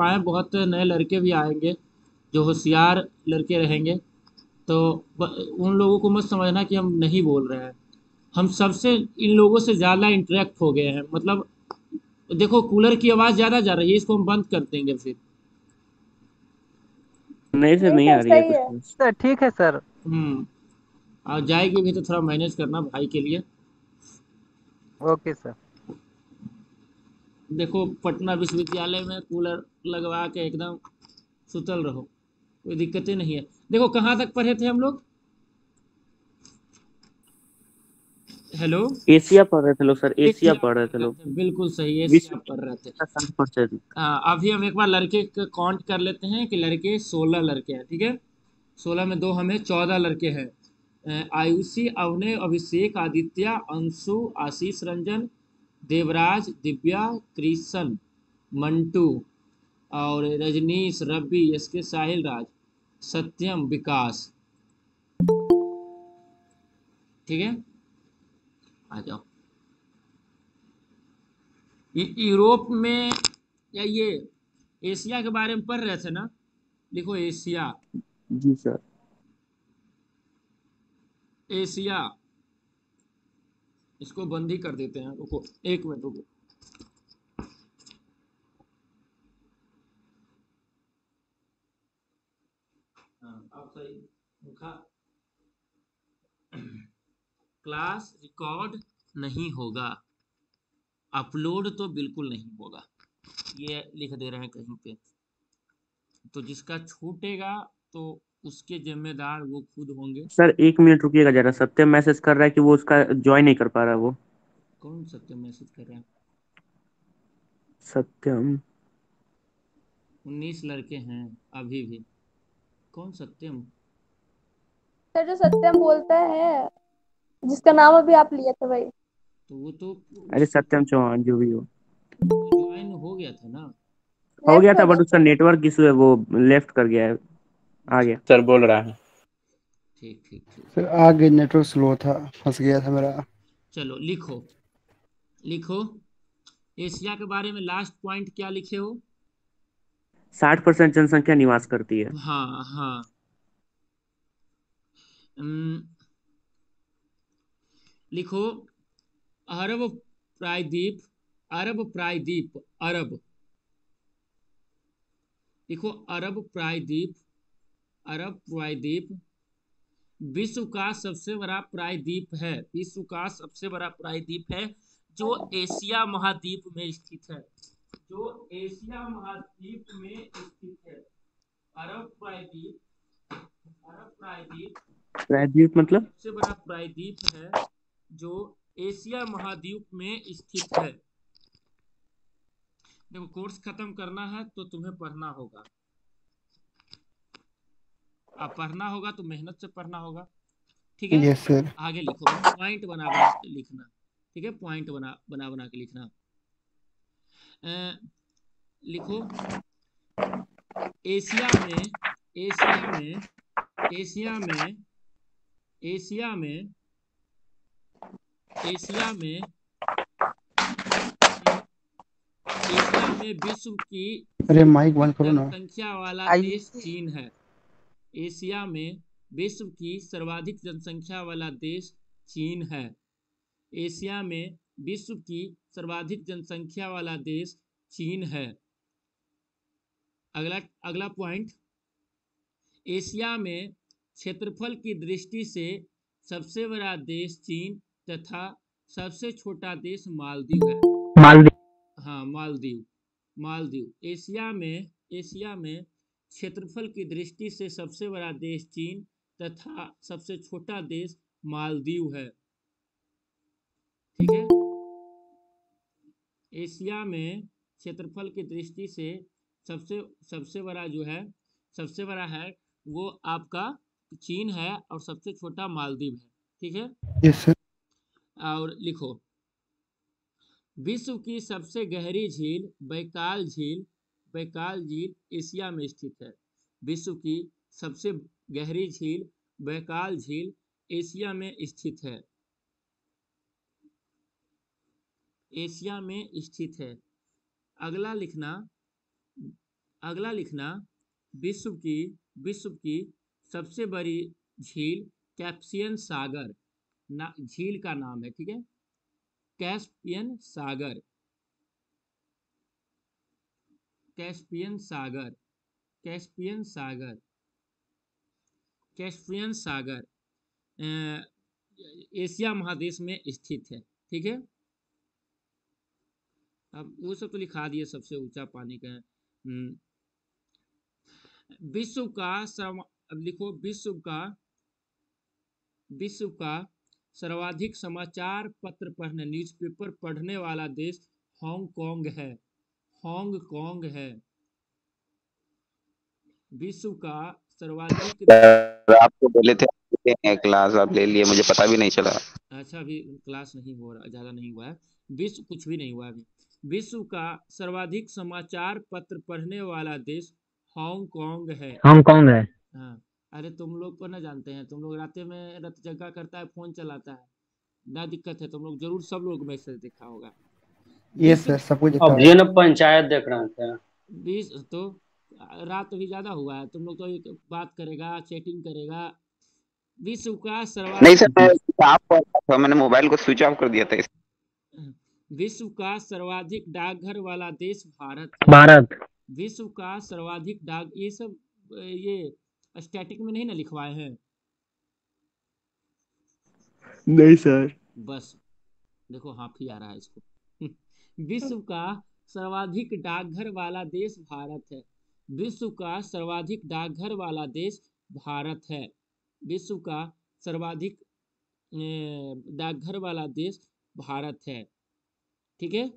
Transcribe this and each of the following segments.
पाएँ बहुत नए लड़के भी आएँगे जो होशियार लड़के रहेंगे। तो उन लोगों को मत समझना कि हम नहीं बोल रहे हैं। हम सबसे इन लोगों से ज़्यादा इंटरेक्ट हो गए हैं। मतलब देखो कूलर की आवाज़ ज़्यादा जा रही है इसको हम बंद कर देंगे फिर। नहीं सर नहीं आ रही है कुछ। सर ठीक है सर। हम्म और जाएगी भी तो थोड़ा मैनेज करना भाई के लिए। Okay sir. देखो पटना विश्वविद्यालय में कूलर लगवा के एकदम सुतल रहो कोई दिक्कतें नहीं है। देखो कहाँ तक पढ़े थे हम लोग? हेलो एशिया पढ़ रहे थे लोग सर एशिया पढ़ रहे थे लोग। बिल्कुल सही एशिया पढ़ रहे थे। परसेंट हाँ, अभी हम एक बार लड़के काउंट कर लेते हैं कि लड़के सोलह लड़के हैं ठीक है? सोलह में दो हमें चौदह लड़के हैं। आयुषी अवनय अभिषेक आदित्य अंशु आशीष रंजन देवराज दिव्या कृष्ण मंटू और रजनीश रवि एस के साहिल राज। सत्यम विकास। ठीक है? आ जाओ। यूरोप में या ये एशिया के बारे में पढ़ रहे थे ना? लिखो एशिया। जी सर। एशिया। इसको बंद ही कर देते हैं। रुको एक मिनट रुको। हाँ, क्लास रिकॉर्ड नहीं होगा। अपलोड तो बिल्कुल नहीं होगा। ये लिख दे रहे हैं कहीं पे। तो जिसका छूटेगा तो उसके जिम्मेदार वो खुद होंगे। सर एक मिनट रुकिएगा जरा। सत्यम मैसेज कर रहा है कि वो उसका ज्वाइन नहीं कर पा रहा वो। कौन सत्यम मैसेज कर रहा है? सत्यम। उन्नीस लड़के हैं अभी भी। कौन सत्यम? सर जो सत्यम बोलता है जिसका नाम अभी आप लिए थे भाई। तो वो तो अरे सत्यम चौहान जो भी हो। ज्वाइन हो गया था ना। हो गया था बट उसका नेटवर्क इशू है वो लेफ़्ट कर गया है। आ गया। सर बोल रहा है। ठीक ठीक ठीक। सर आगे नेटवर्क स्लो था फंस गया था मेरा। चलो लिखो। लिखो। एशिया के बारे में लास्ट पॉइंट क्या लिखे हो? साठ परसेंट जनसंख्या निवास करती है। हाँ हाँ। लिखो। अरब प्रायद्वीप अरब प्रायद्वीप अरब। लिखो अरब प्रायद्वीप अरब प्रायद्वीप। विश्व का सबसे बड़ा प्रायद्वीप है। विश्व का सबसे बड़ा प्रायद्वीप है जो एशिया महाद्वीप में स्थित है। जो एशिया महाद्वीप में स्थित है। अरब प्रायद्वीप अरब प्रायद्वीप प्रायद्वीप मतलब? सबसे बड़ा प्रायद्वीप है जो एशिया महाद्वीप में स्थित है। देखो कोर्स खत्म करना है तो तुम्हें पढ़ना होगा। अब पढ़ना होगा तो मेहनत से पढ़ना होगा। ठीक है? यस सर आगे लिखो। पॉइंट बना बना के लिखना। ठीक है? पॉइंट बना बना बना के लिखना। आ, लिखो। एशिया में एशिया में एशिया में एशिया में एशिया में एशिया में विश्व की अरे माइक बंद करो ना। जनसंख्या वाला देश चीन है। एशिया में विश्व की सर्वाधिक जनसंख्या वाला देश चीन है। एशिया में विश्व की सर्वाधिक जनसंख्या वाला देश चीन है। अगला अगला पॉइंट एशिया में क्षेत्रफल की दृष्टि से सबसे बड़ा देश चीन तथा सबसे छोटा देश मालदीव है। मालदीव। हाँ मालदीव मालदीव। एशिया में एशिया में क्षेत्रफल की दृष्टि से सबसे बड़ा देश चीन तथा सबसे छोटा देश मालदीव है। ठीक है? एशिया में क्षेत्रफल की दृष्टि से सबसे सबसे बड़ा जो है सबसे बड़ा है वो आपका चीन है और सबसे छोटा मालदीव है। ठीक है? यस सर और लिखो। विश्व की सबसे गहरी झील बैकाल झील बैकाल झील एशिया में स्थित है। विश्व की सबसे गहरी झील बैकाल झील एशिया में स्थित है। एशिया में स्थित है। अगला लिखना अगला लिखना, विश्व की विश्व की सबसे बड़ी झील कैप्सियन सागर, ना, झील का नाम है, ठीक है? कैस्पियन सागर। कैस्पियन सागर कैस्पियन सागर कैस्पियन सागर एशिया महादेश में स्थित है ठीक है? अब वो सब तो लिखा दिए सबसे ऊँचा पानी का हम्म, विश्व का सर्व अब लिखो विश्व का विश्व का सर्वाधिक समाचार पत्र पढ़ने न्यूज़पेपर पढ़ने वाला देश हांगकांग है। हांगकांग है। विश्व का सर्वाधिक आपको बोले थे क्लास आप ले लिए मुझे पता भी नहीं चला। अच्छा अभी क्लास नहीं हो रहा ज़्यादा नहीं हुआ है। विश्व कुछ भी नहीं हुआ अभी। विश्व का सर्वाधिक समाचार पत्र पढ़ने वाला देश हांगकांग है। हांगकांग है। हाँ अरे तुम लोग को ना जानते हैं तुम लोग रातें में रत जगा करता है फ़ोन चलाता है। ना दिक्कत है तुम लोग ज़रूर सब लोग मैसेज देखा होगा। ये सर सब कुछ अब ये ना पंचायत देख रहे थे बीस तो रात अभी ज़्यादा हुआ है तुम लोग तो एक बात करेगा चैटिंग करेगा। विश्व का सर्वाधिक नहीं सर मैं आपको था, मैंने मोबाइल को स्विच ऑफ़ कर दिया था विश्व का सर्वाधिक डाकघर वाला देश भारत। भारत। विश्व का सर्वाधिक डाक ये सब ये स्टैटिक में नहीं ना लिखवाए हैं? नहीं सर। बस देखो हाफ़ ही आ रहा है इसको। विश्व का सर्वाधिक डाकघर वाला देश भारत है। विश्व का सर्वाधिक डाकघर वाला देश भारत है। विश्व का सर्वाधिक डाकघर वाला देश भारत है। ठीक है?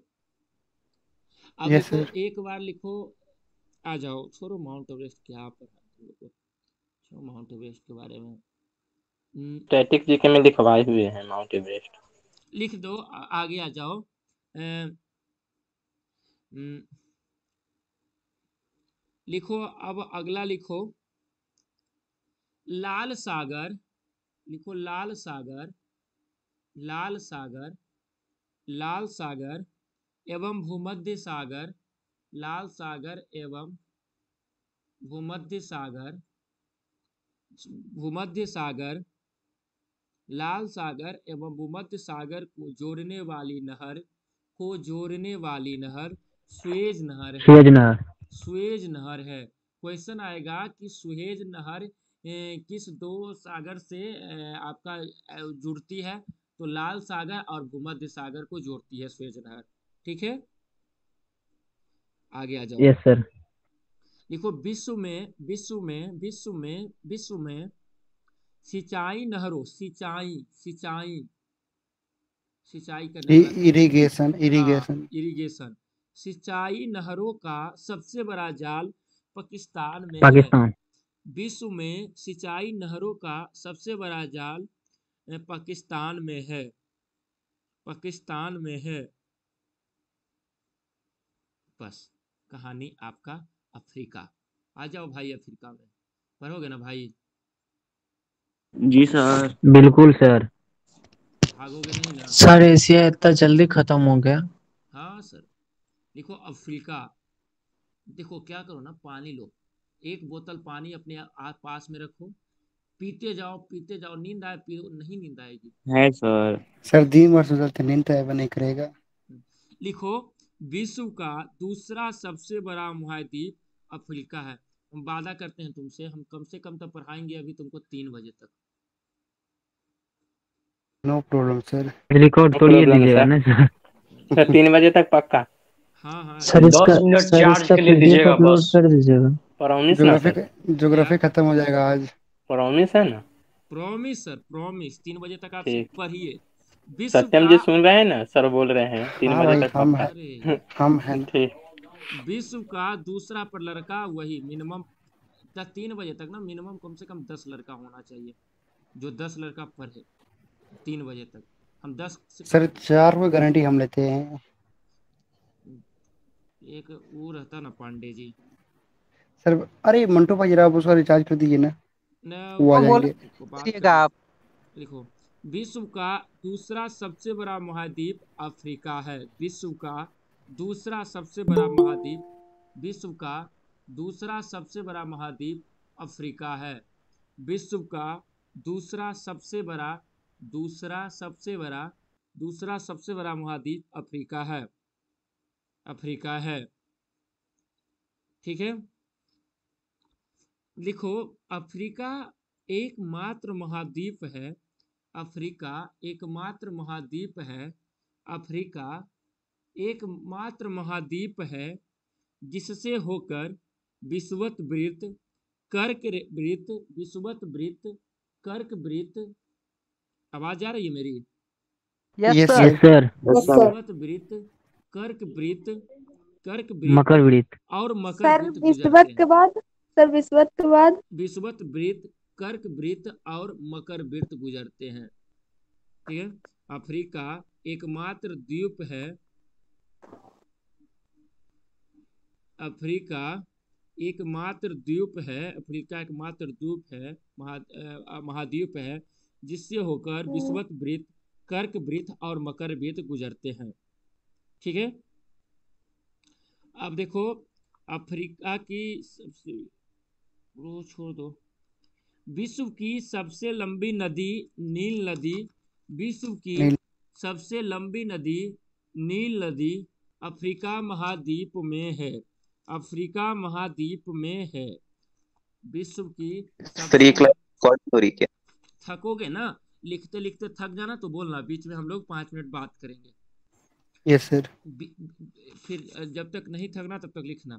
अब Yes, देखो एक बार लिखो। आ जाओ। छोड़ो माउंट एवरेस्ट क्या छोड़ो माउंट एवरेस्ट के बारे में। हम्म, स्टैटिक जीके में लिखवाए हुए हैं माउंट एवरेस्ट लिख दो। आ- आगे आ जाओ। अ, हम्म, लिखो, अब अगला लिखो। लाल सागर, लिखो लाल सागर लाल सागर लाल सागर एवं भूमध्य सागर, लाल सागर एवं भूमध्य सागर भूमध्य सागर, लाल सागर एवं भूमध्य सागर को जोड़ने वाली नहर, को जोड़ने वाली नहर स्वेज नहर सुएज नहर। सुएज नहर है। क्वेश्चन आएगा कि सुएज नहर किस दो सागर से आपका जुड़ती है? तो लाल सागर और भूमध्य सागर को जोड़ती है सुएज नहर। ठीक है? आगे आ जाओ। यस सर देखो विश्व में विश्व में विश्व में विश्व में सिंचाई नहरों सिंचाई सिंचाई सिंचाई करने इरिगेशन इरिगेशन इरिगेशन सिंचाई नहरों का सबसे बड़ा जाल पाकिस्तान में है। पाकिस्तान। विश्व में सिंचाई नहरों का सबसे बड़ा जाल पाकिस्तान में है। पाकिस्तान में है। बस कहानी आपका अफ्रीका। आ जाओ भाई अफ्रीका में। पढ़ोगे ना भाई? जी सर। बिल्कुल सर। भागोगे नहीं ना? सर एशिया इतना जल्दी खत्म हो गया। हाँ देखो अफ्रीका देखो क्या करो ना पानी लो। एक बोतल पानी अपने आ- पास में रखो। पीते जाओ पीते जाओ नींद आए पी नहीं नींद आएगी। है सर। सर दिन भर सोचते नींद तो नहीं करेगा। लिखो विश्व का दूसरा सबसे बड़ा महाद्वीप अफ्रीका है। हम वादा करते हैं तुमसे हम कम से कम तो पढ़ाएँगे अभी तुमको तीन बजे तक। नो प्रॉब्लम सर रिकॉर्ड तोड़िए problem, दीजिएगा ना सर। सर तीन बजे तक पक्का? हाँ हाँ। सर इसका सर इसका पीडीएफ अपलोड कर दीजिएगा। प्रॉमिस ना ज्योग्राफी सर। ज्योग्राफी खत्म हो जाएगा आज। प्रॉमिस है ना? प्रॉमिस सर प्रॉमिस तीन बजे तक आप पढ़िए। सत्यम जी सुन रहे हैं ना? सर बोल रहे हैं तीन हाँ बजे तक हम हैं। हम हैं। ठीक। विश्व का दूसरा पर लड़का वही मिनिमम तीन बजे तक ना मिनिमम कम से कम दस लड़का होना चाहिए जो दस लड़का पढ़े तीन बजे तक। हम दस सर चार को गारंटी हम लेते हैं। एक वो रहता ना पांडे जी। सर अरे मंटू भाई जरा आप उसका रिचार्ज कर दीजिए ना। वो आ जाएँगे। आप। लिखो विश्व का दूसरा सबसे बड़ा महाद्वीप अफ्रीका है। विश्व का दूसरा सबसे बड़ा महाद्वीप विश्व का दूसरा सबसे बड़ा महाद्वीप अफ्रीका है। विश्व का दूसरा सबसे बड़ा दूसरा सबसे बड़ा दूसरा सबसे बड़ा महाद्वीप अफ्रीका है। अफ्रीका है। ठीक है? लिखो अफ्रीका एकमात्र महाद्वीप है। अफ्रीका एकमात्र महाद्वीप है। अफ्रीका एकमात्र महाद्वीप है जिससे होकर विषुवत वृत्त कर्क वृत्त विषुवत वृत्त कर्क वृत्त। आवाज़ आ रही है मेरी? यस सर यस सर विषुवत वृत्त कर्क वृत्त कर्क वृत्त मकर वृत्त और मकर सर विश्वत के बाद? सर विश्वत के बाद? विषुवत वृत्त कर्क वृत्त और मकर वृत्त गुजरते हैं। ठीक है? अफ्रीका एकमात्र द्वीप है। अफ्रीका एकमात्र द्वीप है। अफ्रीका एकमात्र द्वीप है महा महाद्वीप है जिससे होकर विषुवत वृत्त कर्क वृत्त और मकर वृत्त गुजरते हैं। ठीक है? अब देखो अफ्रीका की सबसे वो छोड़ दो। विश्व की सबसे लंबी नदी नील नदी विश्व की सबसे लंबी नदी नील नदी अफ्रीका महाद्वीप में है। अफ्रीका महाद्वीप में है। विश्व की थकोगे ना? लिखते लिखते थक जाना तो बोलना बीच में हम लोग पाँच मिनट बात करेंगे। यस सर फिर जब तक नहीं थकना तब तक लिखना।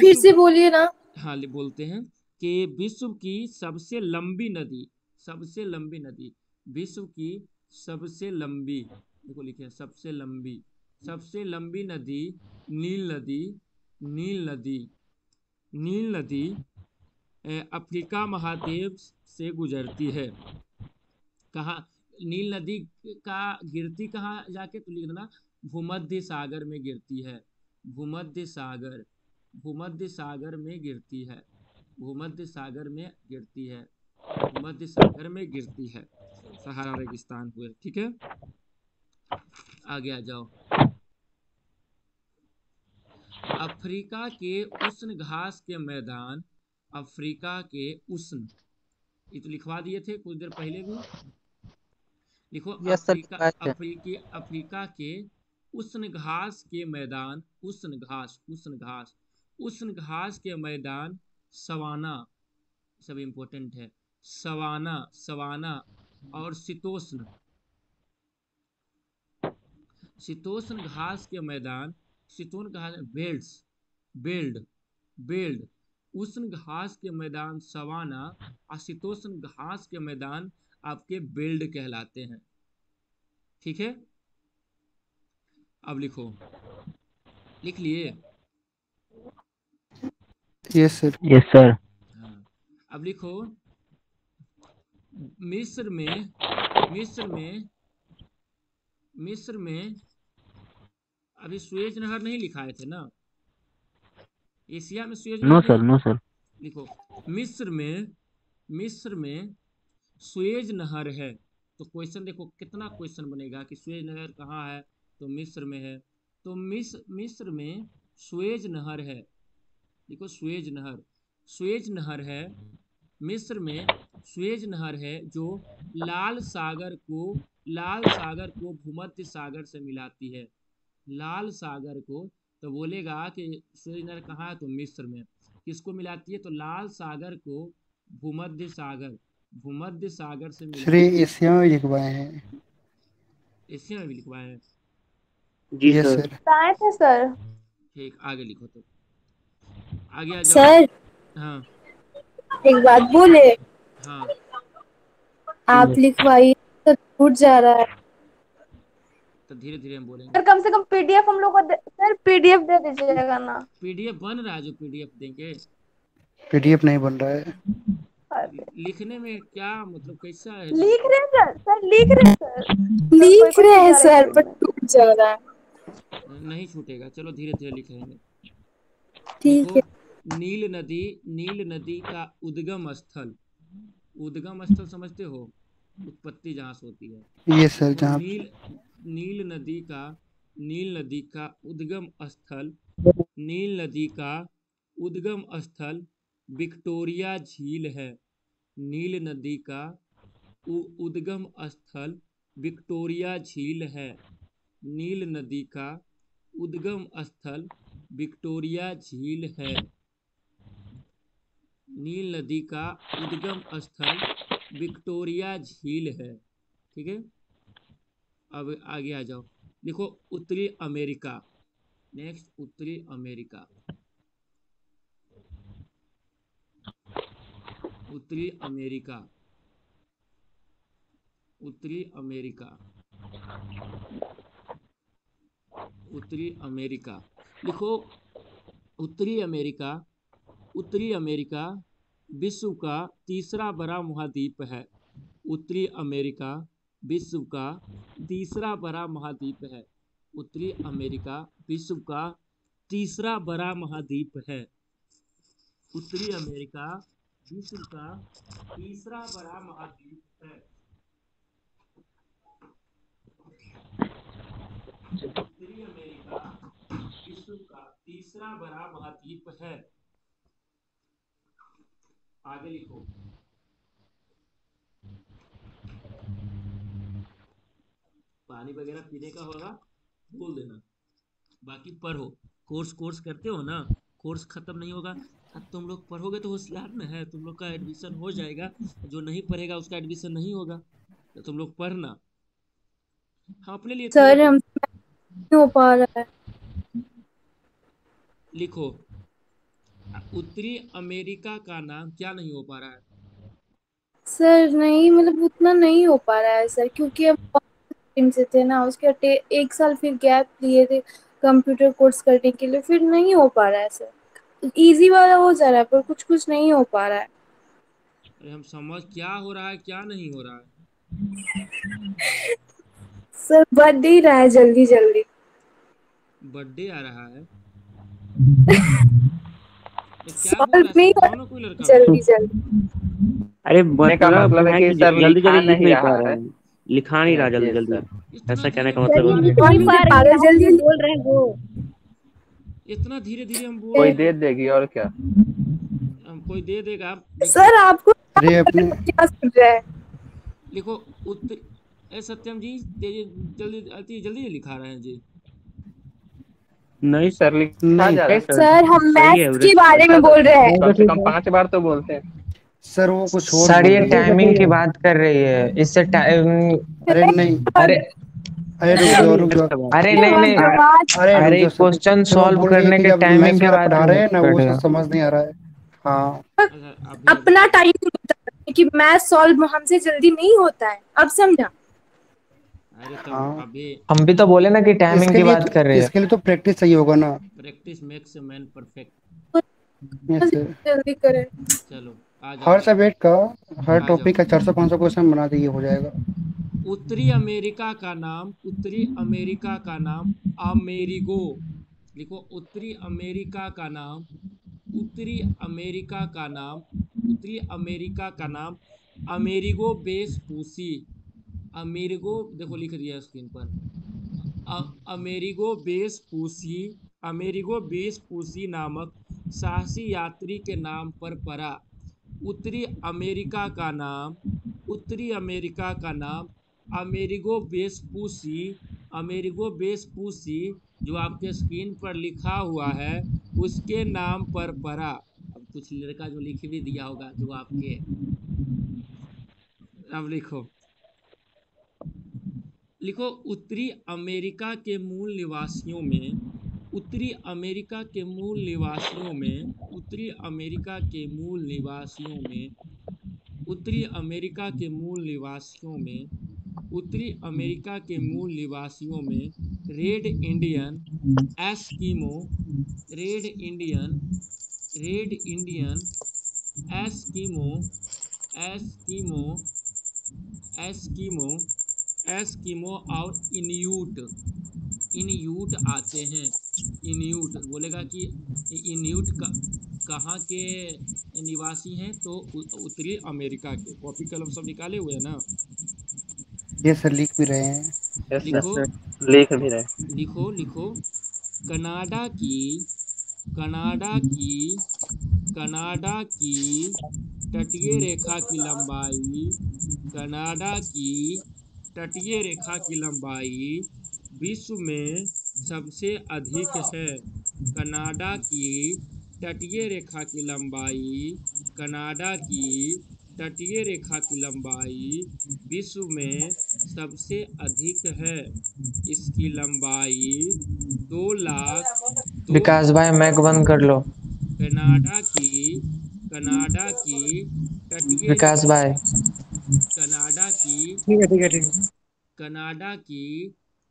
फिर से बोलिए ना। हाँ बोलते हैं कि विश्व की सबसे लंबी नदी सबसे लंबी नदी विश्व की सबसे लंबी देखो लिखे सबसे लंबी सबसे लंबी नदी नील नदी नील नदी नील नदी अफ्रीका महाद्वीप से गुजरती है। कहाँ नील नदी का गिरती कहाँ जाके तो लिख देना, भूमध्य सागर में गिरती है। भूमध्य सागर भूमध्य सागर में गिरती है। भूमध्य सागर में गिरती है। भूमध्य सागर में गिरती है। सहारा रेगिस्तान हुए, ठीक है? आगे आ जाओ। अफ्रीका के उष्ण घास के मैदान, अफ्रीका के उष्ण। ये तो लिखवा दिए थे कुछ देर पहले भी। लिखो सर अफ्रीका अफ्रीकी अफ्रीका के उष्ण घास के मैदान उष्ण घास उष्ण घास उष्ण घास के मैदान सवाना सब इम्पोर्टेंट है। सवाना सवाना और शीतोष्ण। शीतोष्ण घास के मैदान शीतोष्ण घास बेल्ट्स बेल्ड बेल्ड उष्ण घास के मैदान सवाना और शीतोष्ण घास के मैदान आपके बेल्ड कहलाते हैं। ठीक है? अब लिखो। लिख लिए? यस सर यस सर अब लिखो। मिस्र में मिस्र में मिस्र में अभी सुएज नहर नहीं लिखाए थे ना? एशिया में Suez no sir no sir लिखो। मिस्र में मिस्र में सुएज नहर है। तो क्वेश्चन देखो कितना क्वेश्चन बनेगा कि सुएज नहर कहाँ है? तो मिस्र में है। तो मिस मिस्र में सुएज नहर है। देखो सुएज नहर। सुएज नहर है मिस्र में सुएज नहर है जो लाल सागर को लाल सागर को भूमध्य सागर से मिलाती है। लाल सागर को तो बोलेगा कि सुएज नहर कहाँ है? तो मिस्र में। किसको मिलाती है? तो लाल सागर को भूमध्य सागर। भूमध्य सागर से है। एशिया में लिखवाए हैं। एशिया में भी लिखवाए हैं। जी सर। सर बताए थे सर? ठीक आगे लिखो तो। आगे आ जाओ। सर। हाँ। एक बात बोले। हाँ। आप लिखवाइए तो छूट जा रहा है। तो धीरे धीरे हम बोलेंगे। सर कम से कम पीडीएफ हम लोग को सर पीडीएफ दे दीजिएगा ना। पीडीएफ बन रहा है जो पीडीएफ देंगे। पीडीएफ नहीं बन रहा है। लिखने में क्या मतलब कैसा है? लिख रहे सर सर लिख रहे सर। लिख रहे हैं सर पर टूट जा रहा है। नहीं छूटेगा चलो धीरे धीरे लिखेंगे। ठीक है। नील नदी नील नदी का उद्गम स्थल। उद्गम स्थल समझते हो? उत्पत्ति जहाँ से होती है। ये सर जहाँ नील नील नदी का नील नदी का उद्गम स्थल नील नदी का उद्गम स्थल विक्टोरिया झील है। नील नदी का उद्गम स्थल विक्टोरिया झील है। नील नदी का उद्गम स्थल विक्टोरिया झील है। नील नदी का उद्गम स्थल विक्टोरिया झील है। ठीक है? अब आगे आ जाओ। देखो, उत्तरी अमेरिका। नेक्स्ट उत्तरी अमेरिका। उत्तरी अमेरिका। उत्तरी अमेरिका। उत्तरी अमेरिका। लिखो, उत्तरी अमेरिका उत्तरी अमेरिका, विश्व का तीसरा बड़ा महाद्वीप है। उत्तरी अमेरिका, विश्व का तीसरा बड़ा महाद्वीप है। उत्तरी अमेरिका, विश्व का तीसरा बड़ा महाद्वीप है। उत्तरी अमेरिका विश्व का तीसरा बड़ा महाद्वीप है। उत्तरी अमेरिका विश्व का तीसरा बड़ा महाद्वीप है। आगे लिखो। पानी वगैरह पीने का होगा, बोल देना। बाकी पढ़ो। कोर्स कोर्स करते हो ना? कोर्स खत्म नहीं होगा अब तुम लोग पढ़ोगे तो होशियार न है तुम लोग का एडमिशन हो जाएगा जो नहीं पढ़ेगा उसका एडमिशन नहीं होगा तो तुम लोग पढ़ना। हम अपने लिए सर हम नहीं हो पा रहा है। लिखो उत्तरी अमेरिका का नाम क्या नहीं हो पा रहा है? सर नहीं मतलब उतना नहीं हो पा रहा है सर क्योंकि हम से थे ना उसके एक साल फिर गैप लिए थे। कंप्यूटर कोर्स करने के लिए फिर नहीं हो पा रहा है सर। इजी वाला हो जा रहा है पर कुछ कुछ नहीं हो पा रहा है। अरे हम समझ क्या हो रहा है क्या नहीं हो रहा है? सर बढ़ ही रहा है जल्दी जल्दी। बर्थडे आ रहा है? ये क्या बोल रहा सॉल्व नहीं जल्दी जल्दी। अरे का मतलब है कि सर जल्दी जल्दी नहीं पा रहा है। लिखा नहीं रहा जल्दी। जल्दी ऐसा कहने का मतलब है। जल्दी जल्दी हैं हैं। इतना धीरे धीरे हम बोल कोई दे देगी और क्या? हम कोई दे देगा सर आपको अरे क्या सुन रहा है? लिखो उत्तर सत्यम जी तेज़ी जल्दी अति जल्दी लिखा रहे हैं जी। नहीं सर लिखा नहीं, जा रहा है। सर हम मैथ्स के बारे में बोल रहे हैं। कम से कम पाँच बार तो बोलते हैं। सर वो कुछ और सर ये टाइमिंग की बात कर रही है। इससे टाइम अरे नहीं। अरे अरे रुक जाओ रुक जाओ। अरे नहीं नहीं। अरे अरे क्वेश्चन सॉल्व करने के टाइमिंग के बाद पढ़ा रहे हैं ना वो समझ नहीं आ रहा है। हाँ। अपना टाइम हैं कि मैथ सॉल्व हमसे जल्दी नहीं होता है। अब समझा? अरे तो हाँ। हम भी तो बोले ना कि टाइमिंग की बात कर रहे हैं। इसके लिए तो प्रैक्टिस चाहिए होगा ना। प्रैक्टिस मेक्स मैन परफेक्ट जल्दी करें। चलो। आ हर सब्जेक्ट का हर टॉपिक का चार सौ पाँच सौ क्वेश्चन बना दिए हो जाएगा। उत्तरी अमेरिका का नाम उत्तरी अमेरिका का नाम अमेरिगो। लिखो उत्तरी अमेरिका का नाम उत्तरी अमेरिका का नाम उत्तरी अमेरिका का नाम अमेरिगो बेस पूसी। अमेरिगो देखो लिख दिया स्क्रीन पर। Amerigo Vespucci Amerigo Vespucci नामक साहसी यात्री के नाम पर पड़ा उत्तरी अमेरिका का नाम, उत्तरी अमेरिका का नाम, अमेरिगो वेस्पूसी अमेरिगो वेस्पूसी जो आपके स्क्रीन पर लिखा हुआ है, उसके नाम पर पड़ा। अब कुछ लड़का जो लिख भी दिया होगा, जो आपके अब लिखो। लिखो, उत्तरी अमेरिका के मूल निवासियों में उत्तरी अमेरिका के मूल निवासियों में, उत्तरी अमेरिका के मूल निवासियों में, उत्तरी अमेरिका के मूल निवासियों में, उत्तरी अमेरिका के मूल निवासियों में red Indian, Eskimo, red Indian red Indian, Eskimo Eskimo Eskimo Eskimo और इन्यूट। इन्यूट आते हैं। इन्यूट बोलेगा कि इन्यूट का कहाँ के निवासी हैं? तो उत्तरी अमेरिका के। कॉपी कलम सब निकाले हुए हैं ना? ये सर लिख भी रहे हैं। लिखो। लिख भी रहे लिखो लिखो। कनाडा की कनाडा की कनाडा की तटीय रेखा की लंबाई कनाडा की तटीय रेखा की लंबाई विश्व में सबसे अधिक है कनाडा की तटीय रेखा की लंबाई कनाडा की तटीय रेखा की लंबाई विश्व में सबसे अधिक है। इसकी लंबाई दो लाख विकास भाई मैक बंद कर लो। कनाडा की कनाडा की तटीय विकास भाई। कनाडा की ठीक है ठीक है ठीक है। कनाडा की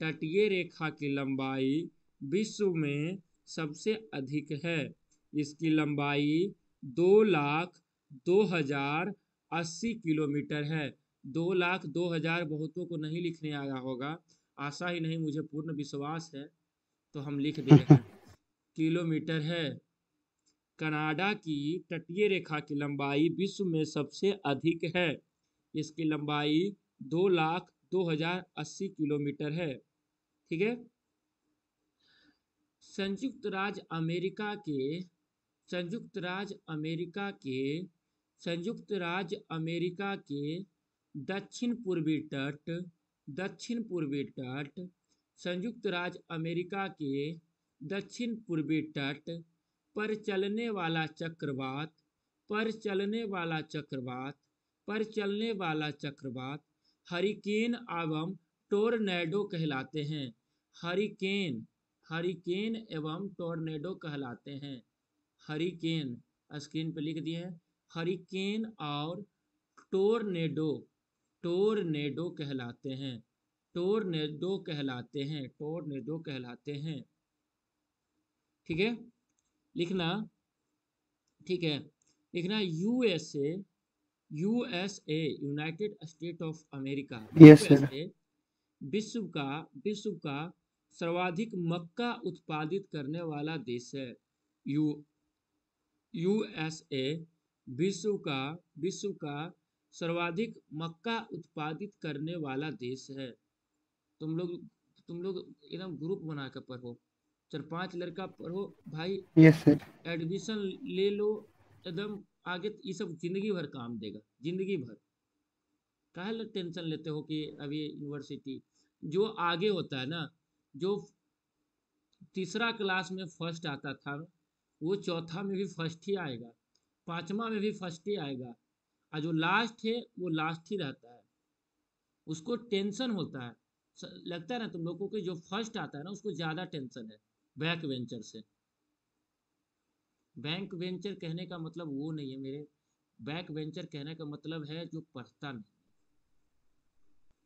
तटीय रेखा की लंबाई विश्व में सबसे अधिक है। इसकी लंबाई दो लाख दो हज़ार अस्सी किलोमीटर है। दो लाख दो हज़ार बहुतों को नहीं लिखने आया होगा। आशा ही नहीं मुझे पूर्ण विश्वास है। तो हम लिख दे रहे हैं। किलोमीटर है। कनाडा की तटीय रेखा की लंबाई विश्व में सबसे अधिक है। इसकी लंबाई दो लाख दो हज़ार अस्सी किलोमीटर है। ठीक है? संयुक्त राज्य अमेरिका के, संयुक्त राज्य अमेरिका के, संयुक्त राज्य अमेरिका के दक्षिण पूर्वी तट, दक्षिण पूर्वी तट, संयुक्त राज्य अमेरिका के दक्षिण पूर्वी तट पर चलने वाला चक्रवात, पर चलने वाला चक्रवात, पर चलने वाला चक्रवात, हरिकेन एवं टोर्नेडो कहलाते हैं। हरिकेन हरिकेन एवं टोर्नेडो कहलाते हैं। हरिकेन स्क्रीन पर लिख दिए हैं। हरिकेन और टोर्नेडो टोर्नेडो कहलाते हैं। टोर्नेडो कहलाते हैं टोर्नेडो कहलाते हैं। ठीक है? लिखना ठीक है? लिखना USA USA United State of America विश्व का विश्व का सर्वाधिक मक्का उत्पादित करने वाला देश है। यू यूएसए विश्व का विश्व का सर्वाधिक मक्का उत्पादित करने वाला देश है। तुम लोग तुम लोग एकदम ग्रुप बना कर पढ़ो। चार पाँच लड़का पढ़ो। भाई यस सर एडमिशन ले लो एकदम आगे ये सब ज़िंदगी भर काम देगा। ज़िंदगी भर। काहे टेंशन लेते हो कि अभी यूनिवर्सिटी जो आगे होता है ना जो तीसरा क्लास में फ़र्स्ट आता था, वो चौथा में भी फ़र्स्ट ही आएगा, पांचवा में भी फ़र्स्ट ही आएगा। और जो लास्ट है, वो लास्ट ही रहता है। उसको टेंशन होता है। लगता है ना तुम लोगों को जो फ़र्स्ट आता है ना, उसको ज़्यादा टेंशन है बैक वेंचर से। बैंक वेंचर कहने का मतलब वो नहीं है मेरे। बैक वेंचर कहने का मतलब है जो पढ़ता नहीं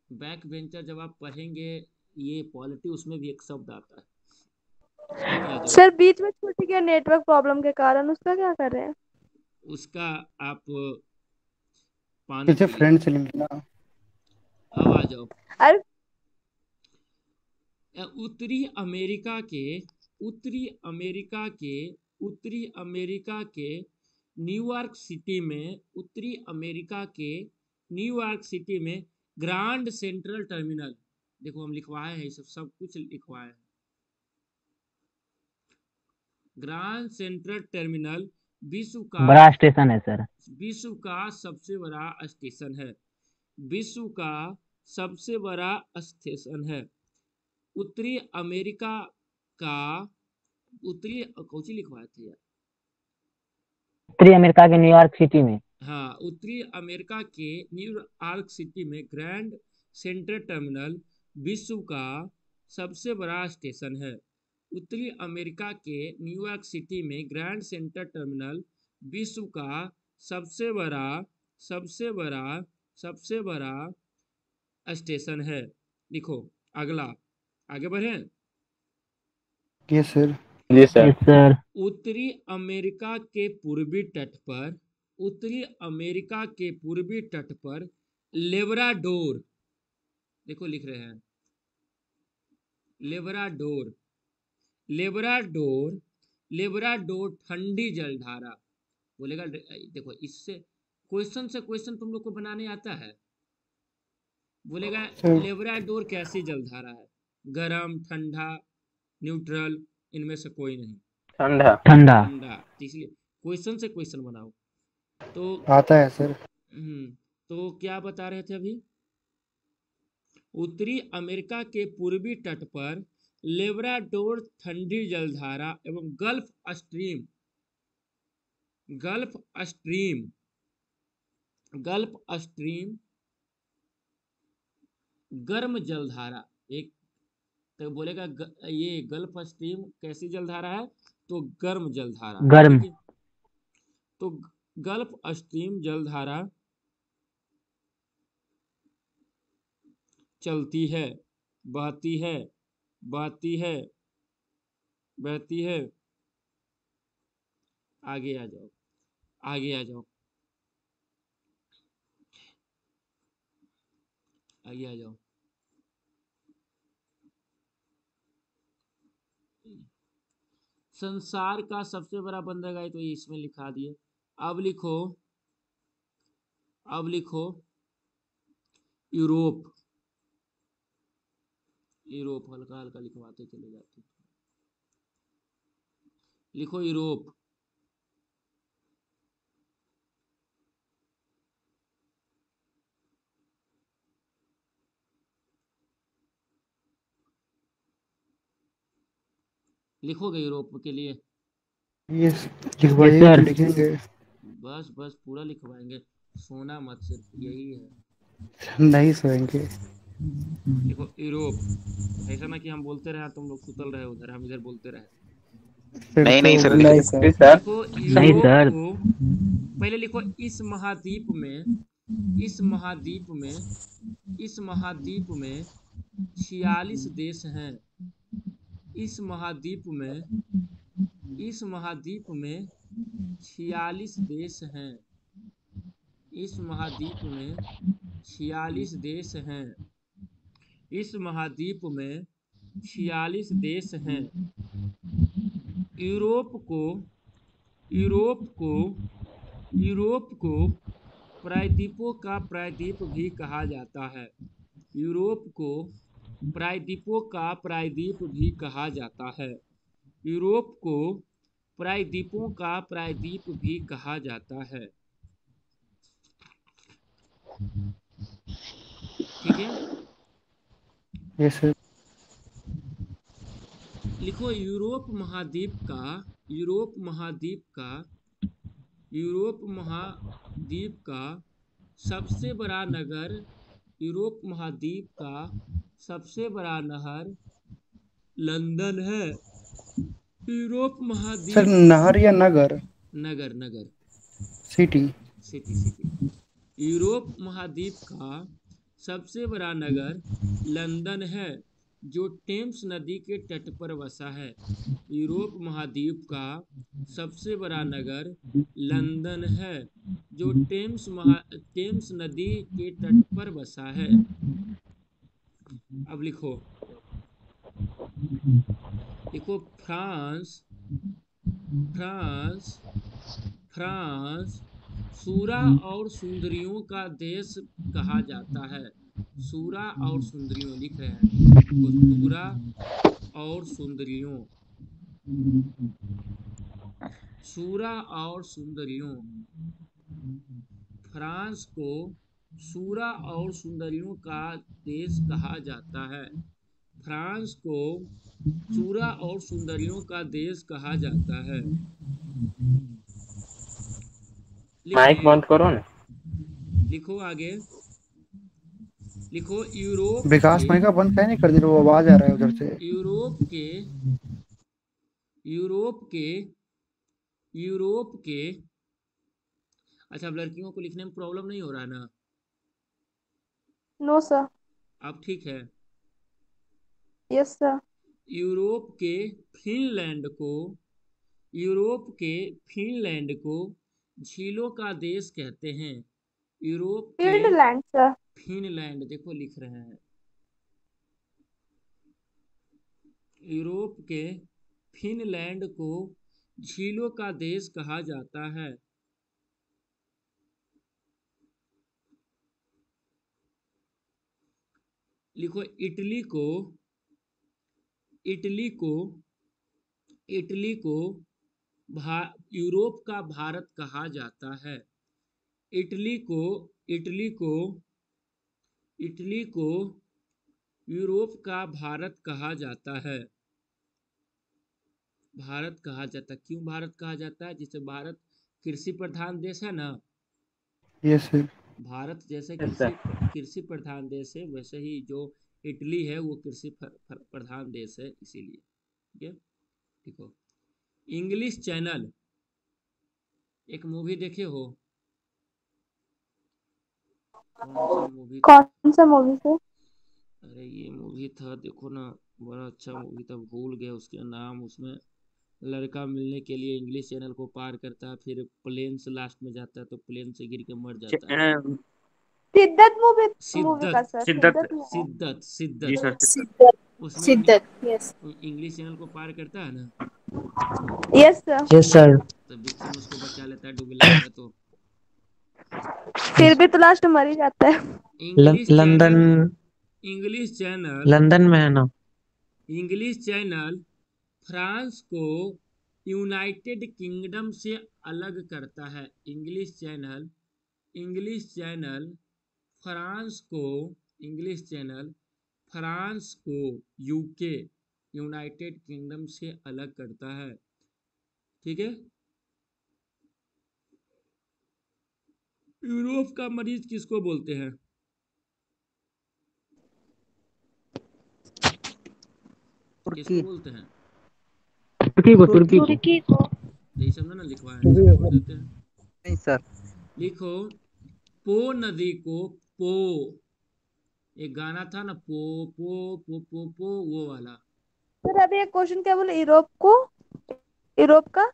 बैक वेंचर जब आप पढ़ेंगे ये पॉलिटी उसमें भी एक शब्द आता है। सर बीच में छूट गया नेटवर्क प्रॉब्लम के कारण उसका क्या कर रहे हैं? उसका आप पानी फिर फ्रेंड से ले लेना अब आ जाओ अरे। उत्तरी अमेरिका के उत्तरी अमेरिका के उत्तरी अमेरिका के न्यूयॉर्क सिटी में उत्तरी अमेरिका के न्यूयॉर्क सिटी में ग्रांड सेंट्रल टर्मिनल। देखो हम लिखवाए हैं ये सब सब कुछ लिखवाए हैं। ग्रांड सेंट्रल टर्मिनल विश्व का बड़ा स्टेशन है सर। विश्व का सबसे बड़ा स्टेशन है। विश्व का सबसे बड़ा स्टेशन है। उत्तरी अमेरिका का उत्तरी कौची लिखवाए थे यार? उत्तरी अमेरिका के न्यूयॉर्क सिटी में। हाँ उत्तरी अमेरिका के न्यूयॉर्क सिटी में ग्रैंड सेंट्रल टर्मिनल विश्व का सबसे बड़ा स्टेशन है। उत्तरी अमेरिका के न्यूयॉर्क सिटी में ग्रैंड सेंटर टर्मिनल विश्व का सबसे बड़ा सबसे बड़ा सबसे बड़ा स्टेशन है। लिखो अगला आगे बढ़ें। Yes sir. जी सर। सर। उत्तरी अमेरिका के पूर्वी तट पर उत्तरी अमेरिका के पूर्वी तट पर लेब्राडोर देखो लिख रहे हैं। लेबराडोर लेबराडोर लेबराडोर ठंडी जलधारा। बोलेगा देखो इससे क्वेश्चन से क्वेश्चन तुम लोग को बनाने आता है। बोलेगा लेबराडोर कैसी जलधारा है? गरम ठंडा न्यूट्रल इनमें से कोई नहीं। ठंडा। ठंडा। ठंडा। तो इसलिए क्वेश्चन से क्वेश्चन बनाओ। तो आता है सर। हम्म तो क्या बता रहे थे अभी? उत्तरी अमेरिका के पूर्वी तट पर लेब्राडोर ठंडी जलधारा एवं Gulf Stream Gulf Stream Gulf Stream गर्म जलधारा। एक तो बोलेगा ग, ये गल्फ स्ट्रीम कैसी जलधारा है? तो गर्म जलधारा। गर्म। तो गल्फ स्ट्रीम जलधारा चलती है, बहती है बहती है बहती है। आगे आ जाओ, आगे आ जाओ। आगे आ जाओ। संसार का सबसे बड़ा बंदरगाह तो इसमें लिखा दिए अब लिखो अब लिखो, यूरोप। यूरोप हल्का हल्का लिखवाते चले जाते लिखो यूरोप। लिखोगे यूरोप के लिए? ये लिखवाइए Yes, sir. लिखेंगे। बस बस पूरा लिखवाएँगे। सोना मत सिर्फ़ यही है। नहीं सोएँगे। देखो यूरोप ऐसा ना कि हम बोलते रहे तुम लोग सुतल रहे उधर हम इधर बोलते रहे। नहीं, नहीं, तो सर, नहीं सर। पहले लिखो इस महाद्वीप में इस महाद्वीप में इस महाद्वीप में छियालीस देश हैं। इस महाद्वीप में इस महाद्वीप में छियालीस देश हैं। इस महाद्वीप में छियालीस देश हैं। इस महाद्वीप में छियालीस देश हैं। यूरोप को यूरोप को यूरोप को प्रायद्वीपों का प्रायद्वीप भी कहा जाता है। यूरोप को प्रायद्वीपों का प्रायद्वीप भी कहा जाता है। यूरोप को प्रायद्वीपों का प्रायद्वीप भी कहा जाता है। ठीक है? ये सर लिखो यूरोप महाद्वीप का यूरोप महाद्वीप का यूरोप महाद्वीप का सबसे बड़ा नगर यूरोप महाद्वीप का सबसे बड़ा नहर लंदन है। यूरोप महाद्वीप सर नहर या नगर? नगर नगर। सिटी सिटी सिटी यूरोप महाद्वीप का सबसे बड़ा नगर लंदन है, जो टेम्स नदी के तट पर बसा है। यूरोप महाद्वीप का सबसे बड़ा नगर लंदन है, जो टेम्स महा, टेम्स नदी के तट पर बसा है। अब लिखो। लिखो, फ्रांस फ्रांस फ्रांस सूरा और सुंदरियों का देश कहा जाता है। सूरा और सुंदरियों लिख रहे हैं। देखो सूरा और सुंदरियों। सूरा और सुंदरियों। फ्रांस को सूरा और सुंदरियों का देश कहा जाता है। फ्रांस को सूरा और सुंदरियों का देश कहा जाता है। माइक बंद करो ना। लिखो आगे। लिखो यूरोप विकास के- भाई का बंद क्या नहीं कर दे वो आवाज़ आ रहा है उधर से। यूरोप के यूरोप के यूरोप के अच्छा अब लड़कियों को लिखने में प्रॉब्लम नहीं हो रहा ना? नो सर अब ठीक है। यस सर यूरोप के फिनलैंड को यूरोप के फिनलैंड को झीलों का देश कहते हैं। Europe Finland sir. फिनलैंड देखो लिख रहे हैं। यूरोप के फिनलैंड को झीलों का देश कहा जाता है। लिखो इटली को इटली को इटली को भा यूरोप का भारत कहा जाता है। इटली को इटली को इटली को यूरोप का भारत कहा जाता है। भारत कहा जाता है क्यों भारत कहा जाता है? जिसे भारत कृषि प्रधान देश है ना? यस सर भारत जैसे कृषि कृषि प्रधान देश है वैसे ही जो इटली है वो कृषि प्रधान देश है इसीलिए। ठीक है? देखो इंग्लिश चैनल एक मूवी देखे हो? कौन सा मूवी सा अरे ये मूवी था देखो ना बड़ा अच्छा मूवी था भूल गया उसके नाम। उसमें लड़का मिलने के लिए इंग्लिश चैनल को पार करता है फिर प्लेन से लास्ट में जाता है तो प्लेन से गिर के मर जाता है। सिद्दत मूवी मूवी का सर सिद्दत सिद्दत में सिद्दत सिद्दत उसमें यस इंग्लिश चैनल को पार करता है ना? यस सर यस सर तो विक्रम उसको बचा लेता है डूबने लगता है तो। फिर भी तो लास्ट मर ही जाता है। लंदन इंग्लिश चैनल लंदन में है ना? इंग्लिश चैनल फ्रांस को यूनाइटेड किंगडम से अलग करता है। English Channel English Channel France को इंग्लिश चैनल फ्रांस को यूके यूनाइटेड किंगडम से अलग करता है। ठीक है? यूरोप का मरीज़ किसको बोलते हैं? किसको बोलते हैं? तुर्की को तुर्की को। यही समझो ना लिखवाए हैं, लिख देते हैं। नहीं सर। लिखो पो नदी को पो। एक गाना था ना पो पो पो पो पो वो वाला। सर अभी एक क्वेश्चन क्या बोले? यूरोप को? यूरोप का?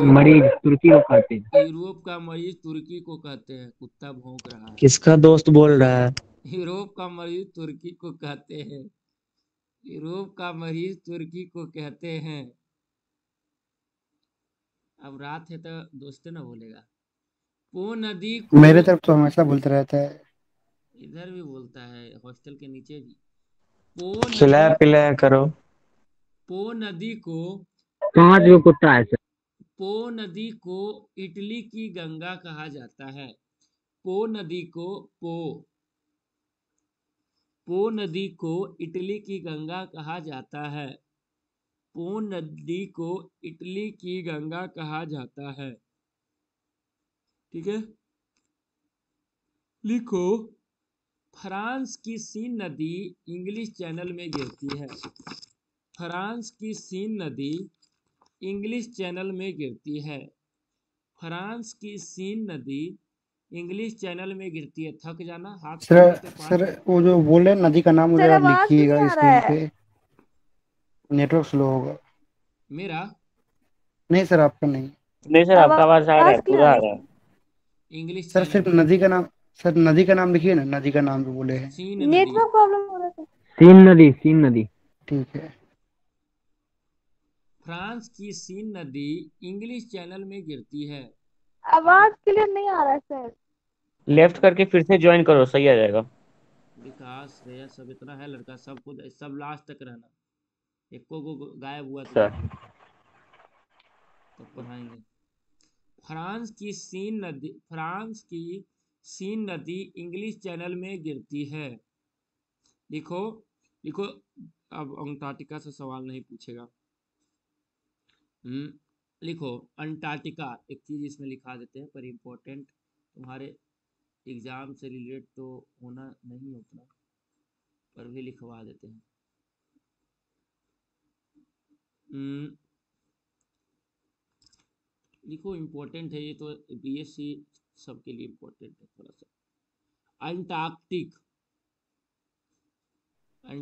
मरीज़ तुर्की को कहते हैं। यूरोप का मरीज़ तुर्की को कहते हैं। कुत्ता भौंक रहा है। किसका दोस्त बोल रहा है? यूरोप का मरीज़ तुर्की को कहते हैं। यूरोप का मरीज़ तुर्की को कहते हैं। अब रात है तो दोस्त ना बोलेगा। पो नदी मेरे तरफ़ तो हमेशा बोलता रहता है। इधर भी बोलता है हॉस्टल के नीचे भी। पो खिलाया पिलाया करो। पो नदी को पाँच गो कुत्ता है सर। पो नदी को इटली की गंगा कहा जाता है। पो नदी को पो। पो नदी को इटली की गंगा कहा जाता है। पो नदी को इटली की गंगा कहा जाता है। ठीक है? लिखो। फ्रांस की सीन नदी इंग्लिश चैनल में गिरती है। फ्रांस की सीन नदी इंग्लिश चैनल में गिरती है। फ्रांस की सीन नदी इंग्लिश चैनल में गिरती है। थक जाना हाथ सर सर वो जो बोल रहे नदी का नाम सर उधर लिखिएगा स्क्रीन पे नेटवर्क स्लो होगा। मेरा? नहीं सर आपका नहीं। नहीं सर आपका आवाज़ आ रहा है पूरा आ आ रहा। है। इंग्लिश सर सिर्फ़ नदी का नाम सर नदी का नाम लिखिए ना नदी का नाम जो बोले हैं। नदी नेटवर्क प्रॉब्लम हो रहा था सीन नदी सीन नदी। ठीक है। फ्रांस की सीन नदी इंग्लिश चैनल में गिरती है। आवाज़ क्लियर नहीं आ रहा है सर। लेफ़्ट करके फिर से ज्वाइन करो सही आ जाएगा। विकास श्रेया सब इतना है लड़का सबको सब लास्ट तक रहना। एको को को गायब हुआ तो सर। तब पढ़ाएँगे। फ्रांस की सीन नदी फ्रांस की सीन नदी इंग्लिश चैनल में गिरती है। लिखो लिखो अब अंटार्कटिका से सवाल नहीं पूछेगा। हम्म लिखो अंटार्कटिका एक चीज़ इसमें लिखा देते हैं पर इम्पोर्टेंट तुम्हारे एग्ज़ाम से रिलेट तो होना नहीं उतना पर भी लिखवा देते हैं। हम्म, लिखो इम्पोर्टेंट है ये तो बीएससी सबके लिए इम्पोर्टेंट है थोड़ा सा। अंटार्कटिक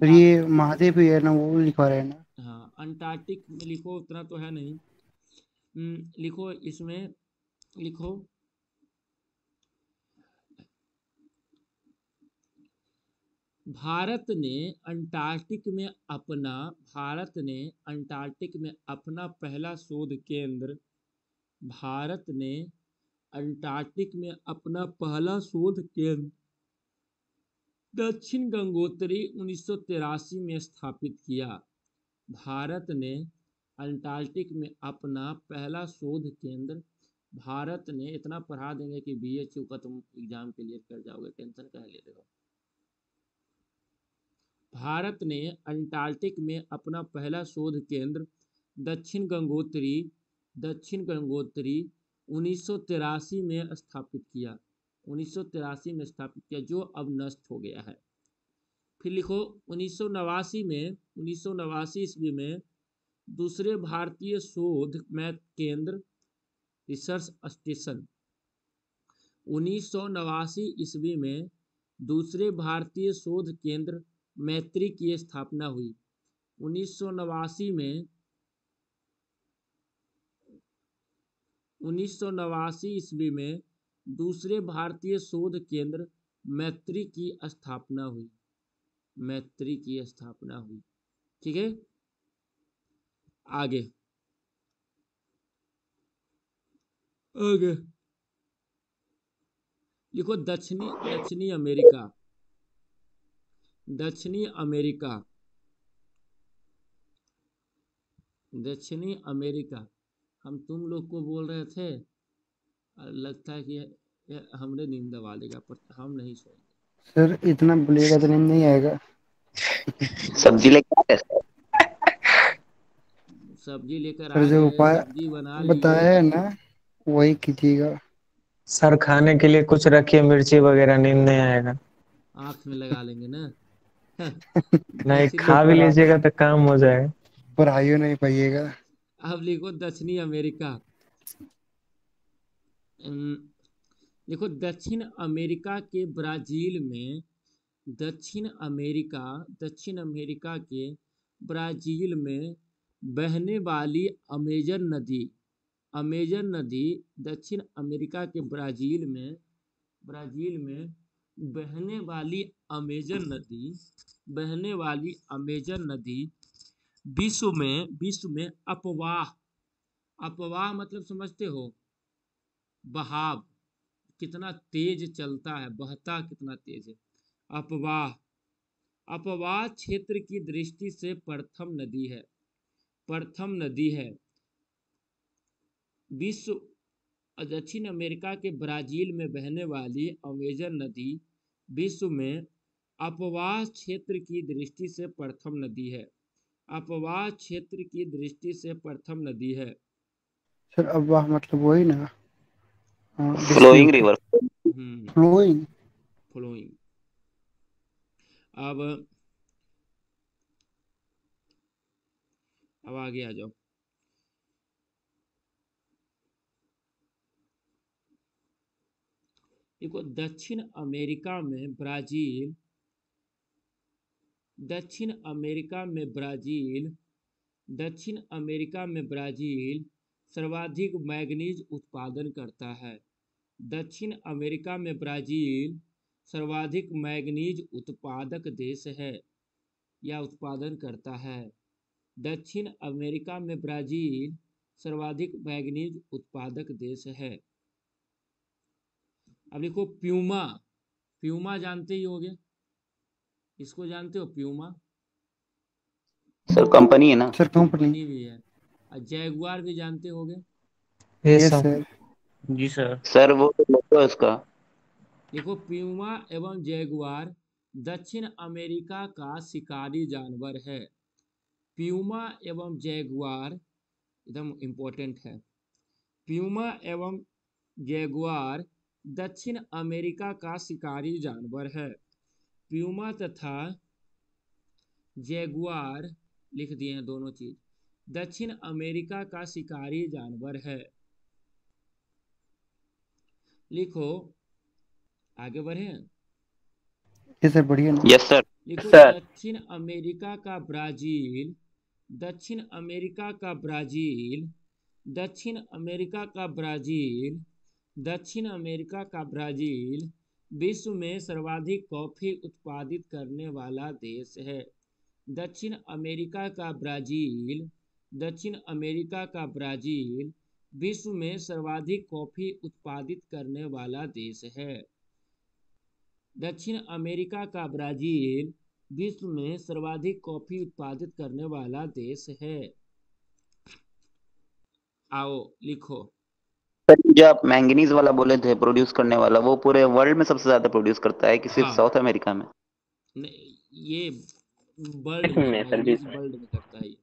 ये महादेव ही है ना वो लिखवा रहे हैं ना। हाँ अंटार्कटिक में लिखो उतना तो है नहीं। हम्म, लिखो इसमें लिखो। भारत ने अंटार्कटिक में अपना भारत ने अंटार्कटिक में अपना पहला शोध केंद्र भारत ने अंटार्कटिक में अपना पहला शोध केंद्र दक्षिण गंगोत्री 1983 में स्थापित किया। भारत ने अंटार्कटिक में अपना पहला शोध केंद्र, भारत ने इतना पढ़ा देंगे कि बी एच यू का तुम एग्ज़ाम क्लियर कर जाओगे, टेंशन कह ले रहे हो? भारत ने अंटार्कटिक में अपना पहला शोध केंद्र, दक्षिण गंगोत्री दक्षिण गंगोत्री 1983 में स्थापित किया। 1983 में स्थापित किया, जो अब नष्ट हो गया है। फिर लिखो, उन्नीस में, उन्नीस ईस्वी में दूसरे भारतीय शोध में केंद्र रिसर्च स्टेशन। उन्नीस ईस्वी में दूसरे भारतीय शोध केंद्र मैत्री की स्थापना हुई। उन्नीस सौ नवासी में उन्नीस सौ नवासी ईस्वी में दूसरे भारतीय शोध केंद्र मैत्री की स्थापना हुई। मैत्री की स्थापना हुई। ठीक है? आगे। आगे। लिखो, दक्षिणी दक्षिणी अमेरिका। दक्षिणी अमेरिका। दक्षिणी अमेरिका। हम तुम लोग को बोल रहे थे लगता है कि हमने नींद दबा देगा पर हम नहीं सोएँगे। सर इतना बोलिएगा तो नींद नहीं आएगा। सब्ज़ी लेके आए? सर सब्ज़ी लेकर आ सर जो उपाय बताया है ना वही कीजिएगा। सर खाने के लिए कुछ रखिए मिर्ची वगैरह नींद नहीं आएगा। आँख में लगा लेंगे ना। नहीं खा भी लीजिएगा तो काम हो जाएगा। पढ़ाइयो नहीं पाइएगा। अब लिखो दक्षिणी अमेरिका। देखो, दक्षिण अमेरिका के ब्राज़ील में, दक्षिण अमेरिका दक्षिण अमेरिका के ब्राज़ील में बहने वाली अमेजन नदी अमेजन नदी दक्षिण अमेरिका के ब्राज़ील में ब्राज़ील में बहने वाली अमेजन नदी, बहने वाली अमेजन नदी विश्व में विश्व में अपवाह। अपवाह मतलब समझते हो, बहाव। कितना तेज चलता है, बहता कितना तेज है। अपवाह। अपवाह क्षेत्र की दृष्टि से प्रथम नदी है, प्रथम नदी है। विश्व, दक्षिण अमेरिका के ब्राज़ील में बहने वाली अमेजन नदी विश्व में अपवाह क्षेत्र की दृष्टि से प्रथम नदी है। अपवाह क्षेत्र की दृष्टि से प्रथम नदी है। सर अब वाह मतलब वही ना। फ्लोइंग रिवर फ्लोइंग फ्लोइंग अब अब आगे आ जाओ। देखो दक्षिण अमेरिका में ब्राज़ील दक्षिण अमेरिका में ब्राज़ील, दक्षिण अमेरिका में ब्राज़ील सर्वाधिक मैग्नीज उत्पादन करता है। दक्षिण अमेरिका में ब्राज़ील सर्वाधिक मैग्नीज उत्पादक देश है, या उत्पादन करता है। दक्षिण अमेरिका में ब्राज़ील सर्वाधिक मैग्नीज उत्पादक देश है। अब देखो प्यूमा प्यूमा जानते ही होगे। इसको जानते हो? प्यूमा? सर कंपनी है ना? सर कंपनी भी है। और जैगुआर भी जानते होगे? ये यस सर जी सर सर वो लोगो है उसका। देखो प्यूमा एवं जैगुआर दक्षिण अमेरिका का शिकारी जानवर है। प्यूमा एवं जैगुआर एकदम इम्पोर्टेंट है। प्यूमा एवं जैगुआर दक्षिण अमेरिका का शिकारी जानवर है। प्यूमा तथा जैगुआर लिख दिए हैं दोनों चीज़। दक्षिण अमेरिका का शिकारी जानवर है। लिखो आगे बढ़े। ये सर बढ़िया। यस सर लिखो सर। दक्षिण अमेरिका का ब्राज़ील दक्षिण अमेरिका का ब्राज़ील दक्षिण अमेरिका का ब्राज़ील दक्षिण अमेरिका का ब्राज़ील विश्व में सर्वाधिक कॉफ़ी उत्पादित करने वाला देश है। दक्षिण अमेरिका का ब्राज़ील, दक्षिण अमेरिका का ब्राज़ील विश्व में सर्वाधिक कॉफ़ी उत्पादित करने वाला देश है। दक्षिण अमेरिका का ब्राज़ील विश्व में सर्वाधिक कॉफ़ी उत्पादित करने वाला देश है। आओ लिखो। जो आप मैंगनीज वाला बोले थे प्रोड्यूस करने वाला वो पूरे वर्ल्ड में सबसे ज़्यादा प्रोड्यूस करता है कि सिर्फ़ हाँ। साउथ अमेरिका में? नहीं, ये वर्ल्ड में, में सर, वर्ल्ड में? करता है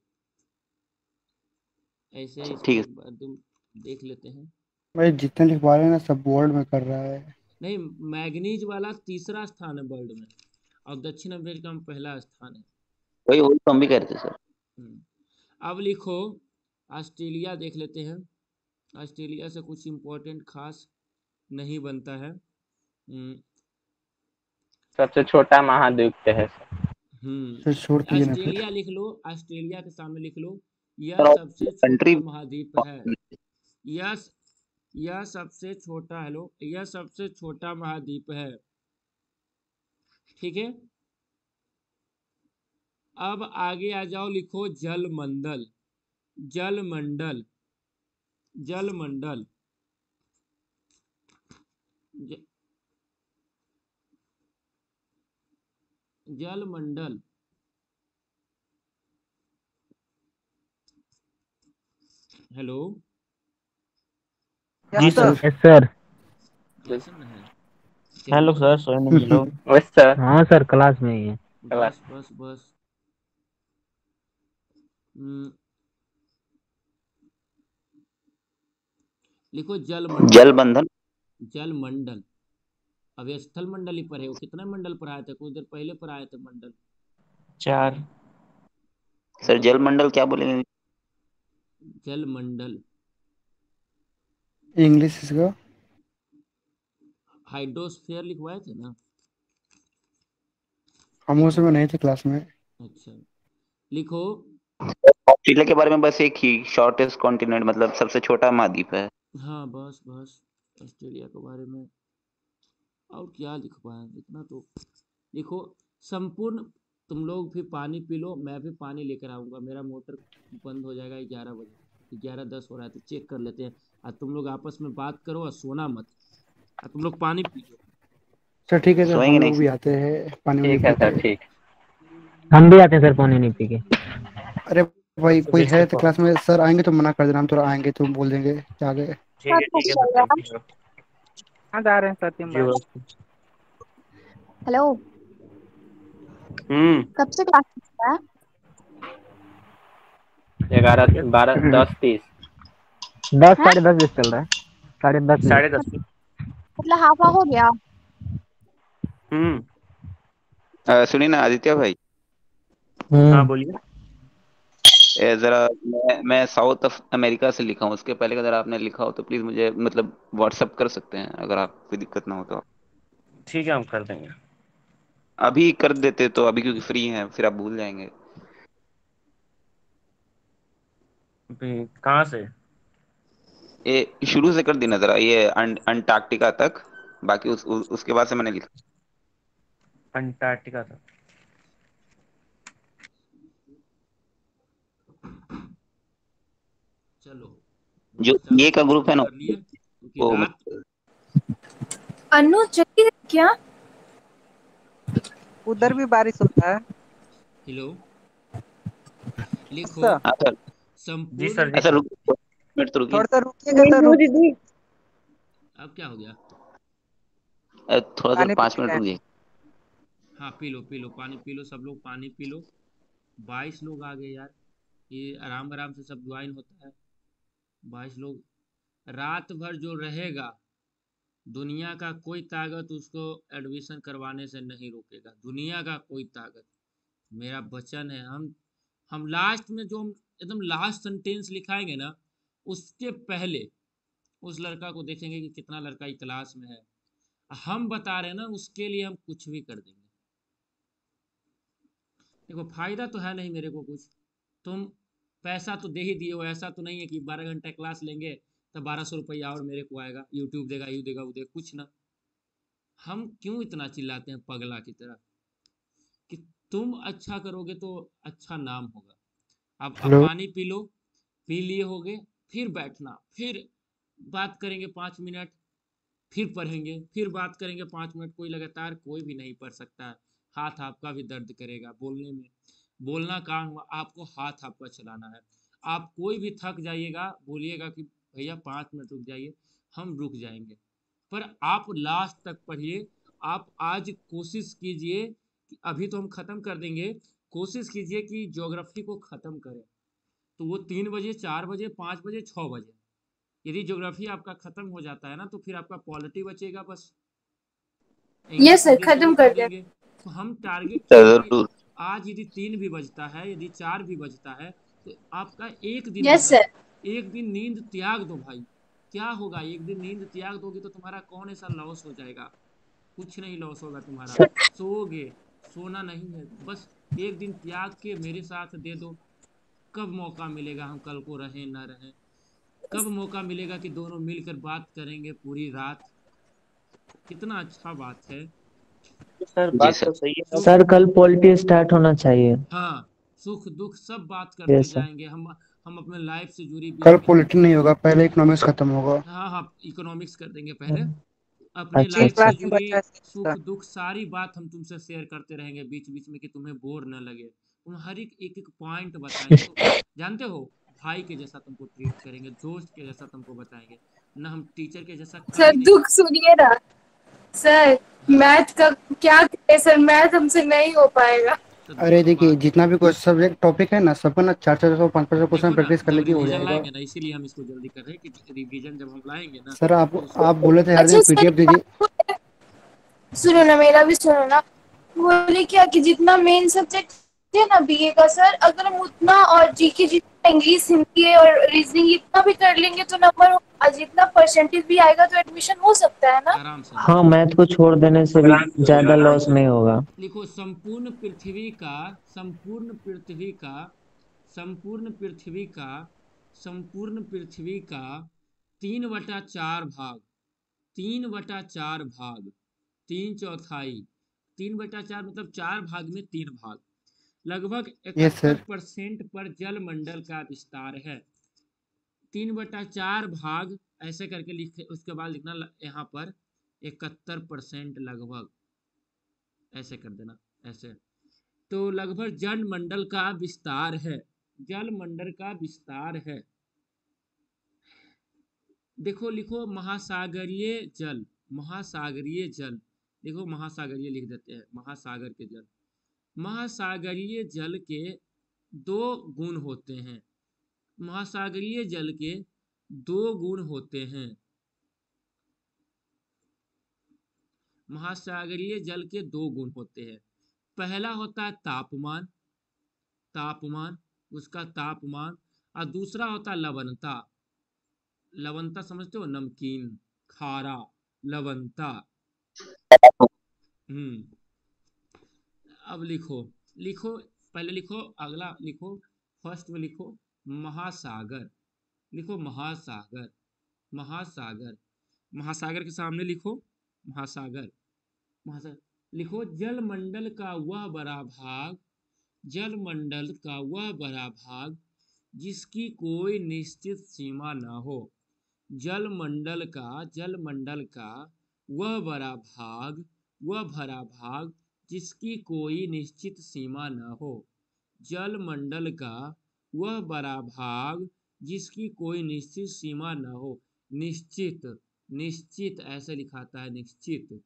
ऐसे ठीक है। तुम देख लेते हैं। भाई जितने लिखवा रहे हैं ना सब वर्ल्ड में कर रहा है। नहीं मैग्नीज वाला तीसरा स्थान है वर्ल्ड में और दक्षिण अमेरिका में पहला स्थान है। वही वही तो हम भी थे सर। हम्म। अब लिखो ऑस्ट्रेलिया देख लेते हैं। ऑस्ट्रेलिया से कुछ इम्पोर्टेंट खास नहीं बनता है। हम्म, सबसे छोटा महाद्वीप है सर। हम्म। ऑस्ट्रेलिया लिख लो ऑस्ट्रेलिया के सामने लिख लो यह सबसे छोटा महाद्वीप है। यह यह सबसे छोटा है हेलो यह सबसे छोटा महाद्वीप है। ठीक है? अब आगे आ जाओ लिखो जलमंडल जलमंडल। जलमंडल। ज- जलमंडल। हेलो। जी सर। सर है। हेलो सर सोए हेलो बस सर हाँ सर क्लास में ही है। बस बस। बस लिखो जलमंडल जल बंधन। जलमंडल अब ये स्थल मंडल ही पढ़े हो कितने मंडल पढ़ाए थे? कुछ देर पहले पढ़ाए थे मंडल। चार। सर जल मंडल क्या बोलेंगे? जलमंडल इंग्लिश इसका। हाइड्रोस्फीयर लिखवाए थे ना? हम उस समय नहीं थे क्लास में। अच्छा। लिखो। ऑस्ट्रेलिया के बारे में बस एक ही शॉर्टेस्ट कॉन्टिनेंट मतलब सबसे छोटा महाद्वीप है। हाँ बस बस। ऑस्ट्रेलिया के बारे में और क्या लिख पाए इतना तो लिखो संपूर्ण तुम लोग भी पानी पी लो मैं भी पानी लेकर आऊँगा। मेरा मोटर बंद हो जाएगा ग्यारह बजे। ग्यारह दस हो रहा है तो चेक कर लेते हैं। और तुम लोग आपस में बात करो और सोना मत। और तुम लोग पानी पी लो सर ठीक है सर हम लोग भी आते हैं। पानी ठीक है सर ठीक। हम भी आते हैं सर पानी नहीं पी के। अरे भाई कोई है तो क्लास में सर आएँगे तो मना कर देना हम थोड़ा आएँगे तो बोल देंगे क्या गए ठीक है है जा रहे हैं सत्यम हेलो हम्म। कब से क्लास है ग्यारह बारह दस तीस। दस साढ़े दस बजे चल रहा है। साढ़े दस साढ़े दस। मतलब हाफा हो गया। हम्म। सुनिए ना आदित्य भाई। हम्म, हाँ बोलिए। जरा मैं मैं साउथ अमेरिका से लिखा हूँ। उसके पहले अगर आपने लिखा हो तो प्लीज़ मुझे मतलब व्हाट्सअप कर सकते हैं अगर आप कोई दिक्कत ना हो तो। ठीक है हम कर देंगे। अभी कर देते तो अभी क्योंकि फ्री हैं फिर आप भूल जाएँगे। कहाँ से? ये शुरू से कर देना जरा ये अं, अंटार्कटिका तक बाकी उस, उस उसके बाद से मैंने लिखा। अंटार्कटिका था चलो। जो ये का ग्रुप है ना वो अनु चाहिए क्या? उधर भी बारिश होता है। हेलो लिखो। सर हाँ सर। जी सर संपूर्ण जी अच्छा रुकिए मिनट तो रुकिए। थोड़ा सा रुकिएगा सर अब क्या हो गया? थोड़ा देर पाँच मिनट रुकिए। हाँ पी लो पी लो पानी पी लो सब लोग पानी पी लो। बाईस लोग आ गए यार। ये आराम आराम से सब ज्वाइन होता है। बाईस लोग। रात भर जो रहेगा, दुनिया का कोई ताकत उसको एडमिशन करवाने से नहीं रोकेगा। दुनिया का कोई ताकत। मेरा वचन है, हम हम लास्ट में जो हम एकदम लास्ट सेंटेंस लिखाएँगे ना, उसके पहले उस लड़का को देखेंगे कि कितना लड़का क्लास में है। हम बता रहे हैं ना, उसके लिए हम कुछ भी कर देंगे। देखो, फ़ायदा तो है नहीं मेरे को कुछ। तुम पैसा तो दे ही दिए हो ऐसा तो नहीं है कि बारह घंटे क्लास लेंगे तो बारह सौ रुपया और मेरे को आएगा। यूट्यूब देगा यू देगा वो देगा कुछ ना। हम क्यों इतना चिल्लाते हैं पगला की तरह? कि तुम अच्छा करोगे तो अच्छा नाम होगा। अब पानी पी लो पी लिए होगे फिर बैठना फिर बात करेंगे पाँच मिनट फिर पढ़ेंगे फिर बात करेंगे पाँच मिनट कोई लगातार कोई भी नहीं पढ़ सकता। है हाथ आपका भी दर्द करेगा बोलने में। बोलना काम हुआ आपको हाथ आपका चलाना है। आप कोई भी थक जाइएगा बोलिएगा कि भैया पाँच मिनट रुक जाइए हम रुक जाएँगे। पर आप लास्ट तक पढ़िए आप आज कोशिश कीजिए कि अभी तो हम ख़त्म कर देंगे कोशिश कीजिए कि ज्योग्राफी को ख़त्म करें। तो वो तीन बजे चार बजे पाँच बजे छः बजे यदि ज्योग्राफी आपका ख़त्म हो जाता है ना तो फिर आपका पॉलिटी बचेगा बस। यस सर खत्म कर देंगे तो हम टारगेट आज यदि तीन भी बजता है यदि चार भी बजता है तो आपका एक दिन सर एक दिन नींद त्याग दो भाई। क्या होगा? एक दिन नींद त्याग दोगे तो तुम्हारा कौन ऐसा लॉस हो जाएगा? कुछ नहीं लॉस होगा तुम्हारा। सोओगे। सोना नहीं है। बस एक दिन त्याग के मेरे साथ दे दो। कब मौका मिलेगा? हम कल को रहें ना रहें। कब मौका मिलेगा कि दोनों मिलकर बात करेंगे पूरी रात? कितना अच्छा बात है। सर बात सर। तो सही है। सर कल पॉलिटी स्टार्ट होना चाहिए। हाँ सुख दुख सब बात करते जाएँगे। हम हम अपने लाइफ से जुड़ी कल पॉलिटी नहीं होगा पहले इकोनॉमिक्स खत्म होगा। हाँ हाँ इकोनॉमिक्स कर देंगे पहले। अपने अच्छा। लाइफ से अच्छा में जुड़ी सुख दुख सारी बात हम तुमसे शेयर करते रहेंगे बीच बीच में कि तुम्हें बोर न लगे। तुम हर एक एक एक पॉइंट बताएँगे तो जानते हो भाई के जैसा तुमको ट्रीट करेंगे दोस्त के जैसा तुमको बताएँगे। ना हम टीचर के जैसा सर दुख सुनिए ना। सर मैथ का क्या करें सर? मैथ हमसे नहीं हो पाएगा। अरे देखिए जितना भी कोई सब्जेक्ट टॉपिक है ना सबका ना चार चार सौ पाँच पाँच सौ क्वेश्चन प्रैक्टिस कर जब लेके हो जाएगा। ना इसीलिए हम इसको जल्दी कर रहे हैं कि रिवीजन जब हम लाएँगे ना सर आप तो आप बोले थे हर दिन पीडीएफ दीजिए। सुनो ना मेरा भी सुनो ना। बोले क्या कि जितना मेन सब्जेक्ट है ना बीए का सर अगर हम उतना और जीके जितना इंग्लिश हिंदी और रीजनिंग इतना भी कर लेंगे तो नंबर जितना परसेंटेज भी आएगा तो एडमिशन हो सकता है ना? हाँ मैथ को छोड़ देने से भी ज़्यादा लॉस नहीं होगा। लिखो संपूर्ण पृथ्वी का संपूर्ण पृथ्वी का संपूर्ण पृथ्वी का संपूर्ण पृथ्वी का तीन बटा चार भाग तीन बटा चार भाग तीन चौथाई तीन बटा चार मतलब चार भाग में तीन भाग। लगभग इकहत्तर परसेंट पर जल मंडल का विस्तार है। तीन बटा चार भाग, ऐसे करके लिखे, उसके बाद लिखना यहाँ पर इकहत्तर परसेंट लगभग। ऐसे कर देना, ऐसे। तो लगभग जल मंडल का विस्तार है जल मंडल का विस्तार है। देखो, लिखो महासागरीय जल महासागरीय जल। देखो, महासागरीय लिख देते हैं, महासागर के जल। महासागरीय जल के दो गुण होते हैं। महासागरीय जल के दो गुण होते हैं। महासागरीय जल के दो गुण होते हैं। पहला होता है तापमान तापमान, उसका तापमान, और दूसरा होता है लवणता। लवणता समझते हो? नमकीन, खारा, लवणता। हम्म अब लिखो लिखो, पहले लिखो, अगला लिखो, फ़र्स्ट में लिखो। महासागर। लिखो महासागर महासागर महासागर के सामने लिखो महासागर महासागर। लिखो जल मंडल का वह बड़ा भाग जल मंडल का वह बड़ा भाग जिसकी कोई निश्चित सीमा न हो। जल मंडल का जल मंडल का वह बड़ा भाग, वह भरा भाग जिसकी कोई निश्चित सीमा न हो। जल मंडल का वह बड़ा भाग जिसकी कोई निश्चित सीमा न हो। निश्चित निश्चित ऐसे लिखाता है निश्चित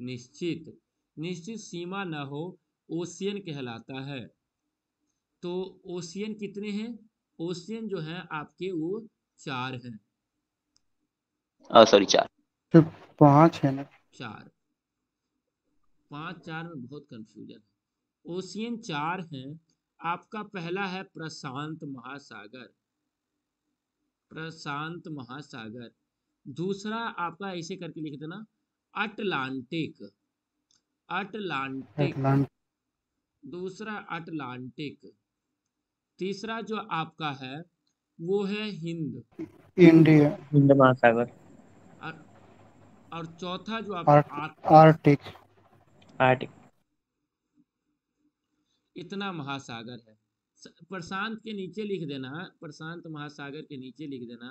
निश्चित निश्चित सीमा न हो ओशियन कहलाता है। तो ओशियन कितने हैं? ओशियन जो है आपके वो चार हैं। सॉरी चार। तो पाँच है ना? चार। पाँच चार में बहुत कंफ्यूजन है। ओशियन चार हैं आपका पहला है प्रशांत महासागर। प्रशांत महासागर। दूसरा आपका ऐसे करके लिख देना अटलांटिक। अटलांटिक। दूसरा अटलांटिक। तीसरा जो आपका है वो है हिंद। इंडिया। हिंद महासागर। और, और चौथा जो आपका आर्टिक आर्टिक इतना महासागर है। प्रशांत के नीचे लिख देना प्रशांत महासागर के नीचे लिख देना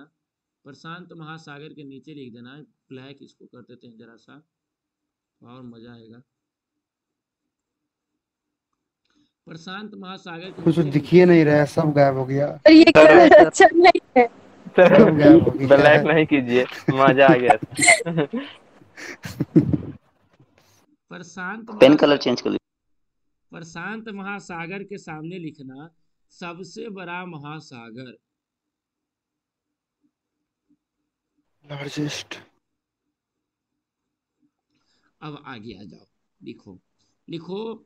प्रशांत महासागर के नीचे लिख देना ब्लैक इसको कर देते हैं जरा सा और मज़ा आएगा। प्रशांत महासागर कुछ नीचे दिख ही नहीं रहा सब गायब हो गया। ये कलर अच्छा नहीं है। ब्लैक नहीं कीजिए मज़ा आ गया। प्रशांत पेन कलर चेंज कर प्रशांत महासागर के सामने लिखना सबसे बड़ा महासागर। लार्जेस्ट। अब आगे आ जाओ लिखो। लिखो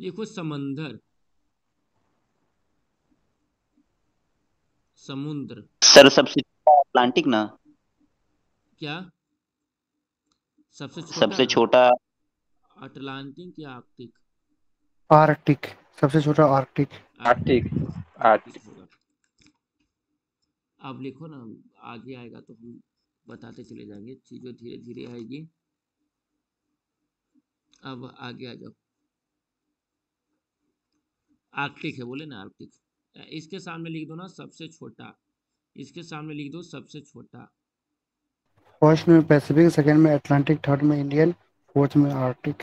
लिखो समंदर। समुद्र। सर सबसे अटलांटिक ना? क्या? सबसे छोटा? सबसे छोटा अटलांटिक या आर्कटिक? आर्कटिक सबसे छोटा आर्कटिक। Arctic Arctic. अब लिखो ना आगे आएगा तो हम बताते चले जाएँगे चीज़ें धीरे धीरे आएगी। अब आगे आ जाओ। आर्कटिक है बोले ना आर्कटिक। इसके सामने लिख दो ना सबसे छोटा। इसके सामने लिख दो सबसे छोटा। फ़र्स्ट में पैसिफिक सेकंड में अटलांटिक थर्ड में इंडियन फोर्थ में आर्कटिक।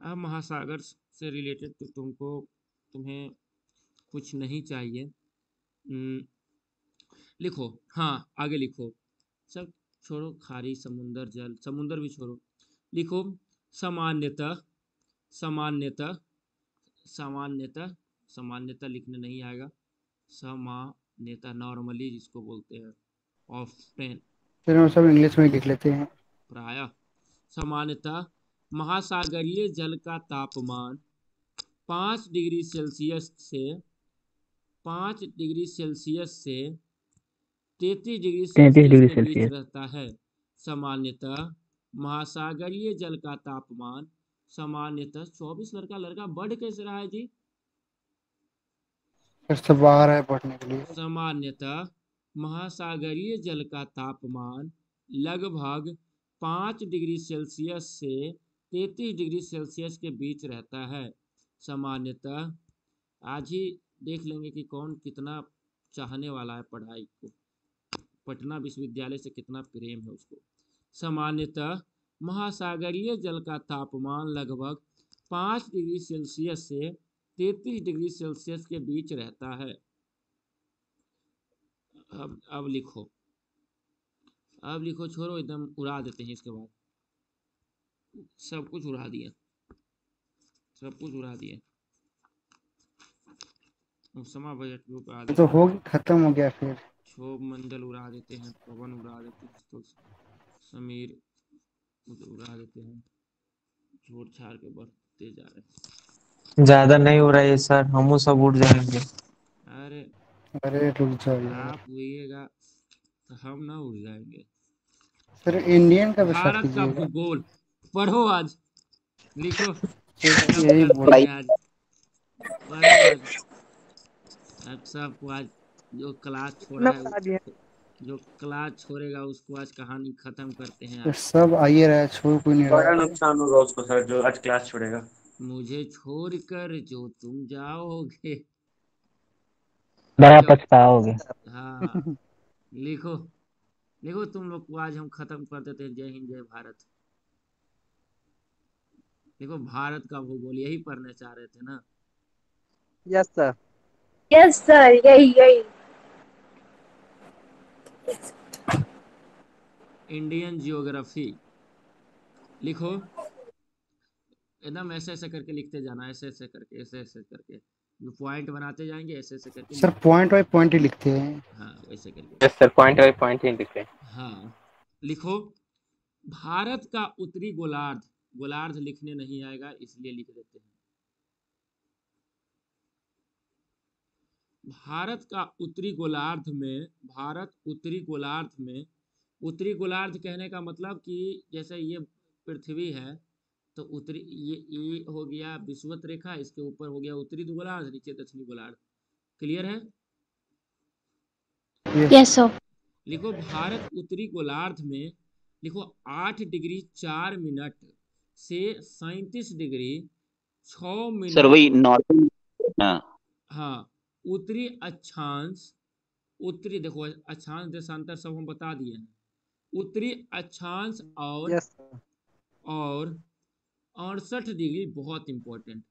अब महासागर से रिलेटेड तो तुमको तुम्हें कुछ नहीं चाहिए। लिखो। हाँ आगे लिखो। सब छोड़ो खारी समुंदर जल समुंदर भी छोड़ो। लिखो सामान्यतः सामान्यतः सामान्यतः सामान्यतः लिखने नहीं आएगा। सामान्यतः नॉर्मली जिसको बोलते हैं ऑफ़ टेन फिर हम सब इंग्लिश में लिख लेते हैं। प्राय सामान्यतः महासागरीय जल का तापमान पाँच डिग्री सेल्सियस से पाँच डिग्री सेल्सियस से तैतीस डिग्री 33 सेल्सियस डिग्री के बीच सेल्सियस। रहता है। सामान्यतः महासागरीय जल का तापमान सामान्यतः चौबीस लड़का लड़का बढ़ कैसे रहा है जी? फिर बाहर है पढ़ने के लिए। सामान्यतः महासागरीय जल का तापमान लगभग पाँच डिग्री सेल्सियस से तैतीस डिग्री सेल्सियस के बीच रहता है। सामान्यतः आज ही देख लेंगे कि कौन कितना चाहने वाला है पढ़ाई को। पटना विश्वविद्यालय से कितना प्रेम है उसको। सामान्यतः महासागरीय जल का तापमान लगभग पाँच डिग्री सेल्सियस से तैतीस डिग्री सेल्सियस के बीच रहता है। अब अब लिखो। अब लिखो, छोड़ो, एकदम उड़ा देते हैं इसके बाद। सब कुछ उड़ा दिया। सब कुछ उड़ा दिया। समा बजट भी उड़ा तो देते हैं। हो खत्म हो गया फिर। क्षोभ मंडल उड़ा देते हैं पवन उड़ा देते हैं तो समीर उड़- उड़ा देते हैं। छोड़ छाड़ के बढ़ते जा रहे हैं। ज़्यादा नहीं हो रहा है सर हम सब उड़ जाएँगे। अरे अरे रुक जाओ आप उड़िएगा तो हम ना उड़ जाएँगे। सर इंडियन का भी भारत का भूगोल पढ़ो आज। लिखो। आज। पढ़ो आज। अब सबको आज जो क्लास छोड़ा है जो। क्लास छोड़ेगा उसको आज कहानी खत्म करते हैं सब आइए रहा है छोड़ कोई नहीं बड़ा नुकसान होगा उसको सर जो आज क्लास छोड़ेगा। मुझे छोड़कर जो तुम जाओगे। बड़ा पछताओगे। हाँ। लिखो। लिखो तुम लोग को आज हम खत्म कर देते हैं। जय हिंद जय भारत। देखो भारत का भूगोल यही पढ़ना चाह रहे थे ना। यस सर यस सर यही यही। इंडियन जियोग्राफी लिखो। एकदम ऐसे ऐसे करके लिखते जाना ऐसे ऐसे करके ऐसे ऐसे करके। जो पॉइंट बनाते जाएँगे ऐसे ऐसे करके सर पॉइंट बाई पॉइंट ही लिखते हैं। हाँ वैसे करके। Yes sir point by point ही लिखे हाँ लिखो। भारत का उत्तरी गोलार्ध। गोलार्ध लिखने नहीं आएगा इसलिए लिख देते हैं। भारत का उत्तरी गोलार्ध में भारत उत्तरी गोलार्ध में उत्तरी गोलार्ध कहने का मतलब कि जैसे ये पृथ्वी है तो उत्तरी ये ये हो गया विषुवत रेखा इसके ऊपर हो गया उत्तरी गोलार्ध नीचे दक्षिणी गोलार्ध। क्लियर है? सर लिखो भारत उत्तरी गोलार्ध में लिखो आठ डिग्री चार मिनट। से सैतीस डिग्री छ सर मिनट वही नॉर्मल हाँ हाँ उत्तरी अक्षांश उत्तरी देखो अक्षांश देशांतर सब हम बता दिए। हैं उत्तरी अक्षांश और यस सर और अड़सठ डिग्री बहुत इंपॉर्टेंट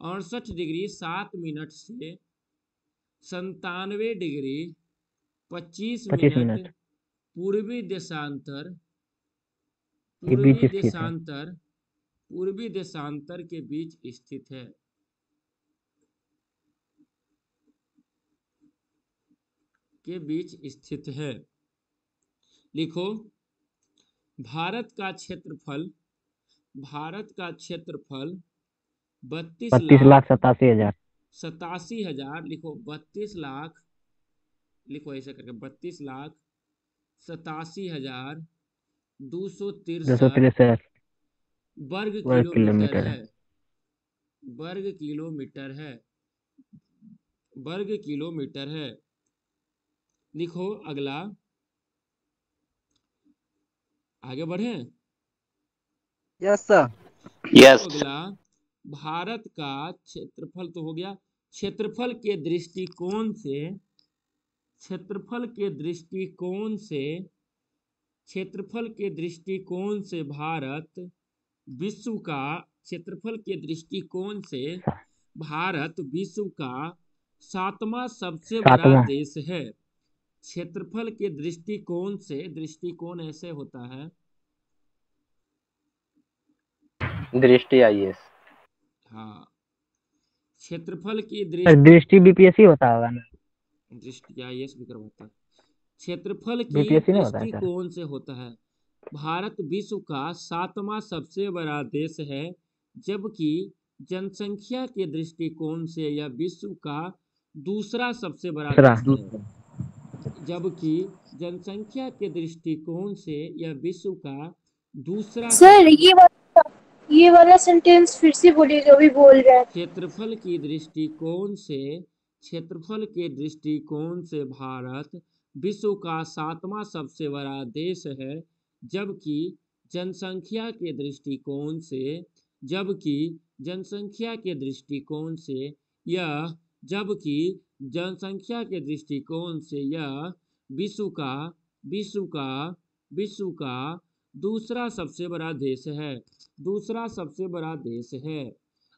अड़सठ डिग्री सात मिनट से संतानवे डिग्री पच्चीस मिनट मिनट। पूर्वी देशांतर पूर्वी देशांतर पूर्वी देशांतर के बीच स्थित है। के बीच स्थित है। लिखो भारत का क्षेत्रफल भारत का क्षेत्रफल बत्तीस लाख सतासी हज़ार। सतासी हज़ार लिखो बत्तीस लाख लिखो ऐसे करके बत्तीस लाख सतासी हज़ार दो सौ तिरसठ। वर्ग किलोमीटर किलोमीटर है। वर्ग किलोमीटर है। वर्ग किलोमीटर है। लिखो अगला। आगे बढ़े। यस सर यस अगला। भारत का क्षेत्रफल तो हो गया। क्षेत्रफल के दृष्टिकोण से क्षेत्रफल के दृष्टिकोण से क्षेत्रफल के दृष्टिकोण से भारत विश्व का क्षेत्रफल के दृष्टिकोण से भारत विश्व का सातवां सबसे बड़ा देश है। क्षेत्रफल के दृष्टिकोण से दृष्टिकोण ऐसे होता है। दृष्टि आई एस हाँ। क्षेत्रफल की दृष्टि दृष्टि बीपीएससी होता होगा ना? दृष्टि आईएएस भी करवाता है क्षेत्रफल की दृष्टिकोण से होता है। भारत विश्व का सातवां सबसे बड़ा देश है जबकि जनसंख्या के दृष्टिकोण से यह विश्व का दूसरा सबसे बड़ा देश है। जबकि जनसंख्या के दृष्टिकोण से यह विश्व का दूसरा सर ये वाला ये वाला सेंटेंस फिर से बोलिए जो भी बोल रहे हैं। क्षेत्रफल की दृष्टिकोण से क्षेत्रफल के दृष्टिकोण से भारत विश्व का सातवां सबसे बड़ा देश है जबकि जनसंख्या के दृष्टिकोण से, जबकि जनसंख्या के दृष्टिकोण से यह जबकि जनसंख्या के दृष्टिकोण से यह विश्व का विश्व का विश्व का दूसरा सबसे बड़ा देश है, दूसरा सबसे बड़ा देश है।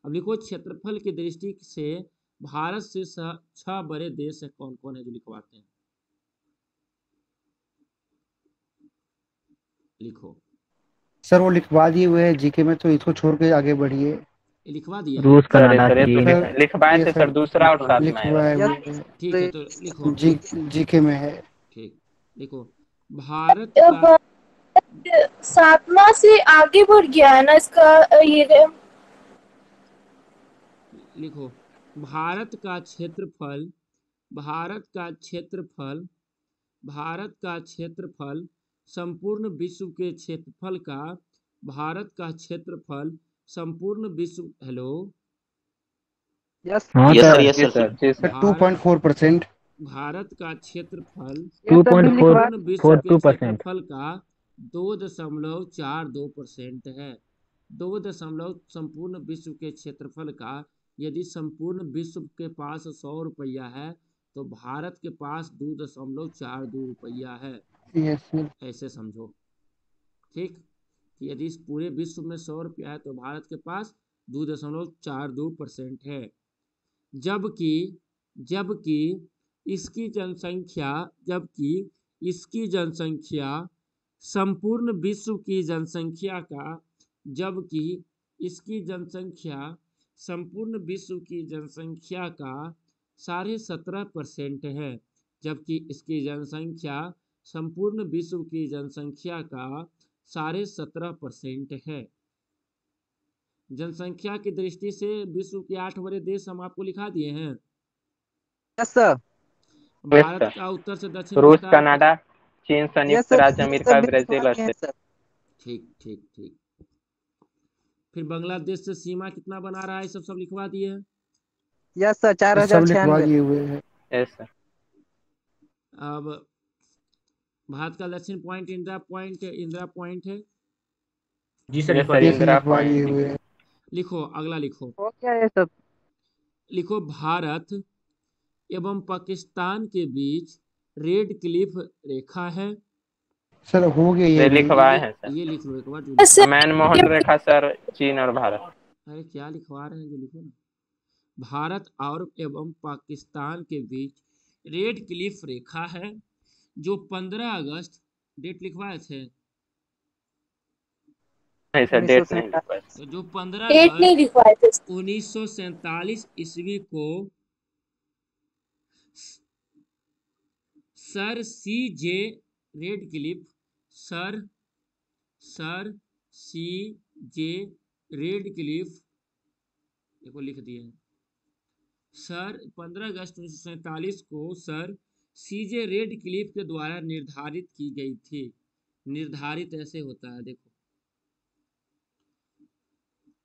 अब लिखो, क्षेत्रफल की दृष्टि से भारत से छह बड़े देश है। कौन कौन है जो लिखवाते हैं? लिखो। सर वो लिखवा दिए हुए हैं जीके में तो इसको छोड़ के आगे बढ़िए। लिखवा दिया रूस तो सर लिखवाए थे सर सर दूसरा और साथ में हैं ठीक है तो लिखो। जी जीके में है। ठीक लिखो भारत सातवां से आगे बढ़ गया है ना इसका ये लिखो भारत का क्षेत्रफल भारत का क्षेत्रफल भारत का क्षेत्रफल संपूर्ण विश्व के क्षेत्रफल का भारत का क्षेत्रफल संपूर्ण विश्व हेलो यस हाँ यस सर टू भारत पॉइंट फोर परसेंट भारत का क्षेत्रफल two point four two percent क्षेत्रफल का दो दशमलव चार दो परसेंट है। दो दशमलव संपूर्ण विश्व के क्षेत्रफल का यदि संपूर्ण विश्व के पास सौ रुपया है तो भारत के पास दो दशमलव चार दो रुपया है। सर ऐसे समझो। ठीक? कि यदि इस पूरे विश्व में सौ रुपया है तो भारत के पास दो दशमलव चार दो परसेंट है। जबकि जबकि इसकी जनसंख्या, जबकि इसकी जनसंख्या, संपूर्ण विश्व की जनसंख्या का, जबकि इसकी जनसंख्या, संपूर्ण विश्व की जनसंख्या का साढ़े सत्रह परसेंट है, जबकि इसकी जनसंख्या संपूर्ण विश्व की जनसंख्या का साढ़े सत्रह परसेंट है। जनसंख्या की दृष्टि से विश्व के आठ बड़े देश हम आपको लिखा दिए हैं। यस सर भारत सर का उत्तर से दक्षिण रूस कनाडा चीन संयुक्त राज्य अमेरिका ब्राज़ील ठीक ठीक ठीक। फिर बांग्लादेश से सीमा कितना बना रहा है सब सब लिखवा दिए हैं। यस सर चार हज़ार लिखवा छियानवे दिए हुए हैं। यस सर अब भारत का दक्षिण point Indira point Indira point है। जी सर इंदिरा पॉइंट लिखो अगला लिखो। हो गया ये सब? लिखो भारत एवं पाकिस्तान के बीच रेड क्लिफ रेखा है। सर हो गया ये लिखवाए हैं सर। ये लिख लो एक बार मनमोहन रेखा सर चीन और भारत। अरे क्या लिखवा रहे हैं जो लिखो ना। भारत और एवं पाकिस्तान के बीच रेड क्लिफ रेखा है। जो 15 अगस्त डेट लिखवाए थे। नहीं सर डेट नहीं लिखवाए तो जो 15 डेट नहीं अगस्त लिखवाए थे उन्नीस सौ सैतालीस ईस्वी को sir C J Radcliffe sir sir C J Radcliffe देखो लिख दिए। सर 15 अगस्त उन्नीस सौ सैतालीस को sir C J Radcliffe के द्वारा निर्धारित की गई थी। निर्धारित ऐसे होता है देखो।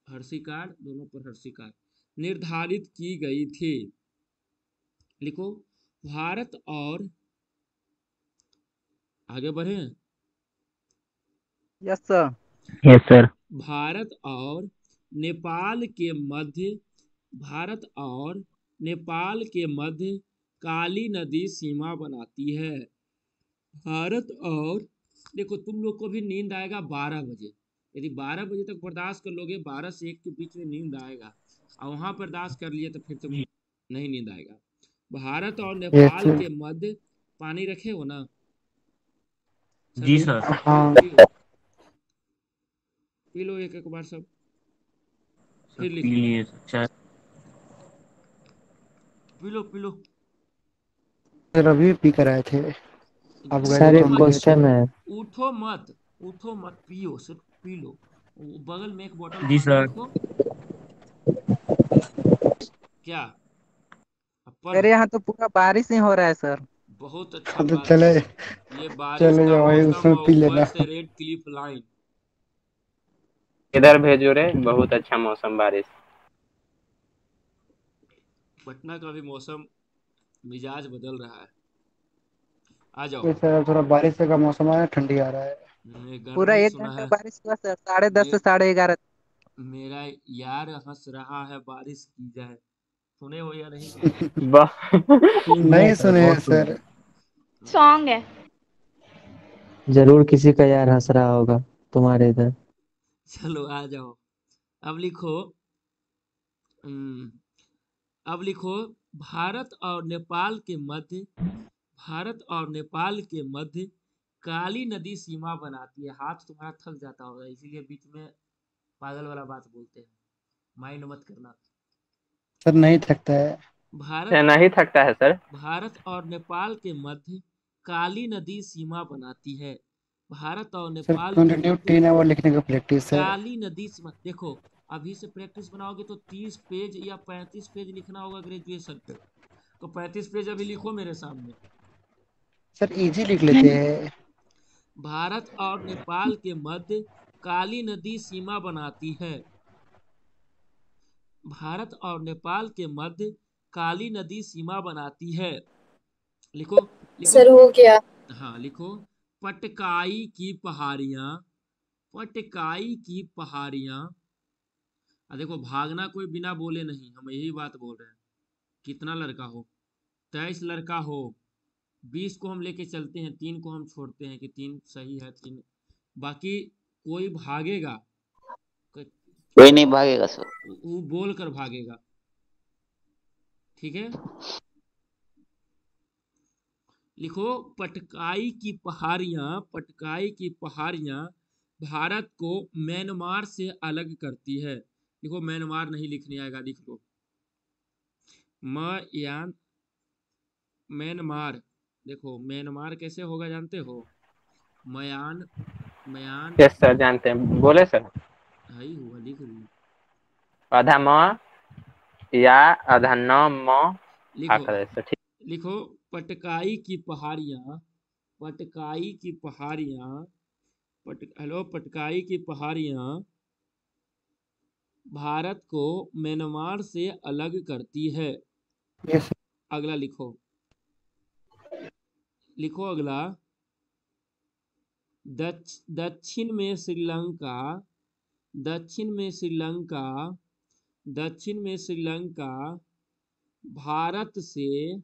हर्षिकार दोनों पर हर्षिकार। निर्धारित की गई थी। लिखो भारत और आगे बढ़े। Yes sir yes sir Bharat और नेपाल के मध्य भारत और नेपाल के मध्य काली नदी सीमा बनाती है। भारत और देखो तुम लोग को भी नींद आएगा बारह बजे। यदि बारह बजे तक बर्दाश्त कर लोगे बारह से एक के बीच में नींद आएगा। और वहाँ बर्दाश्त कर लिए तो फिर तुम नहीं नींद आएगा। भारत और नेपाल के मध्य पानी रखे हो ना? जी सर। हाँ। पी लो एक एक बार सब। फिर लिख पी लो पी लो। पी लो सर अभी पी कर आए थे। आप गए सर तो भी क्वेश्चन है। उठो मत उठो मत पियो सिर्फ़ पी लो। बगल में एक बोतल जी सर। क्या? अब मेरे यहाँ तो पूरा बारिश ही हो रहा है सर। बहुत अच्छा तो चले। ये बारिश चले जाओ भाई मौसम उसमें पी लेना। रेड क्लिफ लाइन इधर भेजो रे? बहुत अच्छा मौसम बारिश। पटना का भी मौसम मिजाज बदल रहा है। आ जाओ। सर थोड़ा बारिश का मौसम आया ठंडी आ रहा है। पूरा एक घंटा बारिश हुआ सर। साढ़े दस से साढ़े ग्यारह। मेरा यार हंस रहा है बारिश की जाए। सुने हो या नहीं? वाह। नहीं सुने सर। सॉन्ग है। ज़रूर किसी का यार हंस रहा होगा तुम्हारे इधर। चलो आ जाओ। अब लिखो। हम्म, अब लिखो। भारत और नेपाल के मध्य भारत और नेपाल के मध्य काली नदी सीमा बनाती है। हाथ तुम्हारा थक जाता होगा इसीलिए बीच में पागल वाला बात बोलते हैं। माइंड मत करना। सर नहीं थकता है। भारत नहीं थकता है सर। भारत और नेपाल के मध्य काली नदी सीमा बनाती है। भारत और सर नेपाल मध्य टेन आवर लिखने का प्रैक्टिस है। काली नदी सीमा देखो अभी से प्रैक्टिस बनाओगे तो तीस पेज या पैंतीस पेज लिखना होगा ग्रेजुएशन पे। तो पैंतीस पेज अभी लिखो मेरे सामने। सर इजी लिख लेते हैं। भारत और नेपाल के मध्य काली नदी सीमा बनाती है। भारत और नेपाल के मध्य काली नदी सीमा बनाती है। लिखो लिखो। सर हो गया। हाँ लिखो। पटकाई की पहाड़ियाँ पटकाई की पहाड़ियाँ। देखो भागना कोई बिना बोले नहीं हम यही बात बोल रहे हैं। कितना लड़का हो? तेईस लड़का हो। बीस को हम लेके चलते हैं तीन को हम छोड़ते हैं कि तीन सही है तीन। बाकी कोई भागेगा? कोई- नहीं भागेगा सर। वो बोल कर भागेगा। ठीक है? लिखो पटकाई की पहाड़ियाँ पटकाई की पहाड़ियाँ भारत को म्यांमार से अलग करती है। लिखो म्यांमार नहीं लिखने आएगा लिख लो। मयान म्यांमार देखो म्यांमार कैसे होगा जानते हो? मयान मयान। यस सर जानते हैं। बोले सर। हाई हुआ लिख लो आधा म या आधा न म। लिखो। लिखो पटकाई की पहाड़ियाँ पटकाई की पहाड़ियाँ पट हेलो पटकाई की पहाड़ियाँ। भारत को म्यांमार से अलग करती है। यस अगला लिखो। लिखो अगला। दक्ष दक्षिण में श्रीलंका दक्षिण में श्रीलंका दक्षिण में श्रीलंका भारत से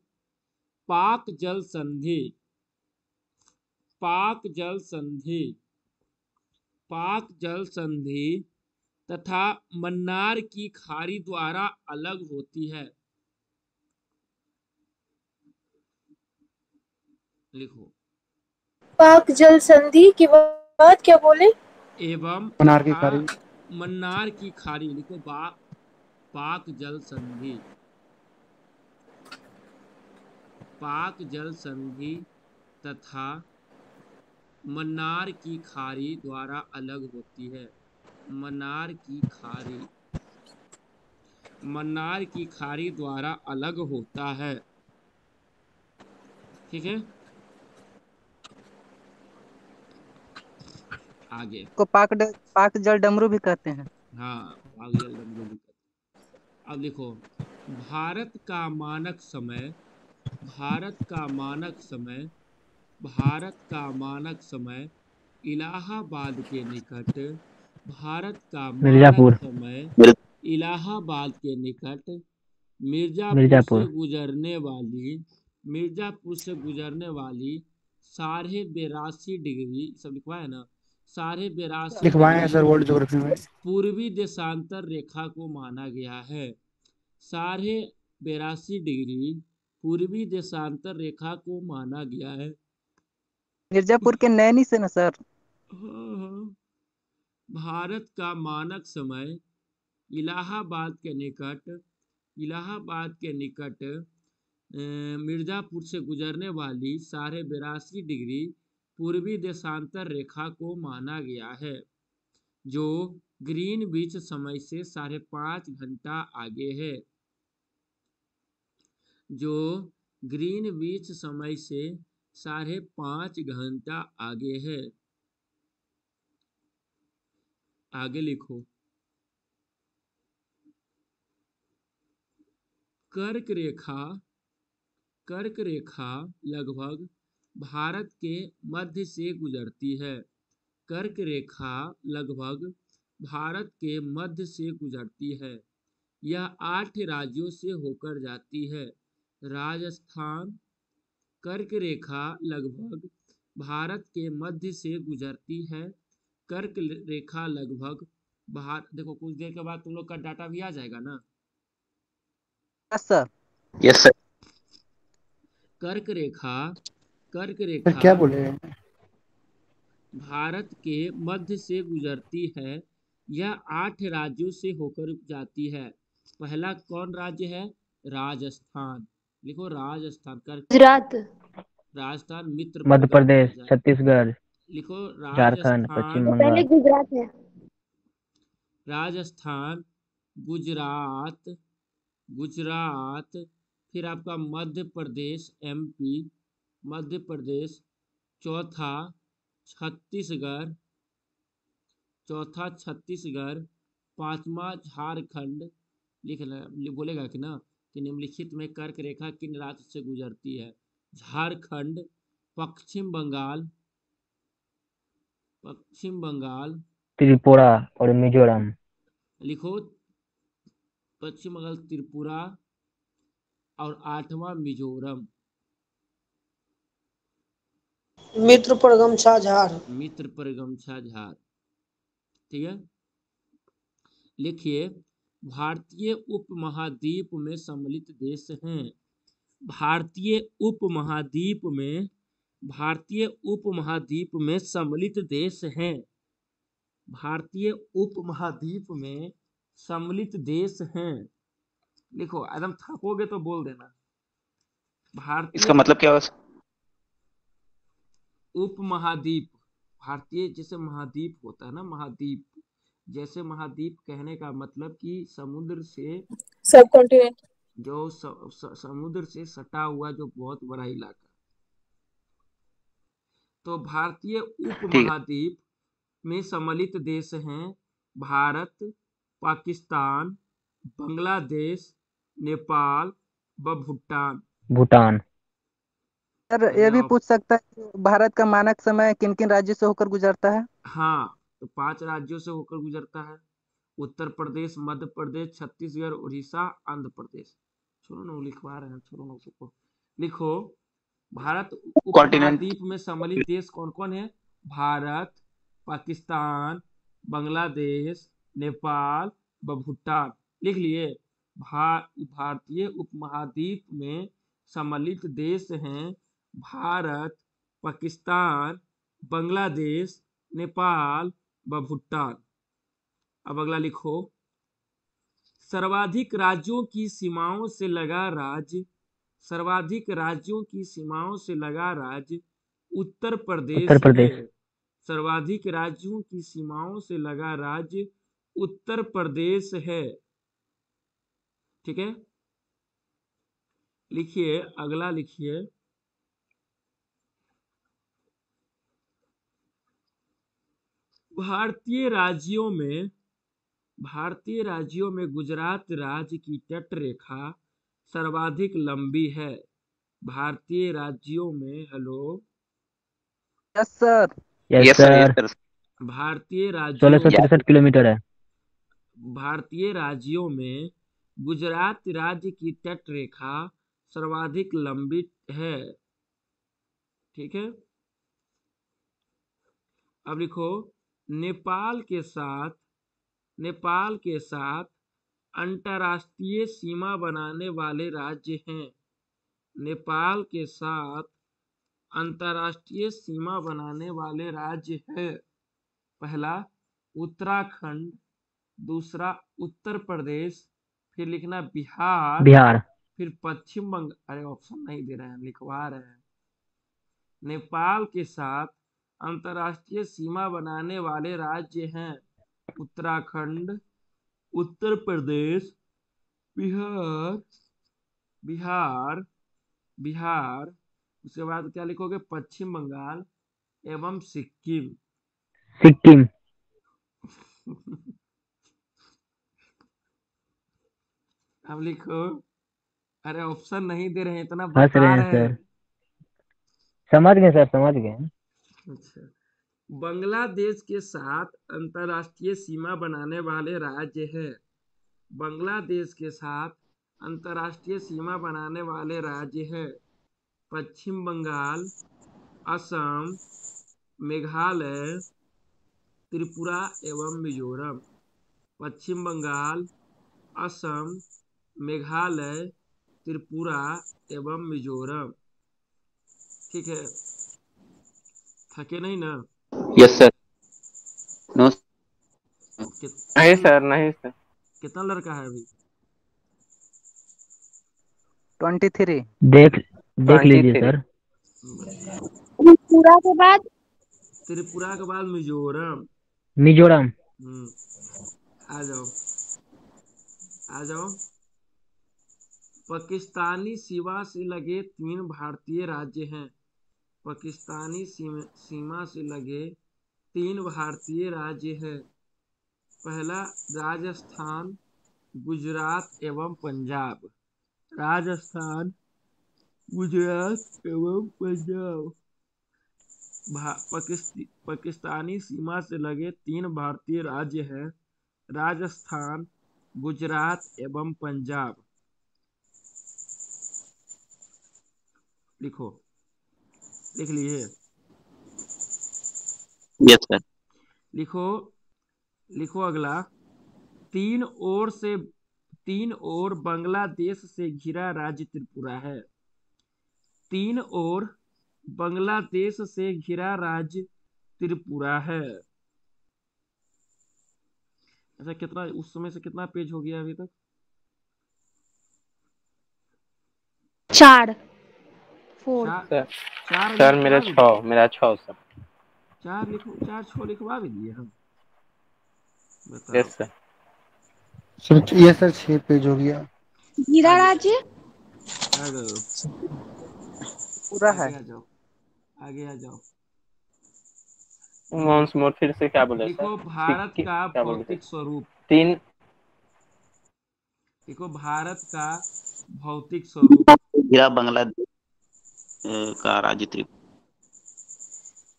पाक जल संधि पाक जल संधि पाक जल संधि तथा मन्नार की खाड़ी द्वारा अलग होती है। लिखो। पाक जल संधि के बाद क्या बोले? एवं मन्नार की खाड़ी मन्नार की खाड़ी लिखो बा पाक जल संधि। पाक जल संधि तथा मन्नार की खाड़ी द्वारा अलग होती है। मन्नार की खाड़ी मन्नार की खाड़ी द्वारा अलग होता है। ठीक है? आगे। को पाक ड, पाक जल डमरू भी कहते हैं। हाँ पागल डमरू भी कहते हैं। अब देखो भारत का मानक समय भारत का मानक समय भारत का मानक समय इलाहाबाद के निकट भारत का मिर्जापुर। समय इलाहाबाद के निकट मिर्जापुर। से गुजरने वाली मिर्जापुर से गुजरने वाली साढ़े बेरासी डिग्री सब लिखवा है ना साढ़े बेरासी लिखवाए सर वर्ल्ड ज्योग्राफी में। पूर्वी देशांतर रेखा को माना गया है। साढ़े बेरासी डिग्री पूर्वी देशांतर रेखा को माना गया है। मिर्जापुर के नैनी से ना सर? हाँ, हाँ। भारत का मानक समय इलाहाबाद के निकट, इलाहाबाद के निकट मिर्जापुर से गुजरने वाली साढ़े बेरासी डिग्री पूर्वी देशांतर रेखा को माना गया है, जो ग्रीन बीच समय से साढ़े पाँच घंटा आगे है। जो ग्रीन बीच समय से साढ़े पाँच घंटा आगे है। आगे लिखो। कर्क रेखा कर्क रेखा लगभग भारत के मध्य से गुजरती है। कर्क रेखा लगभग भारत के मध्य से गुजरती है। यह आठ राज्यों से होकर जाती है। राजस्थान, कर्क रेखा लगभग भारत के मध्य से गुजरती है। कर्क रेखा लगभग बाहर देखो कुछ देर के बाद तुम लोग का डाटा भी आ जाएगा ना? यस सर यस सर कर्क रेखा कर्क रेखा क्या बोले भारत के मध्य से गुजरती है यह आठ राज्यों से होकर जाती है। पहला कौन राज्य है? राजस्थान। लिखो राजस्थान कर्क गुजरात। राजस्थान मित्र मध्य प्रदेश छत्तीसगढ़। लिखो झारखंड पश्चिम राजस्थान पहले बंगाल गुजरात है राजस्थान गुजरात गुजरात फिर आपका मध्य प्रदेश एमपी मध्य प्रदेश चौथा छत्तीसगढ़ चौथा छत्तीसगढ़ पांचवा झारखंड लिख ले- बोलेगा कि ना कि निम्नलिखित में कर्क रेखा किन राज्य से गुजरती है? झारखंड पश्चिम बंगाल पश्चिम बंगाल। त्रिपुरा और मिजोरम। लिखो पश्चिम बंगाल त्रिपुरा और आठवां मिजोरम। मित्र पर गमछा झार मित्र पर गमछा झार ठीक है? लिखिए भारतीय उपमहाद्वीप में सम्मिलित देश हैं। भारतीय उपमहाद्वीप में भारतीय उपमहाद्वीप में सम्मिलित देश हैं। भारतीय उपमहाद्वीप में सम्मिलित देश हैं। लिखो एकदम थकोगे तो बोल देना। भारतीय इसका मतलब क्या होगा? उपमहाद्वीप। भारतीय जैसे महाद्वीप होता है ना महाद्वीप। जैसे महाद्वीप कहने का मतलब कि समुद्र से सब कॉन्टिनेंट जो स, स, समुद्र से सटा हुआ जो बहुत बड़ा इलाका तो भारतीय उपमहाद्वीप में सम्मिलित देश हैं भारत पाकिस्तान बांग्लादेश नेपाल व भूटान। भूटान। सर ये भी पूछ सकता है कि भारत का मानक समय किन किन राज्यों से होकर गुजरता है? हाँ तो पाँच राज्यों से होकर गुजरता है। उत्तर प्रदेश मध्य प्रदेश छत्तीसगढ़ उड़ीसा आंध्र प्रदेश। छोड़ो ना लिखवा रहे हैं छोड़ो ना उसको। लिखो। भारत उपमहाद्वीप में सम्मिलित देश कौन कौन है? भारत पाकिस्तान बांग्लादेश नेपाल व भूटान। लिख लिए। भा भारतीय उपमहाद्वीप में सम्मिलित देश हैं भारत पाकिस्तान बांग्लादेश नेपाल व भूटान। अब अगला लिखो। सर्वाधिक राज्यों की सीमाओं से लगा राज्य सर्वाधिक राज्यों की सीमाओं से लगा राज्य उत्तर प्रदेश उत्तर प्रदेश। है। सर्वाधिक राज्यों की सीमाओं से लगा राज्य उत्तर प्रदेश है। ठीक है? लिखिए अगला लिखिए। भारतीय राज्यों में भारतीय राज्यों में गुजरात राज्य की तट रेखा सर्वाधिक लंबी है। भारतीय राज्यों में hello? Yes sir yes sir भारतीय सोलह राज्यों सौ तिरसठ किलोमीटर है। भारतीय राज्यों में गुजरात राज्य की तट रेखा सर्वाधिक लंबी है। ठीक है? अब लिखो नेपाल के साथ नेपाल के साथ अंतर्राष्ट्रीय सीमा बनाने वाले राज्य हैं। नेपाल के साथ अंतर्राष्ट्रीय सीमा बनाने वाले राज्य है। पहला उत्तराखंड। दूसरा उत्तर प्रदेश। फिर लिखना बिहार। बिहार। फिर पश्चिम बंगाल अरे ऑप्शन नहीं दे रहे हैं लिखवा रहे हैं। नेपाल के साथ अंतर्राष्ट्रीय सीमा बनाने वाले राज्य हैं। उत्तराखंड उत्तर प्रदेश बिहार बिहार बिहार। उसके बाद क्या लिखोगे? पश्चिम बंगाल एवं सिक्किम। सिक्किम। अब लिखो। अरे ऑप्शन नहीं दे रहे हैं इतना बता रहे हैं सर हैं समझ गए सर समझ गए। अच्छा। बांग्लादेश के साथ अंतर्राष्ट्रीय सीमा बनाने वाले राज्य है। बांग्लादेश के साथ अंतर्राष्ट्रीय सीमा बनाने वाले राज्य है। पश्चिम बंगाल, असम, मेघालय, त्रिपुरा एवं मिजोरम। पश्चिम बंगाल, असम, मेघालय, त्रिपुरा एवं मिजोरम। ठीक है? थके नहीं ना? यस सर नो नहीं सर नहीं सर कितना लड़का है अभी? ट्वेंटी थ्री देख देख लीजिए सर त्रिपुरा के बाद? त्रिपुरा के बाद मिजोरम। मिजोरम। हम्म। आ जाओ। आ जाओ। पाकिस्तानी सीमा से लगे तीन भारतीय राज्य हैं। पाकिस्तानी सीमा सीमा से लगे तीन भारतीय राज्य हैं। पहला राजस्थान, गुजरात एवं पंजाब। राजस्थान, गुजरात एवं पंजाब। पाकिस्ती, पाकिस्तानी सीमा से लगे तीन भारतीय राज्य हैं। राजस्थान, गुजरात एवं पंजाब। लिखो। लिख लिए यस सर लिखो लिखो अगला। तीन ओर से तीन ओर बांग्लादेश से घिरा राज्य त्रिपुरा है। तीन ओर बांग्लादेश से घिरा राज्य त्रिपुरा है। अच्छा कितना उस समय से कितना पेज हो गया अभी तक? चार। फोर। चार सर चार। सर मेरे छः मेरा छ सर चार लिखो चार छो लिखवा भी दिए हम। बताओ। Yes sir. सर ये सर छह पेज हो गया। जीरा आगे राज्य आ पूरा है। आगे आ जाओ आगे आ जाओ। वंस मोर फिर से क्या बोले लिखो भारत का भौतिक स्वरूप। तीन। लिखो भारत का भौतिक स्वरूप। घिरा बांग्लादेश का राज्य त्रिपुरा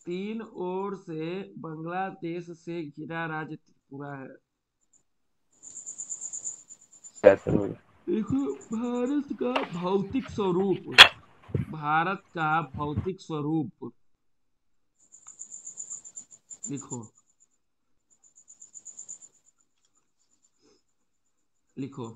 तीन ओर से बांग्लादेश से घिरा राज्य त्रिपुरा है। देखो भारत का भौतिक स्वरूप। भारत का भौतिक स्वरूप। लिखो। लिखो।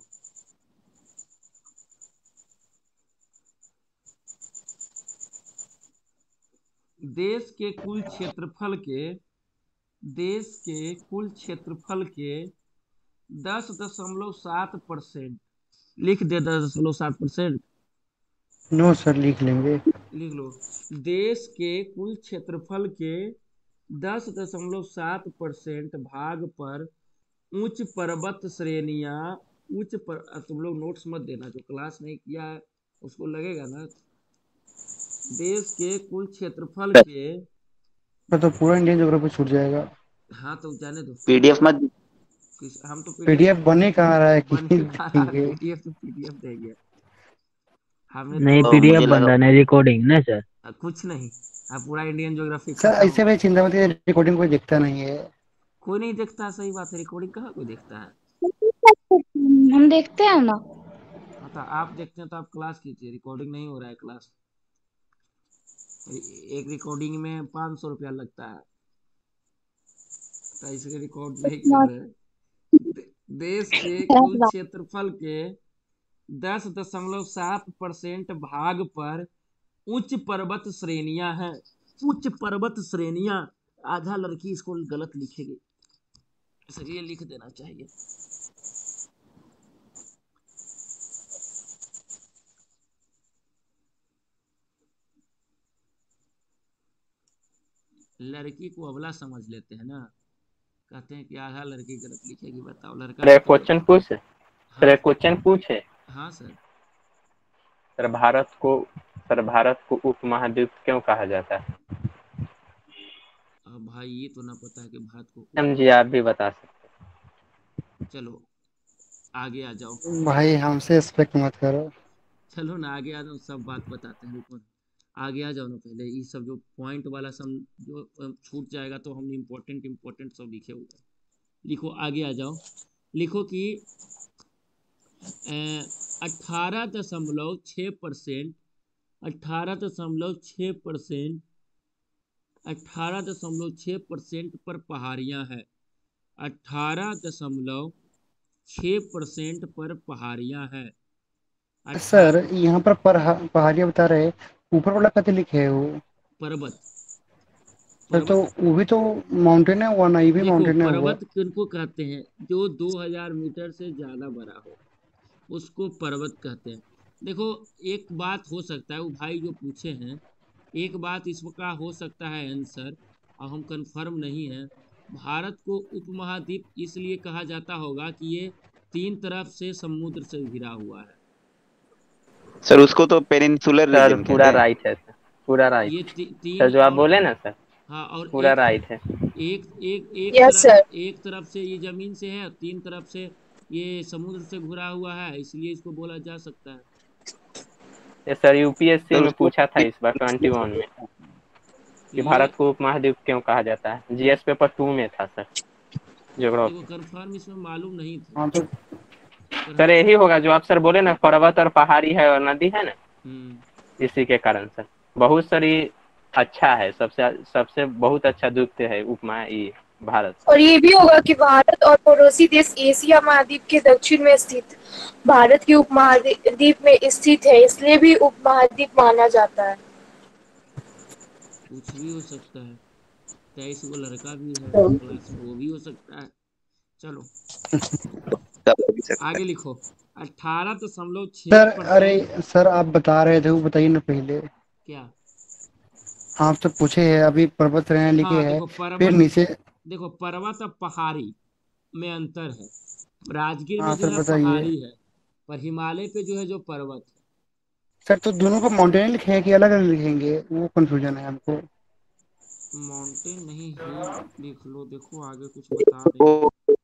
देश के कुल क्षेत्रफल के देश के कुल क्षेत्रफल के दस दशमलव सात परसेंट। लिख दे दस दशमलव सात परसेंट। नो सर लिख लेंगे। लिख लो। देश के कुल क्षेत्रफल के दस दशमलव सात परसेंट भाग पर उच्च पर्वत श्रेणियाँ उच्च पर तुम लोग नोट्स मत देना जो क्लास नहीं किया है उसको लगेगा ना? देश के कुल क्षेत्रफल के तो पूरा इंडियन ज्योग्राफी छूट जाएगा। हाँ तो जाने दो। पीडीएफ मत किस- हम तो पीडीएफ बने कहाँ रहा है? पीडीएफ तो पीडीएफ देंगे हमने नहीं तो पीडीएफ बन रहा है रिकॉर्डिंग ना सर कुछ नहीं। अब पूरा इंडियन ज्योग्राफी सर ऐसे में चिंता मत कीजिए रिकॉर्डिंग कोई देखता नहीं है। कोई नहीं देखता सही बात है। रिकॉर्डिंग कहाँ कोई देखता है? हम देखते हैं ना। हाँ तो आप देखते हैं तो आप क्लास कीजिए। रिकॉर्डिंग नहीं हो रहा है क्लास एक रिकॉर्डिंग में पाँच सौ रुपया लगता है। तो इसलिए रिकॉर्ड नहीं कर रहे। देश के कुल क्षेत्रफल के दस दशमलव सात परसेंट भाग पर उच्च पर्वत श्रेणियाँ हैं। उच्च पर्वत श्रेणियाँ। आधा लड़की इसको गलत लिखेगी। सर ये लिख देना चाहिए। लड़की को अबला समझ लेते हैं ना। कहते हैं कि आधा लड़की गलत लिखेगी बताओ लड़का सर क्वेश्चन पूछे। सर क्वेश्चन पूछे। हाँ सर। सर भारत को सर भारत को उपमहाद्वीप क्यों कहा जाता है? अब भाई ये तो ना पता है कि भारत को समझिए आप भी बता सकते चलो आगे आ जाओ। भाई हमसे एक्सपेक्ट मत करो। चलो ना आगे आ जाओ सब बात बताते हैं रुको आ जाओ ना पहले। ये सब जो पॉइंट वाला सब जो छूट जाएगा तो हमने इम्पोर्टेंट इम्पोर्टेंट सब लिखे हुए लिखो, आगे आ जाओ। लिखो कि अठारह दशमलव छः परसेंट अठारह दशमलव छः परसेंट अठारह दशमलव छः परसेंट पर पहाड़ियाँ हैं। अठारह दशमलव छः परसेंट पर पहाड़ियाँ हैं। सर, यहाँ पर पहाड़ियाँ बता रहे ऊपर वाला कते लिखे है वो? पर्वत। सर तो वो भी तो माउंटेन है वो ना ये भी माउंटेन है पर्वत किनको कहते हैं? जो 2000 मीटर से ज़्यादा बड़ा हो उसको पर्वत कहते हैं। देखो एक बात हो सकता है वो भाई जो पूछे हैं एक बात इसका हो सकता है आंसर और हम कंफर्म नहीं है। भारत को उपमहाद्वीप इसलिए कहा जाता होगा कि ये तीन तरफ़ से समुद्र से घिरा हुआ है। सर उसको तो पेनिनसुलर सर रीजन पूरा राइट है। सर। पूरा राइट ये ती, तीन सर जो आप बोले ना सर हाँ और पूरा राइट है। एक एक एक यस तरफ़ सर एक तरफ़ से ये ज़मीन से है तीन तरफ़ से ये समुद्र से घुरा हुआ है इसलिए इसको बोला जा सकता है। ये सर यूपीएससी में पूछा था इस बार ट्वेंटी वन में कि भारत को उपमहाद्वीप क्यों कहा जाता है? जीएस पेपर टू में था सर ज्योग्राफी देखो कंफर्म इसमें मालूम नहीं था। हाँ तो सर यही होगा जो आप सर बोले ना पर्वत और पहाड़ी है और नदी है ना? हम्म। इसी के कारण सर। बहुत सारी अच्छा है सबसे सबसे बहुत अच्छा द्वीप है उपमा ये भारत। और ये भी होगा कि भारत और पड़ोसी देश एशिया महाद्वीप के दक्षिण में स्थित भारत के उपमहाद्वीप में स्थित है इसलिए भी उपमहाद्वीप माना जाता है। कुछ भी हो सकता है। तेईस वो लड़का भी है? में वो भी हो सकता है। चलो। आगे लिखो। अठारह दशमलव सर अरे सर आप बता रहे थे वो बताइए ना पहले। क्या? आप तो पूछे है अभी पर्वत श्रेणियाँ लिखे हाँ है। फिर नीचे देखो पर्वत और पहाड़ी में अंतर है। राजगीर में हाँ जो है पहाड़ी है पर हिमालय पे जो है जो पर्वत है। सर तो दोनों को माउंटेन लिखे हैं कि अलग अलग लिखेंगे? वो कंफ्यूजन है हमको। माउंटेन नहीं है लिख लो देखो आगे कुछ बता रहे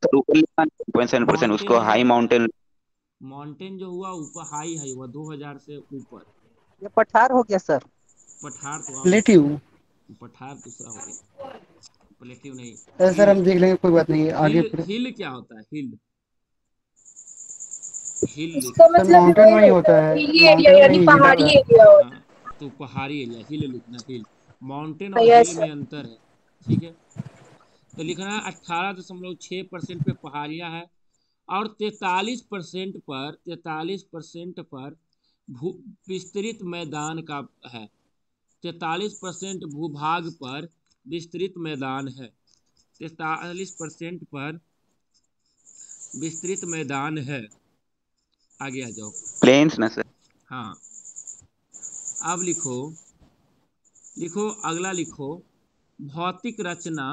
माउंटेन उसको हाई माउंटेन माउंटेन जो हुआ ऊपर हाई है हुआ दो हज़ार से ऊपर। ये पठार हो गया सर। पठार तो प्लेटिव पठार दूसरा हो गया। प्लेटिव नहीं। अरे सर हम देख लेंगे कोई बात नहीं आगे हिल हिल क्या होता है? हिल हिल सर मतलब माउंटेन में ही होता है। एरिया यानी पहाड़ी एरिया होता है। हाँ तो पहाड़ी एरिया हिल लिखना हिल माउंटेन और हिल में अंतर है ठीक है? तो लिखना है अट्ठारह दशमलव छः परसेंट पे पहाड़ियाँ है और तैतालीस परसेंट पर तैतालीस परसेंट पर भू विस्तृत मैदान का है। तैतालीस परसेंट भूभाग पर विस्तृत मैदान है। तैतालीस परसेंट पर विस्तृत मैदान है। आगे आ जाओ। प्लेन्स ना सर हाँ। अब लिखो। लिखो अगला लिखो। भौतिक रचना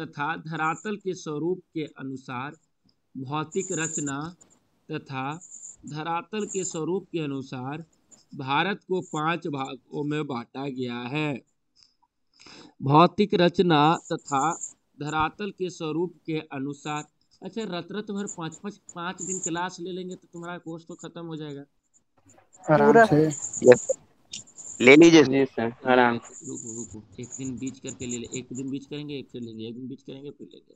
तथा धरातल के स्वरूप के अनुसार भौतिक रचना तथा धरातल के स्वरूप के अनुसार भारत को पाँच भागों में बांटा गया है। भौतिक रचना तथा धरातल के स्वरूप के अनुसार अच्छा रत रत भर पाँच पाँच पाँच दिन क्लास ले लेंगे तो तुम्हारा कोर्स तो खत्म हो जाएगा। आराम से। यस ले लीजिए। सर, आराम से। रुको रुको। एक दिन बीच करके ले ले। एक दिन बीच करेंगे, एक फिर लेंगे। एक दिन बीच करेंगे, फिर लेंगे।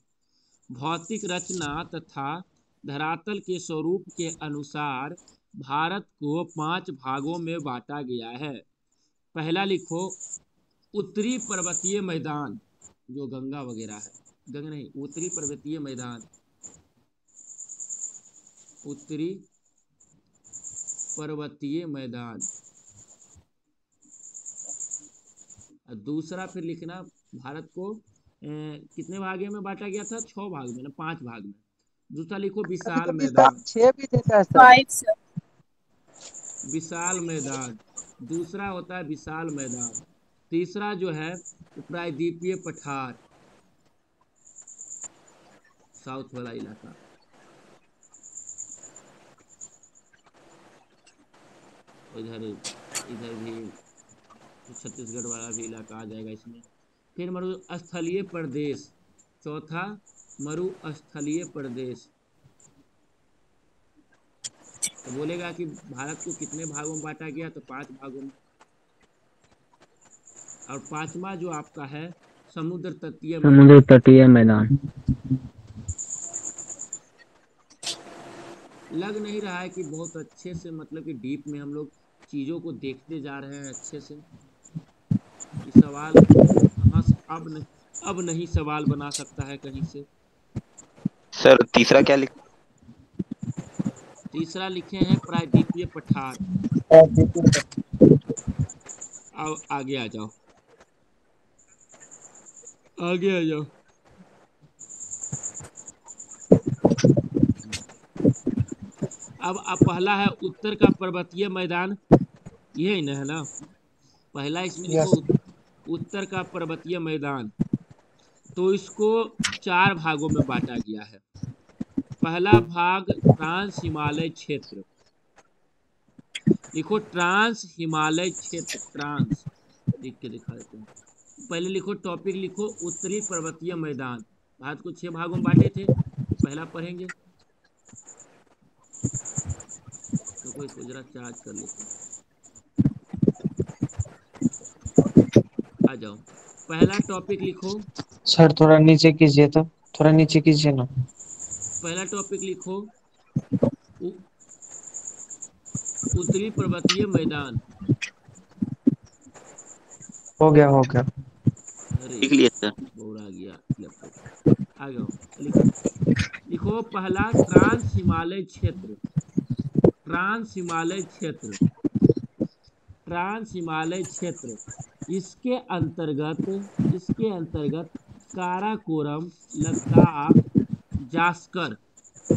भौतिक रचना तथा धरातल के स्वरूप के अनुसार भारत को पाँच भागों में बांटा गया है। पहला लिखो, उत्तरी पर्वतीय मैदान, जो गंगा वगैरह है। गंगा नहीं, उत्तरी पर्वतीय मैदान। उत्तरी पर्वतीय मैदान और दूसरा फिर लिखना भारत को अ, कितने भागे में बांटा गया था? छह भाग में ना पाँच भाग में। दूसरा लिखो विशाल मैदान। छह भी देता है विशाल मैदान। दूसरा होता है विशाल मैदान। तीसरा जो है प्रायद्वीपीय पठार। साउथ वाला इलाका। इधर इधर भी छत्तीसगढ़ वाला भी इलाका आ जाएगा इसमें। फिर मरुस्थलीय प्रदेश चौथा मरुस्थलीय प्रदेश। तो बोलेगा कि भारत को कितने भागों में बांटा गया? तो पाँच भागों में। और पांचवा जो आपका है समुद्र तटीय समुद्र तटीय मैदान। लग नहीं रहा है कि बहुत अच्छे से मतलब कि डीप में हम लोग चीज़ों को देखते जा रहे हैं अच्छे से। सवाल कहाँ से अब नहीं अब नहीं सवाल बना सकता है कहीं से। सर तीसरा क्या लिख तीसरा लिखे हैं प्रायद्वीपीय पठार। अब आगे आ जाओ। आगे आ जाओ। अब अब पहला है उत्तर का पर्वतीय मैदान। ये ही ना है ना? पहला इसमें उत- उत्तर का पर्वतीय मैदान। तो इसको चार भागों में बांटा गया है। पहला भाग ट्रांस हिमालय क्षेत्र। लिखो ट्रांस हिमालय क्षेत्र, ट्रांस। लिख के दिखा देते हैं। पहले लिखो टॉपिक, लिखो उत्तरी पर्वतीय मैदान। भारत को छह भागों में बांटे थे। पहला पढ़ेंगे। तो कोई जरा चार्ज कर लेते हैं। आ जाओ। पहला टॉपिक लिखो। सर थोड़ा नीचे कीजिए तो थोड़ा नीचे कीजिए ना। पहला टॉपिक लिखो। उ, उत्तरी पर्वतीय मैदान। हो गया हो गया। लिख लिए सर बोरा गया लैपटॉप आ जाओ लिखो। लिखो पहला ट्रांस हिमालय क्षेत्र। ट्रांस हिमालय क्षेत्र। ट्रांस हिमालय क्षेत्र। इसके अंतर्गत इसके अंतर्गत काराकोरम लद्दाख जास्कर।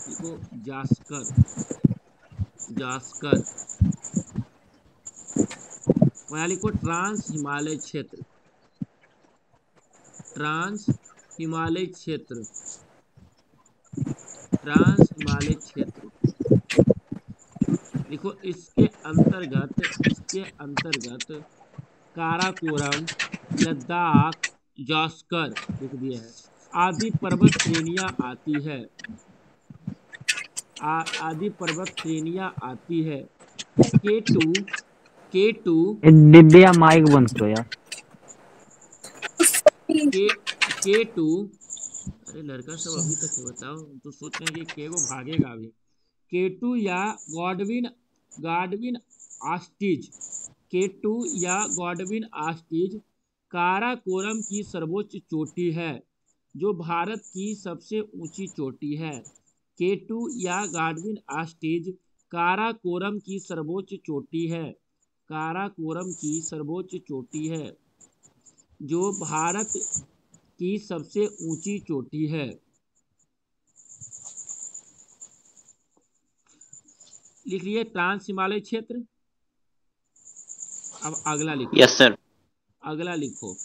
लिखो जास्कर जास्कर। लिखो ट्रांस हिमालय क्षेत्र। ट्रांस हिमालय क्षेत्र। ट्रांस हिमालय क्षेत्र। देखो, इसके अंतर्गत इसके अंतर्गत काराकोरम लद्दाख जास्कर लिख दिया है। आदि पर्वत श्रेणियाँ आती है। आदि पर्वत श्रेणियाँ आती है। के टू के टू दिव्या माइक बंद करो यार। के के टू अरे लड़का सब अभी तक बताओ तो सोच रहे हैं कि के को भागेगा अभी। के टू या गॉडविन गार्डविन आस्टिज। केटू या गॉडविन आस्टीज काराकोरम की सर्वोच्च चोटी है, जो भारत की सबसे ऊँची चोटी है। केटू या गाडविन आस्टीज काराकोरम की सर्वोच्च चोटी है। काराकोरम की सर्वोच्च चोटी है, जो भारत की सबसे ऊँची चोटी है। लिख लिए ट्रांस हिमालय क्षेत्र। अब अगला लिखो। यस सर अगला लिखो।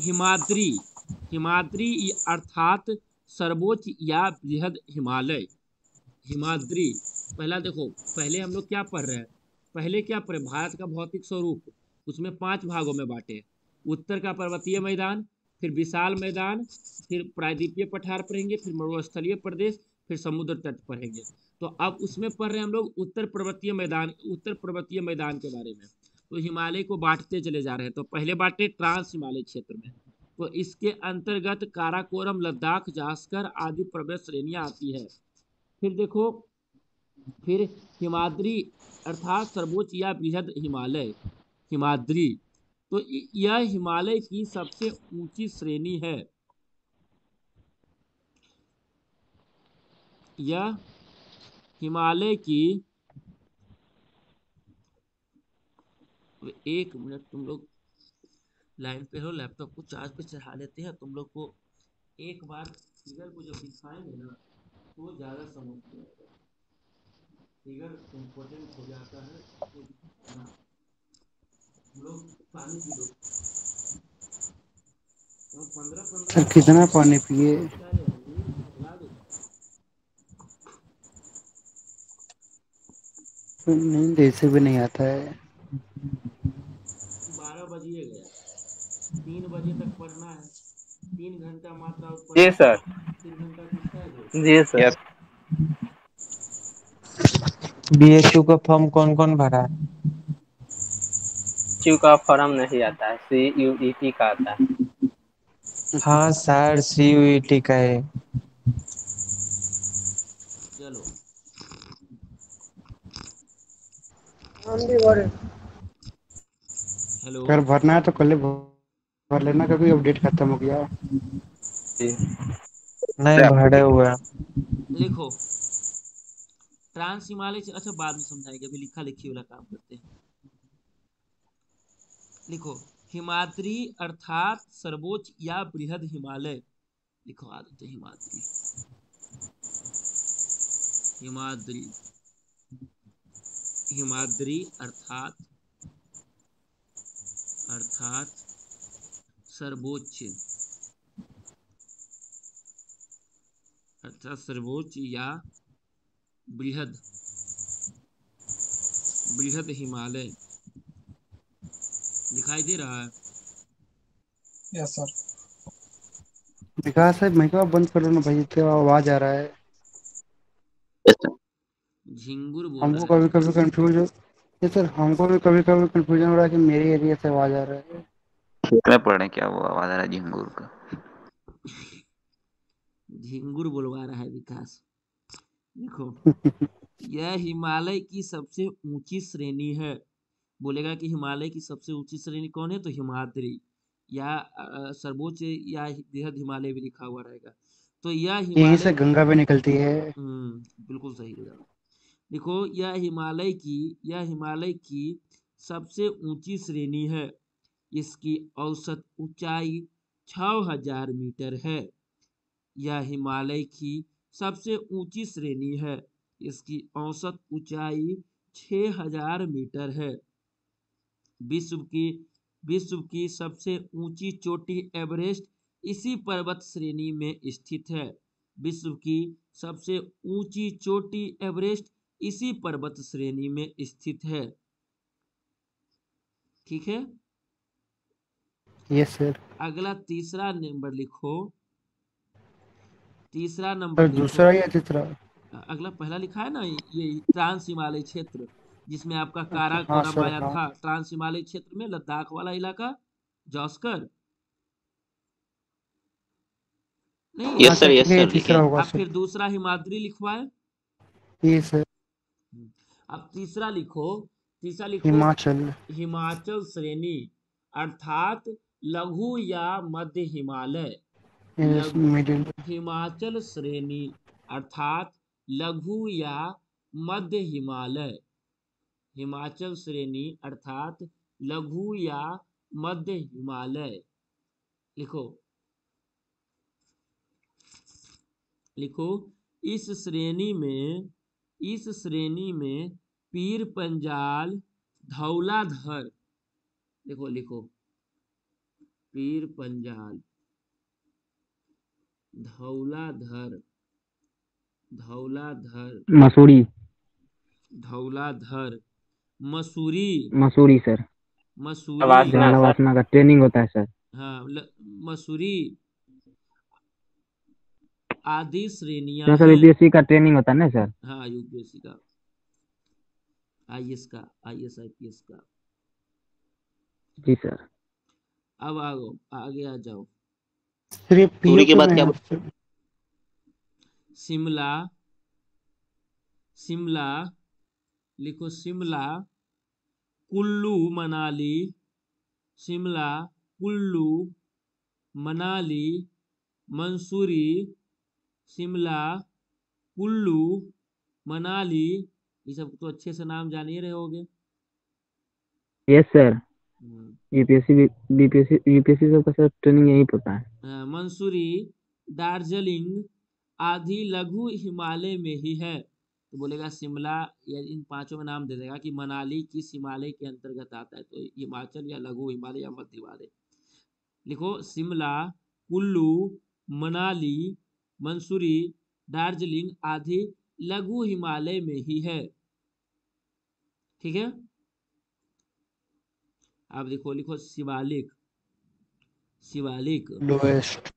हिमाद्री। हिमाद्री अर्थात सर्वोच्च या बृहद हिमालय। हिमाद्री। पहला देखो पहले हम लोग क्या पढ़ रहे हैं? पहले क्या पढ़े? भारत का भौतिक स्वरूप। उसमें पाँच भागों में बांटे। उत्तर का पर्वतीय मैदान फिर विशाल मैदान फिर प्रायद्वीपीय पठार पढ़ेंगे फिर मरुस्थलीय प्रदेश फिर समुद्र तट पढ़ेंगे तो अब उसमें पढ़ रहे हैं हम लोग उत्तर पर्वतीय मैदान, उत्तर पर्वतीय मैदान के बारे में। तो हिमालय को बांटते चले जा रहे हैं। तो पहले बांटे ट्रांस हिमालय क्षेत्र में। तो इसके अंतर्गत काराकोरम, लद्दाख, जास्कर आदि प्रवेश श्रेणियाँ आती है। फिर देखो, फिर हिमाद्री अर्थात सर्वोच्च या बृहद हिमालय, हिमाद्री। तो यह हिमालय की सबसे ऊँची श्रेणी है। यह हिमालय की एक मिनट तुम लोग लाइन पे हो लैपटॉप को चार्ज पे चढ़ा लेते हैं तुम लोग को एक बार फिगर को जब दिखाएँगे ना तो ज़्यादा समझ में आएगा। फिगर इम्पोर्टेंट हो जाता है तो लोग पानी पी लो। और पंद्रह पंद्रह कितना पानी पिए क्या ले रहे हो? खिला दो नींद ऐसे भी नहीं आता है। बारह बजिए गया तीन बजे तक पढ़ना है। तीन घंटा मात्र जी सर। तीन घंटा किसका जो सर। यस। बीएचयू का फॉर्म कौन कौन भरा है? क्यू का फॉर्म नहीं आता है सी यू ई टी का आता है। हाँ sir C U E T का है चलो हम भी भरे हेलो अगर भरना है तो कल भर लेना कभी अपडेट खत्म हो गया नहीं भरे हुए हैं। लिखो ट्रांस हिमालय अच्छा बाद में समझाएँगे अभी लिखा लिखी वाला काम करते हैं। लिखो हिमाद्री अर्थात सर्वोच्च या बृहद हिमालय। लिखो आदित्य हिमाद्री। हिमाद्री। हिमाद्री अर्थात अर्थात सर्वोच्च। अर्थात सर्वोच्च या बृहद बृहद हिमालय। दिखाई दे रहा है? यस सर विकास है मैं क्या बंद कर ना भाई? क्या आवाज़ आ रहा है? सर झिंगुर बोल हमको रहा है। कभी कभी कंफ्यूज ये सर हमको भी कभी कभी कंफ्यूजन हो रहा है कि मेरे एरिया से आवाज़ आ रहा है। में पढ़ रहे क्या वो आवाज़ आ रहा है झिंगूर का। झिंगुर बोलवा रहा है विकास। देखो यह हिमालय की सबसे ऊँची श्रेणी है। बोलेगा कि हिमालय की सबसे ऊँची श्रेणी कौन है? तो हिमाद्री। या सर्वोच्च या बृहद हिमालय भी लिखा हुआ रहेगा। तो यह हिमालय से गंगा भी निकलती है। हम्म बिल्कुल सही जवाब। देखो, यह हिमालय की, यह हिमालय की सबसे ऊँची श्रेणी है। इसकी औसत ऊंचाई हज़ार मीटर है। यह हिमालय की सबसे ऊँची श्रेणी है। इसकी औसत ऊंचाई छः हज़ार मीटर है। विश्व की विश्व की सबसे ऊँची चोटी एवरेस्ट इसी पर्वत श्रेणी में स्थित है। विश्व की सबसे ऊँची चोटी एवरेस्ट इसी पर्वत श्रेणी में स्थित है। ठीक है? यस सर अगला तीसरा नंबर लिखो। तीसरा नंबर दूसरा या तीसरा? अगला पहला लिखा है ना? ये ट्रांस हिमालय क्षेत्र जिसमें आपका हाँ काराकोरम सर आया हाँ। था। ट्रांस हिमालय क्षेत्र में लद्दाख वाला इलाका जॉस्कर। नहीं? हाँ यस सर यस है सर फिर दूसरा हिमाद्री लिखवाए। ये सर अब तीसरा लिखो। तीसरा लिखो। हिमाचल। हिमाचल श्रेणी अर्थात लघु या मध्य हिमालय। हिमाचल श्रेणी अर्थात लघु या मध्य हिमालय। हिमाचल श्रेणी अर्थात लघु या मध्य हिमालय। लिखो। लिखो। इस श्रेणी में इस श्रेणी में पीर पंजाल धौलाधर। देखो लिखो। पीर पंजाल धौलाधर धौलाधर। मसूरी। धौलाधर मसूरी। मसूरी सर। मसूरी। का ट्रेनिंग होता है सर। हाँ ल, मसूरी। आदि श्रेणियाँ सर यूपीएससी का ट्रेनिंग होता है ना सर? हाँ यूपीएससी का। आईएएस का आईएएस आईपीएस का। जी सर। अब आओ आगे आ जाओ। सिर्फ़ के बाद क्या शिमला शिमला लिखो शिमला कुल्लू मनाली शिमला कुल्लू मनाली मंसूरी शिमला कुल्लू मनाली ये सब तो अच्छे से नाम जान ही रहे होगे। Yes sir UPSC BPSC UPSC सबका सर ट्रेनिंग यहीं पे होता है। मंसूरी दार्जिलिंग आदि लघु हिमालय में ही है। तो बोलेगा शिमला या इन पाँचों में नाम दे देगा कि मनाली किस हिमालय के अंतर्गत आता है। तो हिमाचल या लघु हिमालय या मध्य हिमालय। लिखो शिमला कुल्लू मनाली मंसूरी दार्जिलिंग आदि लघु हिमालय में ही है। ठीक है? अब देखो लिखो शिवालिक। शिवालिक। लोएस्ट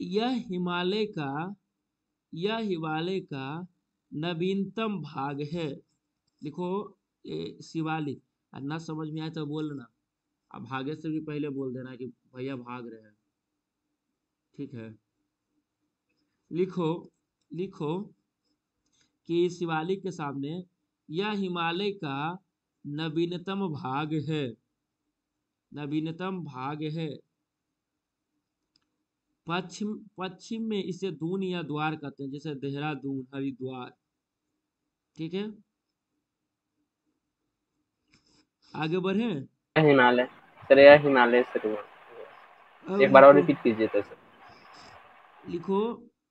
यह हिमालय का यह हिमालय का नवीनतम भाग है। लिखो शिवालिक। ना समझ में आए तो बोलना अब भागे से भी पहले बोल देना कि भैया भाग रहे हैं। ठीक है? लिखो लिखो कि शिवालिक के सामने यह हिमालय का नवीनतम भाग है। नवीनतम भाग है। पश्चिम पश्चिम में इसे दून या द्वार कहते हैं जैसे देहरादून हरिद्वार। ठीक है? आगे बढ़े। हिमालय सर यह हिमालय से हुआ अब एक बार और रिपीट कीजिए तो सर। लिखो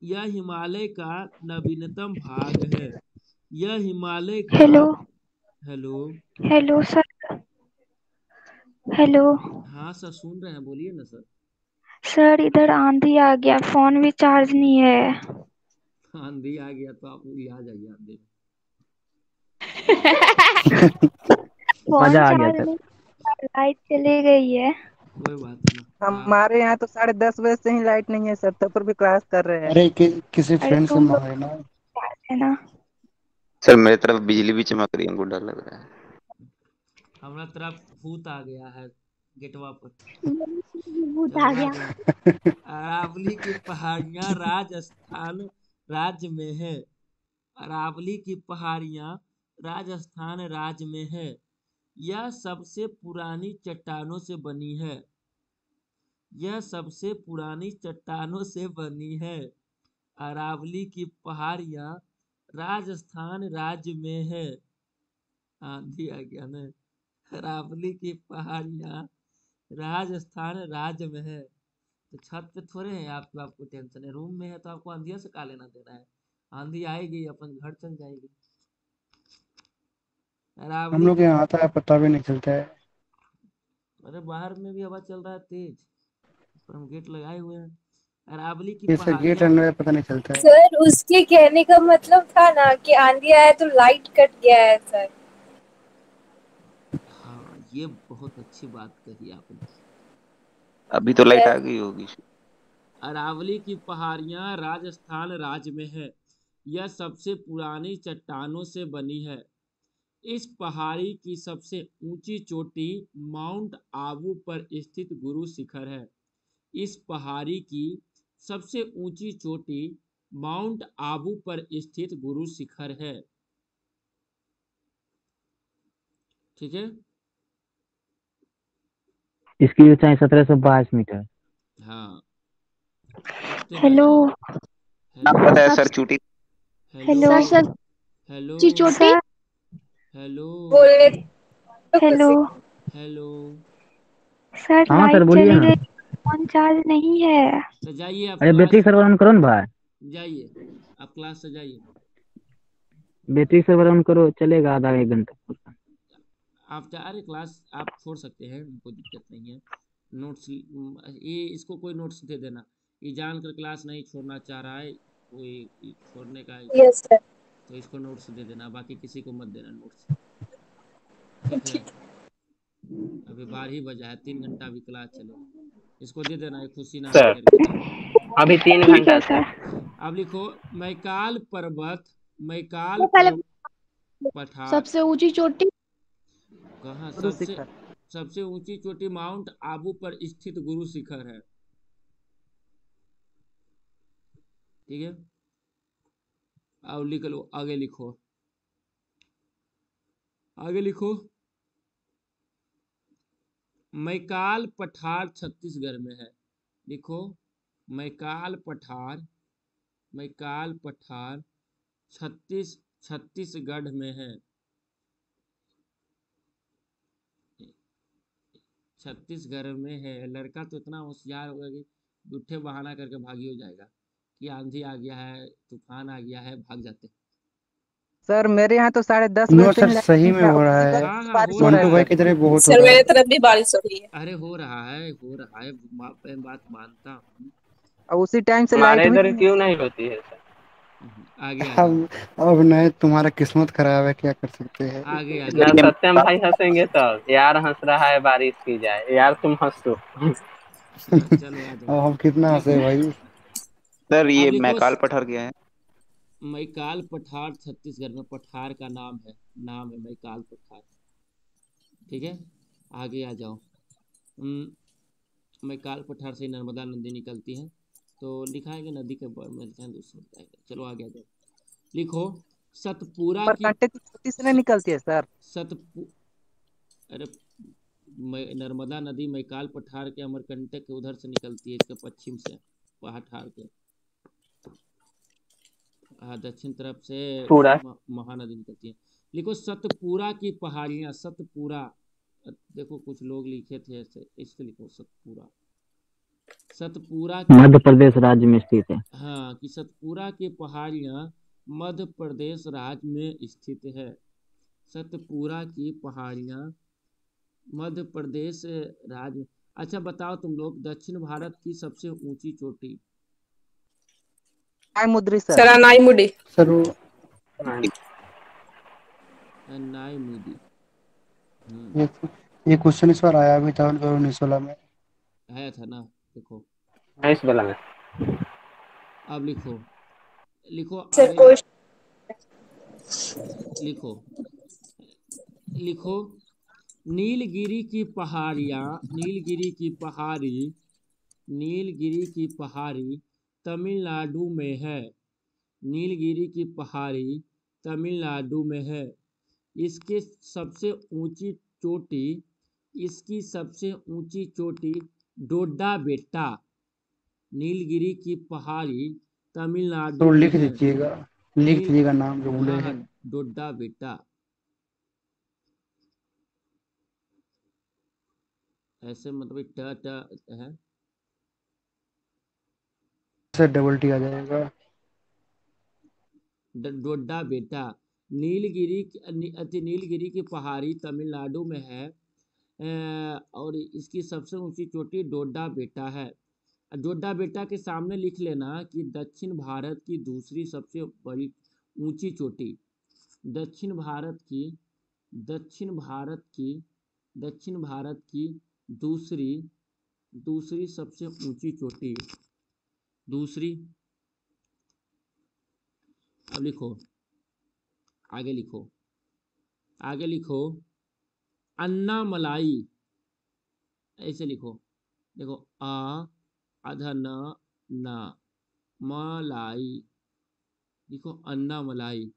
यह हिमालय का नवीनतम भाग है। यह हिमालय का hello hello hello sir hello हाँ सर सुन रहे हैं बोलिए ना सर सर इधर आंधी आ गया फ़ोन भी चार्ज नहीं है। आंधी आ गया तो आप भी आ जाइए आंधी में फ़ोन मज़ा आ गया चार्ज सर नहीं लाइट चली गई है। कोई बात ना हाँ हमारे यहाँ तो साढ़े दस बजे से ही लाइट नहीं है सर तब पर भी क्लास कर रहे हैं। अरे कि, किसी अरे फ्रेंड से तुम लोग मांगे ना। है ना। सर मेरे तरफ़ बिजली भी चमक रही है हमको डर लग रहा है। हमारा तरफ़ भूत आ गया है गेटवा पर। भूत आ गया। अरावली की पहाड़ियाँ राजस्थान राज्य में है। अरावली की पहाड़ियाँ राजस्थान राज्य में है। यह सबसे पुरानी चट्टानों से बनी है। यह सबसे पुरानी चट्टानों से बनी है। अरावली की पहाड़ियाँ राजस्थान राज्य में है। आंधी आ गया ना। अरावली की पहाड़ियाँ राजस्थान राज्य में है। तो छत पे थोड़े हैं आपको आपको टेंशन है। रूम में है तो आपको आंधिया से का लेना देना है। आंधी आएगी अपन घर चल जाएगी। हम लोग यहाँ आता है पता भी नहीं चलता है। अरे बाहर में भी हवा चल रहा है तेज। पर हम गेट लगाए हुए हैं। अरावली की इसका गेट है पता नहीं चलता है। सर उसके कहने का मतलब था ना कि आंधी आया तो लाइट कट गया है सर। हाँ ये बहुत अच्छी बात कही आपने। अभी तो लाइट आ गई होगी। अरावली की पहाड़ियाँ राजस्थान राज्य में है। यह सबसे पुरानी चट्टानों से बनी है। इस पहाड़ी की सबसे ऊँची चोटी माउंट आबू पर स्थित गुरु शिखर है। इस पहाड़ी की सबसे ऊँची चोटी माउंट आबू पर स्थित गुरु शिखर है। ठीक है? इसकी ऊंचाई सत्रह सौ बाईस मीटर। हाँ। तो हेलो। पता है सर चूटी। हेलो। Sir sir. हेलो। ची चोटी। हेलो। हेलो। हेलो। सर हाँ सर लाइट बोलिए चली गई। फ़ोन चार्ज नहीं है। तो जाइए आप अरे बैटरी सर्वर ऑन करो ना भाई। जाइए आप क्लास से जाइए। बैटरी सर्वर ऑन करो चलेगा आधा एक घंटा। आप जा अरे क्लास आप छोड़ सकते हैं कोई दिक्कत नहीं है। नोट्स ये इसको कोई नोट्स दे देना। ये जानकर क्लास नहीं छोड़ना चाह रहा है कोई छोड़ने का यस सर तो इसको नोट्स दे देना बाकी किसी को मत देना नोट्स ठीक है। अभी बारह ही बजा है तीन घंटा अभी क्लास चलेगा इसको दे देना एक खुशी ना सर। अभी तीन घंटा सर। अब लिखो मैकाल पर्वत मैकाल पठार। सबसे ऊँची चोटी? कहा? सबसे सबसे ऊँची चोटी माउंट आबू पर स्थित गुरु शिखर है। ठीक है? अब लिख लो आगे लिखो। आगे लिखो। मैकाल पठार छत्तीसगढ़ में है। लिखो मैकाल पठार मैकाल पठार छत्तीस, छत्तीसगढ़ में है। छत्तीसगढ़ में है। लड़का तो इतना होशियार होगा कि झूठे बहाना करके भागी हो जाएगा कि आंधी आ गया है, तूफ़ान आ गया है, भाग जाते। सर मेरे यहाँ तो साढ़े दस नो सर सही में हो रहा है। हाँ। हाँ मंटू भाई है की तरह बहुत सर मेरे तरफ़ भी बारिश हो रही है। अरे हो रहा है हो रहा है। मैं बात मानता हूँ। और उसी टाइम से लाइट इधर क्यों नहीं होती है सर? आगे अब अब नहीं तुम्हारा किस्मत खराब है क्या कर सकते हैं? आगे सत्यम भाई हंसेंगे तब यार हंस रहा है बारिश की जाए। यार तुम हंस। दो अब हम कितना हंसे भाई? सर ये लिखो मैकाल पठार गया है। मैकाल पठार छत्तीसगढ़ में पठार का नाम है नाम है मैकाल पठार। ठीक है? आगे आ जाओ। मैकाल पठार से नर्मदा नदी निकलती है। तो लिखा है कि नदी के ब- में लिखा है दूसरा बताएगा। चलो आगे आ जाओ। लिखो सतपुरा की की से निकलती है सर। सतपु अरे नर्मदा नदी मैकाल पठार के अमरकंटक के उधर से निकलती है इसके पश्चिम से पठार के। दक्षिण तरफ़ से महानदी निकलती है। लिखो सतपुरा की पहाड़ियाँ सतपुरा। देखो कुछ लोग लिखे थे ऐसे इसको लिखो सतपुरा। सतपुरा मध्य प्रदेश राज्य में स्थित है। हाँ कि सतपुरा की पहाड़ियाँ मध्य प्रदेश राज्य में स्थित है। सतपुरा की पहाड़ियाँ मध्य प्रदेश राज्य अच्छा बताओ तुम लोग दक्षिण भारत की सबसे ऊँची चोटी। आई मुद्री सर सर अनाई मुडी सर वो हम्म ये ये क्वेश्चन इस बार आया भी था दो हज़ार उन्नीस सोलह में है था ना देखो इस वाला में अब लिखो लिखो सर लिखो लिखो नीलगिरी की पहाड़ियाँ नीलगिरी की पहाड़ी नीलगिरी की पहाड़ी तमिलनाडु में है। नीलगिरी की पहाड़ी तमिलनाडु में है। इसके सबसे ऊँची चोटी इसकी सबसे ऊँची चोटी डोडा बेट्टा नीलगिरी की पहाड़ी तमिलनाडु तो लिख दीजिएगा लिख दीजिएगा नाम जो बोले हाँ हैं। डोडा बेटा ऐसे मतलब ट है। से डबल टी आ जाएगा। डोडा बेटा, नीलगिरी अति नीलगिरी की पहाड़ी तमिलनाडु में है और इसकी सबसे ऊँची चोटी डोडा बेटा है। डोडा बेटा के सामने लिख लेना कि दक्षिण भारत की दूसरी सबसे बड़ी ऊँची चोटी, दक्षिण भारत की, दक्षिण भारत की, दक्षिण भारत की दूसरी दूसरी सबसे ऊँची चोटी। दूसरी, अब लिखो, आगे लिखो आगे लिखो अन्ना मलाई ऐसे लिखो, देखो, आ आधा न, मलाई, लिखो अन्ना मलाई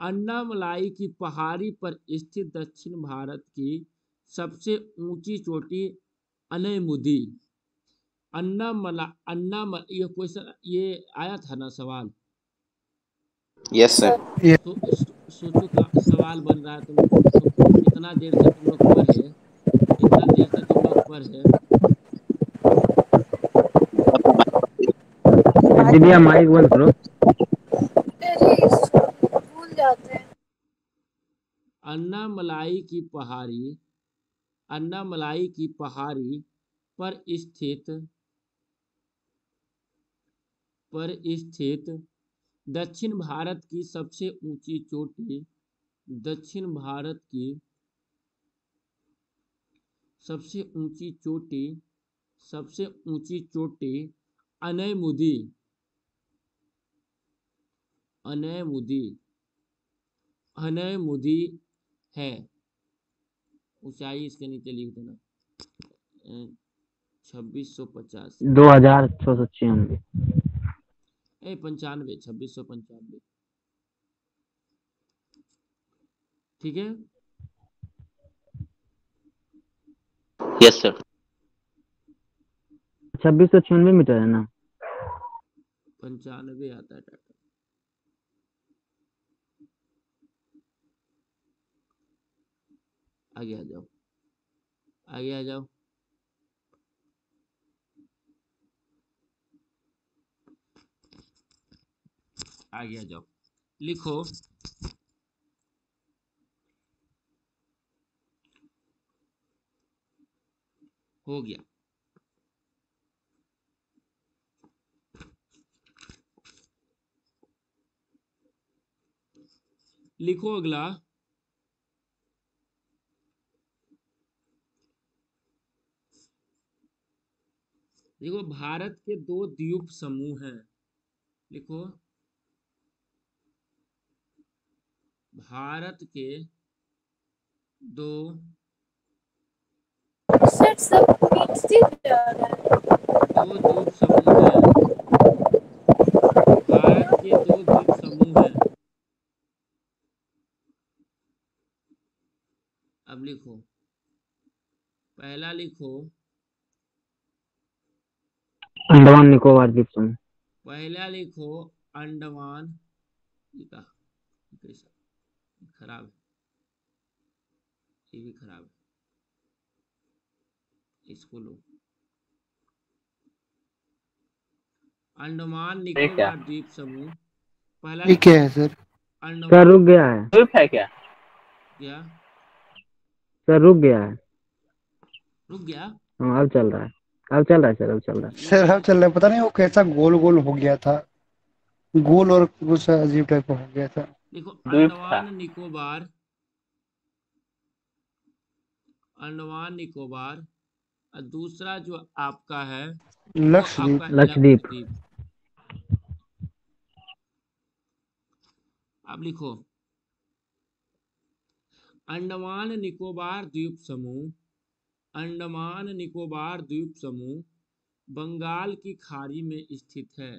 अन्नामलाई की पहाड़ी पर स्थित दक्षिण भारत की सबसे ऊँची चोटी अनैमुदी अन्नामला अन्नाम ये क्वेश्चन ये आया था ना सवाल? यस सर तो सोचो का सवाल बन रहा है तुम तो इतना देर तक तुम लोग पढ़े इतना देर तक तुम लोग पढ़े दिव्या माइक बंद करो। भूल जाते हैं अन्नामलाई की पहाड़ी अन्ना मलाई की पहाड़ी पर स्थित पर स्थित दक्षिण भारत की सबसे ऊँची चोटी दक्षिण भारत की सबसे ऊँची चोटी, सबसे ऊँची चोटी अनैमुदी अनैमुदी अनैमुदी है। ऊंचाई इसके नीचे लिख देना। छब्बीस सौ पचास। दो हज़ार छह सौ छियानवे। ए पंचानवे छब्बीस सौ पंचानवे। ठीक है? यस सर छब्बीस सौ छियानवे मीटर है ना? पंचानवे आता है टाटा। आगे आ जाओ। आगे आ जाओ। आगे आ जाओ लिखो। हो गया। लिखो अगला। देखो, भारत के दो द्वीप समूह हैं। लिखो। भारत के दो है दो द्वीप समूह हैं। भारत के दो द्वीप समूह हैं। अब लिखो। पहला लिखो। अंडमान निकोबार द्वीप समूह। पहला लिखो अंडमान। ये का ये कैसा? ये खराब है। ये भी खराब है। इसको लो। अंडमान निकोबार द्वीप समूह पहला क्या लिखो है सर? सर रुक गया है। ग्रुप है क्या? क्या? सर रुक गया है। रुक गया? हाँ अब चल रहा है। अब चल रहा है सर अब चल रहा है। सर अब चल रहा है। पता नहीं वो कैसा गोल गोल हो गया था। गोल और कुछ अजीब टाइप का हो गया था। देखो अंडमान निकोबार अंडमान निकोबार और दूसरा जो आपका है लक्षद्वीप। लक्षद्वीप। लक्षद्वीप। अब लिखो। अंडमान निकोबार द्वीप समूह अंडमान निकोबार द्वीप समूह बंगाल की खाड़ी में स्थित है।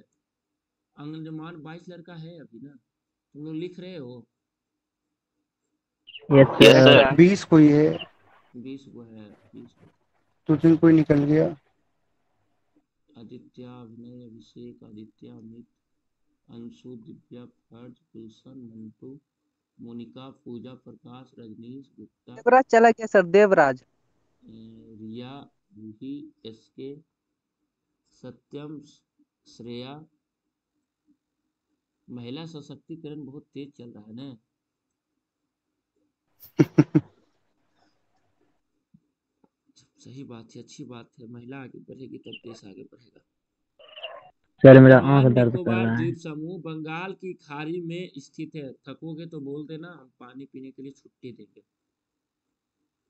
अंडमान बाईस लड़का है अभी ना। तुम लोग लिख रहे हो? बीस कोई है। बीस को है बीस तो दिन कोई निकल गया। आदित्य अभिनय अभिषेक आदित्य अमित अंशु दिव्या फ़र्ज़ गुलशन मंटू मोनिका पूजा प्रकाश रजनीश गुप्ता देवराज चला गया sir Devraj. Riya Ruhi S K Satyam Shreya महिला सशक्तिकरण बहुत तेज चल रहा है ना? सही बात है अच्छी बात है। महिला आगे बढ़ेगी तब देश आगे बढ़ेगा। सर मेरा आँख दर्द कर रहा है। द्वीप समूह बंगाल की खाड़ी में स्थित है। थकोगे तो बोल देना हम पानी पीने के लिए छुट्टी देंगे।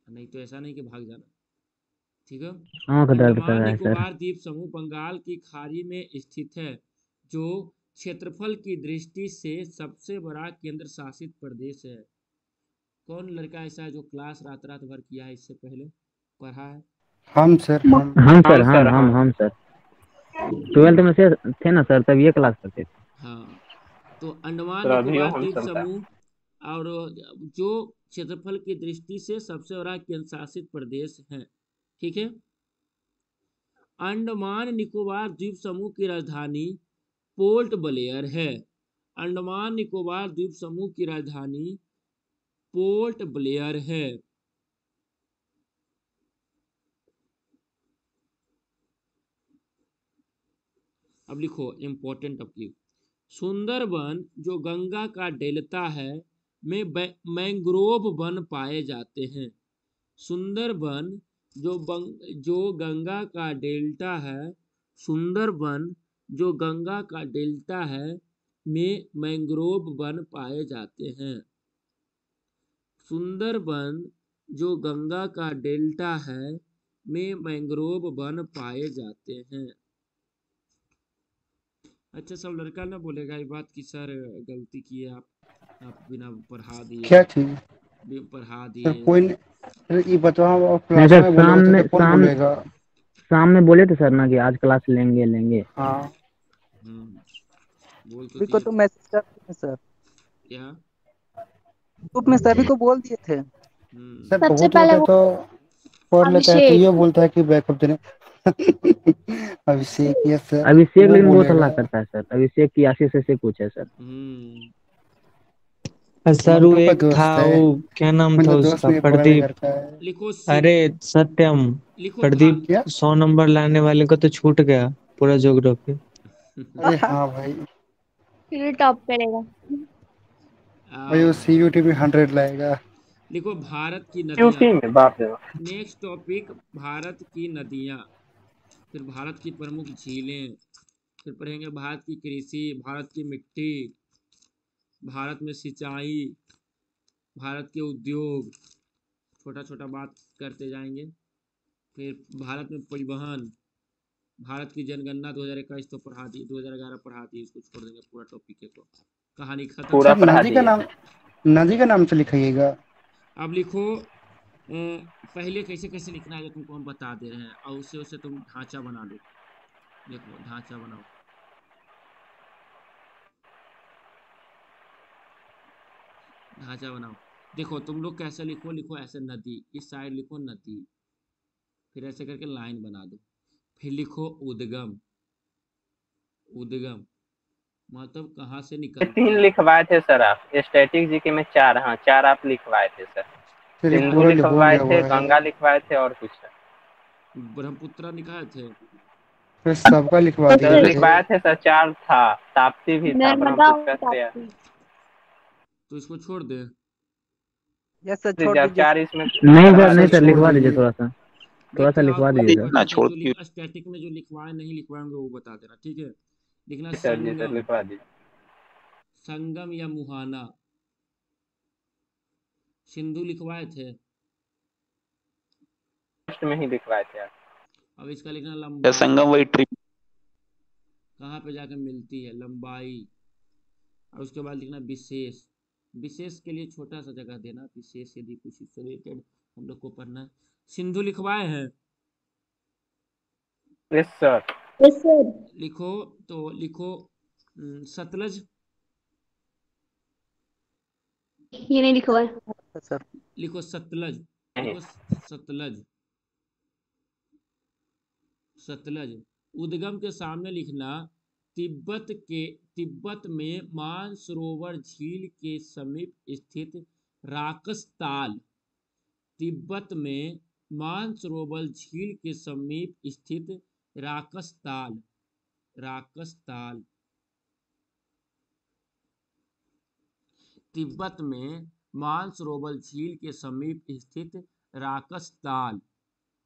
नहीं तो ऐसा नहीं कि भाग जाना। ठीक है? आँख दर्द कर रहा है सर। निकोबार द्वीप समूह बंगाल की खाड़ी में स्थित है जो क्षेत्रफल की दृष्टि से सबसे बड़ा केंद्र शासित प्रदेश है। कौन लड़का ऐसा है जो क्लास रात रात भर किया है इससे पहले? पढ़ा है? हम सर हम। हम सर हम हम सर हम हम हम सर। ट्वेल्थ में से थे ना सर तब ये क्लास करते थे। हाँ तो अंडमान निकोबार द्वीप समूह और जो क्षेत्रफल की दृष्टि से सबसे बड़ा केंद्र शासित प्रदेश है ठीक है? अंडमान निकोबार द्वीप समूह की राजधानी पोर्ट ब्लेयर है। अंडमान निकोबार द्वीप समूह की राजधानी पोर्ट ब्लेयर है। अब लिखो इम्पोर्टेंट यू सुंदरबन जो गंगा का डेल्टा है, में मैंग्रोव वन पाए जाते हैं। सुंदरबन जो बंग, जो गंगा का डेल्टा है सुंदरबन जो गंगा का डेल्टा है में मैंग्रोव वन पाए जाते हैं। सुंदरबन जो गंगा का डेल्टा है में मैंग्रोव वन पाए जाते हैं। अच्छा सब लड़का ना बोलेगा ये बात की सर गलती की है आप आप बिना पढ़ा दिए। क्या चीज़? पढ़ा सर दिए कोई ये बताओ आप नहीं क्लास में तो सामने तो सामने सामने बोले थे सर ना कि आज क्लास लेंगे लेंगे। हाँ। बोल तो सभी को तो मैसेज कर दिए सर। क्या? ग्रुप में सभी को बोल दिए थे। हम्म। सर सबसे पहले है तो पढ़ लेता है तो ये बोलता है कि बैकअप देने। अभिषेक यस सर अभिषेक लेकिन बहुत हल्ला करता है सर। अभिषेक की आशीष से कुछ है सर। हम्म। सर वो एक था वो क्या नाम था उसका? प्रदीप। है। अरे सत्यम। प्रदीप सौ नंबर लाने वाले को तो छूट गया पूरा ज्योग्राफी अरे हाँ भाई। फिर टॉप करेगा भाई वो सीयूटी में हंड्रेड लाएगा। लिखो भारत की ड्यूटी नदियाँ बाप रे नेक्स्ट टॉपिक भारत की नदियाँ। फिर भारत की प्रमुख झीलें। फिर पढ़ेंगे भारत की कृषि भारत की मिट्टी भारत में सिंचाई भारत के उद्योग। छोटा छोटा बात करते जाएँगे। फिर भारत में परिवहन। भारत की जनगणना 2021 तो पढ़ा दी 2011 पढ़ा दी इसको छोड़ देंगे पूरा टॉपिक को। कहानी खत्म। पूरा पढ़ा नदी का नाम नदी का नाम से लिखाइएगा। अब लिखो पहले कैसे कैसे लिखना है तुमको हम बता दे रहे हैं और उससे उससे तुम ढांचा बना लो देखो ढांचा बनाओ। ढांचा बनाओ। देखो तुम लोग कैसे लिखो लिखो ऐसे नदी इस साइड लिखो नदी। फिर ऐसे करके लाइन बना दो। फिर लिखो उद्गम। उद्गम। मतलब कहाँ से ये निकलती तीन लिखवाए थे सर आप। स्टैटिक जीके में चार हाँ चार आप लिखवाए थे सर। सिंधु लिखवाए थे गंगा लिखवाए थे और कुछ सर ब्रह्मपुत्र निकाले थे? फिर सबका लिखवा तो दिए थे। लिखवाए थे सर चार था। ताप्ती भी था ब्रह्मपुत्र से। तो इसको छोड़ दे। यस सर छोड़ दीजिए। चार इसमें नहीं सर नहीं सर लिखवा दीजिए। थोड़ा सा। थोड़ा सा लिखवा और दीजिए ना छोड़ जो स्टैटिक में जो लिखवाए नहीं लिखवाएँगे वो बता देना ठीक है? लिखना सर जी सर संगम लिखवा दीजिए। संगम या मुहाना। सिंधु लिखवाए थे। फ़र्स्ट में ही लिखवाए थे। अब इसका लिखना या लंबाई संगम वही ट्रिप। कहाँ पे जाकर मिलती है? लंबाई। और उसके बाद लिखना विशेष। विशेष के लिए छोटा सा जगह देना। विशेष यदि कुछ इससे रिलेटेड हम लोग को पढ़ना है। सिंधु लिखवाए हैं। यस सर यस सर लिखो तो लिखो सतलज। ये नहीं लिखा हुआ है सर लिखो सतलज। लिखो सतलज। सतलज। उद्गम के सामने लिखना तिब्बत के तिब्बत में मानसरोवर झील के समीप स्थित राकसताल तिब्बत में मानसरोवर झील के समीप स्थित राकसताल राकसताल। तिब्बत में मानसरोवर झील के समीप स्थित राकसताल।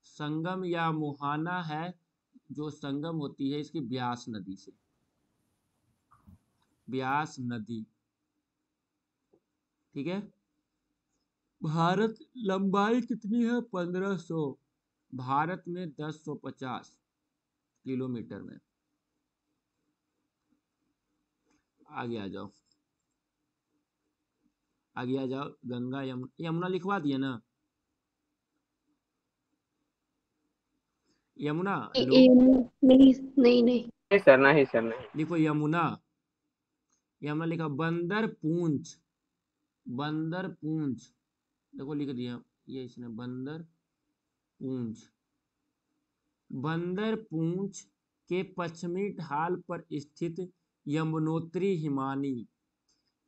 संगम या मुहाना है, जो संगम होती है इसकी ब्यास नदी से। ब्यास नदी। ठीक है? भारत लंबाई कितनी है? पंद्रह सौ। भारत में दस सौ पचास किलोमीटर में। आगे आ जाओ। आगे आ जाओ। गंगा यमुना। यमुना लिखवा दिए ना? यमुना नहीं नहीं नहीं। नहीं सर नहीं सर नहीं। लिखो यमुना। यमुना लिखा बंदर पूंछ बंदर पूंछ देखो लिख दिया, ये इसने बंदर पूंछ। बंदर पूंछ के पश्चिमी ढाल पर स्थित यमुनोत्री हिमानी।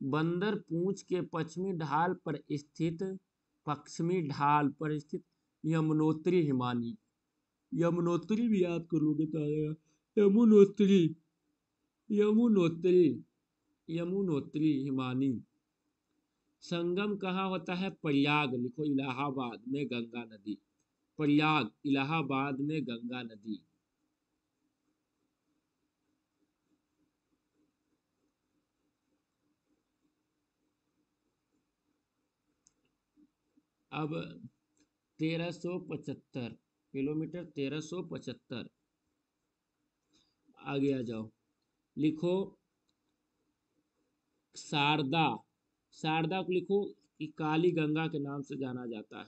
बंदर पूंछ के पश्चिमी ढाल पर स्थित, पश्चिमी ढाल पर स्थित यमुनोत्री हिमानी। यमुनोत्री भी याद कर लोगे तो आ जाएगा यमुनोत्री यमुनोत्री यमुनोत्री हिमानी। संगम कहाँ होता है? प्रयाग, लिखो इलाहाबाद में गंगा नदी। प्रयाग, इलाहाबाद में गंगा नदी। अब तेरह सौ पचहत्तर, किलोमीटर तेरह सौ पचहत्तर। आगे आ जाओ। लिखो, शारदा। शारदा को लिखो कि काली गंगा के नाम से जाना जाता है।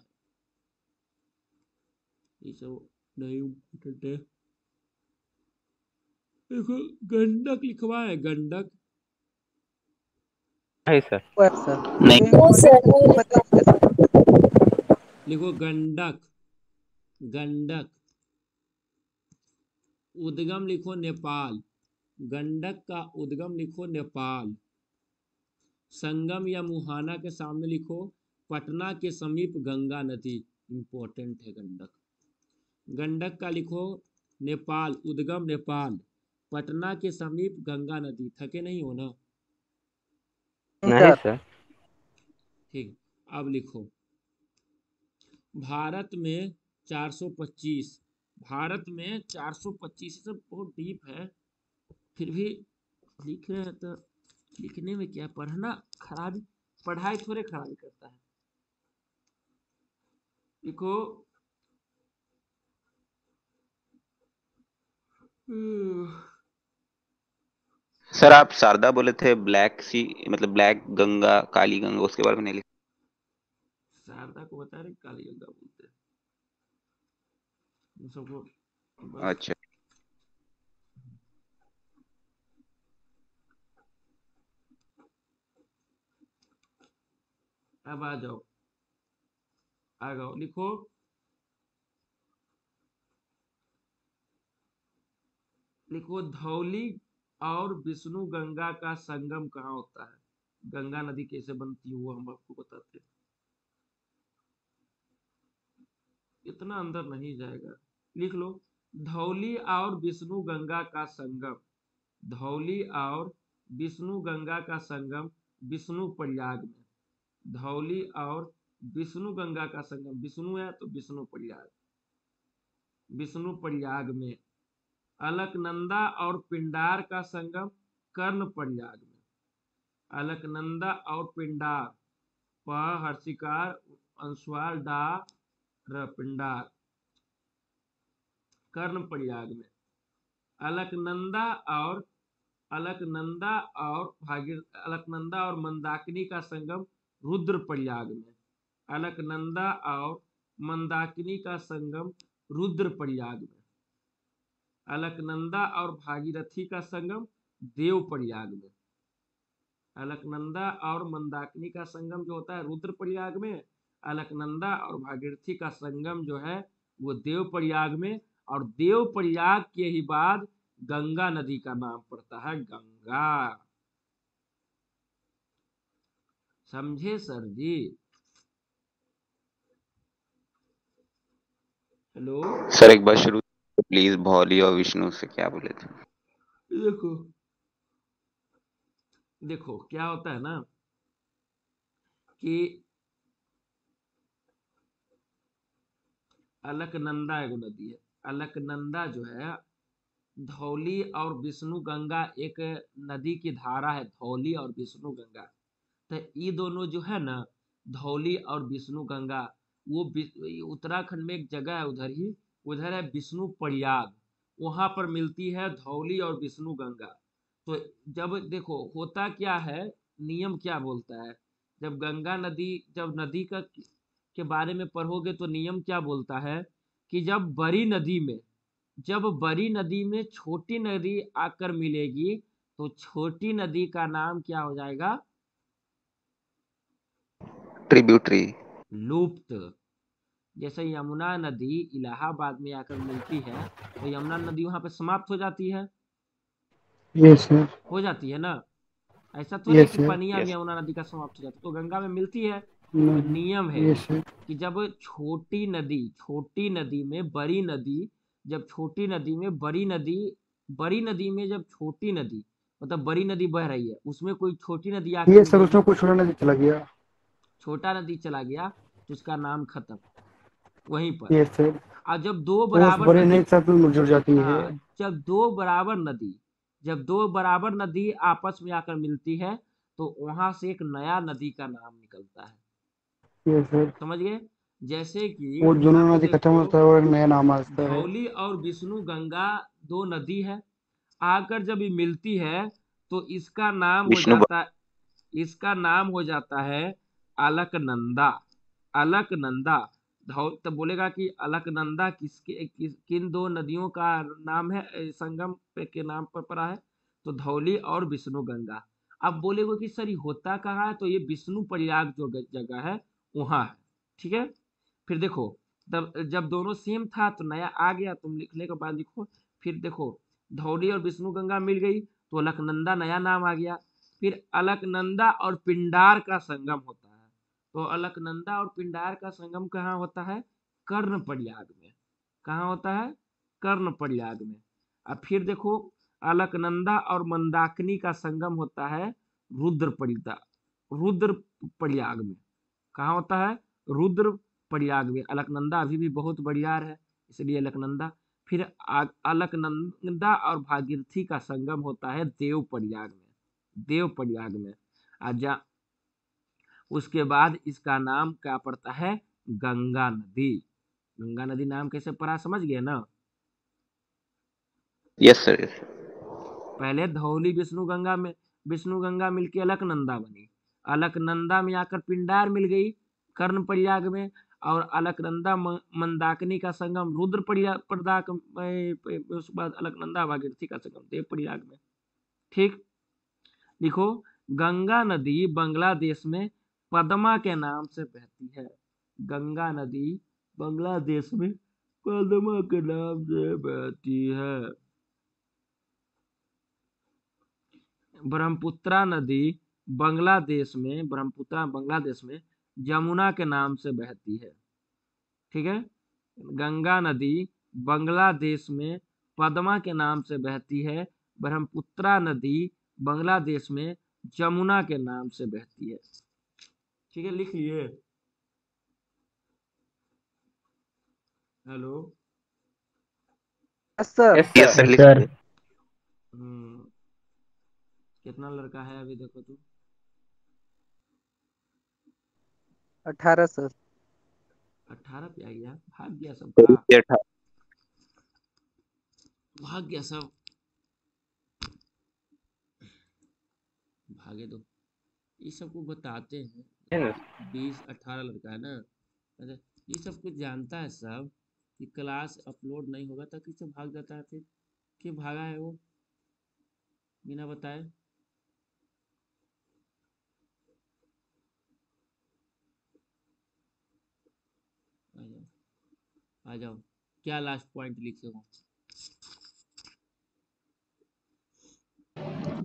ये सब नहीं देखो गंडक लिखवा है गंडक। सर। लिखो गंडक गंडक। उद्गम लिखो नेपाल गंडक का उद्गम लिखो नेपाल। संगम या मुहाना के सामने लिखो पटना के समीप गंगा नदी। इम्पोर्टेंट है गंडक। गंडक का लिखो नेपाल उद्गम नेपाल। पटना के समीप गंगा नदी। थके नहीं हो ना? ठीक। अब लिखो। भारत में 425 भारत में 425 सब बहुत डीप है। फिर भी लिख रहे हैं तो लिखने में क्या पढ़ना खराबी पढ़ाई थोड़े खराबी करता है। लिखो सर आप शारदा बोले थे ब्लैक सी मतलब ब्लैक गंगा काली गंगा उसके बारे में नहीं लिखा शारदा को बता रहे काली गंगा बोलते हैं। सबको अच्छा। अब आ जाओ। आ जाओ, लिखो। लिखो, धौली और विष्णु गंगा का संगम कहाँ होता है? गंगा नदी कैसे बनती है वो हम आपको बताते हैं। इतना अंदर नहीं जाएगा। लिख लो, धौली और विष्णु गंगा का संगम। धौली और विष्णु गंगा का संगम विष्णु प्रयाग में। धौली और विष्णु गंगा का संगम। विष्णु है तो विष्णु प्रयाग। विष्णु प्रयाग में अलकनंदा और पिंडार का संगम कर्ण प्रयाग में। अलकनंदा और पिंडार, प, हर्षिकार, अंशवाल, डा पिंडार। कर्ण प्रयाग में। अलकनंदा और अलकनंदा और भागीर, अलकनंदा और मंदाकिनी का संगम रुद्र प्रयाग में। अलकनंदा और मंदाकिनी का संगम रुद्र प्रयाग में। अलकनंदा और भागीरथी का संगम देव प्रयाग में। अलकनंदा और मंदाकिनी का संगम जो होता है रुद्र प्रयाग में, अलकनंदा और भागीरथी का संगम जो है वो देव प्रयाग में, और देव प्रयाग के ही बाद गंगा नदी का नाम पड़ता है गंगा। समझे सर जी? हेलो? सर एक बार शुरू प्लीज़ भौली और विष्णु से क्या बोले थे? देखो देखो क्या होता है ना कि अलकनंदा एगो नदी है। अलकनंदा जो है धौली और विष्णु गंगा एक नदी की धारा है धौली और विष्णु गंगा। तो ये दोनों जो है ना, धौली और विष्णु गंगा, वो उत्तराखंड में एक जगह है उधर ही, उधर है विष्णु प्रयाग। वहाँ पर मिलती है धौली और विष्णु गंगा। तो जब देखो, होता क्या है, नियम क्या बोलता है? जब गंगा नदी, जब नदी का, के बारे में पढ़ोगे तो नियम क्या बोलता है? कि जब बड़ी नदी में, जब बड़ी नदी में छोटी नदी आकर मिलेगी तो छोटी नदी का नाम क्या हो जाएगा? ट्रिब्यूटरी लुप्त। जैसे यमुना नदी इलाहाबाद में आकर मिलती है तो यमुना नदी वहाँ पे समाप्त हो जाती है? यस सर हो जाती है ना? ऐसा तो नहीं यस पनिया भी यमुना नदी का समाप्त हो जाता है। तो गंगा में मिलती है? No. तो नियम है सर कि जब छोटी नदी छोटी नदी में बड़ी नदी जब छोटी नदी में बड़ी नदी बड़ी नदी में जब छोटी नदी मतलब बड़ी नदी बह रही है उसमें कोई छोटी नदी आके ये सर उसमें कुछ छोटा नदी चला गया। छोटा नदी चला गया तो उसका नाम खत्म। वहीं पर। यस सर और जब दो बराबर जुड़ जाती है। हाँ जब दो बराबर नदी जब दो बराबर नदी आपस में आकर मिलती है तो वहाँ से एक नया नदी का नाम निकलता है। यस समझ गए जैसे कि वो दोनों नदी खत्म होता है और नया नाम आता है। धौली और विष्णु गंगा दो नदी है। आकर जब ये मिलती है तो इसका नाम हो जाता इसका नाम हो जाता है अलकनंदा अलकनंदा। तो बोलेगा कि अलकनंदा किसके, किस, किन दो नदियों का नाम है? संगम पे के नाम पर पड़ा है। तो धौली और विष्णु गंगा। अब बोलेगा कि सर, ये होता कहाँ है? तो ये विष्णु प्रयाग जो जगह है, वहाँ है। ठीक है? फिर देखो, तब, जब दोनों सेम था तो नया आ गया। तुम लिखने के बाद लिखो। फिर देखो, धौली और विष्णु गंगा मिल गई तो अलकनंदा नया नाम आ गया। फिर अलकनंदा और पिंडार का संगम होता तो अलकनंदा और पिंडार का संगम कहाँ होता है? कर्ण प्रयाग में। कहाँ होता है? कर्ण प्रयाग में। अब फिर देखो, अलकनंदा और मंदाकिनी का संगम होता है रुद्र रुद्र प्रयाग में। कहाँ होता है? रुद्र प्रयाग में। अलकनंदा अभी भी बहुत बड़ियार है, इसलिए अलकनंदा। फिर अलकनंदा और भागीरथी का संगम होता है देव प्रयाग में। देव प्रयाग में उसके बाद इसका नाम क्या पड़ता है? गंगा नदी। गंगा नदी नाम कैसे पड़ा? समझ गए ना? यस सर पहले धौली विष्णु गंगा में विष्णु गंगा मिलके अलकनंदा बनी। अलकनंदा में आकर पिंडार मिल गई कर्ण प्रयाग में और अलकनंदा मंदाकिनी का संगम रुद्र प्रदाक उसके बाद अलकनंदा भागीरथी का संगम देव प्रयाग में। ठीक? लिखो गंगा नदी बांग्लादेश में पद्मा के नाम से बहती है। गंगा नदी बांग्लादेश में पद्मा के नाम से बहती है। ब्रह्मपुत्रा नदी बांग्लादेश में, ब्रह्मपुत्रा बांग्लादेश में जमुना के नाम से बहती है। ठीक है? गंगा नदी बांग्लादेश में पद्मा के नाम से बहती है। ब्रह्मपुत्रा नदी बांग्लादेश में जमुना के नाम से बहती है। ठीक है लिख लिए। हेलो। Sir sir hmm. कितना लड़का है अभी देखो तू? अठारह सर अठारह पे आ गया? भाग गया अठारह भाग गया सब। भागे दो ये सबको बताते हैं। बीस अठारह लड़का है ना? अच्छा ये सब कुछ जानता है सब कि क्लास अपलोड नहीं होगा तो किसे भाग जाता है फिर? क्यों भागा है वो? बिना बताए। आ जाओ। आ जाओ। क्या लास्ट पॉइंट लिखे हो?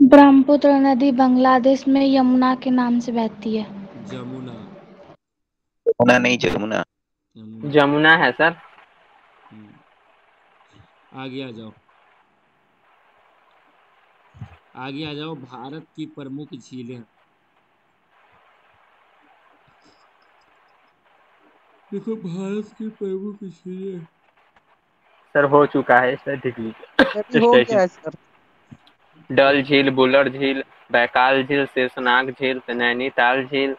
ब्रह्मपुत्र नदी बांग्लादेश में यमुना के नाम से बहती है। जमुना जमुना नहीं जमुना जमुना जमुना है सर हम्म, आगे आ जाओ। आगे आ जाओ भारत की प्रमुख झीलें। देखो भारत की प्रमुख झीलें। सर हो चुका है सर हो है सर डल झील बुलर झील बैकाल झील शेषनाग झील नैनीताल झील।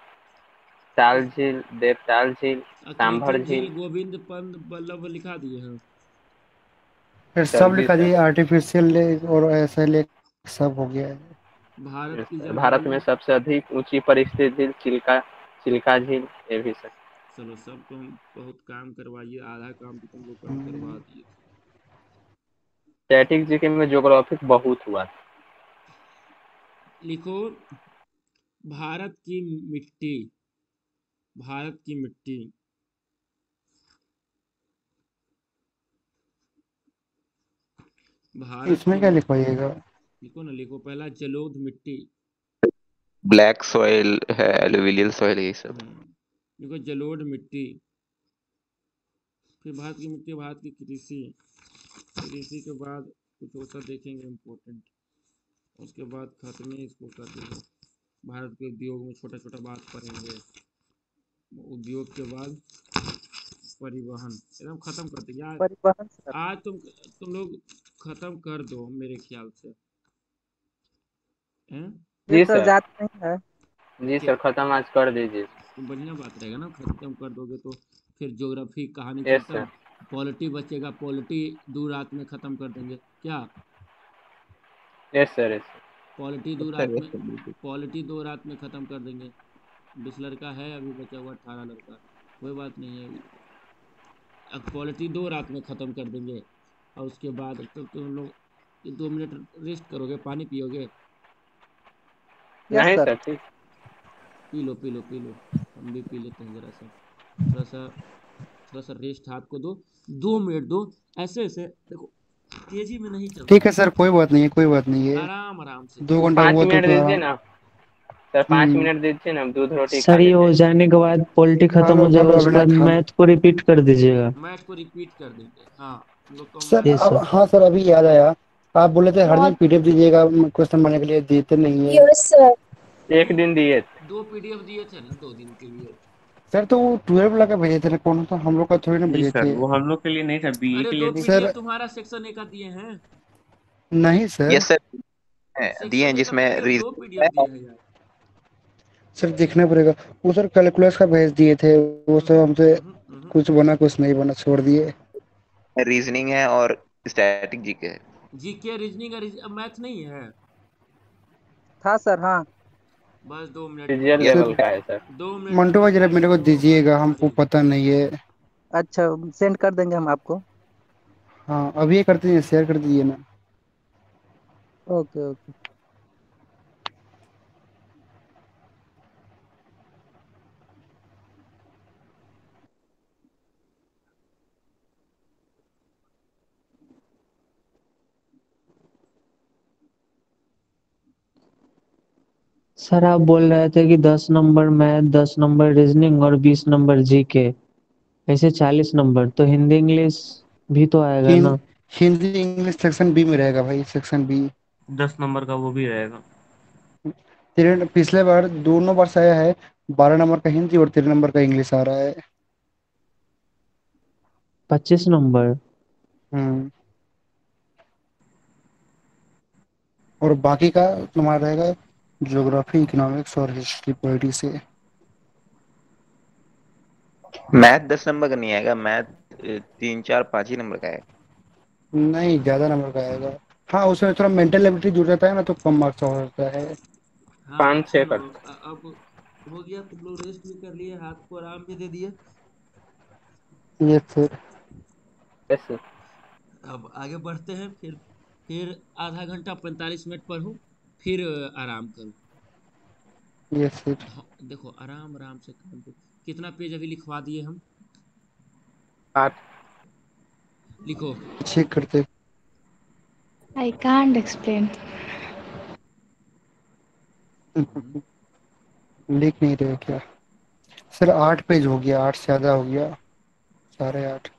ताल झील देवताल झील सांभर झील। गोविंद पंत वल्लभ लिखा दिए हैं। फिर सब लिखा दिए आर्टिफिशियल लेक और ऐसा लेक सब हो गया। है भारत की भारत में सबसे अधिक ऊँची पर स्थित झील चिल्का चिल्का झील ये भी सर चलो सबको हम बहुत काम करवाइए आधा काम तो तुम लोग काम करवा दिए। स्टैटिक जीके में ज्योग्राफिक बहुत हुआ था। लिखो भारत की मिट्टी। भारत की मिट्टी। भारत इसमें क्या मिट्टी। लिखवाइएगा? लिखो ना लिखो। पहला जलोढ़ मिट्टी। ब्लैक सॉइल है एलुवियल सॉइल यही सब। लिखो जलोढ़ मिट्टी। फिर भारत की मिट्टी भारत की कृषि। कृषि के बाद कुछ और सा देखेंगे इम्पोर्टेंट उसके बाद खत्म इसको कर देंगे भारत के उद्योग में छोटा छोटा बात पढ़ेंगे उद्योग के बाद परिवहन एकदम खत्म कर देंगे आज परिवहन आज तुम तुम लोग खत्म कर दो मेरे ख्याल से। हैं? जी सर सर। जाते नहीं है। जी सर खत्म आज कर दीजिए। तो बढ़िया बात रहेगा ना खत्म कर दोगे तो फिर ज्योग्राफी कहानी खत्म पॉलिटी बचेगा पॉलिटी दो रात में खत्म कर देंगे। क्या? यस सर यस पॉलिटी दो रात में पॉलिटी दो रात में खत्म कर देंगे। बीस लड़का है अभी बचा हुआ अठारह लड़का। कोई बात नहीं है। अब पॉलिटी दो रात में खत्म कर देंगे। और उसके बाद तो तुम लोग दो मिनट रेस्ट करोगे पानी पियोगे। नहीं सर सर ठीक। पी लो पी लो पी लो। हम भी पी लेते हैं ज़रा सा। थोड़ा सा थोड़ा सा रेस्ट हाथ को दो। दो मिनट दो। ऐसे ऐसे। देखो तेज़ी में नहीं चलता ठीक है सर कोई बात नहीं है कोई बात नहीं है। आराम आराम से। दो घंटा हुआ तो सर पाँच हम्म। मिनट दीजिए ना दूध रोटी सर ये हो जाने के बाद पॉलिटी खत्म हो जाएगा उसके बाद मैथ को रिपीट कर दीजिएगा। मैच को रिपीट कर देंगे। हाँ सर अब हाँ सर अभी याद आया। आप बोले थे हर दिन पीडीएफ दीजिएगा क्वेश्चन बनाने के लिए देते नहीं है। यस सर एक दिन दिए दो पीडीएफ दिए थे ना दो दिन के लिए। सर तो वो ट्वेल्व लगा भेजे थे ना कौन सा हम लोग का थोड़ी ना भेजे थे। वो हम लोग के लिए नहीं था बीई अरे के लिए नहीं सर। तुम्हारा सेक्शन ए का दिए हैं। नहीं सर। यस सर दिए हैं जिसमें पीडीएफ दो रीजनिंग पीडीएफ है दिए हैं यार सर देखना पड़ेगा। वो सर कैलकुलस का भेज दिए थे वो सब हमसे हम्म, हम्म। कुछ बना कुछ नहीं बना छोड़ दिए। रीजनिंग है और स्टैटिक जीके है। जीके रीजनिंग और मैथ नहीं है। था सर हाँ। बस दो मिनट। फ़िज़िकल लेवल का है सर दो मिनट। मंटू भाई जरा मेरे को दीजिएगा हमको पता नहीं है। अच्छा सेंड कर देंगे हम आपको। हाँ अभी ये कर दीजिए शेयर कर दीजिए ना। ओके ओके सर आप बोल रहे थे कि दस नंबर मैथ दस नंबर रीजनिंग और बीस नंबर जीके ऐसे चालीस नंबर तो हिंदी इंग्लिश भी तो आएगा हिं, ना। हिंदी इंग्लिश सेक्शन बी में रहेगा भाई सेक्शन बी दस नंबर का वो भी रहेगा। तेरे पिछले बार दोनों बार आया है बारह नंबर का हिंदी और तेरह नंबर का इंग्लिश आ रहा है। पच्चीस नंबर? हम्म। और बाकी का तुम्हारा रहेगा ज्योग्राफी इकोनॉमिक्स और हिस्ट्री पॉलिटी से। मैथ दस नंबर का नहीं आएगा मैथ तीन चार पाँच ही नंबर का है। नहीं ज़्यादा नंबर का आएगा। हाँ उसमें थोड़ा मेंटल एबिलिटी जुड़ जाता है ना तो कम मार्क्स हो जाता है। हाँ पाँच छः सुनो अब हो गया तुम लोग रेस्ट भी कर लिए हाथ को आराम भी दे दिए ये फिर यस सर अब आगे बढ़ते हैं फिर फिर आधा घंटा पैंतालीस मिनट पढ़ो फिर आराम करो। ये फिर हाँ, देखो आराम आराम से काम करो। कितना पेज अभी लिखवा दिए हम? आठ। लिखो। चेक करते। I can't explain. लिख नहीं रहे क्या? सर आठ पेज हो गया आठ से ज़्यादा हो गया। साढ़े आठ।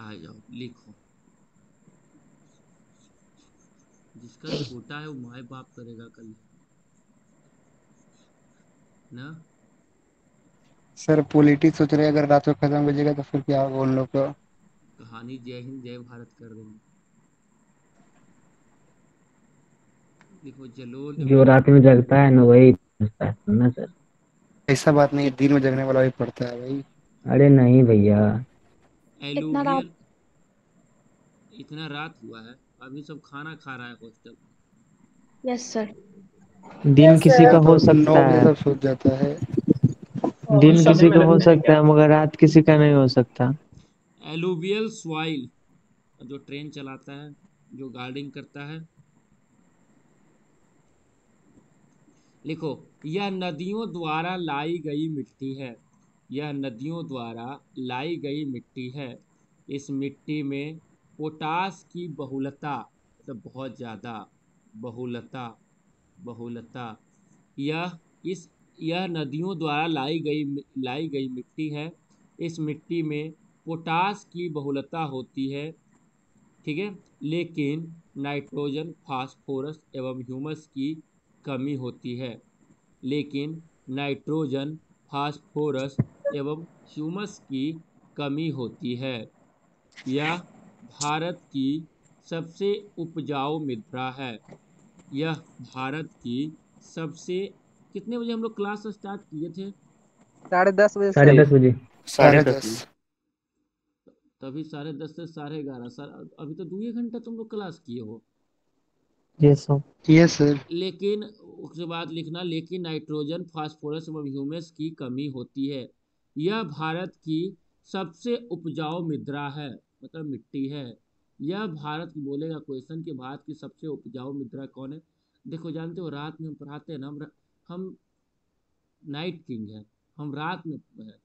आ जाओ लिखो। जिसका छोटा है वो माए बाप करेगा कल। ना? सर पॉलिटिक्स सोच रहे अगर रात को खत्म हो जाएगा तो फिर क्या होगा उन लोग का? कहानी जय हिंद जय भारत कर देंगे लिखो जलोल जो रात में जगता है ना वही पहुँचता है ना सर। ऐसा बात नहीं है दिन में जगने वाला भी पड़ता है भाई। अरे नहीं भैया। इतना रात इतना रात हुआ है। अभी सब खाना खा रहा है हॉस्टल यस सर दिन किसी का हो सकता है। सब सो जाता है। दिन किसी का हो सकता है मगर रात किसी का नहीं हो सकता। एलुवियल स्वाइल जो ट्रेन चलाता है जो गार्डिंग करता है। लिखो यह नदियों द्वारा लाई गई मिट्टी है। यह नदियों द्वारा लाई गई मिट्टी है। इस मिट्टी में पोटास की बहुलता मतलब बहुत ज़्यादा बहुलता बहुलता, यह इस, यह नदियों द्वारा लाई गई लाई गई मिट्टी है। इस मिट्टी में पोटास की बहुलता होती है, ठीक है? लेकिन नाइट्रोजन, फास्फोरस एवं ह्यूमस की कमी होती है। लेकिन नाइट्रोजन, फास्फोरस एवं ह्यूमस की कमी होती है। यह भारत की सबसे उपजाऊ मृदा है। यह भारत की सबसे कितने बजे हम लोग क्लास स्टार्ट किए थे? साढ़े दस बजे साढ़े दस बजे। साढ़े दस। तभी साढ़े दस से साढ़े ग्यारह। सर अभी तो दो ही घंटा तुम लोग क्लास किए हो। यस सर यस सर लेकिन उसके बाद लिखना लेकिन नाइट्रोजन फास्फोरस एवं ह्यूमस की कमी होती है। यह भारत की सबसे उपजाऊ मृदा है। मतलब मिट्टी है। यह भारत की बोलेगा क्वेश्चन कि भारत की सबसे उपजाऊ मृदा कौन है? देखो जानते हो रात में हम पढ़ाते हैं ना हम हम नाइट किंग है। हम रात में है।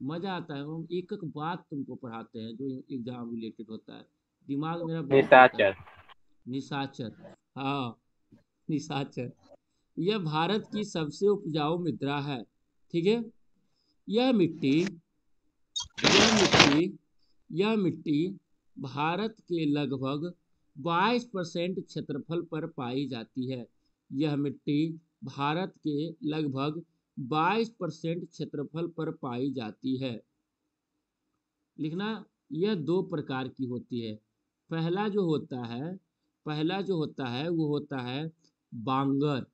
मज़ा आता है। हम एक एक बात तुमको पढ़ाते हैं जो एग्ज़ाम रिलेटेड होता है। दिमाग मेरा निशाचर। निशाचर। हाँ निशाचर। यह भारत की सबसे उपजाऊ मुद्रा है। ठीक है? यह मिट्टी यह मिट्टी यह मिट्टी भारत के लगभग 22 परसेंट क्षेत्रफल पर पाई जाती है। यह मिट्टी भारत के लगभग 22 परसेंट क्षेत्रफल पर पाई जाती है। लिखना, यह दो प्रकार की होती है। पहला जो होता है, पहला जो होता है, वो होता है बांगर।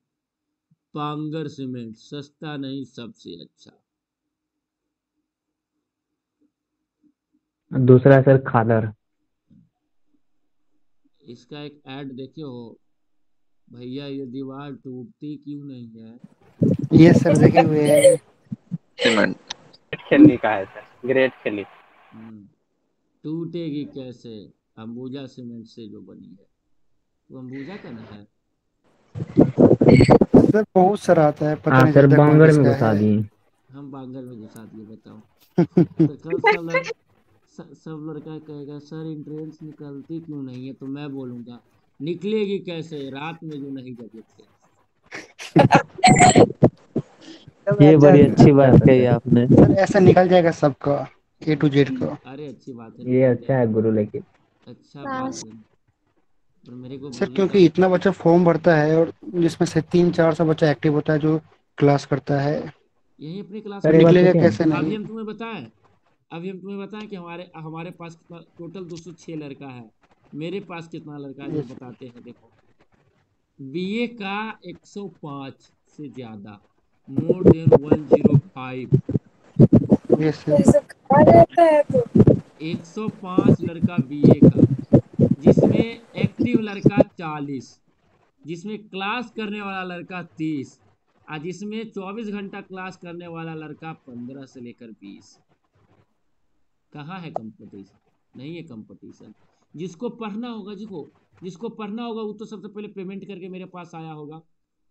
बांगर सीमेंट, सस्ता नहीं, सबसे अच्छा। दूसरा सर खादर। इसका एक ऐड देखे हो भैया ये दीवार टूटती क्यों नहीं है? ये सर देखे हुए हैं। सीमेंट। ग्रेट खिल्ली का है सर। ग्रेट हम्म, टूटेगी कैसे? अंबुजा सीमेंट से जो बनी है। तो अंबुजा का ना है? सर बहुत सारा आता है। पता हाँ नहीं सर बांगर में घुसा दिए। हम बांगर में घुसा दिए बताओ। तो कल सब लड़का कहेगा सर इंट्रेंस निकलती क्यों नहीं है? तो मैं बोलूँगा निकलेगी कैसे? रात में जो नहीं जगे थे ये बड़ी अच्छी बात कही आपने। सर ऐसा निकल जाएगा सबका ए टू जेड का। अरे अच्छी बात है। ये अच्छा है गुरु लेकिन अच्छा बात है। पर मेरे को सर क्योंकि इतना बच्चा फॉर्म भरता है और जिसमें से तीन चार सौ बच्चा एक्टिव होता है जो क्लास करता है। यही अपनी क्लास निकलेगा कैसे अभी नहीं? हम तुम्हें बताएँ अभी हम तुम्हें बताएँ कि हमारे हमारे पास कितना टोटल 206 लड़का है। मेरे पास कितना लड़का है. बताते हैं देखो। बीए का 105 से ज़्यादा मोर देन 105 यस तो सर इसे कहा रहता है तो? 105 लड़का बीए का जिसमें एक्टिव लड़का 40 जिसमें क्लास करने वाला लड़का 30 और जिसमें 24 घंटा क्लास करने वाला लड़का 15 से लेकर 20 कहाँ है कंपटीशन नहीं है कंपटीशन जिसको पढ़ना होगा जिसको जिसको पढ़ना होगा वो तो सबसे पहले पेमेंट करके मेरे पास आया होगा।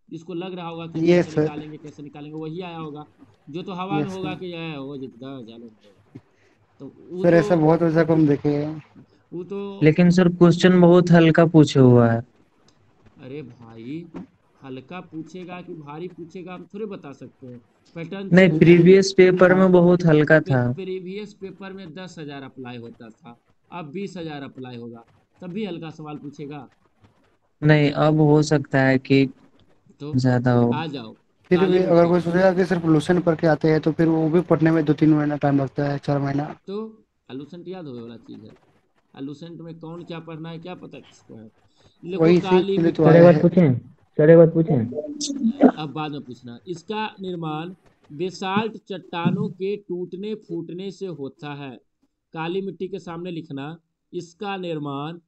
जिसको लग रहा होगा कि Yes, कैसे sir. निकालेंगे कैसे निकालेंगे वही आया होगा। जो तो हवा में Yes, होगा. कि आया होगा जितना चलो तो वो सर ऐसा तो बहुत वैसा को हम देखे वो तो लेकिन सर क्वेश्चन बहुत हल्का पूछे हुआ है। अरे भाई हल्का पूछेगा कि भारी पूछेगा हम थोड़े बता सकते हैं। पैटर्न नहीं प्रीवियस पेपर में बहुत हल्का था। प्रीवियस पेपर में दस हज़ार अप्लाई होता था। अब बीस हज़ार अप्लाई होगा। तब भी हल्का सवाल पूछेगा। नहीं अब हो सकता है कि तो ज़्यादा हो। आ जाओ। फिर भी अगर कोई सोचेगा कि सिर्फ़ लूसेंट पढ़ के आते हैं तो फिर वो भी पढ़ने में दो तीन महीना टाइम लगता है चार महीना। तो एलुसेंट याद होने वाला चीज़ है। एलुसेंट में कौन क्या पढ़ना है क्या पता किसको है। वही काली इसीलिए तो सर एक बात पूछें। अब बाद में पूछना। इसका निर्माण बेसाल्ट चट्टानों के टूटने फूटने से होता है। काली मिट्टी के सामने लिखना इसका निर्माण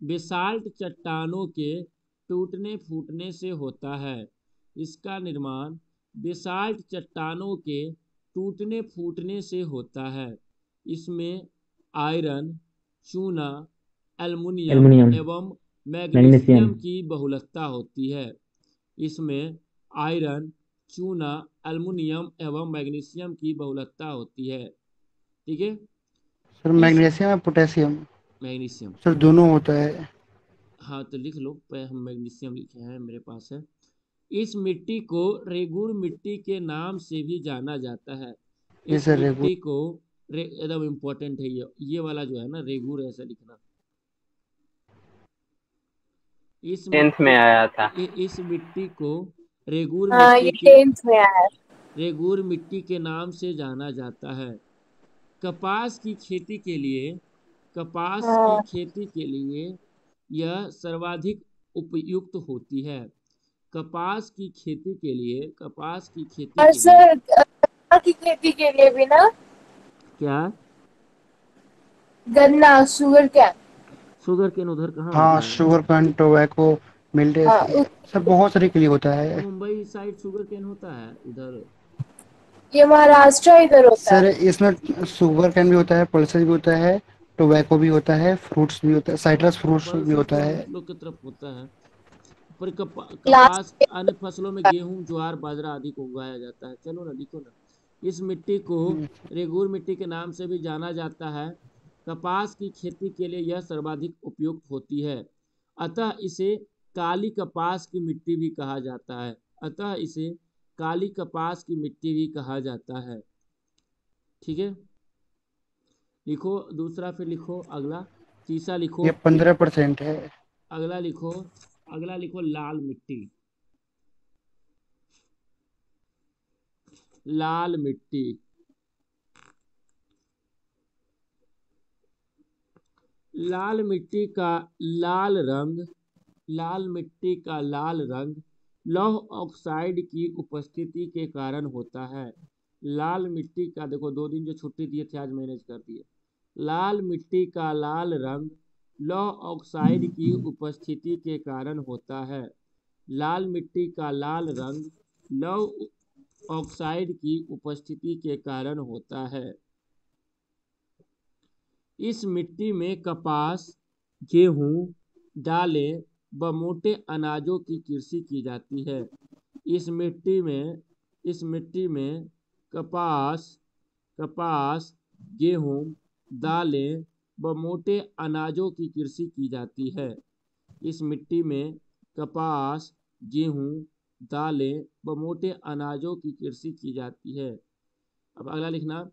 बेसाल्ट चट्टानों के टूटने फूटने से होता है। इसका निर्माण बेसाल्ट चट्टानों के टूटने फूटने से होता है। इसमें आयरन चूना एल्युमिनियम। एवं मैग्नीशियम। की बहुलकता होती है इसमें आयरन चूना एल्युमिनियम एवं मैग्नीशियम की बहुलकता होती है। ठीक है? सर मैग्नीशियम और पोटेशियम? मैग्नीशियम। सर दोनों होता है। हाँ तो लिख लो पे हम मैग्नीशियम लिखे हैं मेरे पास है। इस मिट्टी को रेगुर मिट्टी के नाम से भी जाना जाता है। इस मिट्टी को एकदम इम्पोर्टेंट है ये। ये वाला जो है ना रेगुर ऐसा लिखना। इस टेंथ में आया था। इस मिट्टी को रेगुर हाँ ये मिट्टी के में आया है। रेगुर मिट्टी के नाम से जाना जाता है। कपास की खेती के लिए कपास हाँ। की खेती के लिए यह सर्वाधिक उपयुक्त होती है। कपास की खेती के लिए कपास की खेती और के लिए सर गन्ना की खेती के लिए भी ना? क्या? गन्ना शुगर कैन शुगर केन उधर कहाँ हाँ होता है? शुगर कैन टोबैको मिल्ट हाँ सब बहुत सारे के लिए होता है। मुंबई साइड शुगर केन होता है उधर ये महाराष्ट्र इधर होता सर है। सर इसमें शुगर कैन भी होता है पल्सेस भी होता है टोबैको भी होता है फ्रूट्स भी होता है साइट्रस फ्रूट्स भी होता है। लोग की तरफ़ होता है। पर कपा, कपास अन्य फ़सलों में गेहूँ ज्वार बाजरा आदि को उगाया जाता है। चलो ना लिखो ना। इस मिट्टी को रेगुर मिट्टी के नाम से भी जाना जाता है। कपास की खेती के लिए यह सर्वाधिक उपयुक्त होती है। अतः इसे काली कपास की मिट्टी भी कहा जाता है। अतः इसे काली कपास की मिट्टी भी कहा जाता है। ठीक है? लिखो दूसरा फिर लिखो अगला। तीसरा लिखो। ये पंद्रह परसेंट है। अगला लिखो अगला लिखो लाल मिट्टी। लाल मिट्टी। लाल मिट्टी का लाल रंग, लाल मिट्टी का लाल रंग लौह ऑक्साइड की उपस्थिति के कारण होता है। लाल मिट्टी का, देखो, दो दिन जो छुट्टी दिए थे, आज मैनेज कर दिए लाल मिट्टी का लाल रंग लौह ऑक्साइड की उपस्थिति के कारण होता है। लाल मिट्टी का लाल रंग लौह ऑक्साइड की उपस्थिति के कारण होता है। इस मिट्टी में कपास, गेहूँ, दालें व मोटे अनाजों की कृषि की जाती है। इस मिट्टी में, इस मिट्टी में कपास कपास, गेहूँ, दालें व मोटे अनाजों की कृषि की जाती है। इस मिट्टी में कपास, गेहूँ, दालें व मोटे अनाजों की कृषि की जाती है। अब अगला लिखना।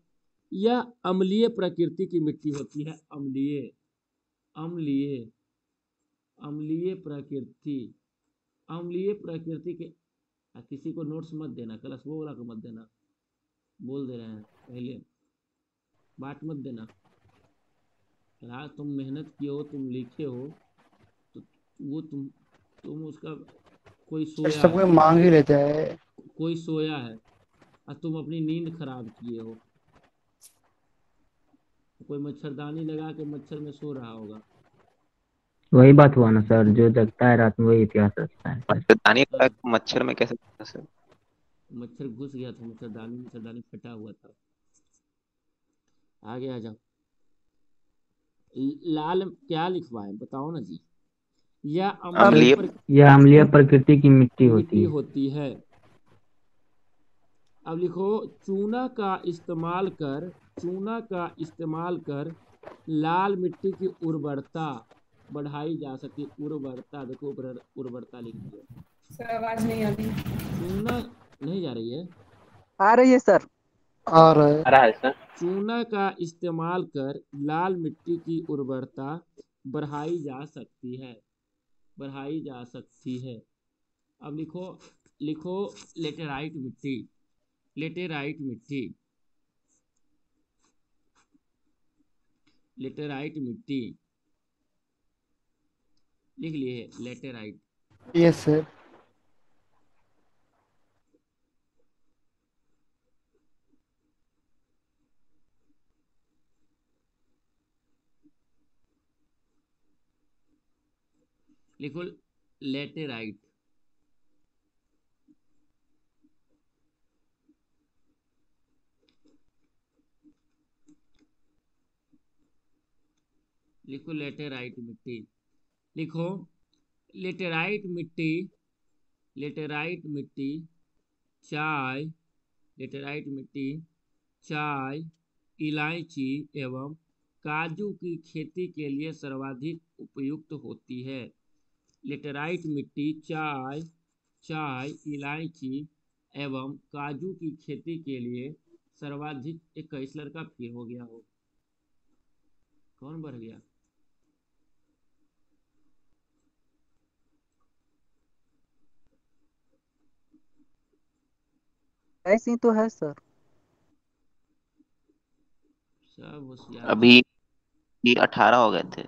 यह अम्लीय प्रकृति की मिट्टी होती है। अम्लीय अम्लीय अम्लीय प्रकृति अम्लीय प्रकृति के आ, किसी को नोट्स मत देना क्लास वो वाला को मत देना। बोल दे रहे हैं पहले। बात मत देना। यार तुम मेहनत किए हो तुम लिखे हो तो वो तुम तुम उसका कोई सोया सब कोई मांग ही लेता है। कोई सोया है। और तुम अपनी नींद खराब किए हो। कोई मच्छरदानी लगा के मच्छर में सो रहा होगा। वही बात हुआ ना सर जो जगता है रात में वही इतिहास रचता है। मच्छरदानी मच्छर में कैसे सर? मच्छर घुस गया था मच्छरदानी मच्छरदानी फटा हुआ था। आगे आ जाओ। लाल क्या लिखवाए बताओ ना जी। यह अम्लीय अम्लीय। पर यह अम्लीय प्रकृति की मिट्टी होती है। होती है। अब लिखो चूना का इस्तेमाल कर चूना का इस्तेमाल कर लाल मिट्टी की उर्वरता बढ़ाई जा सकती है उर्वरता देखो उर्वरता लिख दिया। सर आवाज़ नहीं आ रही। चूना नहीं जा रही है। आ रही है सर। और आ रहा है सर। चूना का इस्तेमाल कर लाल मिट्टी की उर्वरता बढ़ाई जा सकती है। बढ़ाई जा सकती है। अब लिखो लिखो लेटेराइट मिट्टी लेटेराइट मिट्टी। लेटेराइट मिट्टी। लिख लिए लेटेराइट। यस सर लिखो लेटेराइट। लिखो लेटेराइट मिट्टी। लिखो लेटेराइट मिट्टी लेटेराइट मिट्टी, चाय, लेटेराइट मिट्टी, चाय, इलायची एवं काजू की खेती के लिए सर्वाधिक उपयुक्त होती है। लेटेराइट मिट्टी, चाय चाय, इलायची एवं काजू की खेती के लिए सर्वाधिक इक्कीस लड़का फिर हो गया हो कौन बढ़ गया? ऐसे ही तो है सर। सब अभी ये अठारह हो गए थे।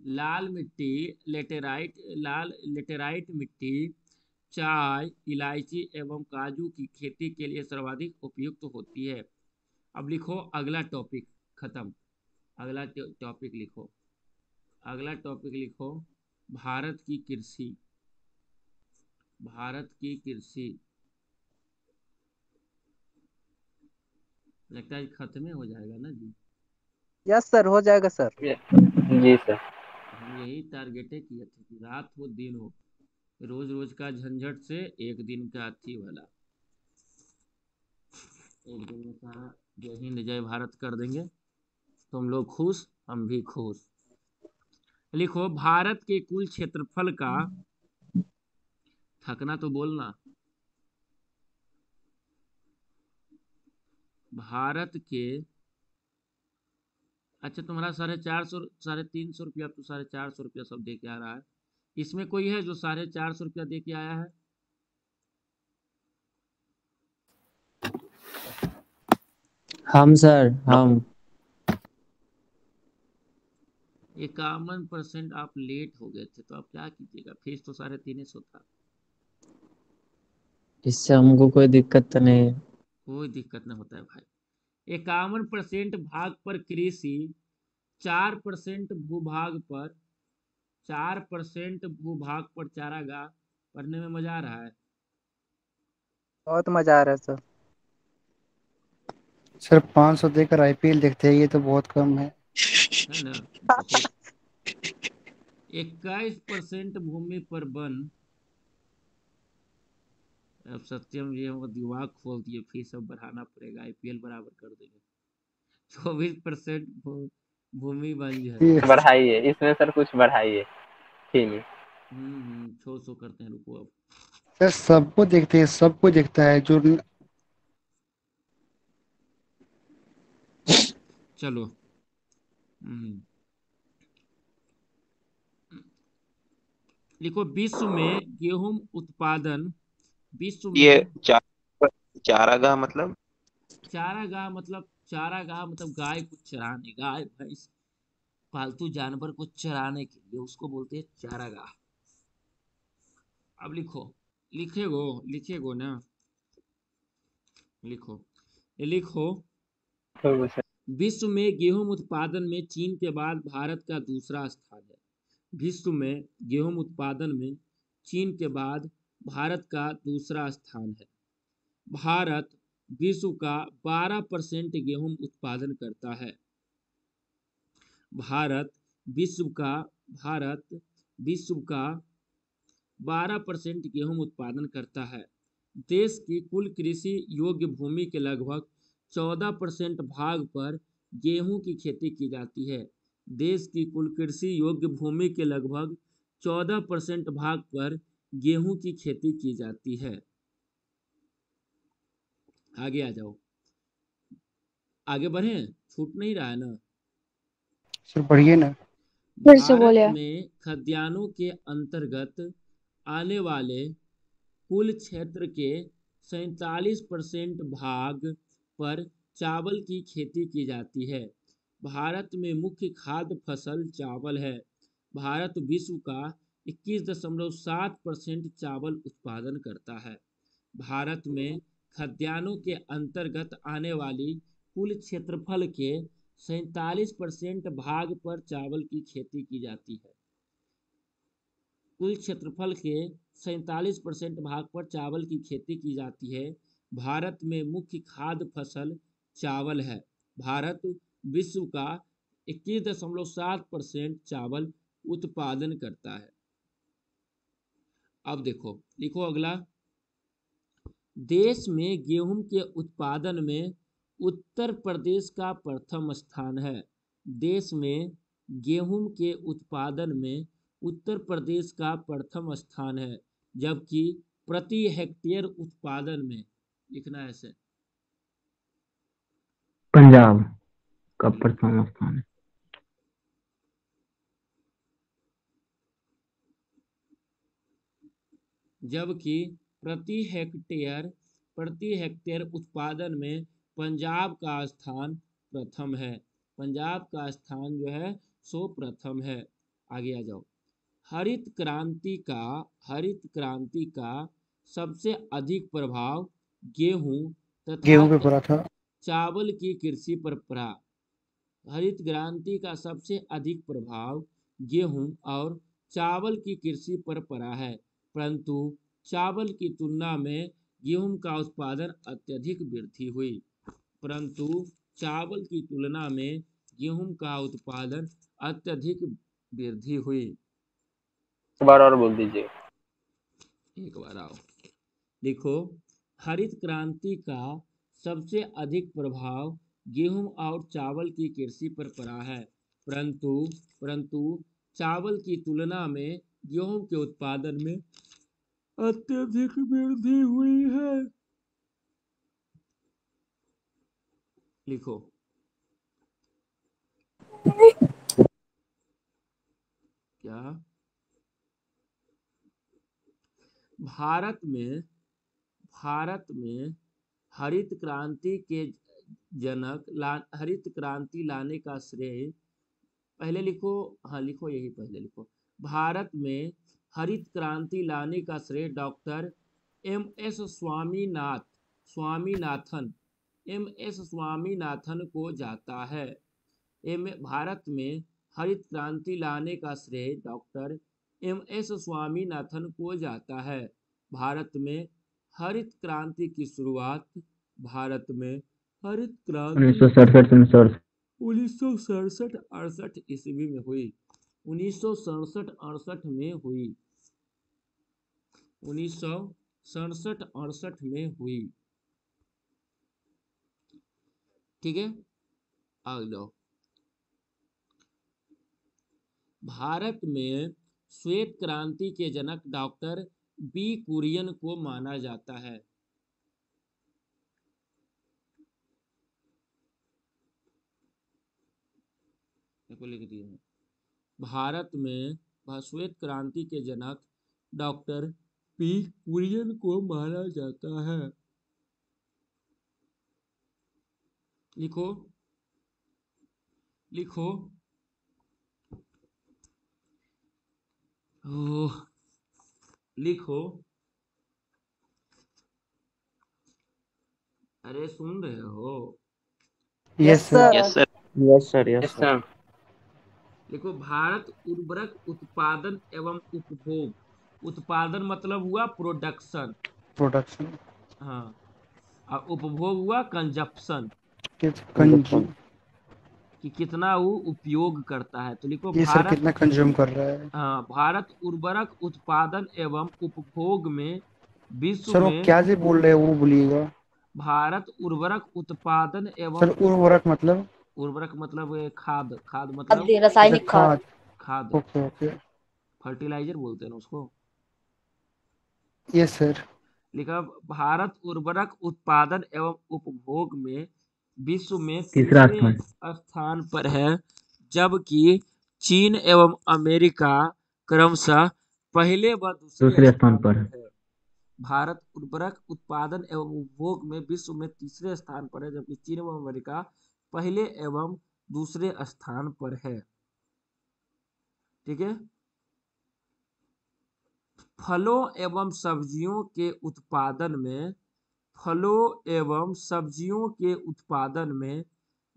लाल मिट्टी लेटेराइट लाल लेटेराइट मिट्टी चाय इलायची एवं काजू की खेती के लिए सर्वाधिक उपयुक्त होती है। अब लिखो अगला टॉपिक खत्म। अगला टॉपिक लिखो। अगला टॉपिक लिखो भारत की कृषि। भारत की कृषि। लगता है खत्म हो जाएगा ना जी। यस सर हो जाएगा सर। जी सर। यही टारगेटे किए थे कि रात हो दिन हो। रोज रोज का झंझट से एक दिन का अथी वाला। एक दिन में सारा जय हिंद जय भारत कर देंगे। तुम लोग खुश हम भी खुश। लिखो भारत के कुल क्षेत्रफल का थकना तो बोलना। भारत के अच्छा तुम्हारा साढ़े चार सौ साढ़े तीन सौ रुपया तो साढ़े चार सौ रुपया सब दे के आ रहा है। इसमें कोई है जो साढ़े चार सौ रुपया दे के आया है? हम सर हम। इक्यावन परसेंट आप लेट हो गए थे तो आप क्या कीजिएगा? फ़ीस तो साढ़े तीन सौ था। इससे हमको कोई दिक्कत तो नहीं है। कोई दिक्कत नहीं होता है भाई। इक्यावन परसेंट भाग पर कृषि चार परसेंट भूभाग पर चार परसेंट भूभाग पर चारागाह पढ़ने में मज़ा आ रहा है। बहुत मज़ा आ रहा है सर। सर पाँच सौ देकर आईपीएल देखते हैं ये तो बहुत कम है। है इक्कीस परसेंट भूमि पर वन अब सत्यम ये होगा दिमाग खोल दिए फ़ीस सब बढ़ाना पड़ेगा आईपीएल बराबर कर देंगे। चौबीस परसेंट भूमि बंजर ये बढ़ाइए इसमें सर कुछ बढ़ाइए ठीक है। हम्म हम्म छो सौ करते हैं रुको अब। सर सबको देखते हैं सबको देखता है जो चलो। हम्म। लिखो विश्व में गेहूँ उत्पादन विश्व ये में चार चारागाह मतलब? चारागाह मतलब चारागाह मतलब गाय को चराने गाय भैंस पालतू जानवर को चराने के लिए उसको बोलते हैं चारागाह अब लिखो लिखेगो लिखेगो ना। लिखो लिखो। विश्व में गेहूँ उत्पादन में चीन के बाद भारत का दूसरा स्थान है। विश्व में गेहूँ उत्पादन में चीन के बाद भारत का दूसरा स्थान है। भारत विश्व का 12 परसेंट गेहूँ उत्पादन करता है। भारत विश्व का, भारत विश्व का 12 परसेंट गेहूँ उत्पादन करता है। देश की कुल कृषि योग्य भूमि के लगभग 14 परसेंट भाग पर गेहूँ की खेती की जाती है। देश की कुल कृषि योग्य भूमि के लगभग 14 परसेंट भाग पर गेहूँ की खेती की जाती है। आगे आ जाओ। आगे बढ़े? छूट नहीं रहा है ना? सर बढ़िए ना। फिर से बोलिए। में खाद्यान्नों के अंतर्गत आने वाले कुल क्षेत्र के सैतालीस परसेंट भाग पर चावल की खेती की जाती है। भारत में मुख्य खाद्य फ़सल चावल है। भारत विश्व का 21.7 परसेंट चावल उत्पादन करता है। भारत में खाद्यान्नों के अंतर्गत आने वाली कुल क्षेत्रफल के सैतालीस परसेंट भाग पर चावल की खेती की जाती है। कुल क्षेत्रफल के सैतालीस परसेंट भाग पर चावल की खेती की जाती है। भारत में मुख्य खाद्य फ़सल चावल है। भारत विश्व का इक्कीस दशमलव सात परसेंट चावल उत्पादन करता है। अब देखो, लिखो अगला। देश में गेहूँ के उत्पादन में उत्तर प्रदेश का प्रथम स्थान है। देश में गेहूँ के उत्पादन में उत्तर प्रदेश का प्रथम स्थान है, जबकि प्रति हेक्टेयर उत्पादन में। लिखना ऐसे। पंजाब का प्रथम स्थान है। जबकि प्रति हेक्टेयर प्रति हेक्टेयर उत्पादन में पंजाब का स्थान प्रथम है। पंजाब का स्थान जो है सो प्रथम है। आगे आ जाओ। हरित क्रांति का हरित क्रांति का सबसे अधिक प्रभाव गेहूँ तथा गेहूँ पे पड़ा था। चावल की कृषि पर पड़ा। हरित क्रांति का सबसे अधिक प्रभाव गेहूँ और चावल की कृषि पर पड़ा है। परंतु चावल की तुलना में गेहूँ का उत्पादन अत्यधिक वृद्धि हुई। परंतु चावल की तुलना में गेहूँ का उत्पादन अत्यधिक वृद्धि हुई। एक बार और बोल दीजिए। एक बार आओ। देखो हरित क्रांति का सबसे अधिक प्रभाव गेहूँ और चावल की कृषि पर पड़ा है। परंतु परंतु चावल की तुलना में गेहूँ के उत्पादन में अत्यधिक वृद्धि हुई है। लिखो। क्या? भारत में भारत में हरित क्रांति के जनक ला, हरित क्रांति लाने का श्रेय, पहले लिखो हाँ लिखो, यही पहले लिखो। भारत में हरित क्रांति लाने का श्रेय doctor M S Swaminath Swaminathan M S Swaminathan को जाता है। एम भारत में हरित क्रांति लाने का श्रेय डॉक्टर एम एस स्वामीनाथन को जाता है। भारत में हरित क्रांति की शुरुआत भारत में हरित उन्नीस क्रांति सौ सड़सठ। उन्नीस सौ सड़सठ अड़सठ ईस्वी में हुई। उन्नीस सौ सड़सठ अड़सठ में हुई। उन्नीस सौ सड़सठ अड़सठ में हुई। ठीक है? आ जाओ। भारत में श्वेत क्रांति के जनक डॉक्टर बी कुरियन को माना जाता है। लिख दिया। हैं भारत में श्वेत क्रांति के जनक डॉक्टर पी कुरियन को माना जाता है। लिखो। लिखो। ओह, लिखो। अरे सुन रहे हो? Yes sir yes sir yes sir yes sir देखो भारत उर्वरक उत्पादन एवं उपभोग। उत्पादन मतलब हुआ प्रोडक्शन प्रोडक्शन हाँ। और उपभोग हुआ कंजप्शन कि कितना वो उपयोग करता है। तो लिखो ये भारत कितना कंज्यूम कर रहा है। हाँ भारत उर्वरक उत्पादन एवं उपभोग में विश्व सर में क्या जी बोल रहे हैं वो बोलिएगा भारत उर्वरक उत्पादन एवं सर उर्वरक मतलब? उर्वरक मतलब खाद खाद मतलब अच्छा रासायनिक खाद। खाद। खाद। Okay okay. फर्टिलाइज़र बोलते हैं उसको। Yes sir. लिखा भारत उर्वरक उत्पादन एवं उपभोग में विश्व में तीसरा स्थान। स्थान पर है जबकि चीन एवं अमेरिका क्रमशः पहले व दूसरे स्थान पर। है है। भारत उर्वरक उत्पादन एवं उपभोग में विश्व में तीसरे स्थान पर है जबकि चीन एवं अमेरिका पहले एवं दूसरे स्थान पर है। ठीक है? फलों एवं सब्जियों के उत्पादन में, फलों एवं सब्जियों के उत्पादन में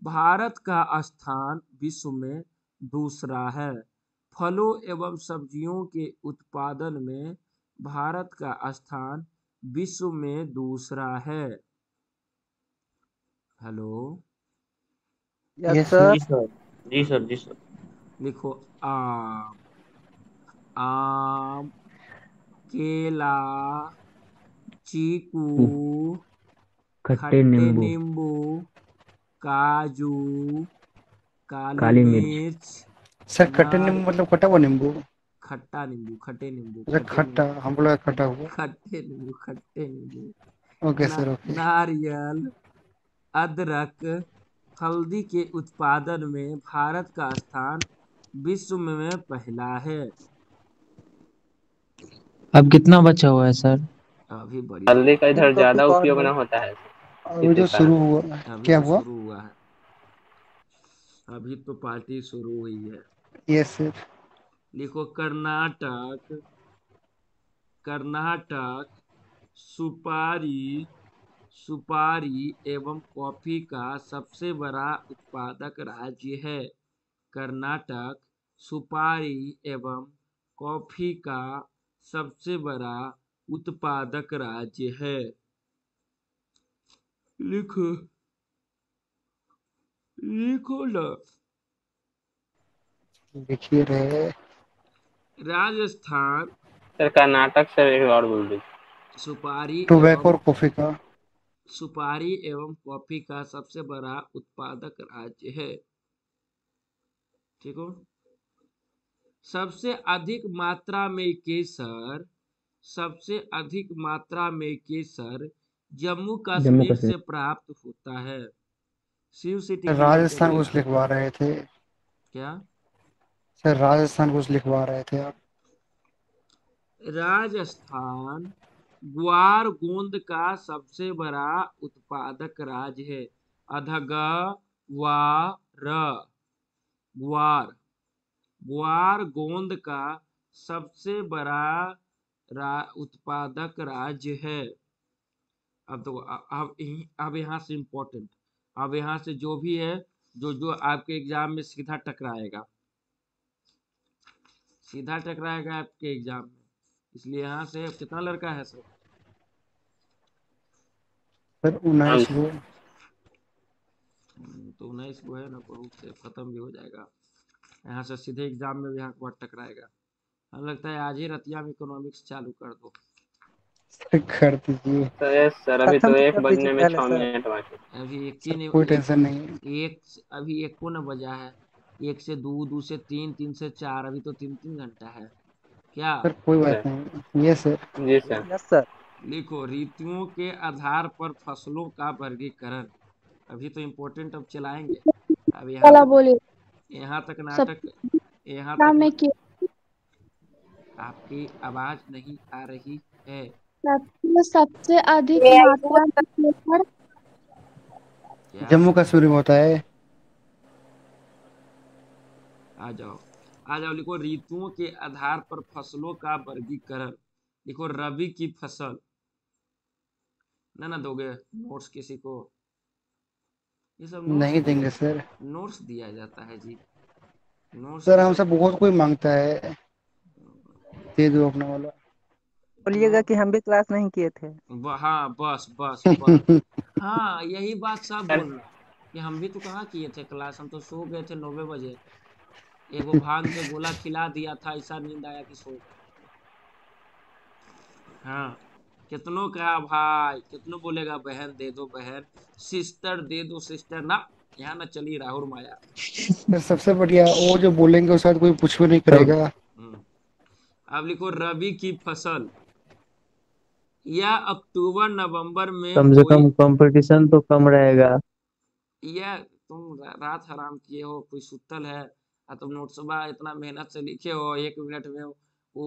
भारत का स्थान विश्व में दूसरा है। फलों एवं सब्जियों के उत्पादन में भारत का स्थान विश्व में दूसरा है। हेलो? यस सर जी सर जी सर जी सर लिखो आम आम केला चीकू खट्टे खट्टे नींबू। काजू काली मिर्च। मिर्च सर खट्टे नींबू मतलब खट्टा हुआ नींबू? खट्टा नींबू खट्टे नींबू अच्छा खट्टा हम बोला खट्टा हुआ। खट्टे नींबू खट्टे नींबू। ओके सर ओके नारियल अदरक हल्दी के उत्पादन में भारत का स्थान विश्व में पहला है। अब कितना बचा हुआ है सर? अभी बढ़िया। हल्दी का इधर ज़्यादा उपयोग ना होता है। अभी तो शुरू हुआ क्या तो हुआ? शुरू हुआ है। अभी तो पार्टी शुरू हुई है। Yes sir. लिखो कर्नाटक कर्नाटक सुपारी सुपारी एवं कॉफ़ी का सबसे बड़ा उत्पादक राज्य है। कर्नाटक सुपारी एवं कॉफ़ी का सबसे बड़ा उत्पादक राज्य है। लिखो लिखो ना लिखिए रहे। राजस्थान सर कर्नाटक सर एक और बोल दीजिए सुपारी टोबैको और कॉफ़ी का। सुपारी एवं कॉफ़ी का सबसे बड़ा उत्पादक राज्य है। ठीक हो? सबसे अधिक मात्रा में केसर सबसे अधिक मात्रा में केसर जम्मू कश्मीर से प्राप्त होता है। शिव सिटी राजस्थान कुछ लिखवा रहे थे। क्या? सर राजस्थान कुछ लिखवा रहे थे आप। राजस्थान ग्वार गोंद का सबसे बड़ा उत्पादक राज्य है। अधग वा ग्वार ग्वार गोंद का सबसे बड़ा रा, उत्पादक राज्य है। अब तो अब अब यहाँ से इम्पोर्टेंट अब यहाँ से जो भी है जो जो आपके एग्ज़ाम में सीधा टकराएगा। सीधा टकराएगा आपके एग्ज़ाम में। इसलिए यहाँ से कितना लड़का है सर? सर उन्नीस वो तो उन्नीस को है ना बहुत से खत्म भी हो जाएगा। यहाँ से सीधे एग्ज़ाम में भी यहाँ पर टकराएगा। हमें लगता है आज ही रतिया में इकोनॉमिक्स चालू कर दो। कर दीजिए। तो सर अभी तो तो एक बजने में छह मिनट बाकी। अभी एक ही ने कोई टेंशन नहीं। एक अभी एक को न बजा है। एक से दो दो से तीन तीन से चार अभी तो तीन तीन घंटा है। क्या? सर कोई बात नहीं। Yes sir. जी सर। Yes sir. लिखो ऋतुओं के आधार पर फ़सलों का वर्गीकरण। अभी तो इम्पोर्टेंट अब चलाएँगे। अब यहाँ बोलिए। यहाँ तक नाटक यहाँ तक आपकी आवाज़ नहीं आ रही है। सबसे सबसे अधिक मात्रा जम्मू कश्मीर में होता है। आ जाओ। आ जाओ लिखो ऋतुओं के आधार पर फ़सलों का वर्गीकरण। लिखो रबी की फ़सल। ना ना दोगे नोट्स किसी को? ये सब नहीं देंगे सर। नोट्स दिया जाता है जी। नोट्स सर हमसे बहुत कोई माँगता है। दे दो अपना वाला। बोलिएगा कि हम भी क्लास नहीं किए थे। हाँ बस बस बस। हाँ यही बात सब बोल बोलना कि हम भी तो कहाँ किए थे क्लास हम तो सो गए थे नौवे बजे। एगो भाँग के गोला खिला दिया था ऐसा नींद आया कि सो हाँ। कितनों का भाई कितनों बोलेगा बहन दे दो बहन। सिस्टर दे दो सिस्टर ना। यहाँ ना चली राहुल माया। सबसे बढ़िया वो जो बोलेंगे उसके बाद कोई कुछ भी नहीं करेगा। हम्म। अब लिखो रबी की फ़सल। यह अक्टूबर नवंबर में कम से कम कंपटीशन तो कम रहेगा। यह तुम रात हराम किए हो कोई सुतल है तुम नोट्सबा इतना मेहनत से लिखे हो एक मिनट में वो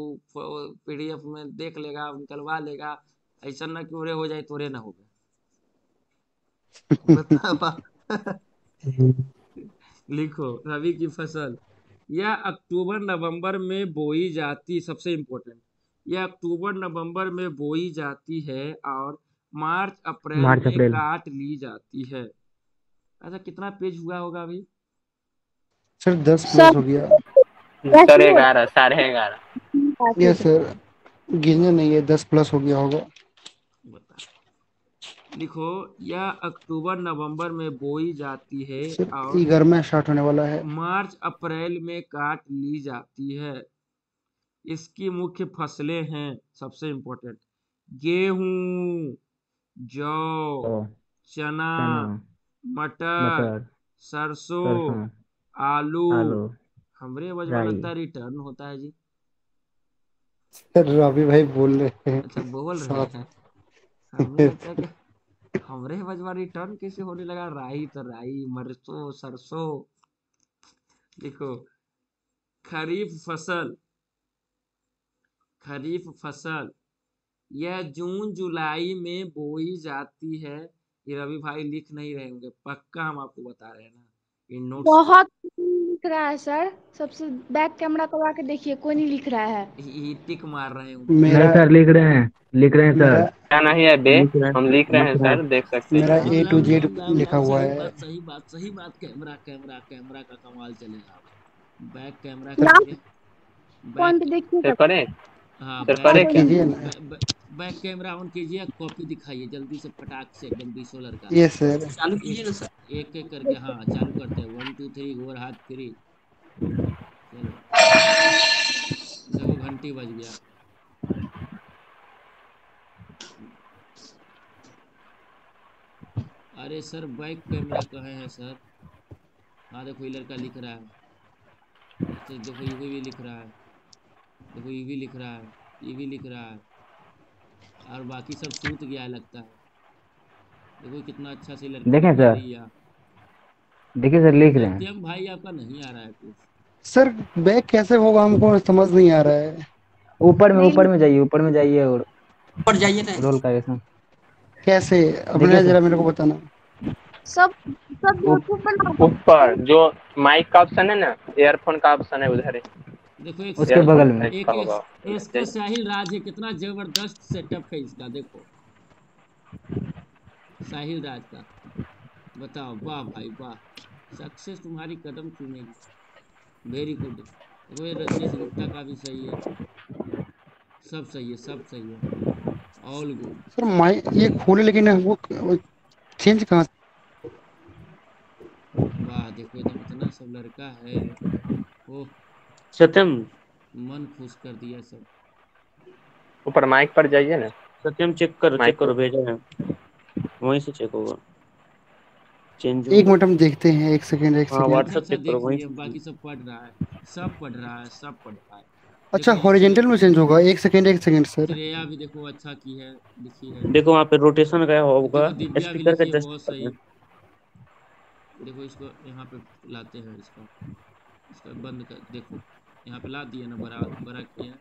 पीडीएफ में देख लेगा निकलवा लेगा। ऐसा ना कि ओरे हो जाए तोरे ना हो बतावा लिखो रबी की फ़सल। यह अक्टूबर नवंबर में बोई जाती सबसे इम्पोर्टेंट यह अक्टूबर नवंबर में बोई जाती है और मार्च अप्रैल मार्च में अप्रैल। काट ली जाती है। अच्छा कितना पेज हुआ होगा अभी? सर दस पेज हो गया। सर ग्यारह साढ़े ग्यारह यस सर गिनने नहीं है दस प्लस हो गया होगा। बता। लिखो यह अक्टूबर नवंबर में बोई जाती है और में स्टार्ट होने वाला है। मार्च अप्रैल में काट ली जाती है। इसकी मुख्य फ़सलें हैं सबसे इम्पोर्टेंट गेहूँ जौ चना मटर सरसों आलू। हमरे वजवा राई। लगता है रिटर्न होता है जी। रवि भाई बोल रहे हैं। अच्छा बोल रहे हैं। हमरे वजवा रिटर्न कैसे होने लगा? राई तो राई मरचो सरसों। देखो खरीफ फ़सल खरीफ फ़सल। यह जून जुलाई में बोई जाती है। ये रवि भाई लिख नहीं रहे होंगे पक्का हम आपको बता रहे हैं ना। बहुत लिख रहा है सर। सबसे बैक कैमरा करवा के देखिए कोई नहीं लिख रहा है। ही टिक मार रहे मेरा सर लिख रहे हैं। लिख रहे हैं सर। क्या नहीं है बे? हैं। हम लिख रहे हैं सर देख सकते हैं। मेरा ए हाँ टू जेड लिखा हुआ है। सही बात सही बात। कैमरा कैमरा कैमरा का कमाल चलेगा। बैक कैमरा कौन देखिए सर करें? हाँ सर करें कीजिए बैक कैमरा ऑन कीजिए कॉपी दिखाइए जल्दी से फटाक से एकदम बीसो लड़का ये सर चालू कीजिए ना सर। एक एक करके हाँ चालू करते हैं। वन टू थ्री गोर हाथ फ्री। चलो। देखो घंटी बज गया। अरे सर बैक कैमरा कहे है सर? हाँ देखो ये लड़का लिख रहा है। अच्छा देखो ये भी लिख रहा है। देखो ये भी लिख रहा है। ये भी लिख रहा है। और बाकी सब सूत गया है लगता है। देखो कितना अच्छा से लड़का देखें सर। देखिए सर लिख रहे हैं। सत्यम भाई आपका नहीं आ रहा है कुछ। सर बैक कैसे होगा हमको समझ नहीं आ रहा है। ऊपर में ऊपर में जाइए ऊपर में जाइए और ऊपर जाइए ना। रोल का इसमें कैसे? अपने जरा मेरे को बताना। सब सब ऊपर जो माइक का ऑप्शन है ना एयरफोन का ऑप्शन है उधर है। देखो एक उसके बगल में। एक इसका साहिल। राज है कितना ज़बरदस्त सेटअप है इसका देखो। साहिल राज का। बताओ वाह भाई वाह। सक्सेस तुम्हारी कदम चूमेगी वेरी गुड देखो ये रजनीश गुप्ता का भी सही है। सब सही है सब सही है। ऑल गुड सर माइ ये खोले लेकिन वो, वो चेंज कहाँ से- वाह देखो इतना सब लड़का है। ओह। सत्यम। मन खुश कर दिया सब। ऊपर माइक पर जाइए ना। सत्यम चेक करो माइक चेक करो भेजा है। वहीं से चेक होगा। चेंज एक मिनट हम देखते हैं एक सेकंड एक हाँ सेकंड। व्हाट्सएप अच्छा चेक करो वहीं बाकी सब पढ़ रहा है सब पढ़ रहा है सब पढ़ रहा है। अच्छा हॉरिजेंटल में चेंज होगा। एक सेकंड एक सेकंड सर श्रेया भी देखो अच्छा की है लिखी है। देखो वहाँ पे रोटेशन का होगा। स्पीकर का जस्ट बहुत सही। देखो इसको यहाँ पे लाते हैं इसका इसका बंद कर देखो। यहाँ पे ला दिया ना बड़ा बड़ा किया।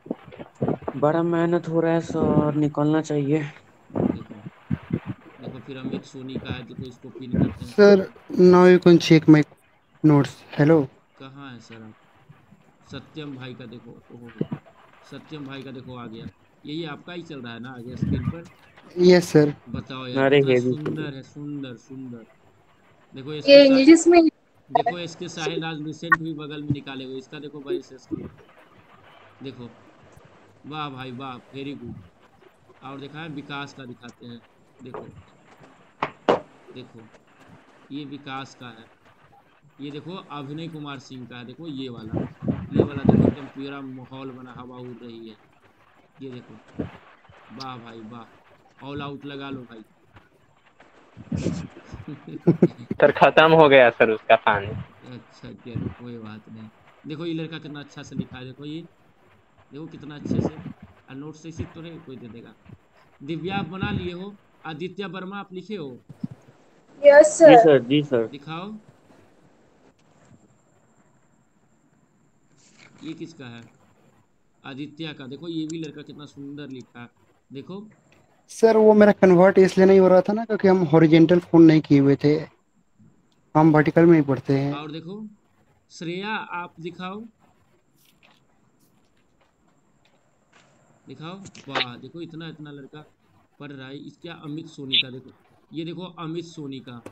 बड़ा मेहनत हो रहा है सर निकलना चाहिए। देखो फिर अमित सोनी का है देखो इसको पिन करते हैं। Sir now you can check my notes. Hello. कहाँ है सर? आप सत्यम भाई का देखो ओहो। सत्यम भाई का देखो आ गया। यही आपका ही चल रहा है ना आगे स्क्रीन पर? यस सर बताओ यार अरे सुंदर है सुंदर सुंदर। देखो ये इंग्लिश में देखो, इसके साहिल राज लुसेंट भी बगल में निकाले हुए, इसका देखो भाई देखो, वाह भाई वाह वेरी गुड और देखा है, विकास का दिखाते हैं। देखो देखो, ये विकास का है। ये देखो, अभिनय कुमार सिंह का है। देखो, ये वाला। ये वाला देखो, एकदम पूरा माहौल बना, हवा उड़ रही है। ये देखो, वाह भाई वाह। ऑल आउट लगा लो भाई। सर खत्म हो गया सर उसका पानी। अच्छा चलो कोई बात नहीं। देखो ये लड़का कितना अच्छा से लिखा है। देखो ये देखो कितना अच्छे से। और नोट से इसी तो नहीं कोई दे देगा। दिव्या आप बना लिए हो? आदित्य वर्मा आप लिखे हो? यस सर जी सर सर जी सर दिखाओ। ये किसका है? आदित्य का। देखो ये भी लड़का कितना सुंदर लिखा है। देखो। सर, वो मेरा कन्वर्ट इसलिए नहीं हो रहा था ना, क्योंकि हम हॉरिजेंटल फ़ोन नहीं किए हुए थे। हम वर्टिकल में ही पढ़ते हैं। और देखो, श्रेया, आप दिखाओ। दिखाओ। वाह, देखो, इतना इतना लड़का पढ़ रहा है। इसका अमित सोनी का, देखो। ये देखो, अमित सोनी का।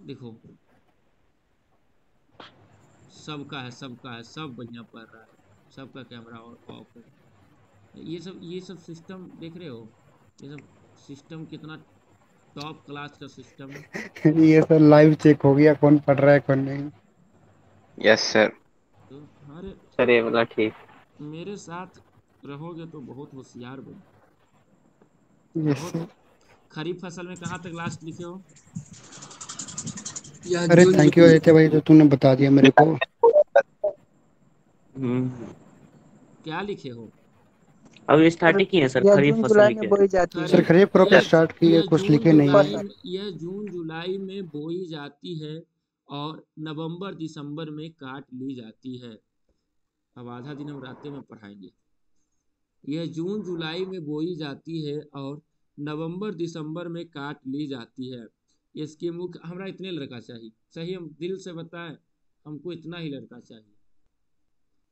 देखो। सबका है सबका है, सब बढ़िया पढ़ रहा है। सबका कैमरा ऑफ़ है। ये सब ये सब सिस्टम देख रहे हो? ये सब सिस्टम कितना टॉप क्लास का सिस्टम है। ये सर लाइव चेक हो गया कौन पढ़ रहा है कौन नहीं। यस सर तो अरे सर ये वाला ठीक। मेरे साथ रहोगे तो बहुत होशियार बनो। यस सर खरीफ फ़सल में कहाँ तक लास्ट लिखे हो? अरे थैंक यू आदित्य भाई तो तूने बता दिया मेरे को। क्या लिखे हो? अब स्टार्ट ही किए हैं सर खरीफ फ़सल में बोई जाती सर है खरीफ क्रॉप स्टार्ट की है कुछ लिखे नहीं है। यह जून जुलाई में बोई जाती है और नवंबर दिसंबर में काट ली जाती है। अब आधा दिन हम रास्ते में पढ़ाएँगे। यह जून जुलाई में बोई जाती है और नवंबर दिसंबर में काट ली जाती है। इसके मुख्य हमरा इतने लड़का चाहिए सही हम दिल से बताएँ हमको इतना ही लड़का चाहिए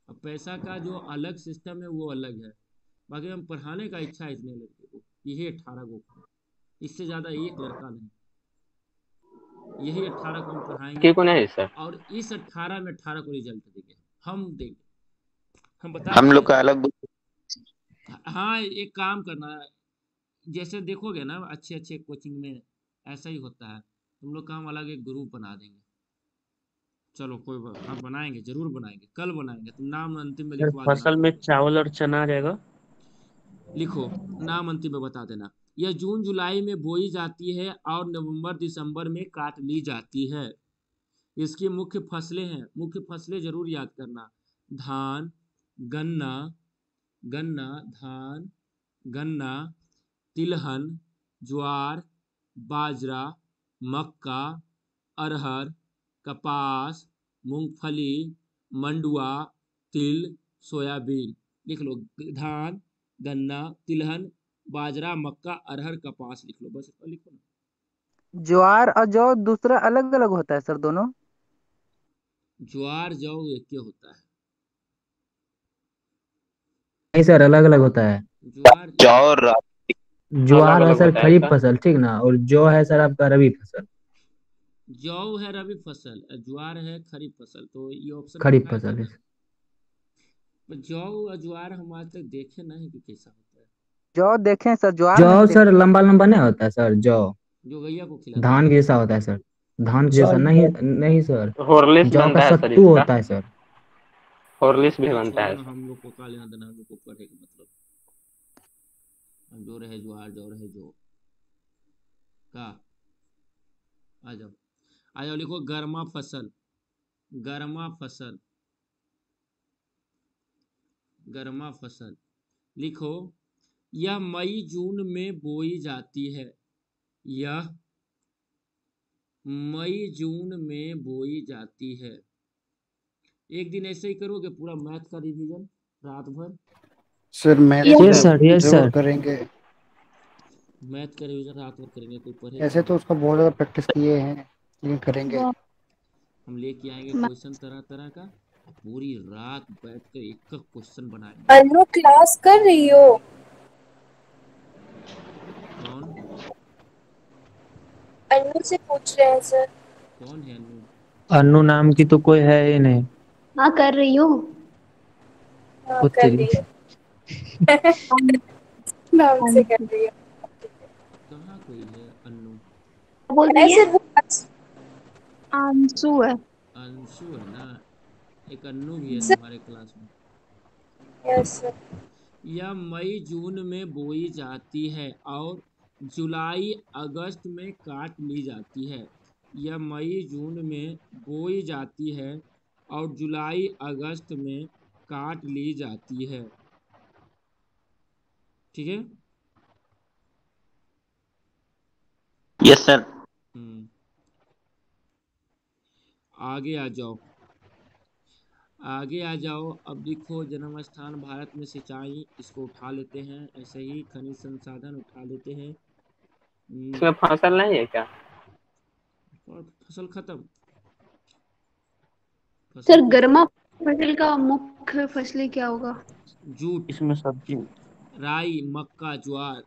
अब पैसा का जो अलग सिस्टम है वो अलग है। बाकी हम पढ़ाने का इच्छा है इतने लड़के को यही अट्ठारह को। इससे ज़्यादा एक लड़का नहीं। यही अट्ठारह को हम पढ़ाएँगे। को नहीं सर और इस अट्ठारह में अट्ठारह को रिज़ल्ट देंगे। हम देंगे। हम बता हम लोग का अलग हाँ एक काम करना। जैसे देखोगे ना अच्छे अच्छे कोचिंग में ऐसा ही होता है। तुम लोग का हम अलग एक ग्रुप बना देंगे। चलो कोई बात हाँ बनाएँगे ज़रूर बनाएँगे। कल बनाएँगे। तुम नाम अंतिम में लिखवा फ़सल में चावल और चना आ जाएगा? लिखो, नाम अंतिम में बता देना। यह जून, जुलाई में बोई जाती है और नवंबर, दिसंबर में काट ली जाती है। इसकी मुख्य फ़सलें हैं। मुख्य फ़सलें ज़रूर याद करना। धान, गन्ना गन्ना, धान, गन्ना, तिलहन, ज्वार, बाजरा, मक्का, अरहर, कपास, मूंगफली, मंडुआ, तिल, सोयाबीन। लिख लो, धान गन्ना तिलहन बाजरा मक्का अरहर कपास लिख लो बस इतना लिखो ना। ज्वार और जौ दूसरा अलग अलग होता है सर दोनों? ज्वार जौ एक ही होता है। नहीं सर अलग अलग होता है। ज्वार जौ। ज्वार है सर खरीफ फ़सल ठीक ना? और जौ है सर आपका रबी फ़सल। जौ है रबी फ़सल ज्वार है खरीफ फ़सल तो ये ऑप्शन खरीफ फ़सल है। जौ और ज्वार हम आज तक देखे नहीं कि कैसा होता है। जौ देखें सर ज्वार जौ सर लंबा लंबा नहीं होता है सर जौ। जो गैया को खिलाते धान जैसा होता है सर धान जैसा नहीं नहीं सर। हॉर्लिक्स जौ बनता का है सर इसका। होता है सर। हॉर्लिक्स भी बनता है। हम लोग को का लेना देना हम लोग को पढ़े के मतलब। जो रहे ज्वार जो रहे जो। का? आ जाओ। आ जाओ लिखो गर्मा फ़सल। गर्मा फ़सल। गर्मा फ़सल। लिखो यह मई जून में बोई जाती है। यह मई जून में बोई जाती है। एक दिन ऐसे ही करोगे पूरा मैथ का रिवीजन रात भर। Sir math yes sir yes sir करेंगे। मैथ का रिवीजन रात भर करेंगे कोई पढ़े ऐसे तो उसका बहुत ज़्यादा प्रैक्टिस किए हैं लेकिन करेंगे। हम लेके आएँगे क्वेश्चन तरह तरह का। पूरी रात बैठ कर एक एक क्वेश्चन बनाएँगे अनु क्लास कर रही हो। कौन? अनु से पूछ रहे हैं सर कौन है अनु? अनु नाम की तो कोई है ही नहीं। हाँ कर रही हूँ। हाँ कर रही हूँ। नाम से कर रही हूँ। कहाँ कोई है अनु? बोल रही है। आँसू है। अंशु है ना? एक अन्नू भी है तुम्हारे क्लास में। यस सर यह मई जून में बोई जाती है और जुलाई अगस्त में काट ली जाती है। यह मई जून में बोई जाती है और जुलाई अगस्त में काट ली जाती है। ठीक है? Yes sir hmm. आगे आ जाओ। आगे आ जाओ। अब लिखो जन्म स्थान भारत में सिंचाई इसको उठा लेते हैं। ऐसे ही खनिज संसाधन उठा लेते हैं। हम्म, इसमें फ़सल नहीं है क्या? और फ़सल खत्म। फ़सल सर गर्मा फ़सल का मुख्य फ़सलें क्या होगा? जूट। इसमें सब्ज़ी। राई मक्का ज्वार।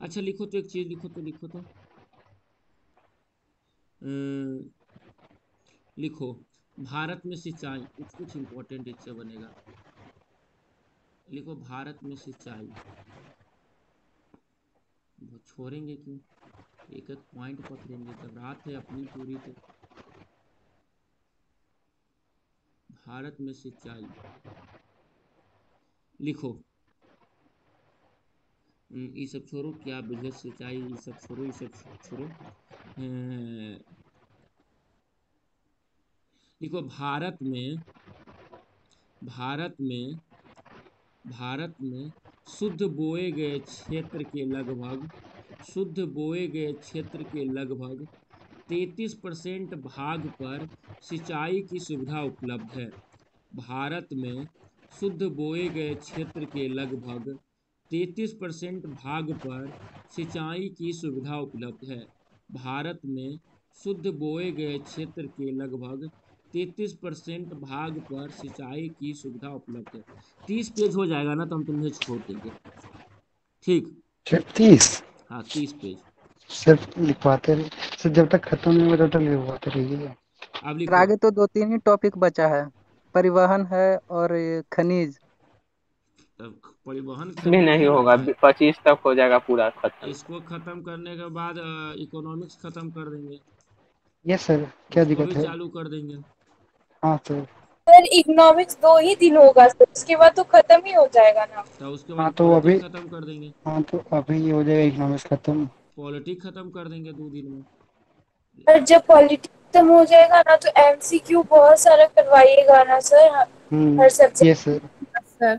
अच्छा लिखो तो एक चीज़, लिखो तो लिखो तो। लिखो, भारत में सिंचाई, कुछ कुछ इम्पोर्टेंट इससे बनेगा। लिखो, भारत में सिंचाई। बहुत छोड़ेंगे क्यों? एक एक पॉइंट पकड़ेंगे, जब रात है अपनी पूरी तो। भारत में सिंचाई। लिखो ये सब छोड़ो, क्या बिज़नेस सिंचाई ये सब छोड़ो, ये सब छोड़ो। देखो, भारत में भारत में भारत में शुद्ध बोए गए क्षेत्र के लगभग, शुद्ध बोए गए क्षेत्र के लगभग 33 परसेंट भाग पर सिंचाई की सुविधा उपलब्ध है। भारत में शुद्ध बोए गए क्षेत्र के लगभग 33 परसेंट भाग पर सिंचाई की सुविधा उपलब्ध है। भारत में शुद्ध बोए गए क्षेत्र के लगभग 33 परसेंट भाग पर सिंचाई की सुविधा उपलब्ध है। तीस पेज हो जाएगा ना तो हम तुम्हें छोड़ देंगे। ठीक। छत्तीस हाँ तीस पेज। सिर्फ़ लिखवाते रहे जब तक खत्म नहीं होगा तब तक लिखवाते रहिए। अब आगे तो दो तीन ही टॉपिक बचा है। परिवहन है और खनिज। परिवहन भी नहीं होगा पच्चीस तक हो जाएगा पूरा खत्म। इसको खत्म करने के बाद इकोनॉमिक्स खत्म कर देंगे। यस सर क्या दिक्कत है? चालू कर देंगे। हाँ सर सर इकोनॉमिक्स दो ही दिन होगा सर उसके बाद तो खत्म ही हो जाएगा ना। तो उसके हाँ बाद तो अभी खत्म कर देंगे। हाँ तो अभी हो जाएगा इकोनॉमिक्स खत्म। पॉलिटिक खत्म कर देंगे दो दिन में। सर जब पॉलिटिक्स खत्म हो जाएगा ना तो एमसीक्यू बहुत सारा करवाइएगा ना सर हम्म हर सब्जेक्ट यस सर सर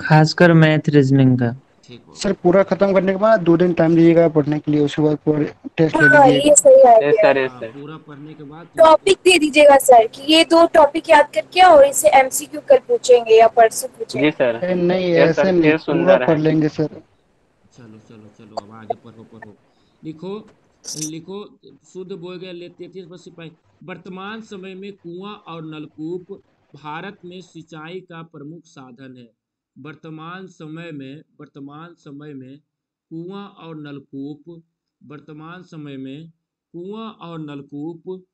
खासकर मैथ रीजनिंग का। सर पूरा खत्म करने के बाद दो दिन टाइम दीजिएगा पढ़ने के लिए उसके बाद पूरा टेस्ट ले हाँ लीजिएगा ये सही हाँ। सर पूरा पढ़ने के बाद टॉपिक दे दीजिएगा सर कि ये दो टॉपिक याद करके और इसे एमसीक्यू कल पूछेंगे या परसों पूछेंगे। जी सर नहीं ऐसे नहीं पूरा सुंदर पढ़ लेंगे सर चलो चलो चलो अब आगे पढ़ो पढ़ो। लिखो लिखो शुद्ध बोल तैतीस पर सिपाही। वर्तमान समय में कुआँ और नलकूप भारत में सिंचाई का प्रमुख साधन है। वर्तमान समय में, वर्तमान समय में कुआँ और नलकूप, वर्तमान समय में कुआँ और नलकूप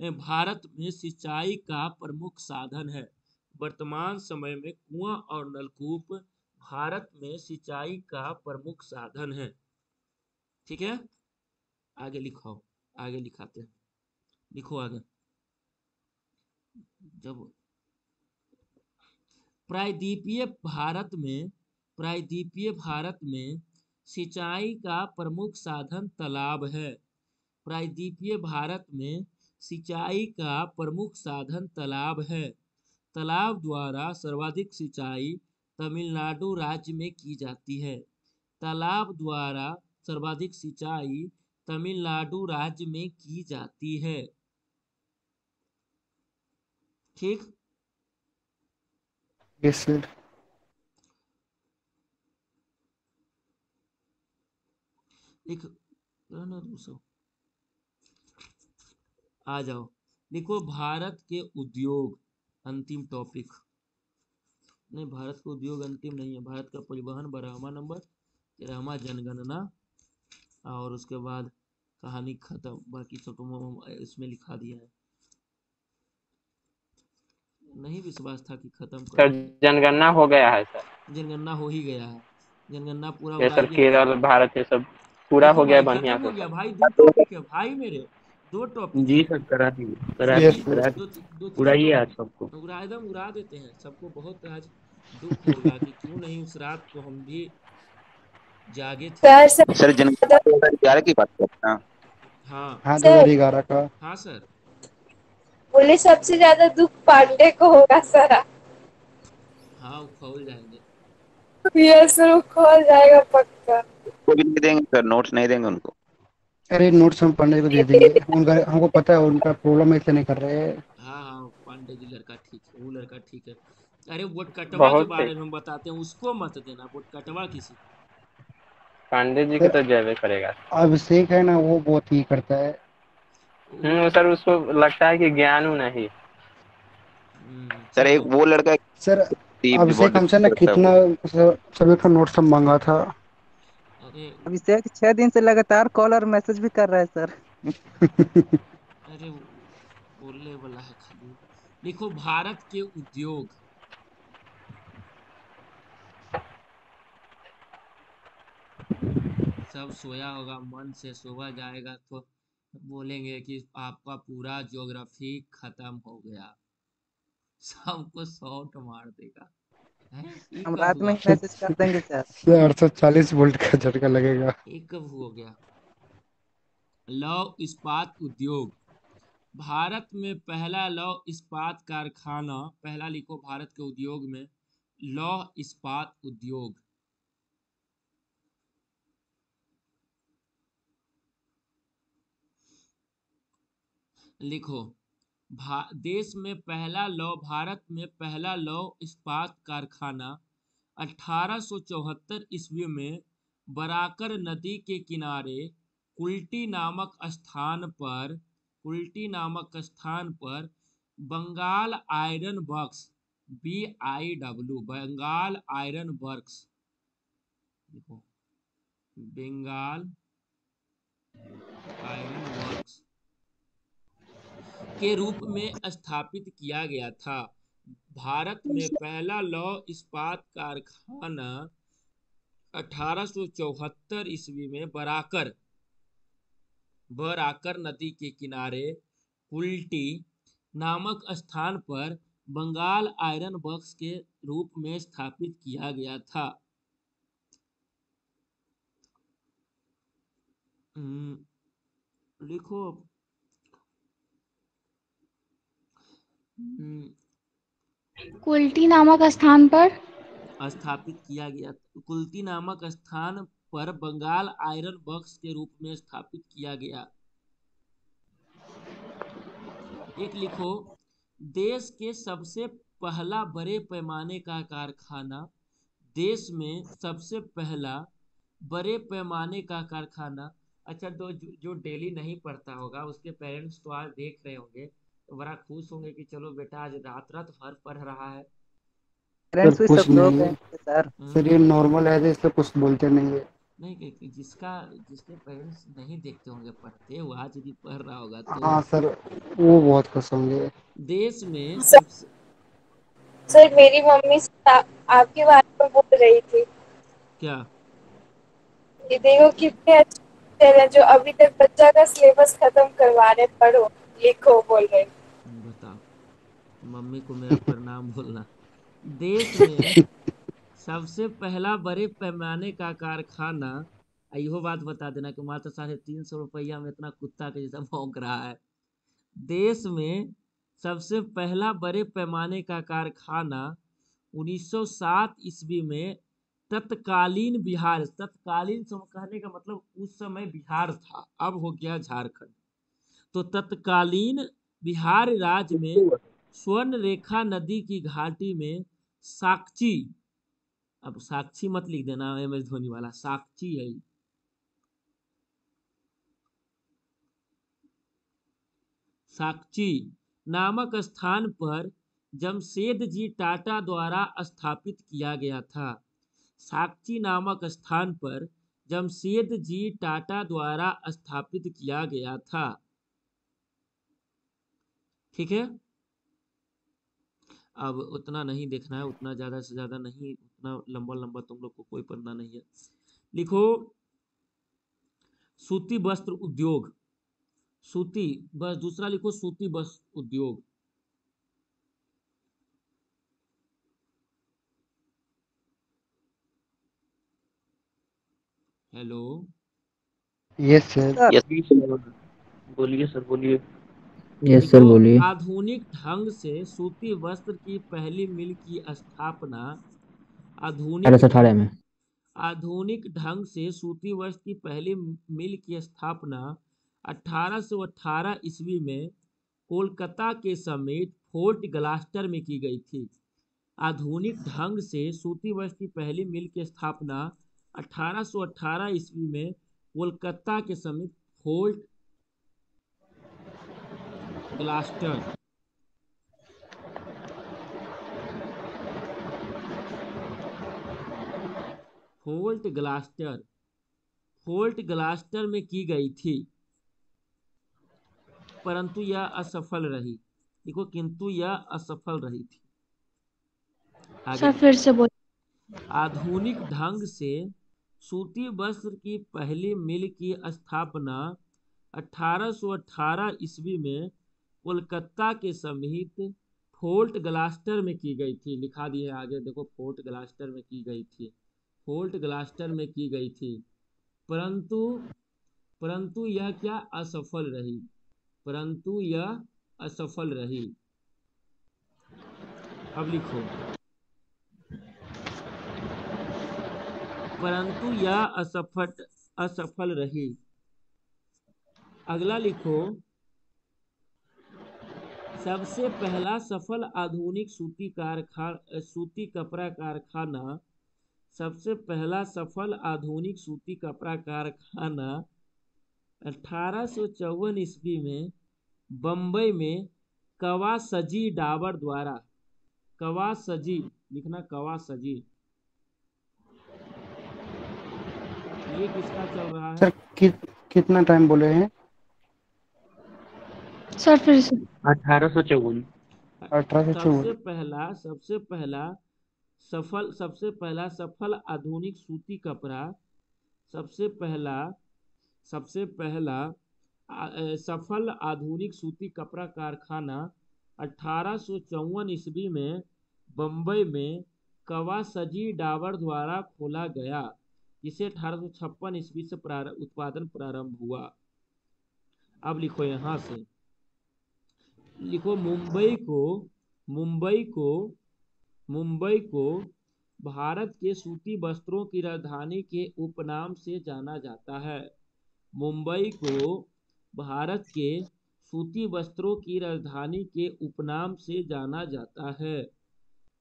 भारत में सिंचाई का प्रमुख साधन है। वर्तमान समय में कुआँ और नलकूप भारत में सिंचाई का प्रमुख साधन है। ठीक है? आगे लिखाओ, आगे लिखाते हैं। लिखो आगे। जब प्रायद्वीपीय भारत में, प्रायद्वीपीय भारत में सिंचाई का प्रमुख साधन तालाब है। प्रायद्वीपीय भारत में सिंचाई का प्रमुख साधन तालाब है। तालाब द्वारा सर्वाधिक सिंचाई तमिलनाडु राज्य में की जाती है। तालाब द्वारा सर्वाधिक सिंचाई तमिलनाडु राज्य में की जाती है। ठीक यस सर लिख रहने दो सब आ जाओ। देखो, भारत के उद्योग, अंतिम टॉपिक नहीं, भारत का उद्योग अंतिम नहीं है। भारत का परिवहन, बारहवा नंबर, तेरहवा जनगणना, और उसके बाद कहानी खत्म। बाकी सब तो इसमें लिखा दिया है। नहीं विश्वास था कि खत्म कर। सर जनगणना हो गया है सर। जनगणना हो ही गया है। जनगणना पूरा सर केरल भारत ये सब पूरा हो गया बढ़िया हो गया। भाई दो टॉपिक है। भाई मेरे दो टॉपिक जी सर करा दीजिए करा करा दो दीजिए दो उड़ाइए आज सबको। उड़ा एकदम उड़ा देते हैं। सबको बहुत आज दुख होगा कि क्यों नहीं उस रात को हम भी जागे थे। सर सर जनगणना ज़्यादा दो हज़ार ग्यारह की बात करते हैं। हाँ। हाँ दो हज़ार ग्यारह का। हाँ सर। बोले सबसे ज़्यादा दुख पांडे को होगा सर। हाँ खोल जाएँगे। यस सर खोल जाएगा पक्का। उसको नहीं देंगे सर नोट्स नहीं देंगे उनको। अरे नोट्स हम पंडित को दे देंगे। उनका हमको पता है उनका प्रॉब्लम है इसलिए नहीं कर रहे। हैं हाँ हाँ पांडे जी लड़का ठीक है वो लड़का ठीक है। अरे वोट कटवा के बारे में हम बताते हैं उसको मत देना वोट कटवा किसी पांडे जी की तो जयवे करेगा। अभिषेक है ना वो बहुत ही करता है। हम्म सर उसको लगता है कि ज्ञानू नहीं। सर एक वो लड़का सर अभिषेक हमसे ना है कितना सभी का नोट्स सब मांगा था। अभिषेक छह दिन से लगातार कॉल और मैसेज भी कर रहा है सर। अरे बोलने वाला है खाली। देखो भारत के उद्योग। सब सोया होगा मन से सुबह जाएगा तो बोलेंगे कि आपका पूरा ज्योग्राफी खत्म हो गया। सबको शॉट मार देगा। हम रात में मैसेज कर देंगे सर। सर आठ सौ चालीस वोल्ट का झटका लगेगा। ये कब हो गया। लौह इस्पात उद्योग। भारत में पहला लौह इस्पात कारखाना पहला लिखो भारत के उद्योग में लौह इस्पात उद्योग। लिखो देश में पहला लौह भारत में पहला लौह इस्पात कारखाना 1874 ईस्वी में बराकर नदी के किनारे कुल्टी नामक स्थान पर, कुल्टी नामक स्थान पर Bengal iron works, B I W, Bengal iron works. देखो बंगाल आयरन वर्क्स। के रूप में स्थापित किया गया था। भारत में पहला लौह इस्पात कारखाना 1874 ईस्वी में बराकर बराकर नदी के किनारे कुल्टी नामक स्थान पर बंगाल आयरन वर्क्स के रूप में स्थापित किया गया था। लिखो हम्म, कुल्टी नामक स्थान पर? स्थापित किया गया। कुल्ती नामक स्थान पर बंगाल आयरन वर्क्स के रूप में स्थापित किया गया। एक लिखो। देश के सबसे पहला बड़े पैमाने का कारखाना। देश में सबसे पहला बड़े पैमाने का कारखाना। अच्छा तो जो, डेली नहीं पढ़ता होगा उसके पेरेंट्स तो आज देख रहे होंगे। बड़ा खुश होंगे कि चलो बेटा आज रात रात भर पढ़ रहा है। पेरेंट्स भी सब लोग हैं सर सर ये नॉर्मल है इसलिए कुछ बोलते नहीं है। नहीं कि, जिसका जिसके पेरेंट्स नहीं देखते होंगे पढ़ते वो आज यदि पढ़ रहा होगा तो हाँ सर वो बहुत खुश होंगे। देश में सर सर मेरी मम्मी आपके बारे में बोल रही थी। क्या? कि देखो कितने अच्छे जो अभी तक बच्चा का सिलेबस खत्म करवा रहे पढ़ो। लिखो बोल रहे बताओ, मम्मी को मेरा प्रणाम बोलना। देश में सबसे पहला बड़े पैमाने का कारखाना, इहो बात बता देना कि मात्र साढ़े तीन सौ रुपया में इतना कुत्ता के जैसा भौंक रहा है। देश में सबसे पहला बड़े पैमाने का कारखाना 1907 ईस्वी में तत्कालीन बिहार, तत्कालीन कहने का मतलब उस समय बिहार था, अब हो गया झारखंड। तो तत्कालीन बिहार राज्य में स्वर्ण रेखा नदी की घाटी में साक्षी अब साक्षी मत लिख देना एम एस धोनी वाला साक्षी है साक्षी नामक स्थान पर जमशेद जी टाटा द्वारा स्थापित किया गया था। साक्षी नामक स्थान पर जमशेद जी टाटा द्वारा स्थापित किया गया था। ठीक है? अब उतना नहीं देखना है उतना ज़्यादा से ज़्यादा नहीं उतना लंबा लंबा तुम लोग को कोई पढ़ना नहीं है। लिखो सूती वस्त्र उद्योग। सूती बस दूसरा लिखो सूती वस्त्र उद्योग। हेलो? यस सर बोलिए सर बोलिए। यस सर बोलिए। आधुनिक ढंग से सूती वस्त्र की पहली मिल की स्थापना आधुनिक अठारह में। आधुनिक ढंग से सूती वस्त्र की पहली मिल की स्थापना 1818 ईस्वी में कोलकाता के समीप फोर्ट ग्लास्टर में की गई थी। आधुनिक ढंग से सूती वस्त्र की पहली मिल की स्थापना 1818 ईस्वी में कोलकाता के समीप Fort Gloster Fort Gloster Fort Gloster में की गई थी। परंतु यह असफल रही। देखो किंतु यह असफल रही थी। आगे। फिर से बोल। आधुनिक ढंग से सूती वस्त्र की पहली मिल की स्थापना 1818 ईस्वी में कोलकाता के समीप फोर्ट ग्लास्टर में की गई थी। लिखा दिए आगे, देखो, फोर्ट ग्लास्टर में की गई थी। फोर्ट ग्लास्टर में की गई थी। परंतु परंतु यह क्या असफल रही? परंतु यह असफल रही। अब लिखो। परंतु यह असफल असफल रही। अगला लिखो। सबसे पहला सफल आधुनिक सूती कारखाना सूती कपड़ा कारखाना सबसे पहला सफल आधुनिक सूती कपड़ा कारखाना अठारह ईस्वी में बम्बई में कवा सजी डाबर द्वारा। कवा सजी लिखना कवा सजी ये किसका चल रहा है? सर कि, कितना टाइम बोले हैं? सर फिर से। अठारह सौ चौवन। अठारह सौ सबसे पहला सबसे पहला सफल सबसे पहला सफल आधुनिक सूती कपड़ा सबसे पहला सबसे पहला आ, सफल आधुनिक सूती कपड़ा कारखाना अठारह ईस्वी में बम्बई में कवासजी डावर द्वारा खोला गया जिसे अठारह ईस्वी से प्रारंभ उत्पादन प्रारंभ हुआ। अब लिखो यहाँ से। लिखो, मुंबई को मुंबई को मुंबई को भारत के सूती वस्त्रों की राजधानी के उपनाम से जाना जाता है। मुंबई को भारत के सूती वस्त्रों की राजधानी के उपनाम से जाना जाता है।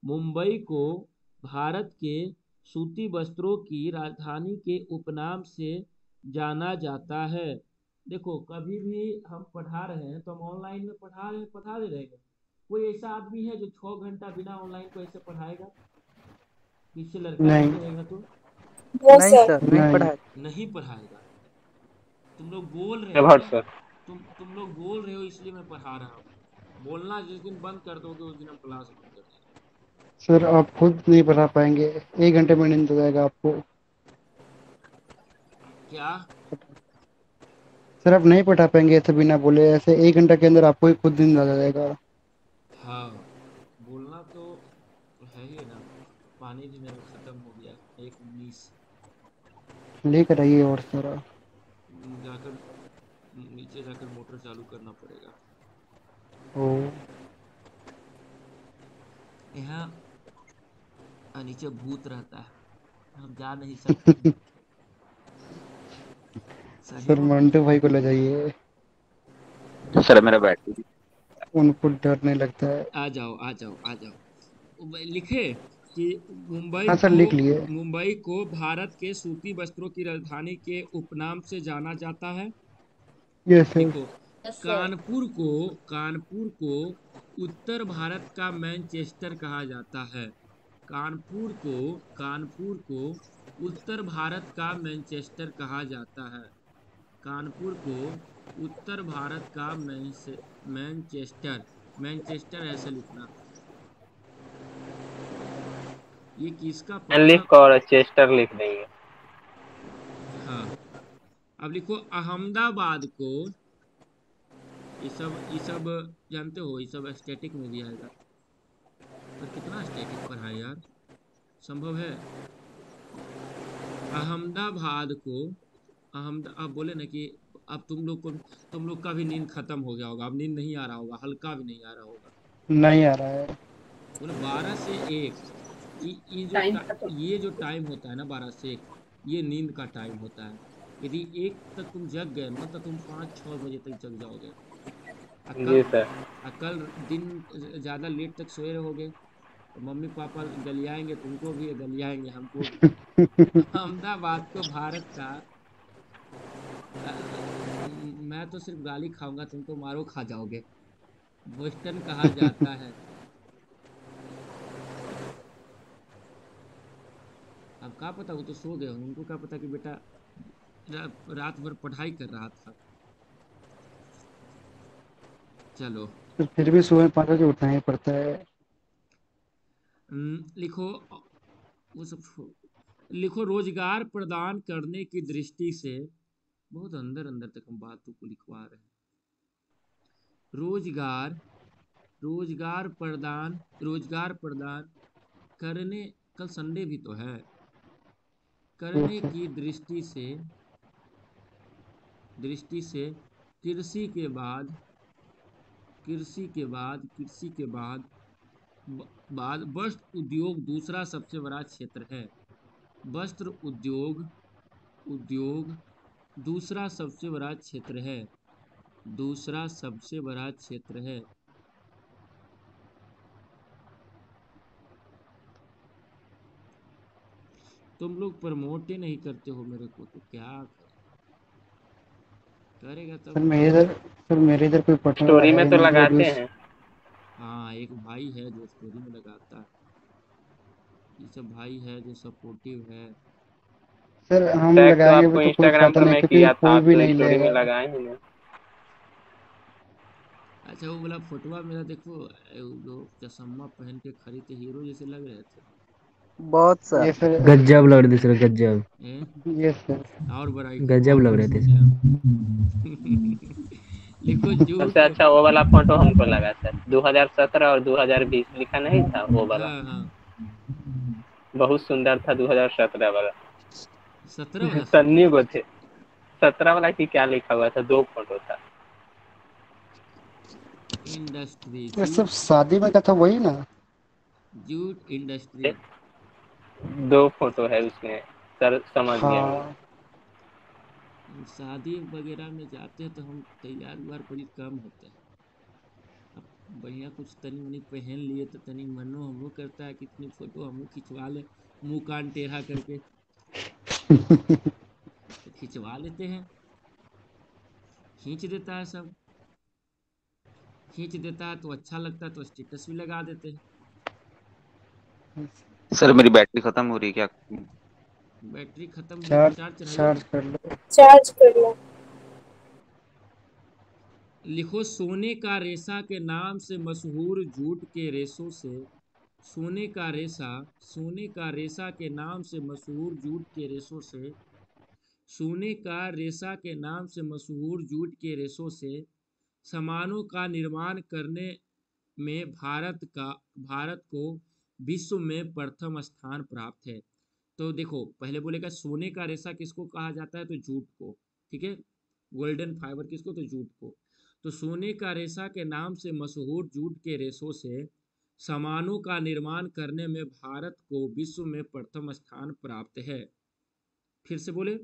मुंबई को भारत के सूती वस्त्रों की राजधानी के उपनाम से जाना जाता है। देखो कभी भी हम पढ़ा रहे हैं तो हम ऑनलाइन में पढ़ा रहे पढ़ा दे रहेंगे। कोई ऐसा आदमी है जो छः घंटा बिना ऑनलाइन को ऐसे पढ़ाएगा? पीछे लड़का नहीं। रहेगा तो? नहीं सर। नहीं नहीं। पढ़ा नहीं पढ़ाएगा। तुम लोग बोल रहे हो। सर। तुम तुम लोग बोल रहे हो इसलिए मैं पढ़ा रहा हूँ। बोलना जिस दिन बंद कर दोगे उस दिन हम क्लास बंद कर देंगे। सर आप खुद नहीं पढ़ा पाएँगे। एक घंटे में नींद आ जाएगा आपको। क्या? सर आप नहीं पढ़ा पाएँगे ऐसे बिना बोले। ऐसे एक घंटा के अंदर आपको ही खुद नींद आ जाएगा। हाँ बोलना तो है ही ना। पानी भी मेरा खत्म हो गया एक उन्नीस। लेकर आइए और सारा। जाकर नीचे जाकर मोटर चालू करना पड़ेगा। ओ। यहाँ नीचे भूत रहता है। हम जा नहीं सकते। सर मंटू भाई को ले जाइए। सर मेरा बैटरी उनको डर नहीं लगता है। आ जाओ आ जाओ आ जाओ। लिखे कि मुंबई हाँ सर लिख लिए। मुंबई को भारत के सूती वस्त्रों की राजधानी के उपनाम से जाना जाता है। यस सर देखो कानपुर को कानपुर को उत्तर भारत का मैनचेस्टर कहा जाता है। कानपुर को कानपुर को उत्तर भारत का मैनचेस्टर कहा जाता है। कानपुर को उत्तर भारत का मैनचेस्टर मैनचेस्टर ऐसे लिखना ये किसका लिख और चेस्टर लिख देंगे। हाँ। अब लिखो अहमदाबाद को ये सब ये सब जानते हो ये सब स्टैटिक में दिया आएगा पर कितना स्टैटिक पढ़ा है यार? संभव है? अहमदाबाद को अहमद अब बोले ना कि अब तुम लोग को तुम लोग का भी नींद खत्म हो गया होगा अब नींद नहीं आ रहा होगा हल्का भी नहीं आ रहा होगा। नहीं आ रहा है। बोले बारह से एक ये ये जो टाइम ये जो टाइम होता है ना बारह से एक ये नींद का टाइम होता है। यदि एक तक तुम जग गए ना तो तुम पाँच छः बजे तक जग जाओगे। कल दिन ज़्यादा लेट तक सोए रहोगे तो मम्मी पापा गलियाएँगे तुमको भी गलियाएँगे हमको अहमदाबाद को भारत का मैं तो सिर्फ़ गाली खाऊँगा तुम तो मारो खा जाओगे। बोस्टन कहा जाता है। अब क्या पता वो तो सो गए होंगे। उनको क्या पता कि बेटा रा, रात भर पढ़ाई कर रहा था। चलो। तो फिर भी सुबह पाँच बजे उठना ही पड़ता है। लिखो वो सब लिखो रोज़गार प्रदान करने की दृष्टि से बहुत अंदर अंदर तक हम बातों को लिखवा रहे हैं। रोज़गार रोज़गार प्रदान रोज़गार प्रदान करने, कल संडे भी तो है। करने की दृष्टि से दृष्टि से कृषि के बाद, कृषि के बाद, कृषि के बाद बाद वस्त्र उद्योग दूसरा सबसे बड़ा क्षेत्र है। वस्त्र उद्योग उद्योग दूसरा सबसे बड़ा क्षेत्र है। दूसरा सबसे बड़ा क्षेत्र है। तुम लोग प्रमोट ही नहीं करते हो मेरे को तो क्या करें करेगा सर तब मेरे इधर सर मेरे इधर कोई पटना स्टोरी में तो लगाते हैं। हाँ एक भाई है जो स्टोरी में लगाता है। ये सब भाई है जो सपोर्टिव है। सर हम तो लगाएँगे तो कोई इंस्टाग्राम पता नहीं मैं क्योंकि किया था कोई भी तो नहीं लेगा अच्छा वो बोला फोटोआ मेरा देखो जो चश्मा पहन के खड़ी थे हीरो जैसे लग रहे थे। बहुत सर। ये सर गजब लग रहे थे सर गजब? ये सर। और करो गजब लग रहे थे सकते लिखो सबसे अच्छा वो वाला फ़ोटो हमको लगा सर। 2017 और 2020 लिखा नहीं था वो वाला? हाँ हाँ। बहुत सुंदर था 2017 वाला। सत्रह वाला सन्नी को थे। सत्रह वाला की क्या लिखा हुआ था? दो फ़ोटो था इंडस्ट्री ये सब शादी में का था वही ना? Jute industry. दो फ़ोटो है उसमें सर समझ गया। हाँ। शादी वगैरह में जाते हैं तो हम तैयार उयार बड़ी कम होते हैं। अब बढ़िया कुछ तनी मनी पहन लिए तो तनी मनो हमको करता है कि इतनी फ़ोटो हम खिंचवा ले मुँह कान टेढ़ा करके। खिंचवा लेते हैं। खींच देता है सब। खींच देता है तो अच्छा लगता है तो स्टेटस भी लगा देते हैं। सर मेरी बैटरी खत्म हो रही है क्या? बैटरी खत्म चार्ज चार्ज चार्ज कर लो। चार्ज कर लो। लिखो सोने का रेशा के नाम से मशहूर जूट के रेशों से सोने का रेशा, सोने का रेशा के नाम से मशहूर जूट के रेशों से, सोने का रेशा के नाम से मशहूर जूट के रेशों से सामानों का निर्माण करने में भारत का, भारत को विश्व में प्रथम स्थान प्राप्त है। तो देखो, पहले बोलेगा सोने का रेशा किसको कहा जाता है? तो जूट को, ठीक है? गोल्डन फाइबर किसको? तो जूट को। तो सोने का रेशा के नाम से मशहूर जूट के रेशों से सामानों का निर्माण करने में भारत को विश्व में प्रथम स्थान प्राप्त है। फिर से बोले,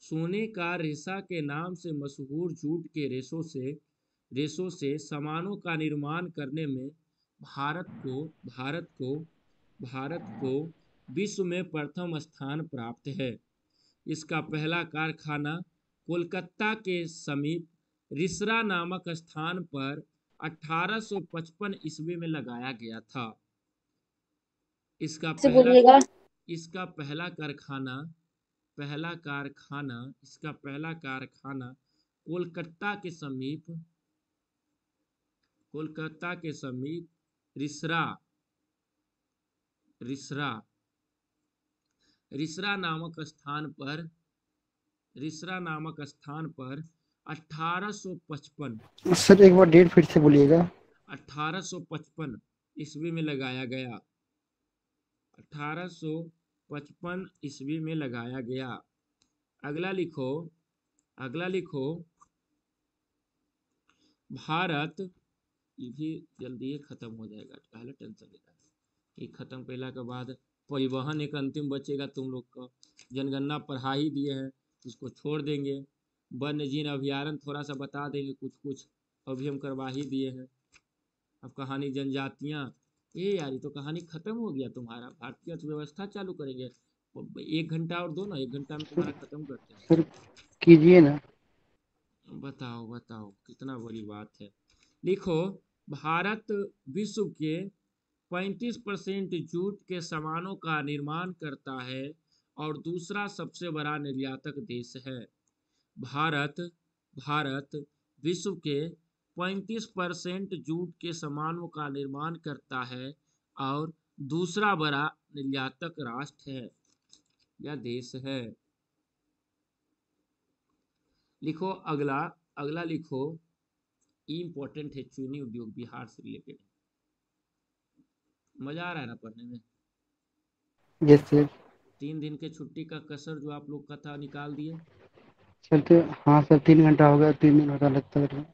सोने का रेशा के नाम से मशहूर जूट के रेशों से रेशों से सामानों का निर्माण करने में भारत को भारत को भारत को विश्व में प्रथम स्थान प्राप्त है। इसका पहला कारखाना कोलकाता के समीप रिसरा नामक स्थान पर 1855 ईस्वी में लगाया गया था। इसका पहला इसका पहला कारखाना पहला कारखाना इसका पहला कारखाना कोलकाता के समीप कोलकाता के समीप रिसरा रिसरा रिसरा नामक स्थान पर रिसरा नामक स्थान पर 1855 सर एक बार डेट फिर से बोलिएगा। 1855 ईस्वी में लगाया गया। 1855 ईस्वी में लगाया गया। अगला लिखो अगला लिखो। भारत ये भी जल्दी ही खत्म हो जाएगा पहले टेंशन लेना ये खत्म कैला के बाद परिवहन एक अंतिम बचेगा तुम लोग का। जनगणना पढ़ा ही दिए हैं इसको छोड़ देंगे। वन्य जीव अभ्यारण्य थोड़ा सा बता देंगे कुछ कुछ अभी हम करवा ही दिए हैं। अब कहानी जनजातियाँ। ये यार ये तो कहानी खत्म हो गया तुम्हारा। भारतीय अर्थव्यवस्था चालू करेंगे। एक घंटा और दो ना एक घंटा में तुम्हारा खत्म करते हैं सर कीजिए ना। बताओ बताओ कितना बड़ी बात है। लिखो भारत विश्व के 35 परसेंट जूट के सामानों का निर्माण करता है और दूसरा सबसे बड़ा निर्यातक देश है। भारत भारत विश्व के 35 परसेंट जूट के सामानों का निर्माण करता है और दूसरा बड़ा निर्यातक राष्ट्र है। या देश है। लिखो अगला अगला लिखो। इम्पोर्टेंट है चीनी उद्योग बिहार से रिलेटेड मज़ा आ रहा है ना पढ़ने में? यस सर तीन दिन के छुट्टी का कसर जो आप लोग का था निकाल दिए। सर तो हाँ सर तीन घंटा हो गया तीन दिन होता लगता है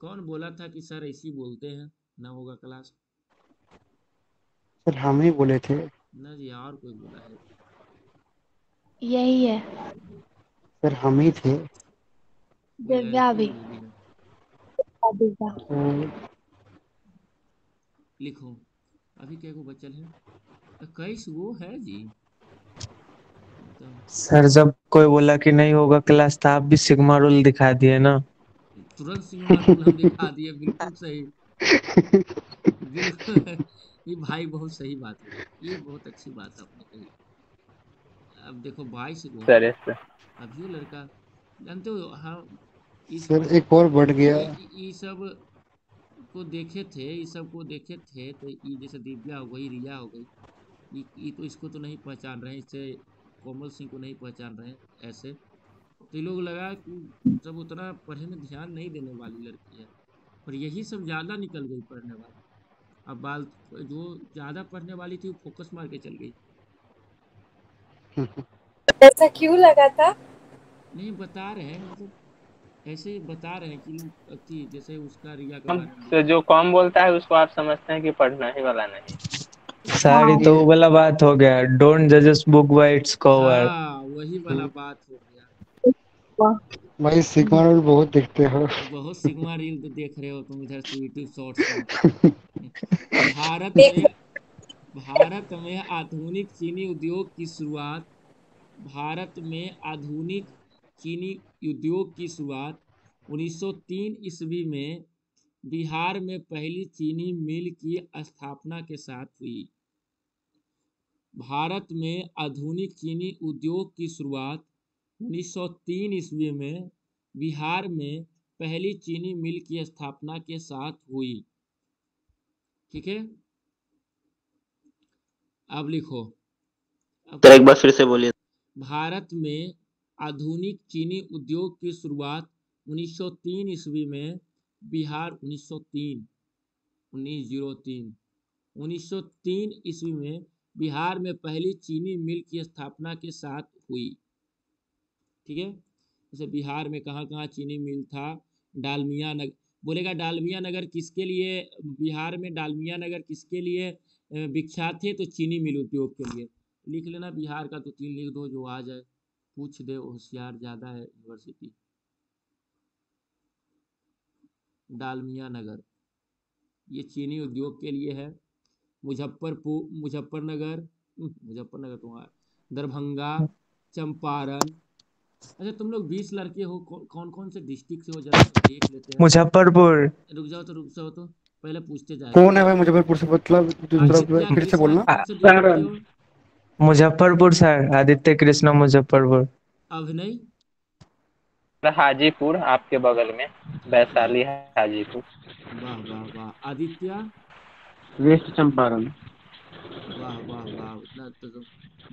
कौन बोला था कि सर ऐसे बोलते हैं? ना होगा क्लास। सर हम ही बोले थे। ना जी और कोई बोला है? यही है। सर हम ही थे। दिव्या भी। तो लिखो। अभी क्या को बचल है? इक्कीस गो है जी? सर जब कोई बोला कि नहीं होगा क्लास तो आप भी सिग्मा रूल दिखा दिए ना? तुरंत सिग्मा रूल हम दिखा दिए बिल्कुल सही। बिल्कुल ये भाई बहुत सही बात है। ये बहुत अच्छी बात आपने कही। अब देखो बाईस गो सर sir. अभी वो लड़का जानते हो इस सर एक और बढ़ गया। ये- ये सबको देखे थे ये सबको देखे थे तो ये जैसे दिव्या हो गई रिया हो गई ये ये तो इसको तो नहीं पहचान रहे इससे कोमल सिंह को नहीं पहचान रहे हैं ऐसे। तो लोग लगा कि सब उतना पढ़ने में ध्यान नहीं देने वाली लड़की है पर यही सब ज़्यादा निकल गई पढ़ने वाली। अब बाल जो ज़्यादा पढ़ने वाली थी वो फोकस मार के चल गई। ऐसा क्यों लगा था? नहीं बता रहे हैं मतलब ऐसे ही बता रहे हैं कि जैसे उसका रिया के जो कम बोलता है उसको आप समझते हैं कि पढ़ना ही वाला नहीं। सर ये तो वो वाला बात हो गया। डोंट जज बुक बाय इट्स कवर हाँ वही वाला बात हो गया। भाई सिग्मा रूल बहुत देखते हो। बहुत सिग्मा रील तो देख रहे हो तुम इधर से यूट्यूब शॉर्ट्स भारत में भारत में आधुनिक चीनी उद्योग की शुरुआत भारत में आधुनिक चीनी उद्योग की शुरुआत 1903 ईस्वी में बिहार में पहली चीनी मिल की स्थापना के साथ हुई। भारत में आधुनिक चीनी उद्योग की शुरुआत 1903 ईस्वी में बिहार में पहली चीनी मिल की स्थापना के साथ हुई। ठीक है? अब लिखो। अब एक बार फिर से बोलिए। भारत में आधुनिक चीनी उद्योग की शुरुआत 1903 ईस्वी में बिहार 1903 1903 1903 ईस्वी में बिहार में पहली चीनी मिल की स्थापना के साथ हुई। ठीक है? जैसे बिहार में कहाँ कहाँ चीनी मिल था? डालमिया नगर बोलेगा डालमिया नगर किसके लिए, बिहार में डालमिया नगर किसके लिए विख्यात थे? तो चीनी मिल उद्योग के लिए। लिख लेना बिहार का तो तीन लिख दो, जो आ जाए पूछ दे, होशियार ज़्यादा है यूनिवर्सिटी डालमिया नगर। ये चीनी उद्योग के लिए है। मुजफ्फरपुर मुजफ्फरनगर मुजफ्फरनगर तो वहाँ दरभंगा चंपारण। अच्छा तुम लोग बीस लड़के हो कौन कौन से डिस्ट्रिक्ट से हो जरा देख लेते हैं। मुजफ्फरपुर। रुक जाओ तो रुक जाओ तो पहले पूछते जाए कौन है। भाई मुजफ्फरपुर से मतलब दूसरा आदित्य फिर से बोलना। हो? मुजफ्फरपुर सर आदित्य कृष्णा मुजफ्फरपुर। अभिनय? हाजीपुर आपके बगल में वैशाली है हाजीपुर। वाह वाह वाह। आदित्य? वेस्ट चंपारण। वाह वाह वाह उतना तो, तो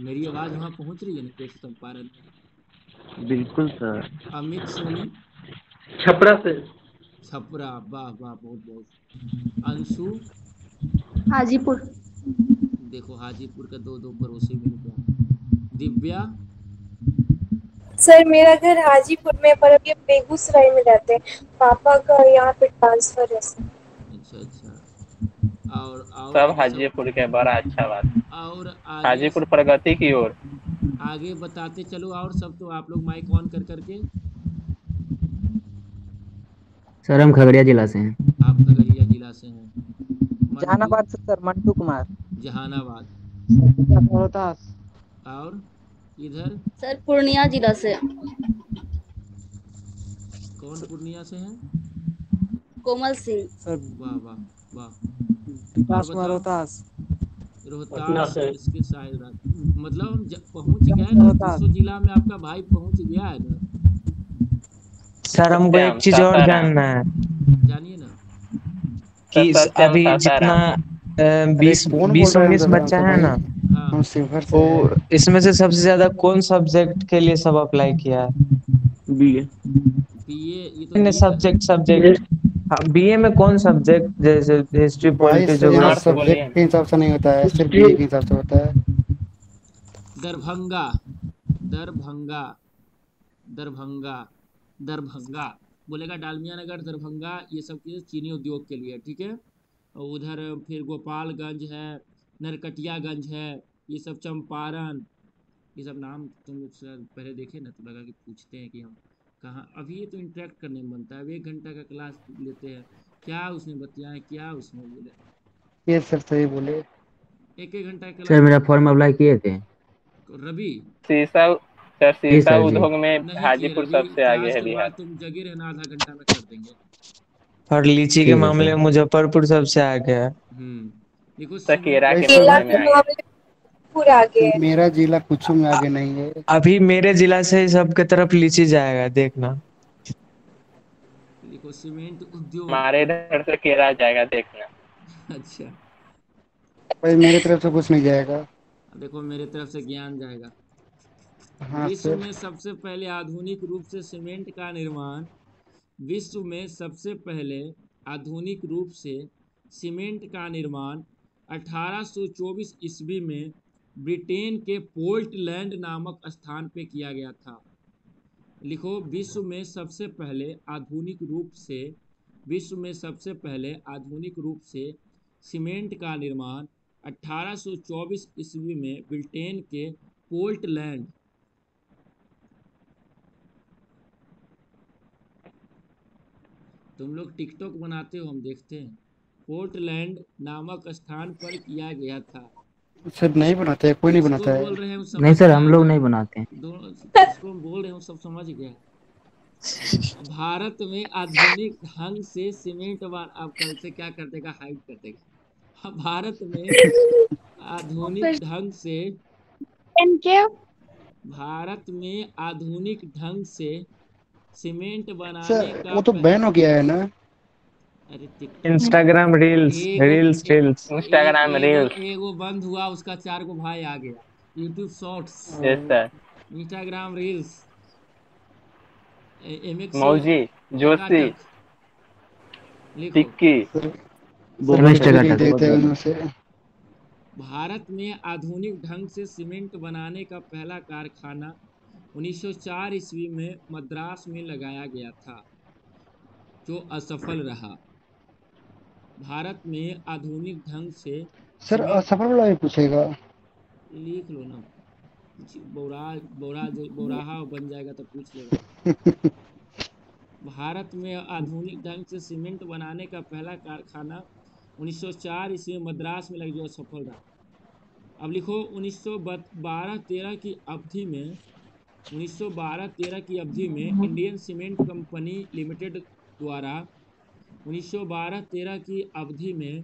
मेरी आवाज़ वहाँ पहुँच रही है ना कैसे चंपारण बिल्कुल सर। अमित सोनी? छपरा से। छपरा वाह वाह बहुत बहुत। अंशु? हाजीपुर। देखो हाजीपुर का दो दो पड़ोसी मिल गया। दिव्या? सर मेरा घर हाजीपुर में पर अभी बेगूसराय में रहते हैं। पापा का यहाँ पे ट्रांसफ़र है सर। और और सब हाजीपुर के बड़ा अच्छा बात। और हाजीपुर प्रगति की ओर। आगे बताते चलो और सब तो आप लोग माइक ऑन कर करके। सर हम खगड़िया जिला से हैं। आप खगड़िया जिला से हैं। जहानाबाद से सर मंटू कुमार। जहानाबाद। रोहतास। और इधर? सर पूर्णिया जिला से। कौन पूर्णिया से हैं? कोमल सिंह। वाह वाह। वाह। रोहतास रोहतास इसके शायद रात मतलब हम पहुँच गए ना जिला में आपका भाई पहुँच गया है ना? सर हमको एक चीज़ और जानना है जानिए ना। कि अभी जितना बीस बीस है उन्नीस बच्चा है ना हाँ। हम शिवहर से वो इसमें से सबसे ज़्यादा कौन सब्जेक्ट के लिए सब अप्लाई किया है? बीए बीए ये तो सब्जेक्ट सब्जेक्ट बीए में कौन सब्जेक्ट जैसे हिस्ट्री पॉलिटी ज्योग्राफी सब्जेक्ट के हिसाब से नहीं होता है सिर्फ़ बीए के हिसाब से होता है। दरभंगा दरभंगा दरभंगा दरभंगा। बोलेगा डालमिया नगर दरभंगा ये सब चीज़ चीनी उद्योग के लिए ठीक है? और उधर फिर गोपालगंज है नरकटियागंज है ये सब चंपारण ये सब नाम तुम लोग पहले देखे ना तो लगा कि पूछते हैं कि हम कहाँ? अभी ये तो इंटरेक्ट करने में बनता है। अब एक घंटा का क्लास लेते हैं। क्या उसने बताया क्या उसमें बोले? ये सर सही बोले। एक एक घंटा का सर मेरा फॉर्म अप्लाई किए थे। रवि? शीशा सर जी उद्योग में हाजीपुर सबसे आगे है बिहार। तुम जगे रहना आधा घंटा में कर देंगे। और लीची के मामले में मुजफ्फरपुर सबसे आगे है। हम्म देखो सर सीमेंट के मामले में। के आगे आगे है। मेरा जिला कुछ में आगे नहीं है। अभी मेरे जिला से ही सबके तरफ़ लीची जाएगा देखना। देखो सीमेंट उद्योग हमारे इधर से केरा जाएगा देखना। अच्छा। भाई मेरे तरफ़ से कुछ नहीं जाएगा। देखो मेरे तरफ़ से ज्ञान जाएगा। हाँ विश्व में सबसे पहले आधुनिक रूप से सीमेंट का निर्माण विश्व में सबसे पहले आधुनिक रूप से सीमेंट का निर्माण 1824 ईस्वी में ब्रिटेन के पोर्टलैंड नामक स्थान पे किया गया था। लिखो, विश्व में सबसे पहले आधुनिक रूप से, विश्व में सबसे पहले आधुनिक रूप से सीमेंट का निर्माण 1824 ईस्वी में ब्रिटेन के पोर्टलैंड। तुम लोग टिकटॉक बनाते हो, हम देखते हैं। पोर्टलैंड नामक स्थान पर किया गया था। सर नहीं बनाते हैं कोई नहीं बनाता है। बोल रहे हैं वो नहीं सर हम लोग नहीं बनाते हैं। बोल रहे हैं सब समझ गया। भारत में आधुनिक ढंग से सीमेंट बन अब कल से क्या कर देगा हाइड कर देगा। भारत में आधुनिक ढंग से भारत में आधुनिक ढंग से सीमेंट बनाने सर का वो तो बैन हो गया है ना। Instagram reels reels reels Instagram reels एगो बंद हुआ उसका चार गो भाई आ गया। YouTube shorts yes sir Instagram reels MX मौजी जोशी टिक्की वो हूँ भारत में आधुनिक ढंग से सीमेंट बनाने का पहला कारखाना 1904 ईस्वी में मद्रास में लगाया गया था जो असफल रहा। भारत में आधुनिक ढंग से सर असफल वाला भी पूछेगा। लिख लो ना। बोरा बौरा बौराहा बन जाएगा तो पूछ लेगा। भारत में आधुनिक ढंग से सीमेंट बनाने का पहला कारखाना 1904 ईस्वी में मद्रास में लग जो सफल रहा। अब लिखो 1912-13 की अवधि में 1912-13 की अवधि में इंडियन सीमेंट कंपनी लिमिटेड द्वारा 1912-13 की अवधि में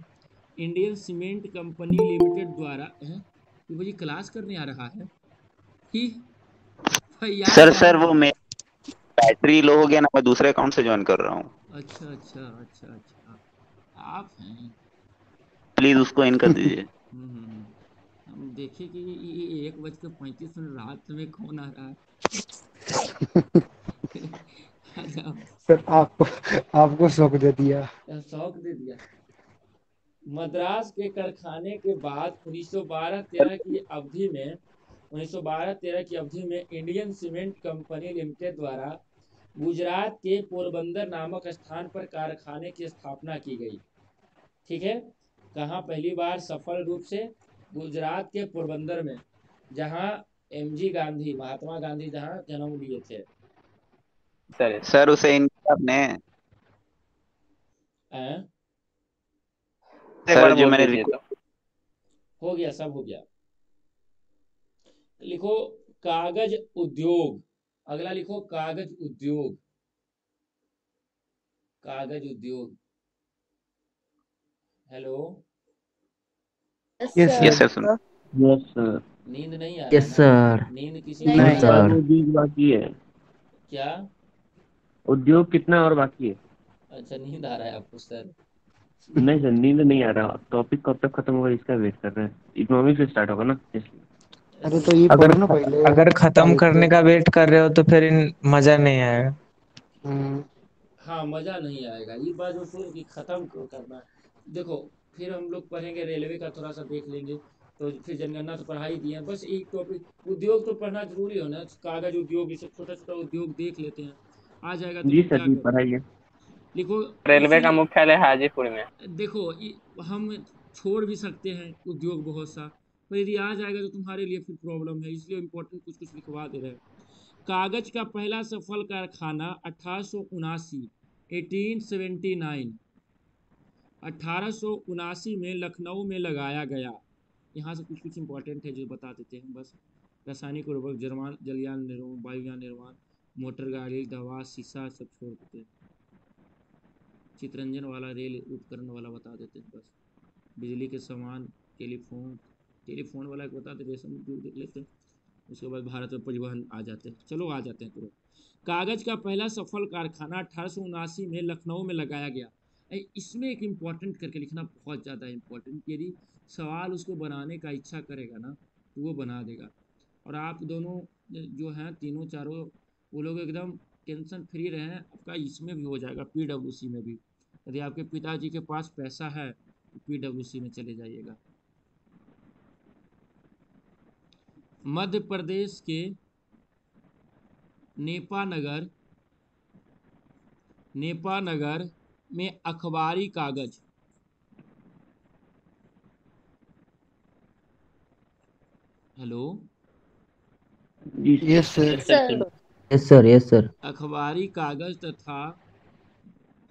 इंडियन सीमेंट कंपनी लिमिटेड द्वारा हैं? ये मुझे क्लास करने आ रहा है ही सर सर वो मेरा बैटरी लो हो गया ना मैं दूसरे अकाउंट से ज्वाइन कर रहा हूँ अच्छा अच्छा अच्छा अच्छा आप हैं प्लीज़ उसको इन कर दीजिए हम्म, हम्म, हम्म। हम देखे कि ये एक बज के पैंतीस मिनट रात में कौन आ रहा है सर आपको आपको शौक दे दिया। शौक दे दिया। मद्रास के कारखाने के बाद 1912-13 की अवधि में 1912-13 की अवधि में इंडियन सीमेंट कंपनी लिमिटेड द्वारा गुजरात के पोरबंदर नामक स्थान पर कारखाने की स्थापना की गई। ठीक है? कहाँ पहली बार सफल रूप से? गुजरात के पोरबंदर में, जहाँ एमजी गांधी महात्मा गांधी जहाँ जन्म लिए थे। सर सर उसे इन किया आपने सर जो मैंने हो गया सब हो गया। लिखो कागज़ उद्योग। अगला लिखो कागज़ उद्योग। कागज़ उद्योग। Hello? Yes yes sir yes sir नींद नहीं आ रहा यस सर नींद किसी नहीं, सर बाकी है। क्या? उद्योग कितना और बाकी है? अच्छा नींद आ रहा है आपको सर। नहीं सर नींद नहीं आ रहा। टॉपिक कब तक खत्म होगा इसका वेट कर रहे हैं। इकोनॉमिक्स से स्टार्ट होगा ना इसलिए। अरे तो ये अगर ना पहले। अगर खत्म करने का वेट कर रहे हो तो फिर इन मज़ा नहीं आएगा। हम्म, हाँ मज़ा नहीं आएगा। ये बात जो है कि ख़त्म क्यों करना है? देखो फिर हम लोग पढ़ेंगे रेलवे का थोड़ा सा देख लेंगे। तो फिर जनगणना तो पढ़ा ही। दिए बस एक टॉपिक उद्योग तो पढ़ना ज़रूरी हो ना? कागज़ उद्योग ये सब छोटा छोटा उद्योग देख लेते हैं। आ जाएगा तो जी सर जी पढ़ाइए। लिखो रेलवे का मुख्यालय हाजीपुर में देखो हम छोड़ भी सकते हैं उद्योग बहुत सा पर यदि आ जाएगा तो तुम्हारे लिए फिर प्रॉब्लम है इसलिए इम्पोर्टेंट कुछ कुछ लिखवा दे रहे हैं। कागज़ का पहला सफल कारखाना अठारह सौ उनासी एटीन सेवेंटी नाइन अठारह सौ उनासी में लखनऊ में लगाया गया। यहाँ से कुछ कुछ इम्पोर्टेंट है जो बता देते हैं बस। रासायनिक उर्वरक जर्मान जलयान निर्माण वायुयान निर्माण मोटर गाड़ी, दवा, शीशा सब छोड़ देते हैं। चित्रंजन वाला रेल उपकरण वाला बता देते बस। बिजली के सामान, टेलीफोन टेलीफोन वाला एक बता देते रेशम उद्योग देख लेते उसके बाद भारत में परिवहन आ जाते हैं। चलो आ जाते हैं तुरंत। कागज़ का पहला सफल कारखाना अठारह सौ उनासी में लखनऊ में लगाया गया। इसमें एक इंपॉर्टेंट करके लिखना बहुत ज़्यादा इम्पोर्टेंट यदि सवाल उसको बनाने का इच्छा करेगा ना तो वो बना देगा। और आप दोनों जो हैं, तीनों चारों वो लोग एकदम टेंशन फ्री रहें आपका इसमें भी हो जाएगा पीडब्ल्यूसी में भी। यदि आपके पिताजी के पास पैसा है तो पी में चले जाइएगा। मध्य प्रदेश के नेपानगर नेपानगर में अखबारी कागज़। Hello? Yes sir yes sir yes sir अखबारी कागज़ तथा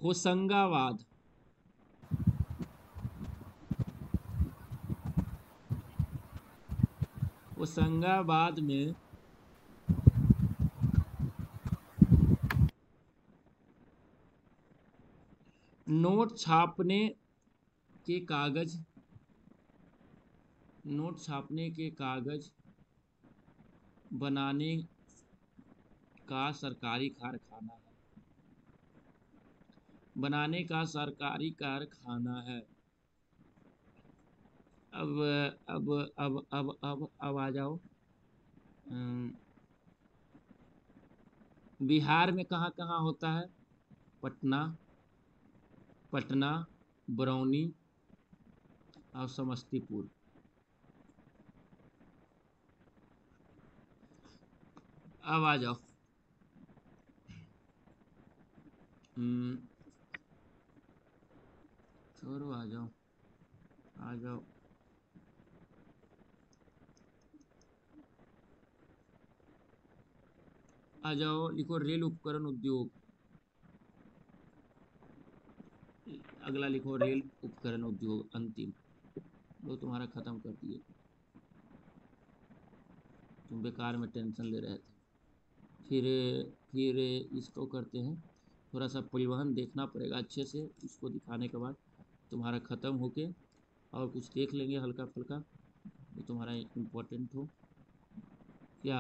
होशंगाबाद। होशंगाबाद में नोट छापने के कागज़, नोट छापने के कागज़ बनाने का सरकारी कारखाना है। बनाने का सरकारी कारखाना है। अब अब अब अब अब अब आ जाओ। बिहार में कहाँ कहाँ होता है? पटना पटना, बरौनी और समस्तीपुर। अब आ जाओ। हम्म, आ जाओ आ जाओ आ जाओ लिखो रेल उपकरण उद्योग अगला लिखो रेल उपकरण उद्योग अंतिम। वो तुम्हारा ख़त्म कर दिए। तुम बेकार में टेंशन ले रहे थे। फिर फिर इसको करते हैं। थोड़ा सा परिवहन देखना पड़ेगा अच्छे से इसको दिखाने के बाद। तुम्हारा ख़त्म होके और कुछ देख लेंगे हल्का फुल्का जो तुम्हारा इम्पोर्टेंट हो। क्या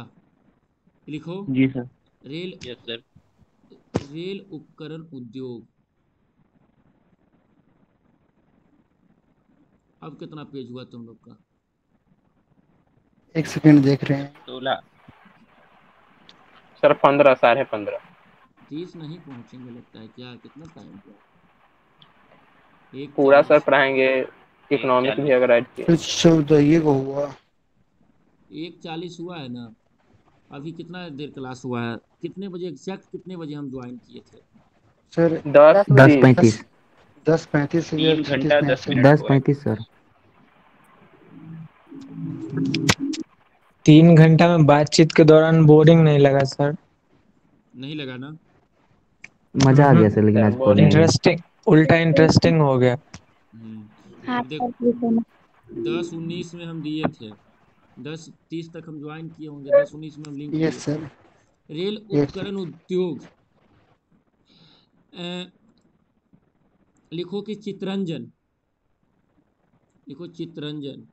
लिखो। जी sir rail yes sir rail उपकरण उद्योग। अब कितना पेज हुआ तुम लोग का? एक सेकंड देख रहे हैं। सोलह। सर पंद्रह साढ़े पंद्रह। तीस नहीं पहुँचेंगे लगता है क्या कितना टाइम हुआ? एक पूरा सर पढ़ाएँगे इकोनॉमिक भी अगर ऐड किए चौदह ये को हुआ। एक चालीस हुआ है ना? अभी कितना देर क्लास हुआ है? कितने बजे एग्जैक्ट कितने बजे हम ज्वाइन किए थे? सर दस दस पैंतीस। दस पैंतीस से तीन छत्तीस घंटा दस दस पैंतीस सर। तीन घंटा में बातचीत के दौरान बोरिंग नहीं लगा सर। नहीं लगा ना? मज़ा आ गया सर लेकिन आज पढ़ने इंटरेस्टिंग उल्टा इंटरेस्टिंग हो गया। हम्म, हाँ दस उन्नीस में हम दिए थे। दस तीस तक हम ज्वाइन किए होंगे दस उन्नीस में हम लिंक यस सर रेल उपकरण उद्योग। लिखो कि चित्रंजन। लिखो चित्रंजन।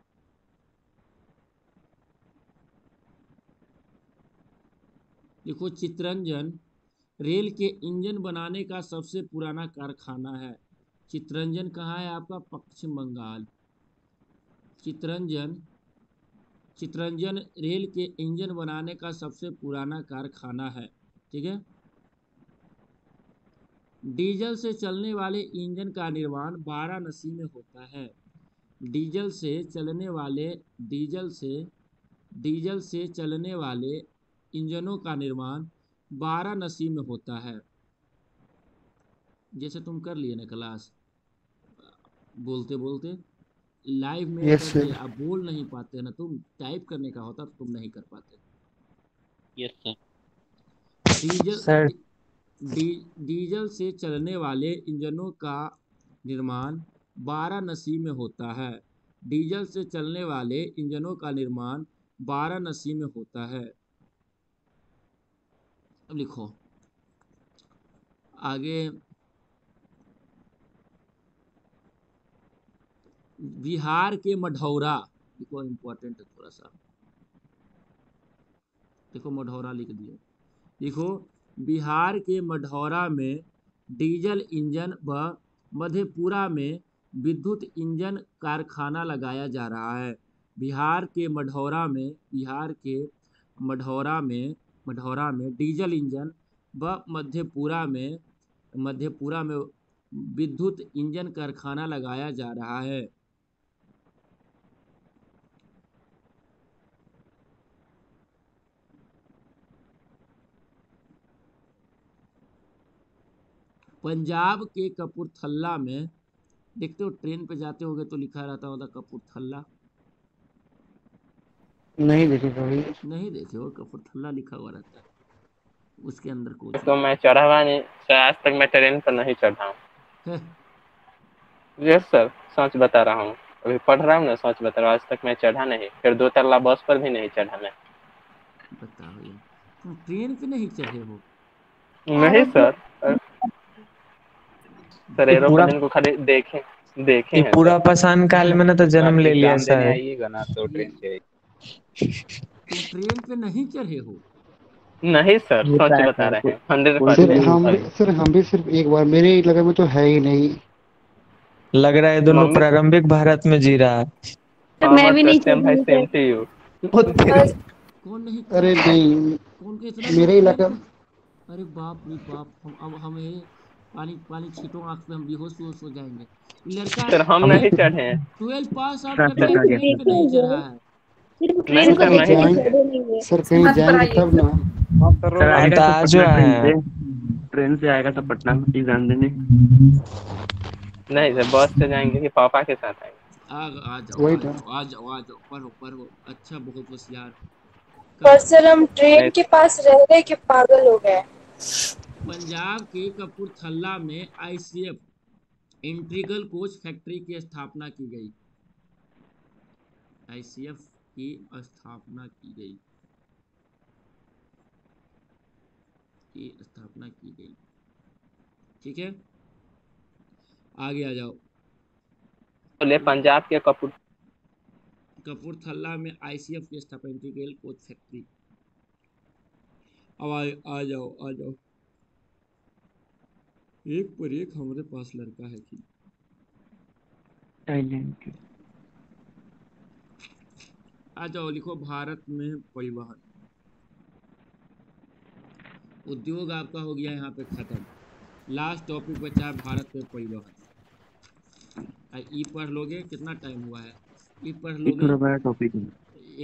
लिखो चित्रंजन। रेल के इंजन बनाने का सबसे पुराना कारखाना है। चित्रंजन कहाँ है आपका? पश्चिम बंगाल। चित्रंजन चित्रंजन रेल के इंजन बनाने का सबसे पुराना कारखाना है, ठीक है? डीजल से चलने वाले इंजन का निर्माण वाराणसी में होता है। डीजल से चलने वाले, डीजल से डीजल से चलने वाले इंजनों का निर्माण वाराणसी में होता है। जैसे तुम कर लिए ना क्लास बोलते बोलते लाइव में Yes, आप बोल नहीं पाते ना तुम टाइप करने का होता तो तुम नहीं कर पाते। Yes sir diesel sir D, diesel से चलने वाले इंजनों का निर्माण बारह वाराणसी में होता है। डीजल से चलने वाले इंजनों का निर्माण बारह वाराणसी में होता है। अब लिखो। आगे बिहार के मढ़ौरा। देखो इम्पोर्टेंट है थोड़ा सा देखो मढ़ौरा लिख दिए देखो बिहार के मढ़ौरा में डीजल इंजन व मधेपुरा में विद्युत इंजन कारखाना लगाया जा रहा है। बिहार के मढ़ौरा में, बिहार के मढ़ौरा में मढ़ौरा में डीजल इंजन व मधेपुरा में मधेपुरा में विद्युत इंजन कारखाना लगाया जा रहा है। पंजाब के कपूरथला में, देखते हो ट्रेन पे जाते होगे तो लिखा रहता होगा कपूरथला। नहीं देखे कभी नहीं देखे हो कपूरथला लिखा हुआ रहता है। उसके अंदर कोच तो मैं चढ़ा हुआ नहीं सर आज तक मैं ट्रेन पर नहीं चढ़ा हूँ। यस सर सच बता रहा हूँ। अभी पढ़ रहा हूँ ना सच बता रहा हूँ। आज तक मैं चढ़ा नहीं फिर दो तल्ला बस पर भी नहीं चढ़ा मैं। बताओ ये तुम ट्रेन पे नहीं चढ़े हो? नहीं सर। सर एरोप्लेन को खाली देखे देखे पूरा पाषाण काल में ना तो जन्म ले लिया सर। आइएगा ना तो ट्रेन से तुम ट्रेन पे नहीं चढ़े हो। नहीं सर सच बता रहे हैं। हंड्रेड परसेंट हम भी सर हम भी सिर्फ़ एक बार मेरे लगा में तो है ही नहीं। लग रहा है दोनों प्रारंभिक भारत में जी रहा है। तो हाँ मैं भी नहीं सेम भाई सेम टू यू तेरे कौन नहीं अरे नहीं कौन के इतना मेरे इलाका अरे बाप रे बाप हम अब हमें पानी पानी छीटो आँख पे हम बेहोश हो जाएँगे। लड़का सर हम नहीं चढ़े हैं। ट्वेल्व पास आउट करके आ गया ट्रेन पे नहीं चढ़ा है। सर कहीं जाएँगे चढ़े नहीं सर कहीं जाएँगे तब ना। सर हम तो तो आज आए। ट्रेन हैं से। ट्रेन से आएगा तो पटना एग्ज़ाम देने नहीं सर बस से जाएँगे कि पापा के साथ आएँगे। आ आ जाओ आ तो। जाओ आ जाओ आ जाओ। पढ़ो अच्छा बहुत होशियार पर सर हम ट्रेन के पास रह रहे के पागल हो गए? पंजाब के कपूरथला में आईसीएफ इंट्रीगल कोच फैक्ट्री की स्थापना की गई। आईसीएफ की स्थापना की गई। की स्थापना की गई। ठीक है? आगे आ जाओ। बोले पंजाब के कपूर कपूरथला में आईसीएफ की स्थापना इंट्रीगल कोच फैक्ट्री। अब आ, आ जाओ आ जाओ। एक पर एक हमारे पास लड़का है कि टाइलैंड आ जाओ लिखो भारत में परिवहन। उद्योग आपका हो गया यहाँ पे खत्म। लास्ट टॉपिक बचा है भारत में परिवहन। ई पढ़ लोगे? कितना टाइम हुआ है? ई पढ़ लोगे? टॉपिक है।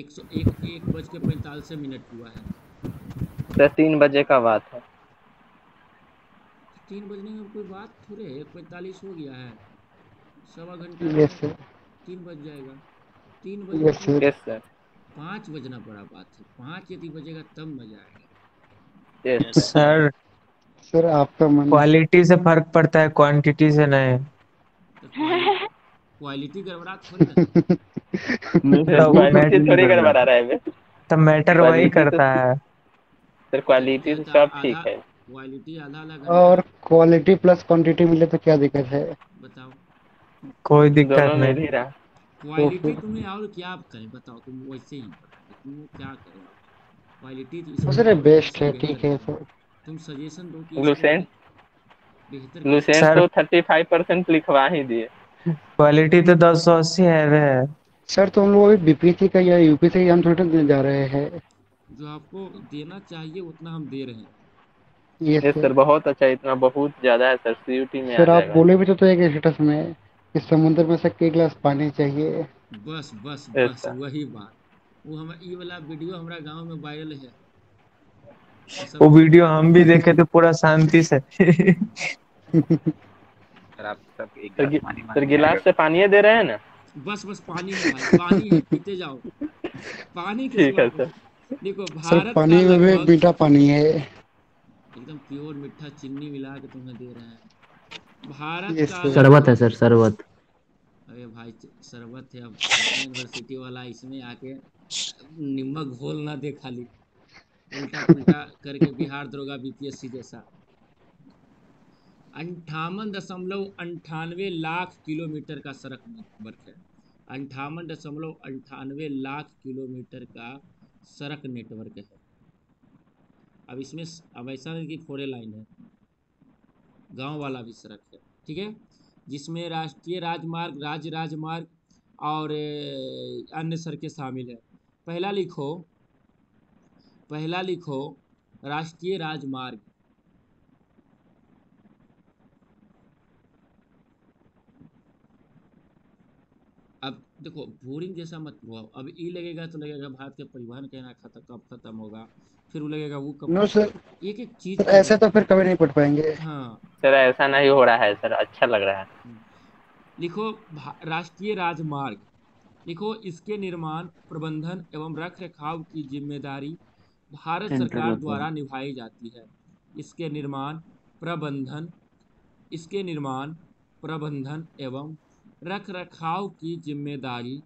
एक सौ एक एक बज के पैंतालीस मिनट हुआ है। सर तीन बजे का बात है। तीन बजने में कोई बात थोड़े है? पैंतालीस हो गया है। सवा घंटा तीन बज जाएगा। तीन बजे सर पाँच बजना बड़ा बात है पाँच यदि बजेगा तब मज़ा आएगा। यस सर सर आपका मन क्वालिटी से फ़र्क पड़ता है क्वांटिटी से नहीं। तो क्वालिटी क्वालिटी गड़बड़ा थोड़ी तो गड़बड़ा रहा है तो मैटर वही तो करता है। सर क्वालिटी तो तो सब ठीक है। क्वालिटी आधा घंटा और क्वालिटी प्लस क्वांटिटी मिले तो क्या दिक्कत है? बताओ। कोई दिक्कत नहीं। रहा। तो क्वालिटी तुम्हें और क्या करें? बताओ तुम वैसे ही तुम क्या करो क्वालिटी तो तो सर बेस्ट है ठीक है सर तुम सजेशन दो कि बेहतर लुसेंट तो थर्टी फाइव परसेंट लिखवा ही दिए। क्वालिटी तो दस सौ अस्सी है वे। सर तो हम लोग अभी बीपीएससी का या का एग्ज़ाम थोड़ी देने जा रहे हैं। जो आपको देना चाहिए उतना हम दे रहे हैं। ये यस सर बहुत अच्छा इतना बहुत ज़्यादा है सर सीयूटी में सर आप बोले भी तो, तो एक स्टेटस में। कि समुद्र में से एक गिलास पानी चाहिए। बस बस बस वही बात। वो हम ये वाला वीडियो हमारा गाँव में वायरल है। वो वीडियो हम भी देखे थे पूरा शांति से। सर आप सब एक गिलास पानी सर गिलास से पानी दे रहे हैं ना? बस बस पानी है भाई पानी है पीते जाओ। पानी के ठीक है सर। देखो भारत का पानी में भी मीठा पानी है। एकदम प्योर मीठा चीनी मिला के तुम्हें दे रहे हैं। भारत का शरबत है सर शरबत अरे भाई शरबत है अब। यूनिवर्सिटी वाला इसमें आके नमक घोल ना दे खाली। उल्टा पुल्टा करके बिहार दरोगा बीपीएससी जैसा। अंठावन दशमलव अंठानवे लाख किलोमीटर का सड़क नेटवर्क है। अंठावन दशमलव अंठानवे लाख किलोमीटर का सड़क नेटवर्क है। अब इसमें अब ऐसा नहीं कि फोरे लाइन है। गाँव वाला भी सड़क है, ठीक है? जिसमें राष्ट्रीय राजमार्ग, राज्य राजमार्ग और अन्य सड़कें शामिल है। पहला लिखो पहला लिखो, राष्ट्रीय राजमार्ग। अब देखो, बोरिंग जैसा मत हुआ। अब ई लगेगा तो लगेगा, भारत के परिवहन कहना खत्म कब खत्म होगा? फिर वो लगेगा वो कब नो सर। एक एक चीज़ ऐसे तो फिर कभी नहीं पढ़ पाएँगे। हाँ। सर ऐसा नहीं हो रहा है सर अच्छा लग रहा है। लिखो राष्ट्रीय राजमार्ग। लिखो इसके निर्माण प्रबंधन एवं रख रखाव की ज़िम्मेदारी भारत सरकार द्वारा निभाई जाती है। इसके निर्माण प्रबंधन इसके निर्माण प्रबंधन एवं रख रखाव की ज़िम्मेदारी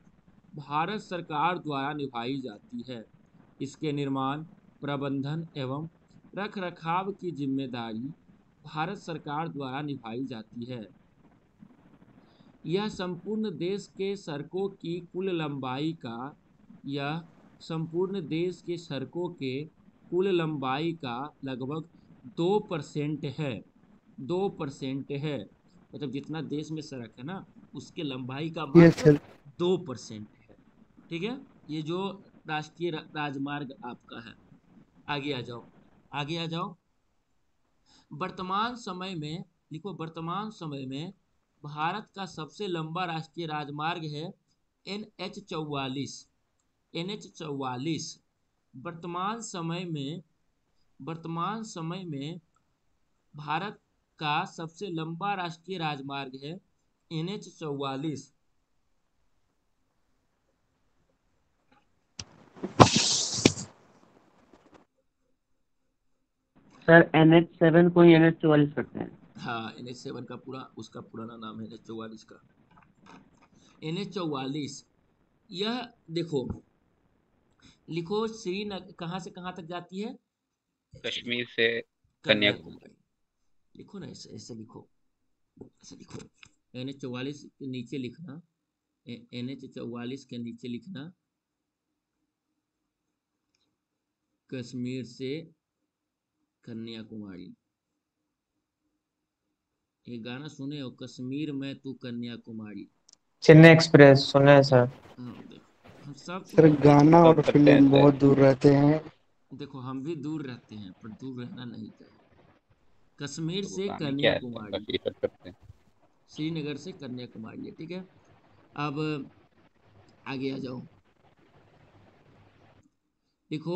भारत सरकार द्वारा निभाई जाती है। इसके निर्माण प्रबंधन एवं रख रखाव की ज़िम्मेदारी भारत सरकार द्वारा निभाई जाती है। यह संपूर्ण देश के सड़कों की कुल लंबाई का यह संपूर्ण देश के सड़कों के कुल लंबाई का लगभग दो परसेंट है। दो परसेंट है। मतलब जितना देश में सड़क है ना उसके लंबाई का दो परसेंट है। ठीक है? ये जो राष्ट्रीय राजमार्ग आपका है। आगे आ जाओ, आगे आ जाओ। वर्तमान समय में, लिखो, वर्तमान समय में भारत का सबसे लंबा राष्ट्रीय राजमार्ग है एन एच चौवालीस। एन एच चौवालीस, वर्तमान समय में, वर्तमान समय में भारत का सबसे लंबा राष्ट्रीय राजमार्ग है एन एच चौवालीस। सर एन एच सेवन को एन एच चौवालीस करते हैं। हाँ एन एच सेवन का पूरा उसका पुराना नाम है एन एच चौवालीस का। एन एच चौवालीस यह देखो लिखो श्रीनगर कहाँ से कहाँ तक जाती है? कश्मीर से कन्याकुमारी। कन्याकुमारी लिखो ना ऐसे ऐसे लिखो ऐसे लिखो। एन एच चौवालीस के नीचे लिखना एन एच चौवालीस के नीचे लिखना कश्मीर से कन्याकुमारी। ये गाना सुने हो कश्मीर में तू कन्याकुमारी। चेन्नई एक्सप्रेस सुने सर। हाँ, सब सर गाना और फ़िल्म बहुत दूर रहते हैं। देखो हम भी दूर रहते हैं पर दूर रहना नहीं चाहिए। कश्मीर तो से कन्याकुमारी। हैं। श्रीनगर से कन्याकुमारी है ठीक है? अब आगे आ जाओ। देखो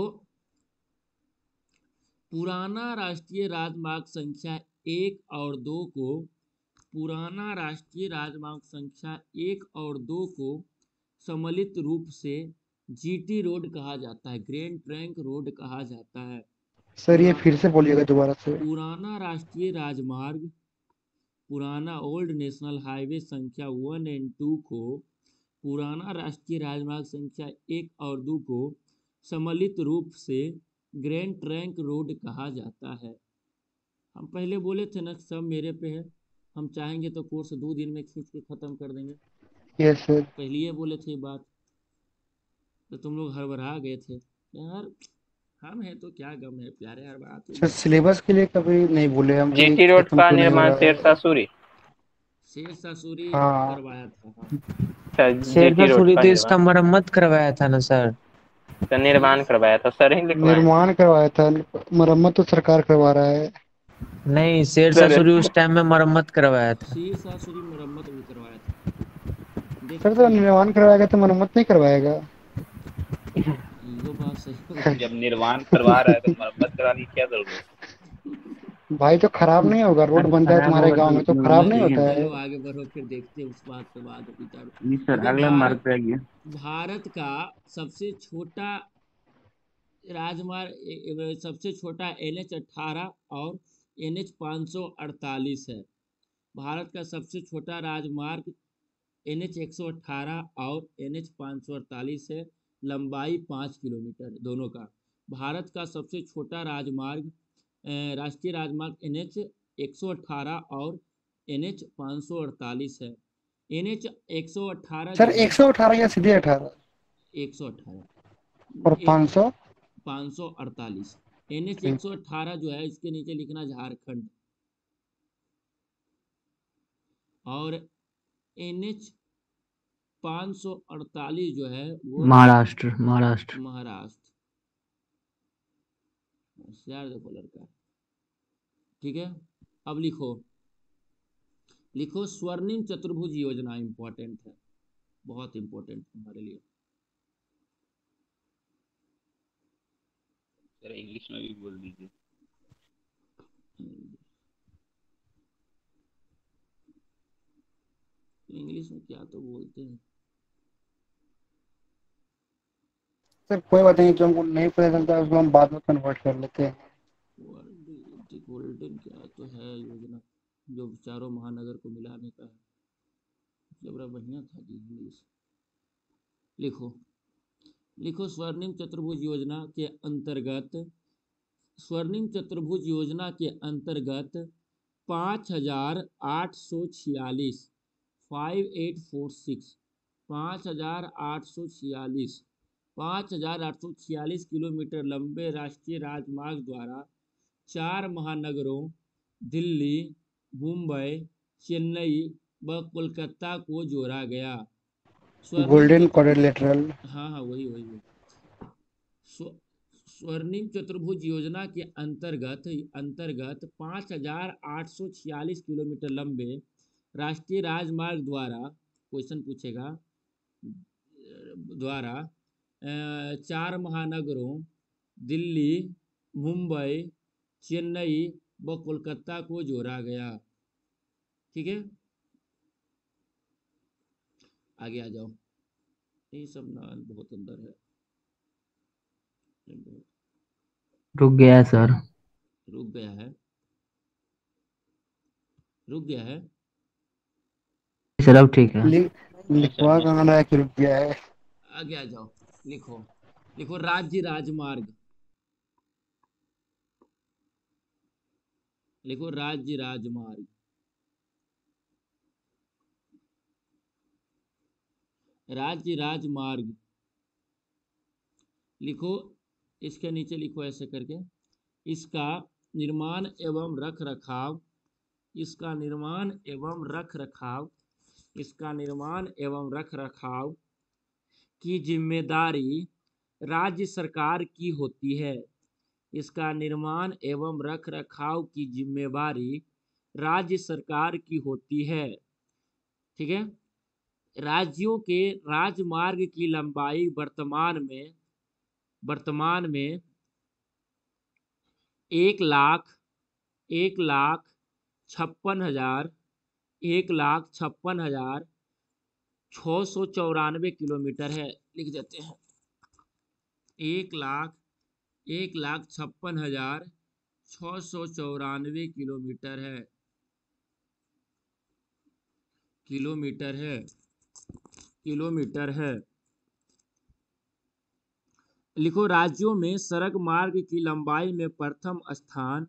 पुराना राष्ट्रीय राजमार्ग संख्या एक और दो को पुराना राष्ट्रीय राजमार्ग संख्या एक और दो को सम्मिलित रूप से जीटी रोड कहा जाता है ग्रैंड ट्रैंक रोड कहा जाता है। सर ये फिर से बोलिएगा दोबारा से। पुराना राष्ट्रीय राजमार्ग पुराना ओल्ड नेशनल हाईवे संख्या वन एंड टू को पुराना राष्ट्रीय राजमार्ग संख्या एक और दो को सम्मिलित रूप से ग्रैंड ट्रैंक रोड कहा जाता है। हम पहले बोले थे ना सब मेरे पे है हम चाहेंगे तो कोर्स दो दिन में खींच के ख़त्म कर देंगे। यस सर पहले बोले थे बात तो तुम लोग हड़बड़ा गए थे। यार हम है तो क्या गम है प्यारे हर बात सिलेबस के लिए कभी नहीं बोले हम जीटी रोड का निर्माण शेरशाह सूरी शेर ससुरी। हाँ। करवाया था। जीटी शेरशाह रोड सूरी का तो इसका मरम्मत करवाया था ना सर का निर्माण करवाया था सर ही निर्माण करवाया था मरम्मत तो सरकार करवा रहा है। नहीं शेरशाह सासुरी सूरी उस टाइम में मरम्मत करवाया था। शेर सासुरी मरम्मत भी करवाया था। देख। सर तो निर्माण करवाएगा तो मरम्मत नहीं करवाएगा। यो बात सही है। जब निर्माण करवा रहा है तो मरम्मत करानी की क्या ज़रूरत है? भाई तो खराब नहीं होगा रोड बन जाए तुम्हारे गाँव तो में तो खराब नहीं होता है। आगे बढ़ो फिर देखते हैं उस बात के बाद सर अगला मार्ग भारत पे आइए। भारत का सबसे छोटा राजमार्ग सबसे छोटा एन एच अट्ठारह और एन एच पाँच सौ अड़तालीस है। भारत का सबसे छोटा राजमार्ग एन एच एक सौ अट्ठारह और एन एच पाँच सौ अड़तालीस है लंबाई पाँच किलोमीटर दोनों का। भारत का सबसे छोटा राजमार्ग राष्ट्रीय राजमार्ग एन एच एक सौ अट्ठारह और एन एच पाँच सौ अड़तालीस है। एन एच एक सौ अट्ठारह सर एक सौ अठारह या सीधे अठारह? एक सौ अठारह। और पाँच सौ? पाँच सौ अड़तालीस। एन एच एक सौ अट्ठारह जो है इसके नीचे लिखना झारखंड। और एन एच पाँच सौ अड़तालीस जो है वो महाराष्ट्र महाराष्ट्र। महाराष्ट्र। होशियार देखो लड़का। ठीक है? अब लिखो। लिखो स्वर्णिम चतुर्भुज योजना इम्पोर्टेंट है। बहुत इम्पोर्टेंट हमारे लिए। सर इंग्लिश में भी बोल दीजिए। इंग्लिश में क्या तो बोलते हैं? सर कोई बात नहीं जो हमको नहीं पता चलता है उसको हम बाद में कन्वर्ट कर लेते हैं। गोल्डन क्या तो है योजना जो चारों महानगर को मिलाने का है। बड़ा बढ़िया था जी इंग्लिश। लिखो। लिखो स्वर्णिम चतुर्भुज योजना के अंतर्गत, स्वर्णिम चतुर्भुज योजना के अंतर्गत पाँच हज़ार आठ सौ छियालीस फाइव एट फोर सिक्स पाँच हज़ार आठ सौ छियालीस, पाँच हज़ार आठ सौ छियालीस किलोमीटर लंबे राष्ट्रीय राजमार्ग द्वारा चार महानगरों दिल्ली मुंबई चेन्नई व कोलकाता को जोड़ा गया। गोल्डन क्वाड्रिलेटरल हाँ हाँ वही वही वही। स्वर्णिम चतुर्भुज योजना के अंतर्गत अंतर्गत पाँच हज़ार आठ सौ छियालीस किलोमीटर लंबे राष्ट्रीय राजमार्ग द्वारा क्वेश्चन पूछेगा द्वारा चार महानगरों दिल्ली मुंबई चेन्नई व कोलकाता को जोड़ा गया। ठीक है? आगे आ जाओ। ये सब ना बहुत अंदर है। रुक गया है सर। रुक गया है। रुक गया है। सर अब ठीक है। लिखवा कहाँ रहा है कि रुक गया है? आगे आ जाओ। लिखो। लिखो राज्य राजमार्ग। लिखो राज्य राजमार्ग। राज्य राजमार्ग। लिखो, इसके नीचे लिखो ऐसे करके, इसका निर्माण एवं रख रखाव इसका निर्माण एवं रख रखाव इसका निर्माण एवं रख रखाव की ज़िम्मेदारी राज्य सरकार की होती है। इसका निर्माण एवं रख रखाव की जिम्मेवारी राज्य सरकार की होती है। ठीक है? राज्यों के राजमार्ग की लंबाई वर्तमान में वर्तमान में एक लाख एक लाख छप्पन हज़ार, एक लाख छप्पन हज़ार छः सौ चौरानवे किलोमीटर है। लिख देते हैं। एक लाख एक लाख छप्पन हज़ार छः सौ चौरानवे किलोमीटर है। किलोमीटर है। किलोमीटर है। लिखो, राज्यों में सड़क मार्ग की लंबाई में प्रथम स्थान,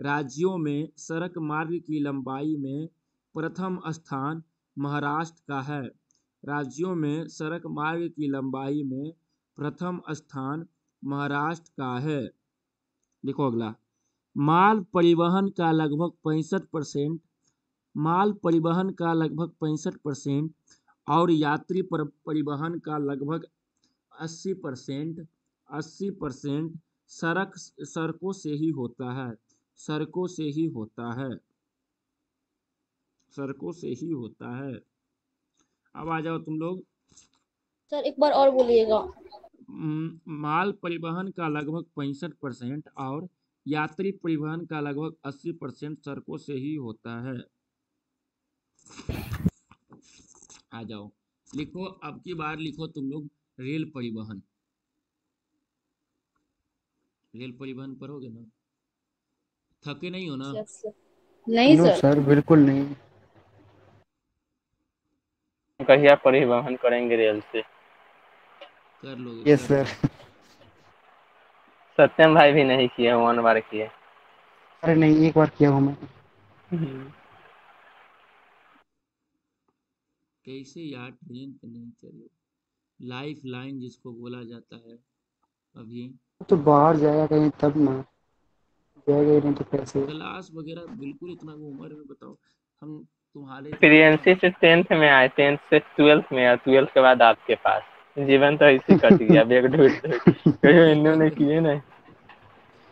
राज्यों में सड़क मार्ग की लंबाई में प्रथम स्थान महाराष्ट्र का है। राज्यों में सड़क मार्ग की लंबाई में प्रथम स्थान महाराष्ट्र का है। देखो अगला। माल परिवहन का लगभग पैंसठ परसेंट, माल परिवहन का लगभग पैंसठ परसेंट और यात्री पर परिवहन का लगभग अस्सी परसेंट अस्सी परसेंट सड़क, सड़कों से ही होता है, सड़कों से ही होता है, सड़कों से ही होता है। अब आ जाओ तुम लोग। सर, एक बार और बोलिएगा। माल परिवहन का लगभग पैंसठ परसेंट और यात्री परिवहन का लगभग अस्सी परसेंट सड़कों से ही होता है। आ जाओ। लिखो अब की बार लिखो तुम लोग रेल परिवहन। रेल परिवहन पढ़ोगे ना? थके नहीं हो ना? नहीं सर सर बिल्कुल नहीं। कहिया परिवहन करेंगे रेल से? कर लोगे यस सर सत्यम भाई भी नहीं किए वन बार किए। अरे नहीं एक बार किया हूँ मैं। कैसे यार ट्रेन पे नहीं चले? लाइफ लाइन जिसको बोला जाता है अभी। तो बाहर जाएगा कहीं तब ना। जाएगा नहीं तो कैसे? क्लास वगैरह बिल्कुल इतना वो उम्र में बताओ। हम तुम्हारे प्रियंशी से टेंथ में आए टेंथ से ट्वेल्थ में आए ट्वेल्थ के बाद आपके पास। जीवन तो ऐसे कट गया बेग ढूंढ कहीं इन ने किए नहीं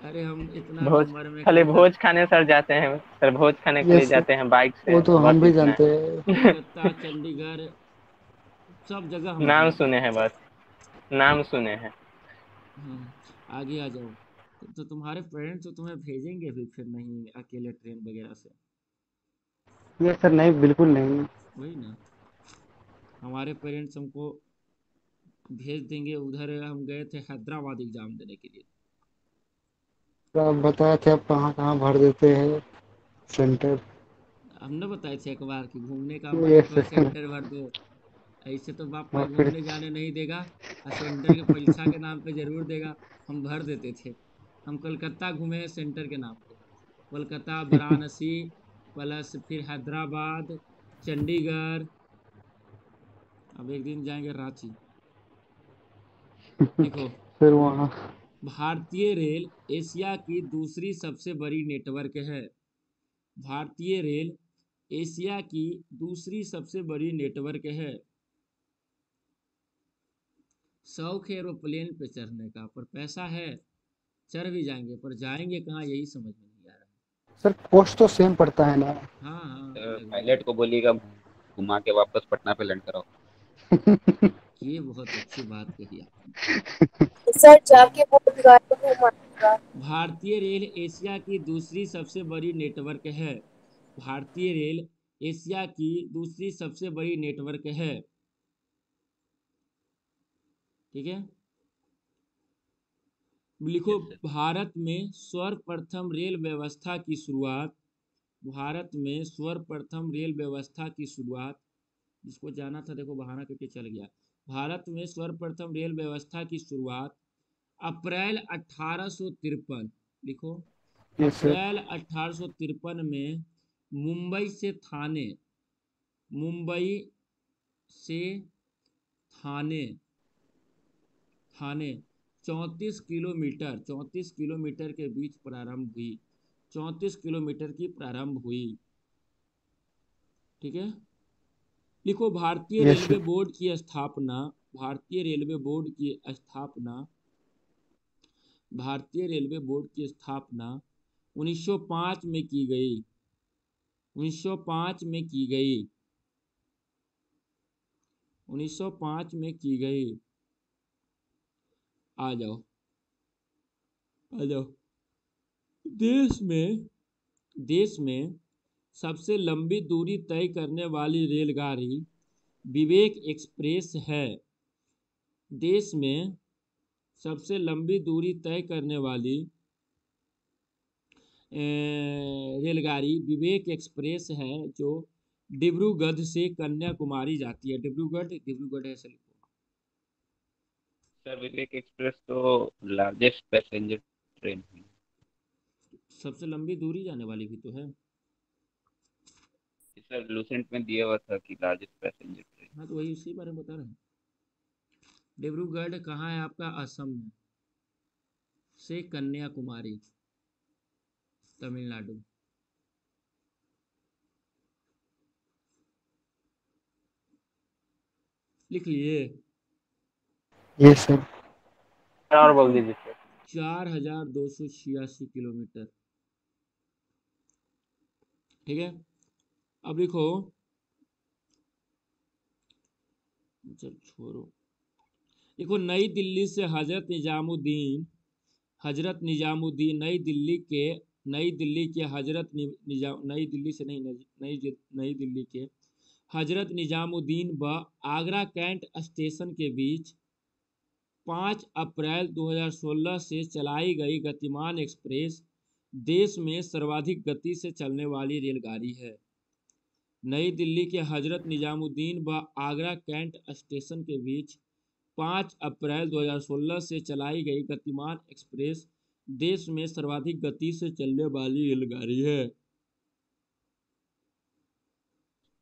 अरे हम इतना भोज उम्र में खाली भोज खाने सर जाते हैं सर भोज खाने के लिए जाते हैं बाइक से वो तो हम भी जानते है। चंडीगढ़ सब जगह हम नाम सुने हैं बस नाम सुने हैं। हाँ, आगे आ जाओ। तो, तो तुम्हारे पेरेंट्स तो तुम्हें भेजेंगे भी फिर नहीं अकेले ट्रेन वगैरह से? यस सर नहीं बिल्कुल नहीं। वही ना। हमारे पेरेंट्स हमको भेज देंगे उधर हम गए थे हैदराबाद एग्ज़ाम देने के लिए। तो आप बताए थे आप कहाँ कहाँ भर देते हैं सेंटर? हमने बताए थे एक बार कि घूमने का तो सेंटर भर दो। ऐसे तो बाप घूमने जाने नहीं देगा सेंटर के परीक्षा के नाम पे ज़रूर देगा हम भर देते थे। हम कलकत्ता घूमे हैं सेंटर के नाम पे। कोलकाता वाराणसी प्लस फिर हैदराबाद चंडीगढ़। अब एक दिन जाएँगे रांची। देखो फिर वहाँ। भारतीय रेल एशिया की दूसरी सबसे बड़ी नेटवर्क है। भारतीय रेल एशिया की दूसरी सबसे बड़ी नेटवर्क है। शौक है एरोप्लेन पे चढ़ने का पर पैसा है। चढ़ भी जाएँगे पर जाएँगे कहाँ यही समझ में नहीं आ रहा। सर कोस्ट तो सेम पड़ता है ना? हाँ हाँ। पायलट को बोलिएगा घुमा के वापस पटना पे लैंड कराओ। ये बहुत अच्छी बात कही आपने। सर जाके बोध गया तो भारतीय रेल एशिया की दूसरी सबसे बड़ी नेटवर्क है। भारतीय रेल एशिया की दूसरी सबसे बड़ी नेटवर्क है। ठीक है? लिखो भारत में सर्वप्रथम रेल व्यवस्था की शुरुआत भारत में सर्वप्रथम रेल व्यवस्था की शुरुआत जिसको जाना था देखो बहाना करके चल गया। भारत में सर्वप्रथम रेल व्यवस्था की शुरुआत अप्रैल अठारह लिखो। अप्रैल अठारह सौ तिरपन में मुंबई से थाने मुंबई से थाने थाने चौंतीस किलोमीटर चौंतीस किलोमीटर के बीच प्रारंभ हुई चौंतीस किलोमीटर की प्रारंभ हुई। ठीक है? लिखो भारतीय यस रेलवे बोर्ड की स्थापना भारतीय रेलवे बोर्ड की स्थापना भारतीय रेलवे बोर्ड की स्थापना 1905 में की गई। 1905 में की गई। 1905 में की गई। आ जाओ। आ जाओ। देश में देश में सबसे लंबी दूरी तय करने वाली रेलगाड़ी विवेक एक्सप्रेस है। देश में सबसे लंबी दूरी तय करने वाली रेलगाड़ी विवेक एक्सप्रेस है जो डिब्रूगढ़ से कन्याकुमारी जाती है। डिब्रूगढ़ डिब्रूगढ़ ऐसे लिखो सर विवेक एक्सप्रेस तो लार्जेस्ट पैसेंजर ट्रेन है। सबसे लंबी दूरी जाने वाली भी तो है। सर लूसेंट में दिया हुआ था कि लार्जेस्ट पैसेंजर ट्रेन हाँ तो वही उसी बारे में बता रहे हैं। डिब्रूगढ़ कहाँ है आपका? असम में। से कन्याकुमारी तमिलनाडु। लिख लिए। यस सर और बोल दीजिए चार हज़ार दो सौ छियासी किलोमीटर। ठीक है? अब लिखो चल छोड़ो। देखो, नई दिल्ली से हज़रत निजामुद्दीन हज़रत निजामुद्दीन नई दिल्ली के, नई दिल्ली के हज़रत निज़ाम नई दिल्ली से नहीं, नई नई दिल्ली के हज़रत निजामुद्दीन व आगरा कैंट स्टेशन के बीच पाँच अप्रैल 2016 से चलाई गई गतिमान एक्सप्रेस देश में सर्वाधिक गति से चलने वाली रेलगाड़ी है। नई दिल्ली के हज़रत निजामुद्दीन व आगरा कैंट स्टेशन के बीच 5 अप्रैल 2016 से चलाई गई गतिमान एक्सप्रेस देश में सर्वाधिक गति से चलने वाली रेलगाड़ी है।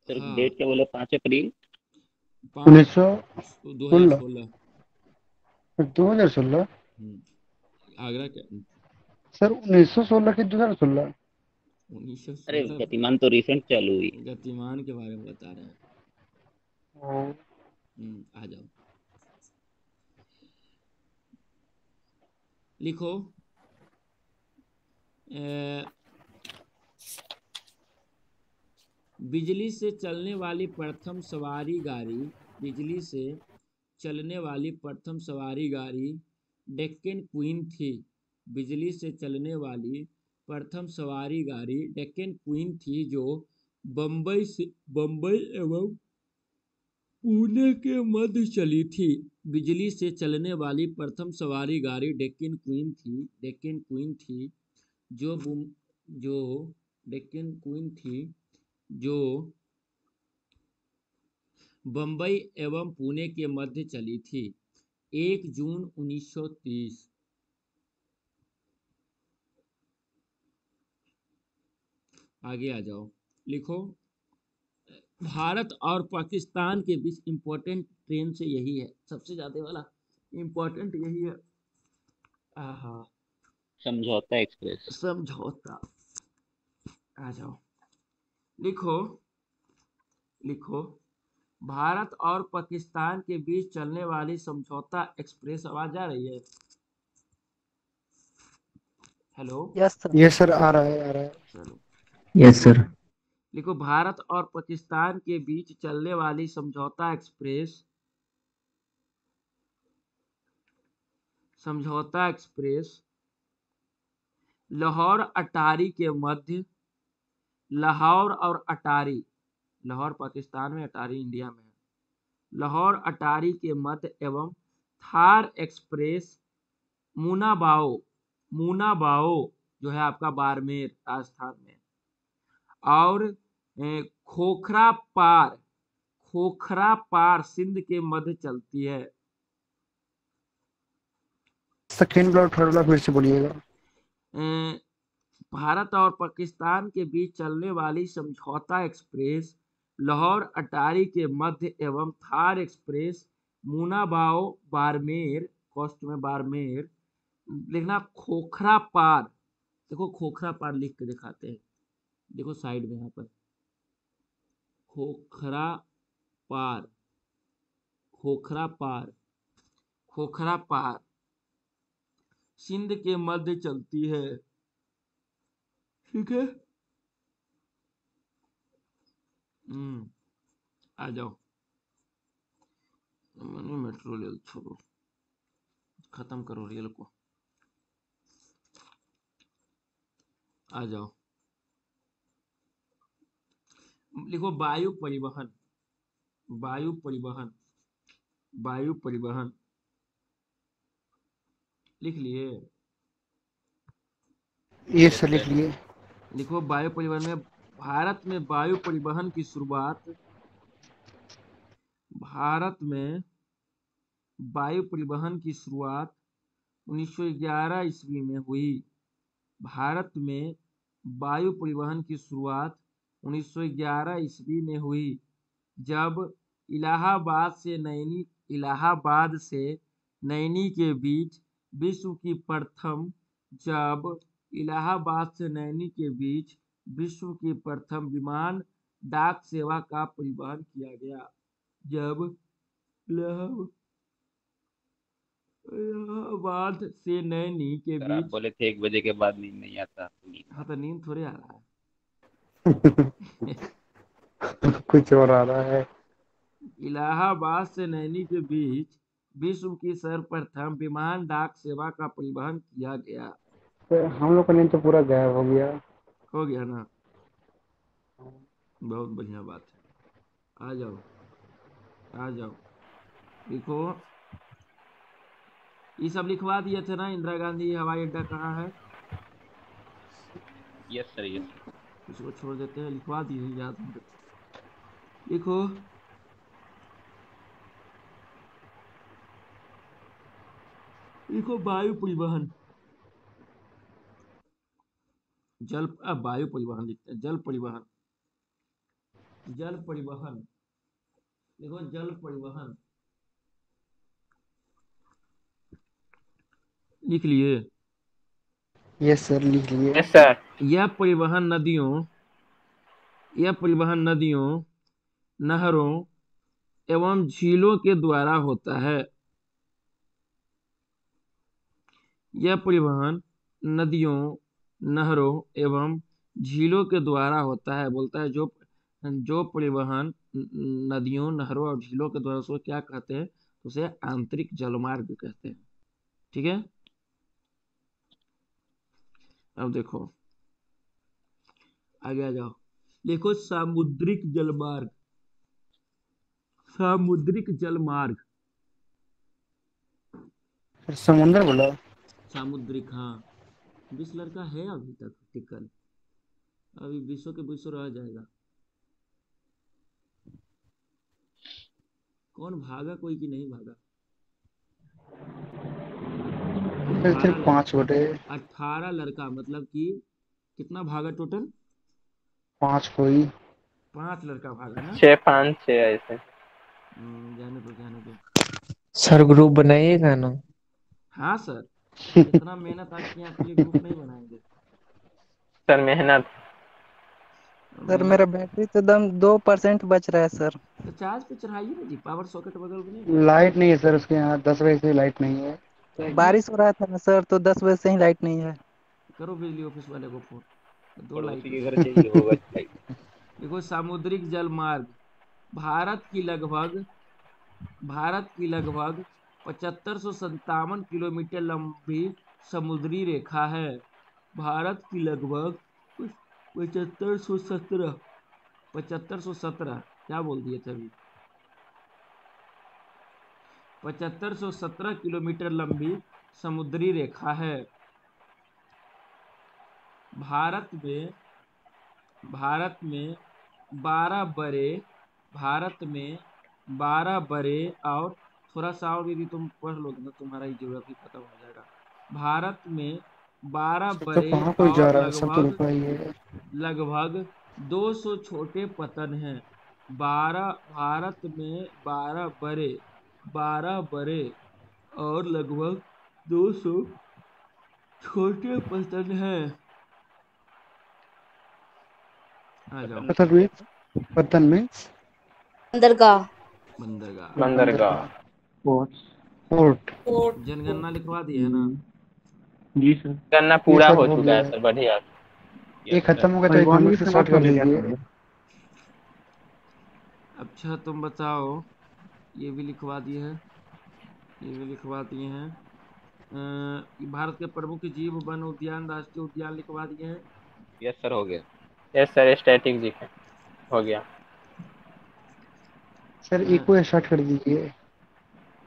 सर हाँ। डेट क्या बोले? पाँच अप्रैल? उन्नीस सौ दो हज़ार सोलह। दो हज़ार सोलह? आगरा के सर उन्नीस सौ सोलह की दो हज़ार सोलह। उन्नीस सौ अरे गतिमान तो रिसेंट चालू हुई। गतिमान के बारे में बता रहे हैं। हाँ। हम्म, आ जाओ। लिखो। बिजली से चलने वाली प्रथम सवारी गाड़ी बिजली से चलने वाली प्रथम सवारी गाड़ी डेक्कन क्वीन थी। बिजली से चलने वाली प्रथम सवारी गाड़ी डेक्कन क्वीन थी, जो बम्बई से बम्बई एवं पुणे के मध्य चली थी। बिजली से चलने वाली प्रथम सवारी गाड़ी डेक्कन क्वीन थी, डेक्कन क्वीन थी, जो जो डेक्कन क्वीन थी, जो बम्बई एवं पुणे के मध्य चली थी। एक जून 1930 आगे आ जाओ। लिखो भारत और पाकिस्तान के बीच इम्पोर्टेंट ट्रेन से यही है। सबसे ज़्यादा वाला इम्पोर्टेंट यही है। आहा। समझौता एक्सप्रेस। समझौता। आ जाओ। लिखो लिखो भारत और पाकिस्तान के बीच चलने वाली समझौता एक्सप्रेस आवाज़ आ रही है। Hello yes sir yes sir आ रहा है आ रहा है। चलो। यस सर लिखो, भारत और पाकिस्तान के बीच चलने वाली समझौता एक्सप्रेस। समझौता एक्सप्रेस। लाहौर अटारी के मध्य। लाहौर और अटारी। लाहौर पाकिस्तान में, अटारी इंडिया में। है लाहौर अटारी के मध्य एवं थार एक्सप्रेस, मुनाबाओ। मुनाबाओ जो है आपका बाड़मेर राजस्थान में। और खोखरा पार खोखरा पार सिंध के मध्य चलती है। सेकेंड ब्लॉक थर्ड ब्लॉक फिर से बोलिएगा। भारत और पाकिस्तान के बीच चलने वाली समझौता एक्सप्रेस लाहौर अटारी के मध्य एवं थार एक्सप्रेस मुनाबाओ बारमेर कोस्ट में बारमेर। लिखना खोखरा पार देखो खोखरा पार लिख के दिखाते हैं। देखो साइड में यहाँ पर। खोखरा पार। खोखरा पार। खोखरा पार। सिंध के मध्य चलती है। ठीक है? हम्म आ जाओ। मैंने मेट्रो रेल छोड़ो। खत्म करो रेल को। आ जाओ। लिखो वायु परिवहन वायु परिवहन वायु परिवहन। लिख लिए। ये सर लिख लिए। लिखो वायु परिवहन में भारत में वायु परिवहन की शुरुआत भारत में वायु परिवहन की शुरुआत 1911 ईस्वी में हुई। भारत में वायु परिवहन की शुरुआत 1911 ईस्वी में हुई जब इलाहाबाद से नैनी इलाहाबाद से नैनी के बीच विश्व की प्रथम जब इलाहाबाद से नैनी के बीच विश्व की प्रथम विमान डाक सेवा का परिवहन किया गया। जब इलाहाबाद से नैनी के बीच बोले थे एक बजे के बाद नींद नहीं आता। हाँ तो नींद थोड़ी आ रहा है। कुछ और आ रहा है। इलाहाबाद से नैनी के बीच विश्व की सर्वप्रथम विमान डाक सेवा का परिवहन किया गया। तो हम लोग का नींद तो पूरा गायब हो गया। हो गया ना? बहुत बढ़िया बात है। आ जाओ। आ जाओ। लिखो। ये सब लिखवा दिए थे ना इंदिरा गांधी हवाई अड्डा कहाँ है? यस सर यस इसको छोड़ देते हैं, लिखवा दिए याद लिखो लिखो वायु परिवहन। जल वायु परिवहन लिखते हैं, जल परिवहन। जल परिवहन। देखो जल परिवहन। लिख लिए। यस सर लिख लिए यस सर यह परिवहन नदियों यह परिवहन नदियों नहरों एवं झीलों के द्वारा होता है। यह परिवहन नदियों नहरों एवं झीलों के द्वारा होता है बोलता है जो जो परिवहन नदियों नहरों और झीलों के द्वारा उसको क्या कहते हैं? उसे आंतरिक जलमार्ग कहते हैं। ठीक है? अब देखो। आगे आ जाओ। देखो सामुद्रिक जलमार्ग। सामुद्रिक जलमार्ग। समुद्र बोला? सामुद्रिक हाँ। बीस लड़का है अभी तक टिकल। अभी बीसों के बीसों रह जाएगा। कौन भागा कोई कि नहीं भागा? सिर्फ़ पाँच बटे। अठारह लड़का मतलब कि कितना भागा टोटल पाँच कोई। पाँच लड़का भागा ना? छः पाँच छः ऐसे। हम्म, जाने दो जाने दो। सर ग्रुप बनाइएगा ना हाँ सर। इतना मेहनत आज किए आपके लिए ग्रुप नहीं बनाएँगे। सर मेहनत। सर मेरा बैटरी तो दम दो परसेंट बच रहा है सर। तो चार्ज पे चढ़ाइए ना जी पावर सॉकेट बगल में नहीं। लाइट नहीं है सर उसके यहाँ दस बजे से लाइट नहीं है। बारिश हो रहा था ना सर तो दस बजे से ही लाइट नहीं है। करो बिजली ऑफ़िस वाले को फ़ोन। दो लाइट। के घर चाहिए होगा लाइट देखो सामुद्रिक जल मार्ग। भारत की लगभग भारत की लगभग पचहत्तर सौ संतावन किलोमीटर लंबी समुद्री रेखा है। भारत की लगभग पचहत्तर सौ सत्रह पचहत्तर सौ सत्रह क्या बोल दिए थे अभी? पचहत्तर सौ सत्रह किलोमीटर लंबी समुद्री रेखा है। भारत में भारत में बारह बड़े भारत में बारह बड़े और थोड़ा सा और यदि तुम पढ़ लोगे ना तुम्हारा ही ज्योग्राफी खत्म हो जाएगा। भारत में बारह तो बड़े तो लगभग लगभग 200 छोटे पतन हैं। बारह भारत में बारह बड़े बारह बड़े और लगभग 200 छोटे पतन हैं। पतन में पतन में। बंदरगाह। बंदरगाह। बंदरगाह। पोर्ट जनगणना लिखवा दी है ना? जी सर। गन्ना पूरा हो चुका है सर बढ़िया। ये खत्म होगा तो इकोनॉमिक से स्टार्ट कर लीजिए अच्छा तुम बताओ। ये भी लिखवा दिए हैं। ये भी लिखवा दिए हैं। भारत के प्रमुख जीव वन उद्यान राष्ट्रीय उद्यान लिखवा दिए हैं। यस सर हो गया। यस सर स्टैटिक जी है। हो गया। सर इको स्टार्ट कर दीजिए।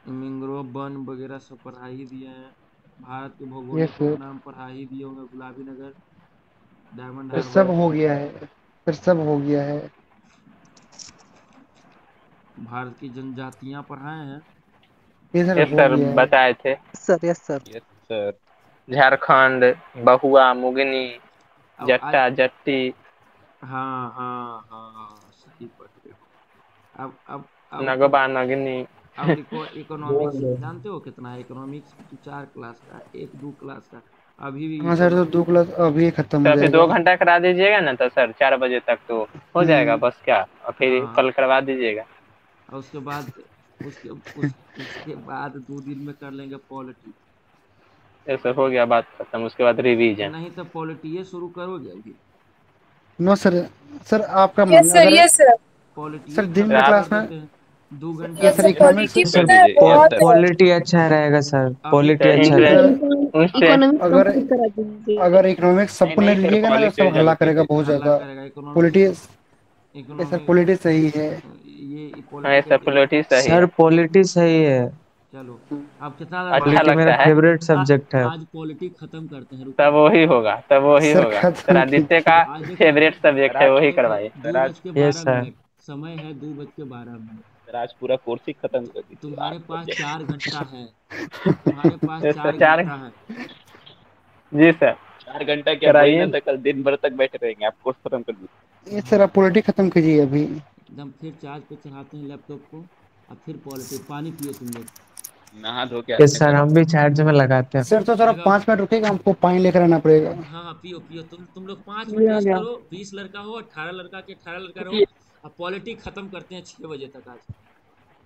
मैंग्रोव वन वगैरह सब पढ़ा ही दिए हैं। भारत के Yes, भौगोलिक sir. नाम पढ़ा ही दिए होंगे गुलाबी नगर डायमंड सब हो गया है। सर सब हो गया है। भारत की जनजातियाँ पढ़ाए हैं। सर यस सर बताए थे। Sir yes sir yes sir Jharkhand बहुआ मुगनी जट्टा जट्टी। हाँ हाँ हाँ सही पढ़ रहे हो। अब अब नगबा नगनी। अब इकोनॉमिक्स जानते हो कितना है? इकोनॉमिक्स चार क्लास का एक दो क्लास का। अभी भी हाँ सर तो दो क्लास अभी खत्म तो हो अभी दो घंटा करा दीजिएगा ना तो सर चार बजे तक तो हो जाएगा हम्म बस क्या? और फिर हाँ। कल करवा दीजिएगा। और उसके बाद उसके उस, उसके बाद दो दिन में कर लेंगे पॉलिटी। ये सर हो गया बात खत्म उसके बाद रिवीजन नहीं तो पॉलिटी शुरू करोगे अभी नो सर सर आपका मन sir yes sir polity sir दिन में क्लास में दो घंटा सर इकोनॉमिक्स पॉलिटी अच्छा रहेगा सर पॉलिटी अच्छा रहेगा। अगर अगर इकोनॉमिक्स सबको नहीं लीजिएगा ना तो सब हल्ला करेगा बहुत ज़्यादा। करेगा इकोनॉमिक्स पॉलिटिक्स सर पॉलिटिक्स सही है। ये हाँ ये पॉलिटी सही सर है पॉलिटी सही है चलो अब कितना अच्छा पॉलिटी मेरा लगता है। फेवरेट सब्जेक्ट है। आज पॉलिटी खत्म करते हैं तब वही होगा तब वही होगा। सर कीजिए का फेवरेट सब्जेक्ट है वही करवाइए। दो सर यस सर समय है दो बज के बारह मिनट। सर आज पूरा कोर्स ही खत्म कर दीजिए तुम्हारे पास चार घंटा है। तुम्हारे पास चार घंटा है। जी सर। चार घंटा क्या दो कल दिन भर तक बैठे रहेंगे। आप कोर्स खत्म कर दीजिए। ये सर आप पॉलिटिक्स खत्म कीजिए अभी। एकदम फिर चार्ज पे चढ़ाते हैं लैपटॉप को और फिर पॉलिटी पानी पिए तुम लोग। नहा धो के हैं। सर हम भी चार्ज में लगाते हैं। सर तो सर आप पाँच मिनट रुकेगा हमको पानी लेकर आना पड़ेगा। हाँ हाँ पियो पियो। तुम तुम लोग पाँच मिनट करो बीस लड़का हो अठारह लड़का के अठारह लड़का रहो और पॉलिटी खत्म करते हैं छह बजे तक आज।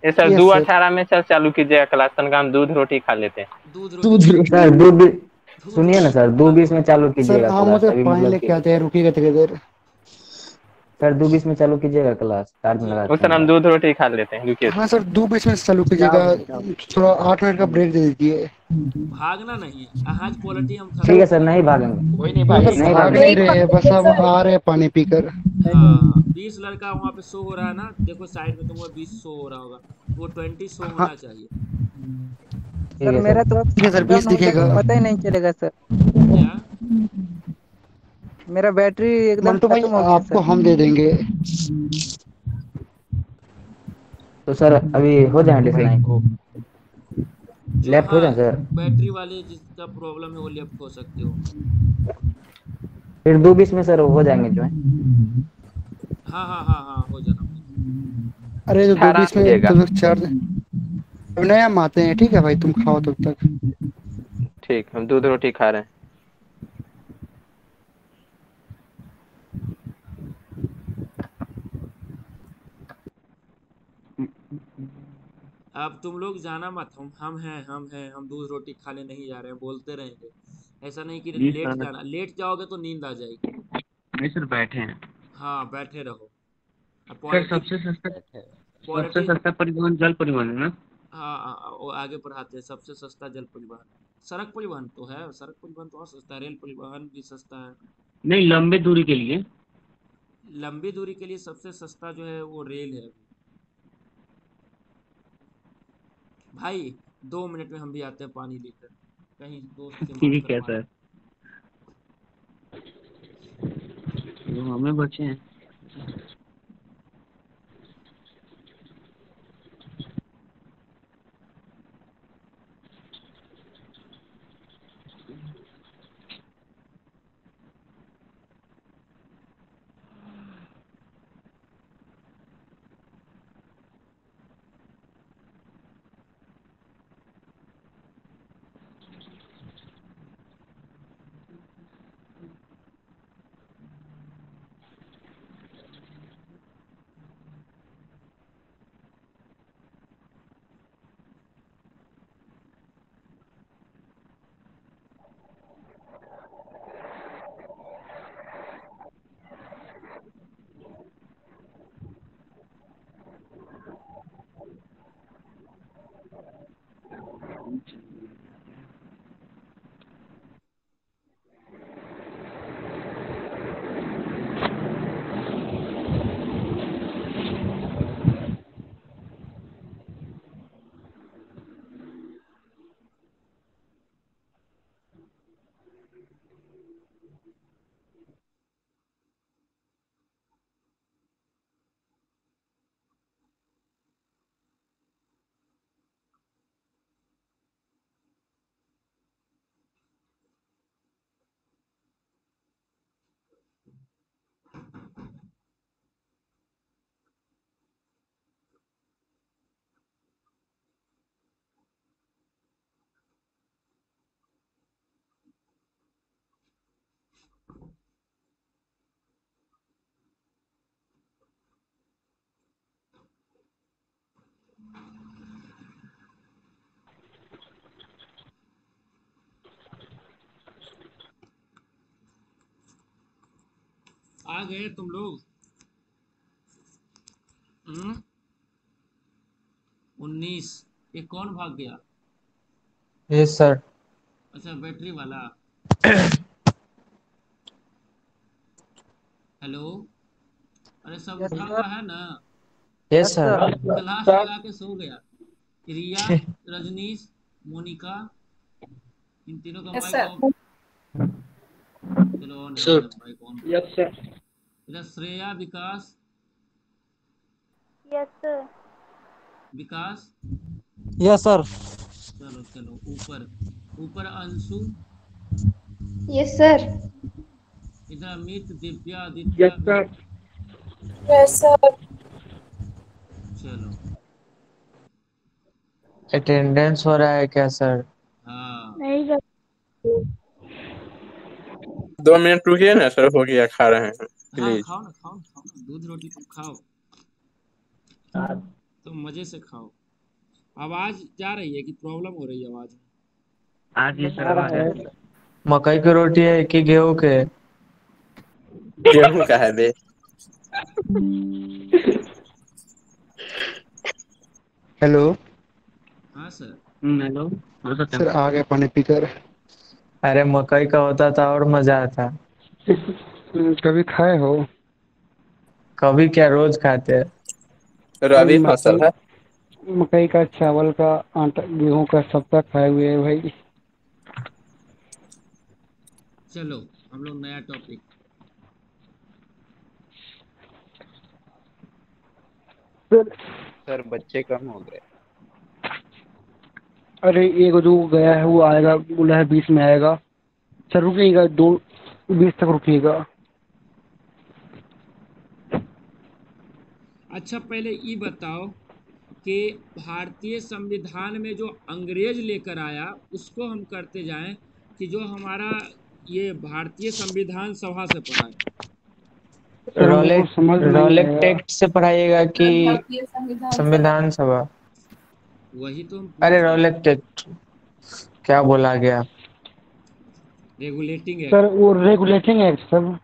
ये सर दो अठारह में सर चालू कीजिएगा क्लास तनका हम दूध रोटी खा लेते हैं। दूध रोटी सर दो दूध सुनिए ना सर दो बीस में चालू कीजिएगा हम क्लास पानी मतलब लेके आते हैं रुकिएगा थोड़ी देर सर दो बीस में चालू कीजिएगा क्लास चार्ज में जी सर हम क्लास दूध रोटी खा लेते हैं रुकिए हाँ सर दो बीस मिनट चालू कीजिएगा थोड़ा आठ मिनट का ब्रेक दे दीजिए। भागना नहीं है आज पॉलिटी हम ठीक है सर नहीं भागेंगे। कोई नहीं हाँ नहीं भाग नहीं रहे बस अब आ रहे हैं पानी पीकर। हाँ बीस लड़का वहाँ पे शो हो रहा है ना देखो साइड में तुमको बीस शो हो रहा होगा वो ट्वेंटी शो हाँ। होना चाहिए। सर मेरा तो ठीक है सर बीस दिखेगा। पता ही नहीं चलेगा सर। क्या? मेरा बैटरी एकदम मंटू भाई हो आपको हम दे देंगे। तो सर अभी हो जाए जो लेफ़्ट हो हाँ जाए सर? बैटरी वाले जिसका प्रॉब्लम है वो लेफ़्ट हो सकते हो। फिर दो बीस में सर हो जाएँगे जो है हाँ हाँ हाँ हाँ हो जाना। अरे तो दो बीस में तुम चार्ज नया हम आते हैं ठीक है भाई? तुम खाओ तब तक। ठीक हम दूध रोटी खा रहे हैं। अब तुम लोग जाना मत हम हम हैं हम हैं हम दूध रोटी खाने नहीं जा रहे हैं बोलते रहेंगे। ऐसा नहीं कि लेट जाना लेट जाओगे तो नींद आ जाएगी। नहीं सर बैठे हैं। हाँ बैठे रहो। सर सबसे सस्ता सबसे सस्ता परिवहन जल परिवहन है ना? हाँ हाँ, वो आगे पढ़ाते हैं। सबसे सस्ता जल परिवहन। सड़क परिवहन तो है सड़क परिवहन तो और सस्ता है रेल परिवहन भी सस्ता है। नहीं लंबे दूरी के लिए। लंबी दूरी के लिए सबसे सस्ता जो है वो रेल है। भाई दो मिनट में हम भी आते हैं पानी लेकर। कहीं दोस्त ठीक है? सर हमें बचे हैं। आ गए तुम लोग। हम्म? उन्नीस। ये कौन भाग गया? यस सर अच्छा बैटरी वाला। हेलो? अरे सब Yes, उठा हुआ है ना? यस सर क्लास लगा के सो गया। रिया रजनीश मोनिका इन तीनों का Yes, माइक sir. ऑफ़ है Sir. Yes, sir. इधर Shreya Vikas yes sir Vikas yes sir चलो चलो ऊपर। ऊपर अंशु? यस सर इधर Amit Divya Aditya. Yes. Yes sir चलो। अटेंडेंस हो रहा है क्या सर हाँ। नहीं सर दो मिनट रुकिए ना सर हो गया खा रहे हैं। हाँ प्लीज़ खाओ ना खाओ खाओ ना दूध रोटी तुम खाओ। तुम मज़े से खाओ। आवाज़ जा रही है कि प्रॉब्लम हो रही है आवाज़? में आज ये सर आवाज़ है। मकई की रोटी है कि गेहूँ के? गेहूँ का है बे। हेलो। हाँ सर। हेलो। सर आ गया पानी पीकर अरे मकई का होता था और मज़ा आता। कभी खाए हो? कभी क्या रोज खाते? हैं रबी मकई- फ़सल है? मकई का चावल का आटा गेहूँ का सबका खाए हुए है भाई। चलो हम लोग नया टॉपिक सर सर बच्चे कम हो गए। अरे एक जो गया है वो आएगा बोला है बीस में आएगा। सर रुकिएगा दो बीस तक रुकिएगा अच्छा पहले ये बताओ कि भारतीय संविधान में जो अंग्रेज़ लेकर आया उसको हम करते जाएँ कि जो हमारा ये भारतीय संविधान सभा से पढ़ा है सर, हमको रोलेक समझ नहीं रोलेक आया। टेक्स्ट से पढ़ाइएगा कि संविधान सभा। वही तो अरे टेक्स्ट क्या बोला गया? रेगुलेटिंग एक्ट सर वो regulating act sir.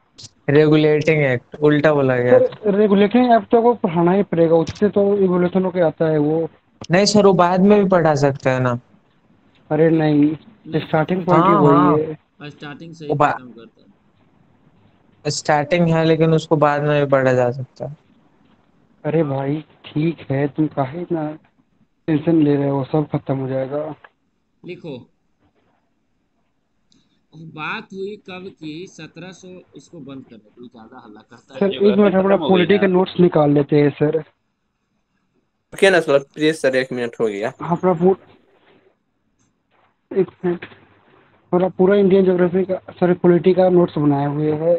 Regulating act उल्टा बोला गया। सर रेगुलेटिंग एक्ट तो को पढ़ाना ही पड़ेगा उससे तो रेगुलेशन के आता है वो। नहीं सर वो बाद में भी पढ़ा सकते हैं ना। अरे नहीं स्टार्टिंग पॉइंट ही वही हाँ। है। स्टार्टिंग से ही खत्म करता है। स्टार्टिंग है लेकिन उसको बाद में भी पढ़ा जा सकता है। अरे भाई ठीक है तुम काहे इतना टेंशन ले रहे हो सब खत्म हो जाएगा। लिखो। बात हुई कब की? सत्रह सौ इसको बंद कर दो ज़्यादा हल्ला करता सर है एक मिनट अपना पॉलिटिकल नोट्स निकाल लेते हैं सर। रुकिए ना सर प्लीज़ सर एक मिनट हो गया। अपना पूरा एक मिनट। पूरा पूरा इंडियन ज्योग्राफी का सॉरी पॉलिटी का नोट्स बनाए हुए हैं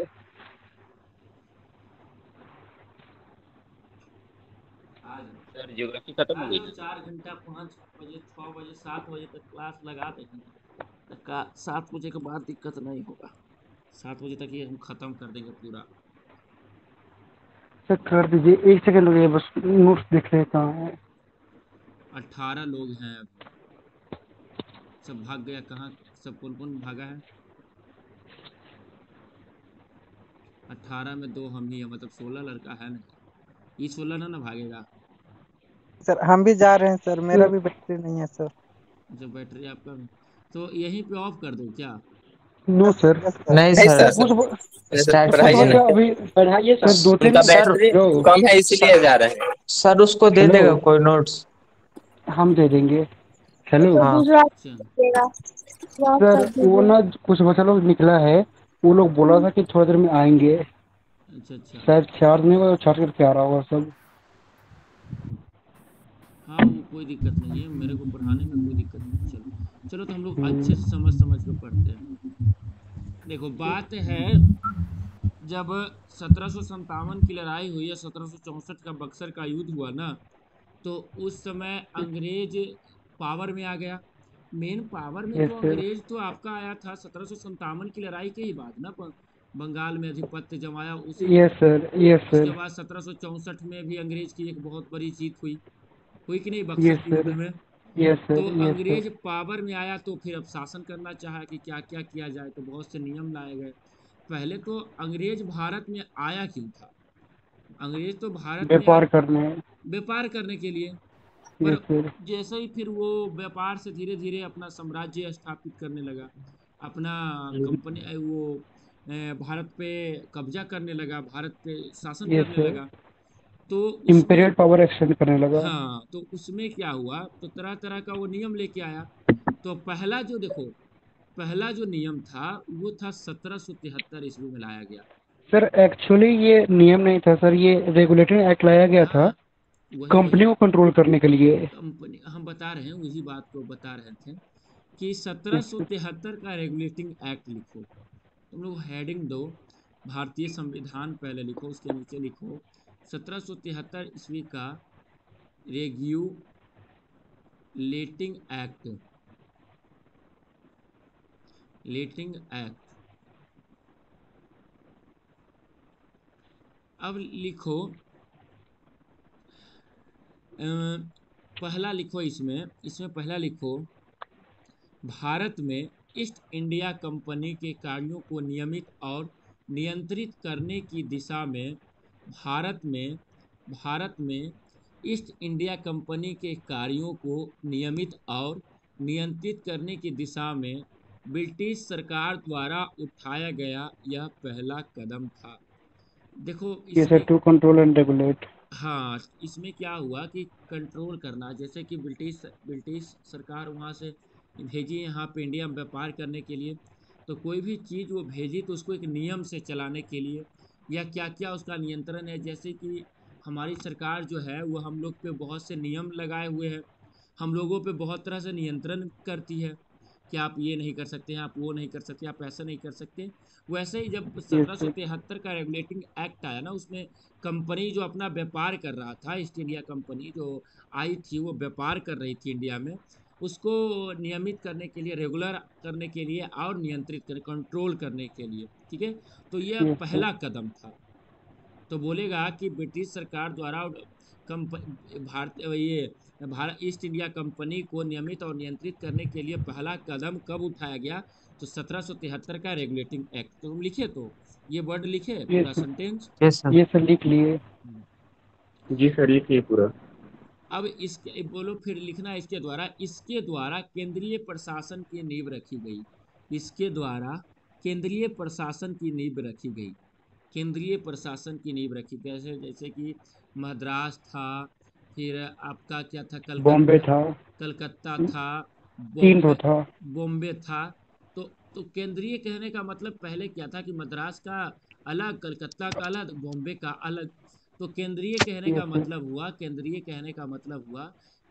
आज सर ज्योग्राफी खत्म हो गई चार घंटा पाँच बजे छः बजे सात बजे तक क्लास लगा देंगे। का सात बजे के बाद दिक्कत नहीं होगा। सात बजे तक ये हम ख़त्म कर देंगे पूरा। सर कर दीजिए। एक सेकंड रुकिए बस नोट्स देख रहे हैं। कहाँ है अट्ठारह लोग हैं सब भाग गया कहाँ? सब कौन कौन भागा है? अट्ठारह में दो हम ही हैं मतलब सोलह लड़का है ना। ये सोलह ना ना भागेगा? सर हम भी जा रहे हैं सर। मेरा भी बैटरी नहीं है सर। जब बैटरी आपका तो यहीं पे ऑफ़ कर दो क्या? नो सर नहीं सर स्टार्ट अभी? सर। दो तीन बैटरी कम है इसीलिए जा रहे हैं। सर उसको दे देगा कोई नोट्स हम दे देंगे। हेलो हाँ। दूसरा अच्छा। सर वो ना कुछ बच्चा लोग निकला है वो लोग बोला था कि थोड़ी देर में आएँगे। अच्छा अच्छा। शायद चार्ज नहीं हुआ चार्ज करके आ रहा होगा सब। हाँ वो कोई दिक्कत नहीं है। मेरे को पढ़ाने में कोई दिक्कत नहीं। चलो चलो तो हम लोग अच्छे से समझ समझ के पढ़ते हैं। देखो बात है जब सत्रह की लड़ाई हुई या सत्रह सौ चौंसठ का बक्सर का युद्ध हुआ ना तो उस समय अंग्रेज़ पावर में आ गया। मेन पावर में तो अंग्रेज़ तो आपका आया था सत्रह की लड़ाई के ही बाद ना बंगाल में अधिपत्य जमाया उस उसके बाद सत्रह सौ चौंसठ में भी अंग्रेज़ की एक बहुत बड़ी जीत हुई। हुई कि नहीं बक्सर में? यस तो सर अंग्रेज़ पावर में आया तो फिर अब शासन करना चाहा कि क्या क्या किया जाए तो बहुत से नियम लाए गए। पहले तो अंग्रेज़ भारत में आया क्यों था? अंग्रेज़ तो भारत में व्यापार करने। व्यापार करने के लिए। पर जैसे ही फिर वो व्यापार से धीरे धीरे अपना साम्राज्य स्थापित करने लगा अपना कंपनी वो भारत पे कब्जा करने लगा भारत पे शासन करने लगा तो इम्पीरियल पावर एक्सटेंड करने लगा। हाँ तो उसमें क्या हुआ? तो तरह तरह का वो नियम लेके आया। तो पहला जो देखो पहला जो नियम था वो था सत्रह सौ तिहत्तर ईस्वी में लाया गया। सर एक्चुअली ये नियम नहीं था सर ये रेगुलेटरी एक्ट लाया गया था हाँ कंपनी को कंट्रोल करने के लिए। कंपनी हम बता रहे हैं उसी बात को बता रहे थे कि सत्रह सौ तिहत्तर का रेगुलेटिंग एक्ट लिखो। तुम लोग हेडिंग दो भारतीय संविधान पहले लिखो उसके नीचे लिखो। सत्रह सौ तिहत्तर ईस्वी का रेग्यूलेटिंग एक्ट, लेटिंग एक्ट। अब लिखो पहला लिखो इसमें इसमें पहला लिखो, भारत में ईस्ट इंडिया कंपनी के कार्यों को नियमित और नियंत्रित करने की दिशा में भारत में भारत में ईस्ट इंडिया कंपनी के कार्यों को नियमित और नियंत्रित करने की दिशा में ब्रिटिश सरकार द्वारा उठाया गया यह पहला कदम था। देखो टू कंट्रोल एंड रेगुलेट हाँ इसमें क्या हुआ कि कंट्रोल करना जैसे कि ब्रिटिश ब्रिटिश सरकार वहाँ से भेजी यहाँ पे इंडिया में व्यापार करने के लिए तो कोई भी चीज़ वो भेजी तो उसको एक नियम से चलाने के लिए या क्या क्या उसका नियंत्रण है? जैसे कि हमारी सरकार जो है वो हम लोग पे बहुत से नियम लगाए हुए है। हम लोगों पे बहुत तरह से नियंत्रण करती है। कि आप ये नहीं कर सकते हैं आप वो नहीं कर सकते आप ऐसा नहीं कर सकते। वैसे ही जब सत्रह सौ तिहत्तर का रेगुलेटिंग एक्ट आया ना उसमें कंपनी जो अपना व्यापार कर रहा था ईस्ट इंडिया कंपनी जो आई थी वो व्यापार कर रही थी इंडिया में उसको नियमित करने के लिए रेगुलर करने के लिए और नियंत्रित कर कंट्रोल करने के लिए। ठीक है? तो यह पहला कदम था। तो बोलेगा कि ब्रिटिश सरकार द्वारा कंप भारत ये भारत ईस्ट इंडिया कंपनी को नियमित और नियंत्रित करने के लिए पहला कदम कब उठाया गया? तो सत्रह सौ तिहत्तर का रेगुलेटिंग एक्ट। तो हम लिखे तो? ये वर्ड लिखे पूरा सेंटेंस ये सर लिख लिए। जी सर लिखिए पूरा। अब इसके बोलो फिर लिखना इसके द्वारा। इसके द्वारा केंद्रीय प्रशासन की नींव रखी गई। इसके द्वारा केंद्रीय प्रशासन की नींव रखी गई। केंद्रीय प्रशासन की नींव रखी। जैसे जैसे कि मद्रास था फिर आपका क्या था? कल बॉम्बे था। कलकत्ता था बॉम्बे था। बॉम्बे था। तो तो केंद्रीय कहने का मतलब पहले क्या था कि मद्रास का अलग कलकत्ता का अलग बॉम्बे का अलग। तो केंद्रीय कहने का मतलब हुआ केंद्रीय कहने का मतलब हुआ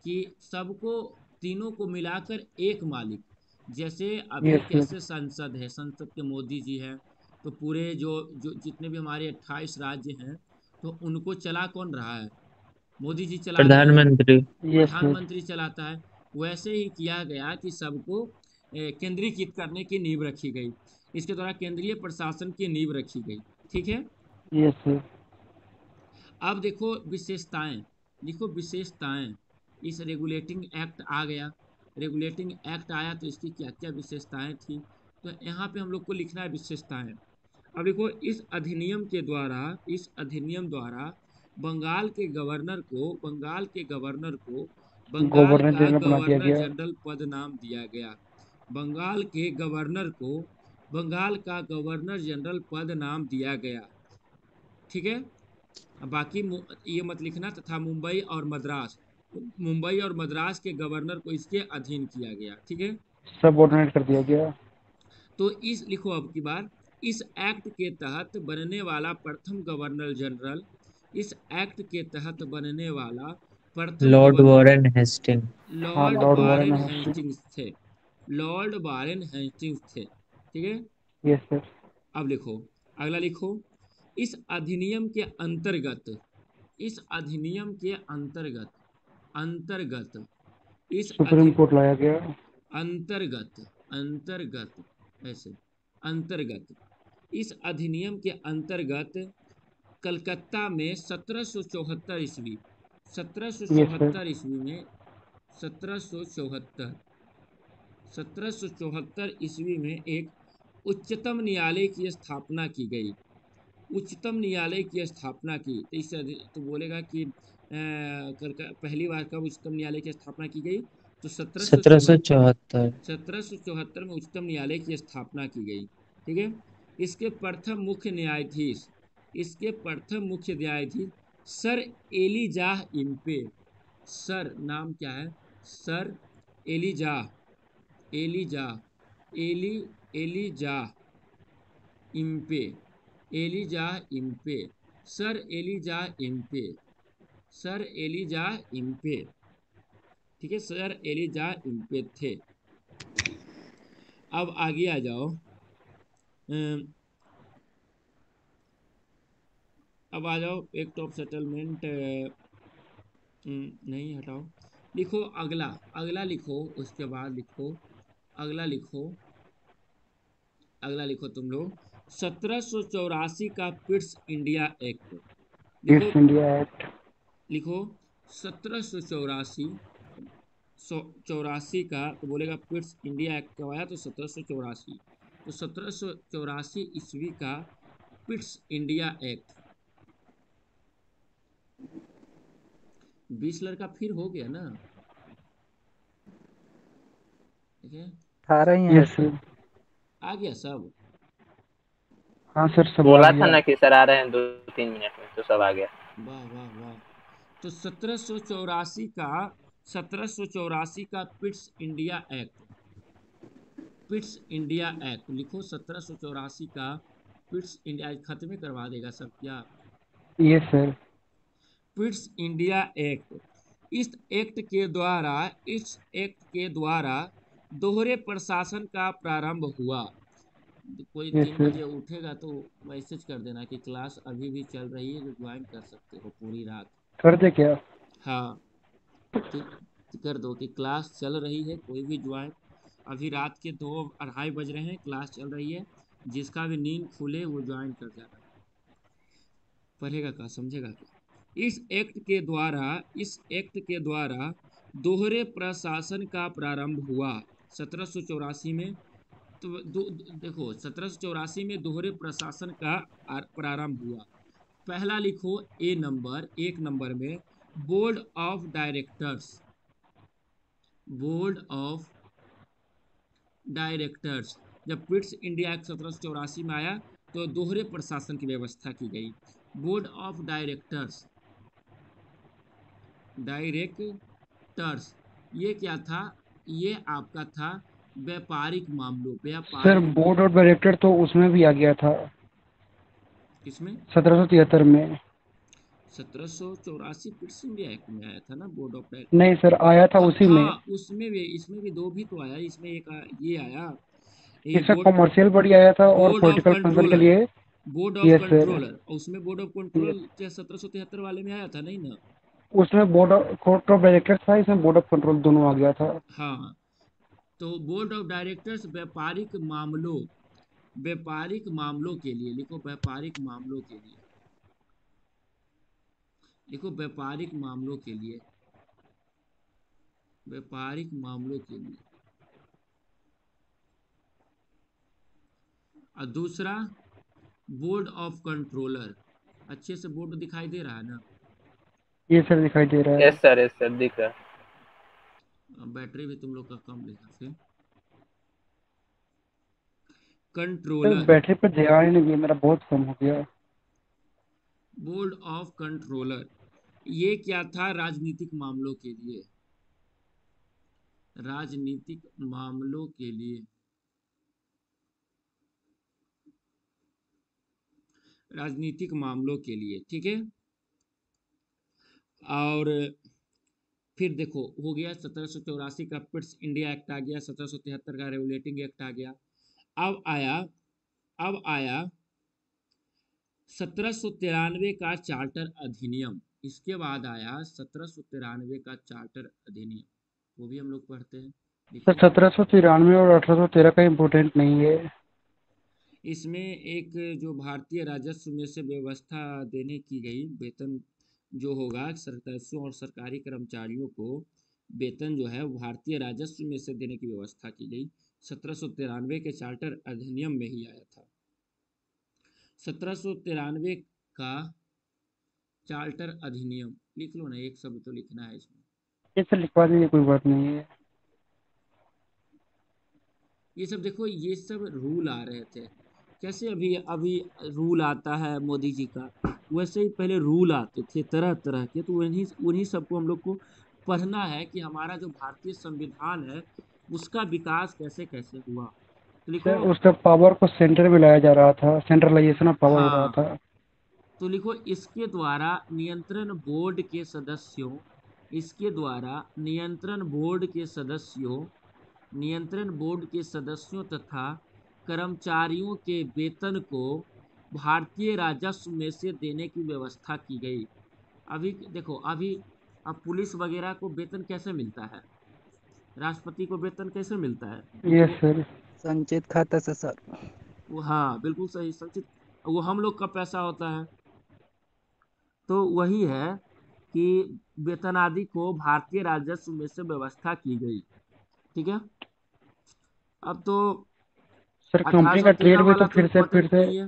कि सबको तीनों को मिलाकर एक मालिक। जैसे अभी कैसे संसद है संसद के मोदी जी हैं तो पूरे जो जो जितने भी हमारे अट्ठाईस राज्य हैं तो उनको चला कौन रहा है? मोदी जी चला प्रधानमंत्री। प्रधानमंत्री चलाता है। वैसे ही किया गया कि सबको केंद्रीकृत करने की नींव रखी गई। इसके द्वारा केंद्रीय प्रशासन की नींव रखी गई। ठीक है? यस। अब देखो विशेषताएँ देखो विशेषताएँ। इस रेगुलेटिंग एक्ट आ गया। रेगुलेटिंग एक्ट आया तो इसकी क्या क्या विशेषताएँ थी? तो यहाँ पे हम लोग को लिखना है विशेषताएँ। अब देखो इस अधिनियम के द्वारा इस अधिनियम द्वारा बंगाल के गवर्नर को बंगाल के गवर्नर को बंगाल गवर्नर का गवर्नर जनरल पद नाम दिया गया। बंगाल के गवर्नर को बंगाल का गवर्नर जनरल पद नाम दिया गया। ठीक है? बाकी ये मत लिखना तथा मुंबई और मद्रास। मुंबई और मद्रास के गवर्नर को इसके अधीन किया गया ठीक है? सब ऑर्डिनेट कर दिया गया। तो इस लिखो अब की बार इस एक्ट के तहत बनने वाला प्रथम गवर्नर जनरल इस एक्ट के तहत बनने वाला प्रथम Lord Warren Hasting Lord Lord Warren Hasting. Hastings थे। लॉर्ड वारेन हेस्टिंग्स थे ठीक है? यस सर अब लिखो अगला लिखो। इस अधिनियम के अंतर्गत इस अधिनियम के अंतर्गत अंतर्गत। इस सुप्रीम कोर्ट लाया गया। अंतर्गत अंतर्गत ऐसे अंतर्गत। इस अधिनियम के अंतर्गत कलकत्ता में सत्रह सौ चौहत्तर ईस्वी सत्रह सौ चौहत्तर ईस्वी में सत्रह सौ चौहत्तर सत्रह सौ चौहत्तर ईस्वी में एक उच्चतम न्यायालय की स्थापना की गई। उच्चतम न्यायालय की स्थापना की। तो इस तो बोलेगा कि कर, कर, पहली बार कब उच्चतम न्यायालय की स्थापना की गई तो सत्रह सौ चौहत्तर। सत्रह सौ चौहत्तर में उच्चतम न्यायालय की स्थापना की गई ठीक है? इसके प्रथम मुख्य न्यायाधीश इसके प्रथम मुख्य न्यायाधीश सर एलिजाह इम्पे। सर नाम क्या है? Sir Elijah Elijah Eli Elijah Impey Elijah Impey sir Elijah Impey. Sir Elijah Impey ठीक है सर एलिजाह इम्पे थे। अब आगे आ जाओ। अब आ जाओ एक्ट ऑफ़ सेटलमेंट नहीं हटाओ। लिखो अगला अगला लिखो उसके बाद लिखो अगला लिखो अगला लिखो तुम लोग। सत्रह सौ चौरासी का पिट्स इंडिया एक्ट लिखो। इंडिया एक्ट लिखो सत्रह सौ चौरासी सौ चौरासी का तो बोलेगा पिट्स इंडिया एक्ट कब आया तो सत्रह सौ चौरासी। तो सत्रह सौ चौरासी ईस्वी का पिट्स इंडिया एक्ट बीस लड़का फिर हो गया ना? ठीक है? अठारह ही है? यस सर आ गया सब? हाँ सर सब बोला था ना कि सर आ रहे हैं दो तीन मिनट में तो सब आ गया। वाह वाह वाह। तो सत्रह सौ चौरासी का सत्रह सौ चौरासी का Pitt's India act Pitt's India act लिखो सत्रह सौ चौरासी का पिट्स इंडिया खत्म करवा देगा सब क्या? Yes sir Pitt's India act इस एक्ट के द्वारा इस एक्ट के द्वारा दोहरे प्रशासन का प्रारंभ हुआ। कोई तीन. बजे उठेगा तो मैसेज कर देना कि क्लास अभी भी चल रही है जो ज्वाइन कर सकते हो पूरी रात। कर दे क्या? हाँ। कर दो कि क्लास चल रही है, कोई भी ज्वाइन। अभी रात के दो अढ़ाई बज रहे हैं, क्लास चल रही है। जिसका भी नींद खुले, वो ज्वाइन कर जाना पढ़ेगा का समझेगा का इस एक्ट के द्वारा, इस एक्ट के द्वारा दोहरे प्रशासन का प्रारंभ हुआ सत्रह सौ चौरासी में। तो दो देखो, सत्रह सौ चौरासी में दोहरे प्रशासन का प्रारंभ हुआ। पहला लिखो ए नंबर, एक नंबर में, board of directors. Board of directors. जब पिट्स इंडिया एक्ट सत्रह सौ चौरासी में आया तो दोहरे प्रशासन की व्यवस्था की गई। Board of directors. डायरेक्टर्स। ये क्या था? ये आपका था व्यापारिक मामलों सर, बोर्ड ऑफ़ डायरेक्टर तो उसमें भी आ गया था। किसमें? सत्रह सौ तिहत्तर में। सत्रह सौ चौरासी एक्ट में आया था ना बोर्ड ऑफ़ डायरेक्टर नहीं सर आया था उसी में। हाँ उसमें भी इसमें भी दो भी तो आया इसमें एक आ, ये आया। इसमें कॉमर्शियल बॉडी आया था और पॉलिटिकल फ़ंक्शन के लिए। बोर्ड ऑफ़ कंट्रोलर उसमें बोर्ड ऑफ़ कंट्रोल सत्रह सौ तिहत्तर वाले में आया था नहीं ना? उसमें board of court of director था इसमें बोर्ड ऑफ़ कंट्रोल दोनों आ गया था। हाँ तो बोर्ड ऑफ़ डायरेक्टर्स व्यापारिक मामलों व्यापारिक मामलों के लिए लिखो व्यापारिक मामलों के लिए लिखो व्यापारिक मामलों के लिए व्यापारिक मामलों के लिए। और दूसरा बोर्ड ऑफ़ कंट्रोलर। अच्छे से बोर्ड दिखाई दे रहा है ना? ये सर दिखाई दे रहा है। यस सर यस सर दिख रहा है। बैटरी भी तुम लोग का कम लेगा फिर। कंट्रोलर सर बैटरी पे ध्यान ही नहीं दिया मेरा बहुत कम हो गया। बोर्ड ऑफ़ कंट्रोलर ये क्या था राजनीतिक मामलों के लिए? राजनीतिक मामलों के लिए। राजनीतिक मामलों के लिए ठीक है? और फिर देखो हो गया सत्रह सौ चौरासी का पिट्स इंडिया एक्ट आ गया सत्रह सौ तिहत्तर का रेगुलेटिंग एक्ट आ गया। अब आया अब आया सत्रह सौ तिरानवे का चार्टर अधिनियम। इसके बाद आया सत्रह सौ तिरानवे का चार्टर अधिनियम। वो भी हम लोग पढ़ते हैं। सर सत्रह सौ तिरानवे और अठारह सौ तेरह का इम्पोर्टेंट नहीं है। इसमें एक जो भारतीय राजस्व में से व्यवस्था देने की गई वेतन जो होगा सदस्यों और सरकारी कर्मचारियों को वेतन जो है भारतीय राजस्व में से देने की व्यवस्था की गई। सत्रह सौ तिरानवे के चार्टर अधिनियम में ही आया था। सत्रह सौ तिरानवे का चार्टर अधिनियम लिख लो ना एक शब्द तो लिखना है इसमें। ये सर लिखवा दीजिए कोई बात नहीं है। ये सब देखो ये सब रूल आ रहे थे। कैसे अभी अभी रूल आता है मोदी जी का? वैसे ही पहले रूल आते थे तरह तरह के। तो उन्हीं उन्हीं सबको हम लोग को पढ़ना है कि हमारा जो भारतीय संविधान है उसका विकास कैसे कैसे हुआ? तो लिखो। उसका पावर को सेंटर में लाया जा रहा था सेंट्रलाइजेशन ऑफ़ पावर हो रहा हाँ। था। तो लिखो इसके द्वारा नियंत्रण बोर्ड के सदस्यों इसके द्वारा नियंत्रण बोर्ड के सदस्यों नियंत्रण बोर्ड के सदस्यों तथा कर्मचारियों के वेतन को भारतीय राजस्व में से देने की व्यवस्था की गई। अभी देखो अभी अब पुलिस वगैरह को वेतन कैसे मिलता है? राष्ट्रपति को वेतन कैसे मिलता है? Yes sir. संचित खाता से सर। वो हाँ बिल्कुल सही संचित। वो हम लोग का पैसा होता है। तो वही है कि वेतन आदि को भारतीय राजस्व में से व्यवस्था की गई। ठीक है? अब तो सर कंपनी का ट्रेड भी तो फिर से फिर से।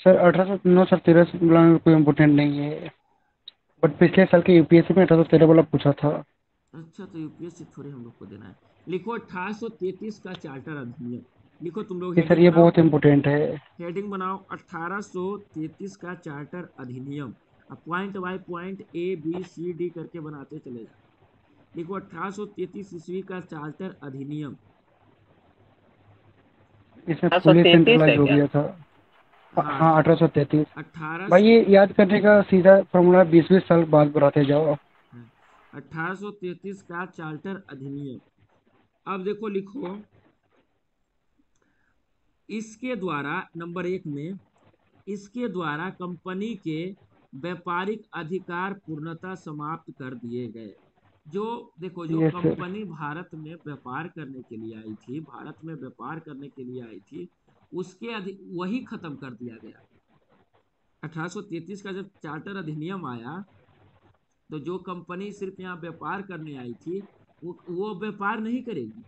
सर अठारह सौ नौ सौ तेरह कोई इम्पोर्टेंट नहीं है। बट पिछले साल के यूपीएससी में अठारह सौ तेरह वाला पूछा था। अच्छा तो यूपीएससी थोड़े हम लोग को देना है। लिखो अठारह का चार्टर अधिनियम। लिखो तुम लोग सर ये बहुत इम्पोर्टेंट है। हेडिंग बनाओ 1833 का चार्टर अधिनियम। अब point by point A B C D करके बनाते चले जाओ। देखो 1833 ईस्वी का चार्टर अधिनियम। इसमें पुलिस सेंट्रलाइज हो गया था। हाँ हाँ। अठारह सौ तैतीस। अठारह भाई ये याद करने का सीधा फॉर्मूला बीस बीस साल बाद बढ़ाते जाओ 1833 का चार्टर अधिनियम। अब देखो लिखो। इसके द्वारा नंबर एक में इसके द्वारा कंपनी के व्यापारिक अधिकार पूर्णतः समाप्त कर दिए गए। जो देखो जो कंपनी भारत में व्यापार करने के लिए आई थी भारत में व्यापार करने के लिए आई थी उसके अधि वही खत्म कर दिया गया। 1833 का जब चार्टर अधिनियम आया तो जो कंपनी सिर्फ़ यहाँ व्यापार करने आई थी वो वो व्यापार नहीं करेगी।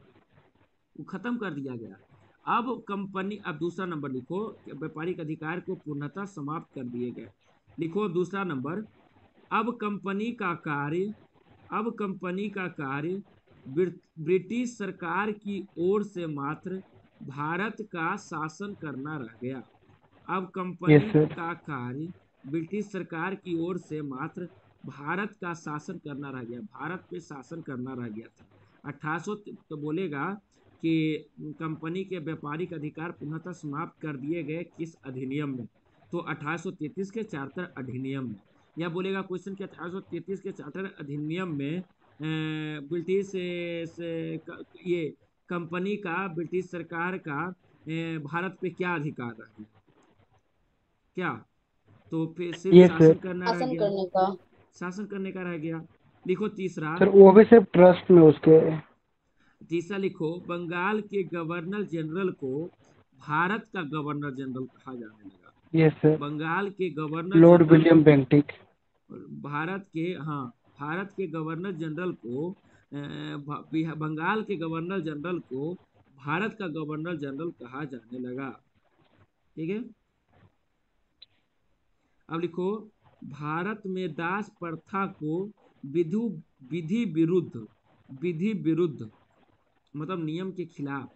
वो खत्म कर दिया गया। अब कंपनी अब दूसरा नंबर लिखो व्यापारिक अधिकार को पूर्णतः समाप्त कर दिए गए। लिखो अब दूसरा नंबर अब कंपनी का कार्य अब कंपनी का कार्य ब्रिटिश सरकार की ओर से मात्र भारत का शासन करना रह गया। अब कंपनी Yes, का कार्य ब्रिटिश सरकार की ओर से मात्र भारत का शासन करना रह गया भारत पे शासन करना रह गया था। अठारह सौ तो बोलेगा कि कंपनी के व्यापारिक अधिकार पुनः समाप्त कर दिए गए किस अधिनियम में? तो 1833 के चार्टर अधिनियम में। या बोलेगा क्वेश्चन कि 1833 के चार्टर अधिनियम में ब्रिटिश ए, से क- ये कंपनी का ब्रिटिश सरकार का अ, भारत पे क्या अधिकार रह गया? क्या? तो फिर सिर्फ़ शासन करना रह गया। करने का। शासन करने का रह गया। लिखो तीसरा। सर वो भी सिर्फ़ ट्रस्ट में उसके। तीसरा लिखो बंगाल के गवर्नर जनरल को भारत का गवर्नर जनरल कहा जाने लगा। यस सर बंगाल के governor Lord William Bentinck Bharat के हाँ भारत के गवर्नर जनरल को बंगाल के गवर्नर जनरल को भारत का गवर्नर जनरल कहा जाने लगा। ठीक है? अब लिखो भारत में दास प्रथा को विधु, विधि विरुद्ध विधि विरुद्ध मतलब नियम के खिलाफ,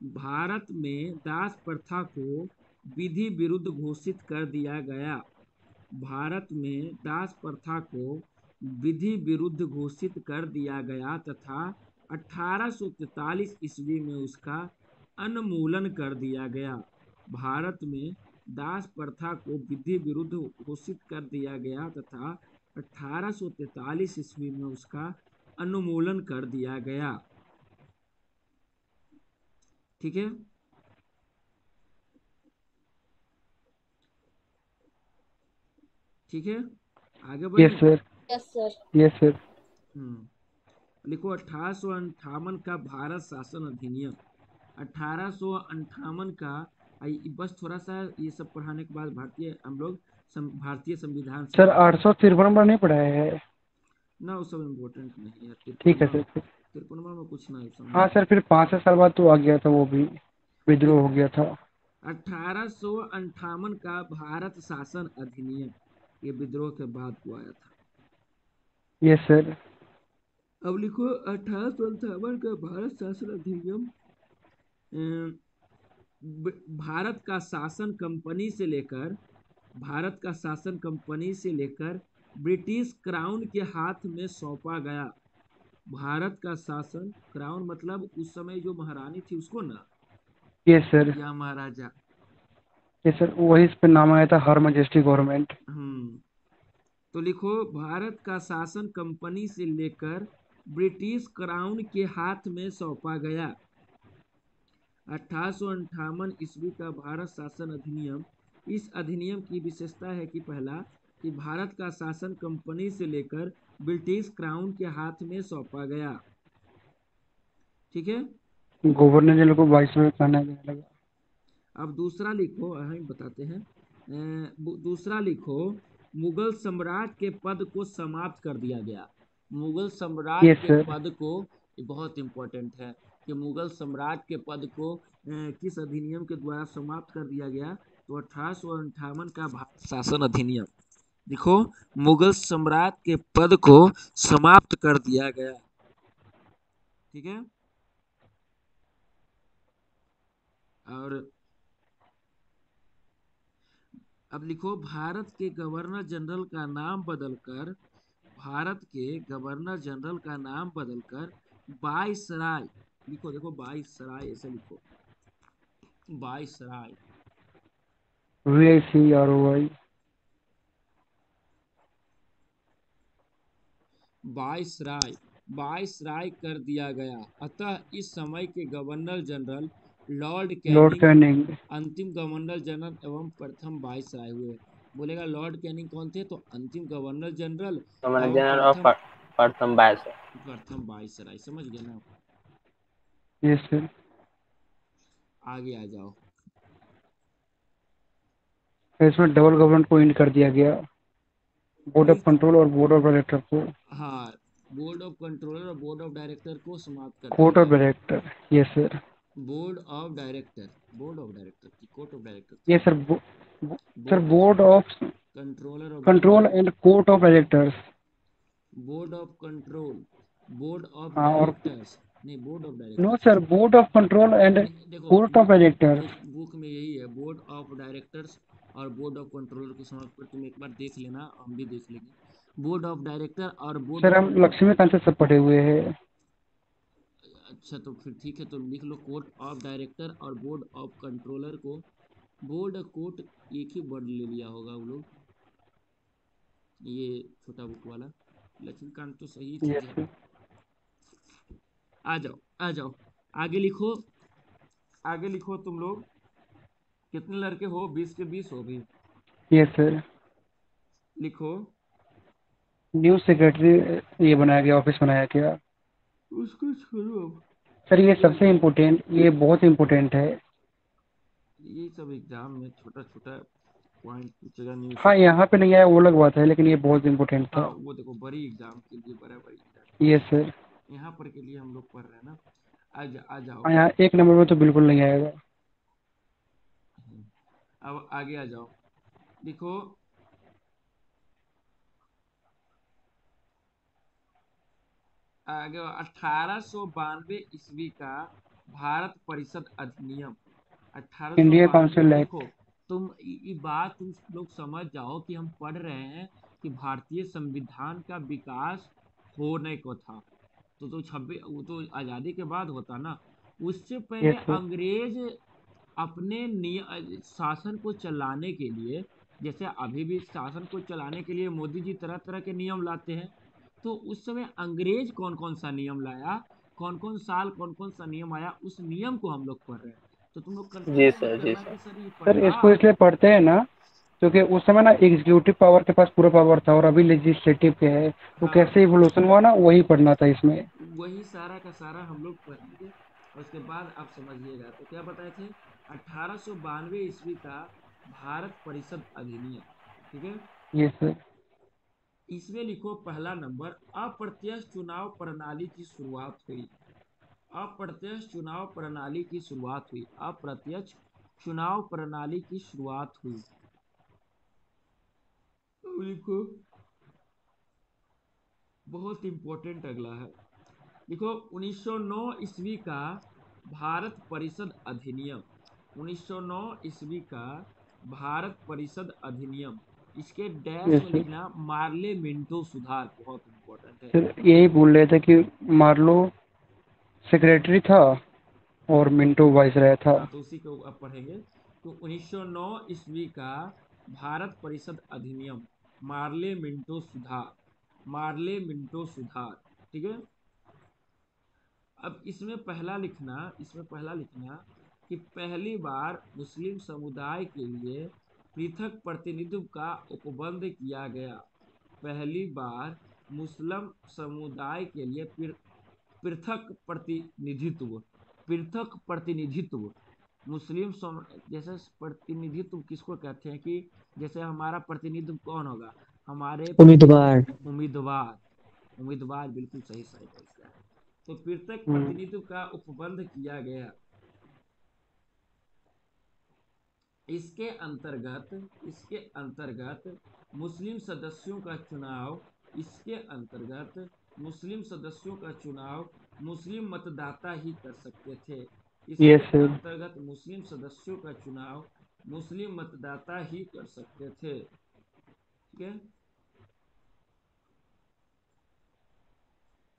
भारत में दास प्रथा को विधि विरुद्ध घोषित कर दिया गया। भारत में दास प्रथा को विधि विरुद्ध घोषित कर दिया गया तथा 1843 ईस्वी में उसका अन्मूलन कर दिया गया। भारत में दास प्रथा को विधि विरुद्ध घोषित कर दिया गया तथा 1843 ईस्वी में उसका अनुमूलन कर दिया गया। ठीक है? ठीक है? आगे बढ़े yes sir yes sir yes sir hmm. लिखो अठारह सौ अंठावन का भारत शासन अधिनियम। अठारह सौ अंठावन का बस थोड़ा सा ये सब पढ़ाने के बाद भारतीय हम लोग सं, भारतीय संविधान सर आठ सौ तिरपन नंबर नहीं पढ़ाया है? ना वो सब इम्पोर्टेंट नहीं है ठीक है तिरपन सर तिरपनवा में कुछ नहीं हाँ सर फिर पाँच साल बाद तो आ गया था वो भी विद्रोह हो गया था। अठारह सौ अंठावन का भारत शासन अधिनियम ये विद्रोह के बाद आया था। यस सर अब लिखो अठारह सौ अंठावन का भारत शासन अधिनियम भारत का शासन कंपनी से लेकर भारत का शासन कंपनी से लेकर ब्रिटिश क्राउन के हाथ में सौंपा गया। भारत का शासन क्राउन मतलब उस समय जो महारानी थी उसको ना? यस सर या महाराजा? यस सर वही इस पे नाम आया था हर मजेस्टी गवर्नमेंट हम्म। तो लिखो भारत का शासन कंपनी से लेकर ब्रिटिश क्राउन के हाथ में सौंपा गया। अठारह ईस्वी का भारत शासन अधिनियम। इस अधिनियम की विशेषता है कि पहला कि भारत का शासन कंपनी से लेकर ब्रिटिश क्राउन के हाथ में सौंपा गया। ठीक है? गवर्नर जनरल को वाइस पहना लगा। अब दूसरा लिखो हम बताते हैं। दूसरा लिखो मुगल सम्राट के पद को समाप्त कर दिया गया। मुगल सम्राट Yes, के sir. पद को बहुत इम्पोर्टेंट है। कि मुगल सम्राट के पद को किस अधिनियम के द्वारा समाप्त कर दिया गया? तो अठारह सौ अंठावन का भारत शासन अधिनियम। देखो, मुगल सम्राट के पद को समाप्त कर दिया गया। ठीक है? और अब लिखो, भारत के गवर्नर जनरल का नाम बदलकर, भारत के गवर्नर जनरल का नाम बदलकर बाईसराय। लिखो देखो बाईसराय ऐसे लिखो। बाईसराय we I C R O आई बाईसराय बाईसराय कर दिया गया। अतः इस समय के governor general Lord Lord Canning अंतिम गवर्नर जनरल एवं प्रथम वाइसराय हुए। बोलेगा लॉर्ड कैनिंग कौन थे? तो अंतिम governor general governor general of प्रथम प्रथम बायस प्रथम वाइसराय समझ गए ना यस सर आगे आ जाओ। इसमें डबल गवर्नमेंट को इंड कर दिया गया। बोर्ड ऑफ़ कंट्रोल और बोर्ड ऑफ़ डायरेक्टर को। हाँ बोर्ड ऑफ़ कंट्रोलर और बोर्ड ऑफ़ डायरेक्टर को समाप्त कर court of director yes sir board of director board of director की court of director yes sir sir board of controller of control and court of directors board of control board of directors नहीं board of director no sir board of control and court of directors book, में यही है board of directors और board of controller को कर तुम एक बार देख लेना हम भी देख लेंगे। बोर्ड ऑफ़ डायरेक्टर और बोर्ड सर हम लक्ष्मीकांत से सब पढ़े हुए हैं। अच्छा तो फिर ठीक है तो लिख लो कोर्ट ऑफ़ डायरेक्टर और बोर्ड ऑफ़ कंट्रोलर को। बोर्ड कोर्ट एक ही वर्ड ले लिया होगा वो लोग। ये छोटा बुक वाला। लक्ष्मीकांत तो सही चीज़ है। आ जाओ आ जाओ। आगे लिखो आगे लिखो तुम लोग। कितने लड़के हो? बीस के बीस हो भी यस सर लिखो। न्यू सेक्रेटरी ये बनाया गया ऑफ़िस बनाया गया। उसको छोड़ो सर ये सबसे इम्पोर्टेंट ये बहुत इम्पोर्टेंट है। ये सब एग्ज़ाम में छोटा छोटा पॉइंट पूछेगा न्यूज़ हाँ यहाँ पे नहीं आया वो अलग बात है लेकिन ये बहुत इम्पोर्टेंट हाँ था वो देखो बड़ी एग्ज़ाम के लिए बड़ा बड़ी यस सर यहाँ पर के लिए हम लोग पढ़ रहे हैं ना। आ जा आ जाओ। हाँ यहाँ एक नंबर में तो बिल्कुल नहीं आएगा। अब आगे आ जाओ। देखो। आगे अठारह सौ बानवे ईस्वी का भारत परिषद अधिनियम। अठारह इंडिया काउंसिल देखो तुम इ बात तुम लोग समझ जाओ कि हम पढ़ रहे हैं कि भारतीय संविधान का विकास होने को था। तो तो छब्बीस वो तो आज़ादी के बाद होता ना। उससे पहले अंग्रेज़ अपने शासन को चलाने के लिए जैसे अभी भी शासन को चलाने के लिए मोदी जी तरह तरह के नियम लाते हैं तो उस समय अंग्रेज़ कौन कौन सा नियम लाया कौन कौन साल कौन कौन सा नियम आया उस नियम को हम लोग पढ़ रहे हैं। तो तुम लोग जी सर जी सर। इसको इसलिए पढ़ते हैं ना क्योंकि उस समय ना एग्जीक्यूटिव पावर के पास पूरा पावर था और अभी लेजिस्लेटिव के है तो हाँ। कैसे इवोल्यूशन हुआ ना वही पढ़ना था इसमें। वही सारा का सारा हम लोग पढ़ेंगे और उसके बाद आप समझिएगा। तो क्या बताए थे? अठारह सौ बानवे ईस्वी का भारत परिषद अधिनियम ठीक है? यस सर इसमें लिखो पहला नंबर अप्रत्यक्ष चुनाव प्रणाली की शुरुआत हुई। अप्रत्यक्ष चुनाव प्रणाली की शुरुआत हुई। अप्रत्यक्ष चुनाव प्रणाली की शुरुआत हुई। अब लिखो। बहुत इंपॉर्टेंट अगला है। देखो 1909 ईस्वी का भारत परिषद अधिनियम। 1909 ईस्वी का भारत परिषद अधिनियम। इसके डैश में लिखना मार्ले मिंटो सुधार बहुत इंपॉर्टेंट है। यही बोल रहे थे कि मार्लो सेक्रेटरी था और मिंटो वाइस रहा था। हाँ तो उसी को अब पढ़ेंगे। तो 1909 ईस्वी का भारत परिषद अधिनियम मार्ले मिंटो सुधार मार्ले मिंटो सुधार ठीक है? अब इसमें पहला लिखना इसमें पहला लिखना कि पहली बार मुस्लिम समुदाय के लिए पृथक प्रतिनिधित्व का उपबंध किया गया। पहली बार मुस्लिम समुदाय के लिए पृथक प्रतिनिधित्व पृथक प्रतिनिधित्व। मुस्लिम जैसे प्रतिनिधित्व किसको कहते हैं कि जैसे हमारा प्रतिनिधित्व कौन होगा? हमारे उम्मीदवार। उम्मीदवार। उम्मीदवार बिल्कुल सही सही। तो पृथक हम्म। प्रतिनिधित्व का उपबंध किया गया। इसके अंतर्गत इसके अंतर्गत मुस्लिम सदस्यों का चुनाव इसके अंतर्गत मुस्लिम सदस्यों का चुनाव मुस्लिम मतदाता ही कर सकते थे। इसके Yes, अंतर्गत मुस्लिम सदस्यों का चुनाव मुस्लिम मतदाता ही कर सकते थे। ठीक है?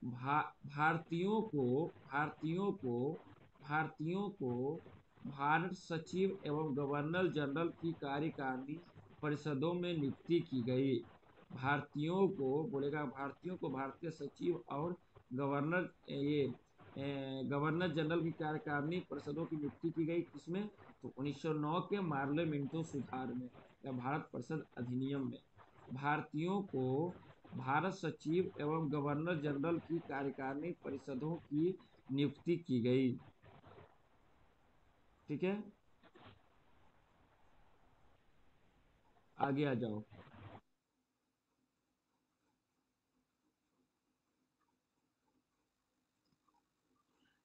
भा, भारतीयों को भारतीयों को भारतीयों को भारत सचिव एवं गवर्नर जनरल की कार्यकारिणी परिषदों में नियुक्ति की गई। भारतीयों को बोलेगा भारतीयों को भारतीय सचिव और गवर्नर ये गवर्नर जनरल की कार्यकारिणी परिषदों की नियुक्ति की गई किसमें? तो 1909 के मार्ले मिंटो सुधार में या भारत परिषद अधिनियम में। भारतीयों को भारत सचिव एवं गवर्नर जनरल की कार्यकारिणी परिषदों की नियुक्ति की गई। ठीक है? आगे आ जाओ।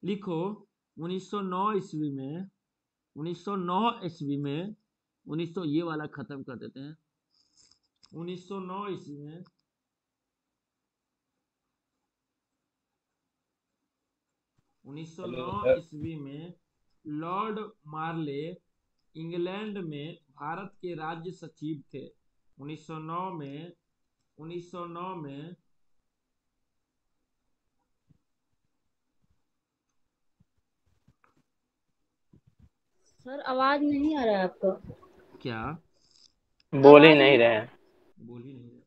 लिखो 1909 ईस्वी में 1909 ईस्वी में 1900 ये वाला खत्म कर देते हैं। 1909 ईस्वी में उन्नीस सौ नौ Hello, sir. ईस्वी में लॉर्ड मार्ले इंग्लैंड में भारत के राज्य सचिव थे। 1909 में 1909 में सर आवाज़ नहीं आ रहा है आपका। क्या? बोल ही नहीं रहे हैं। बोल ही नहीं रहे।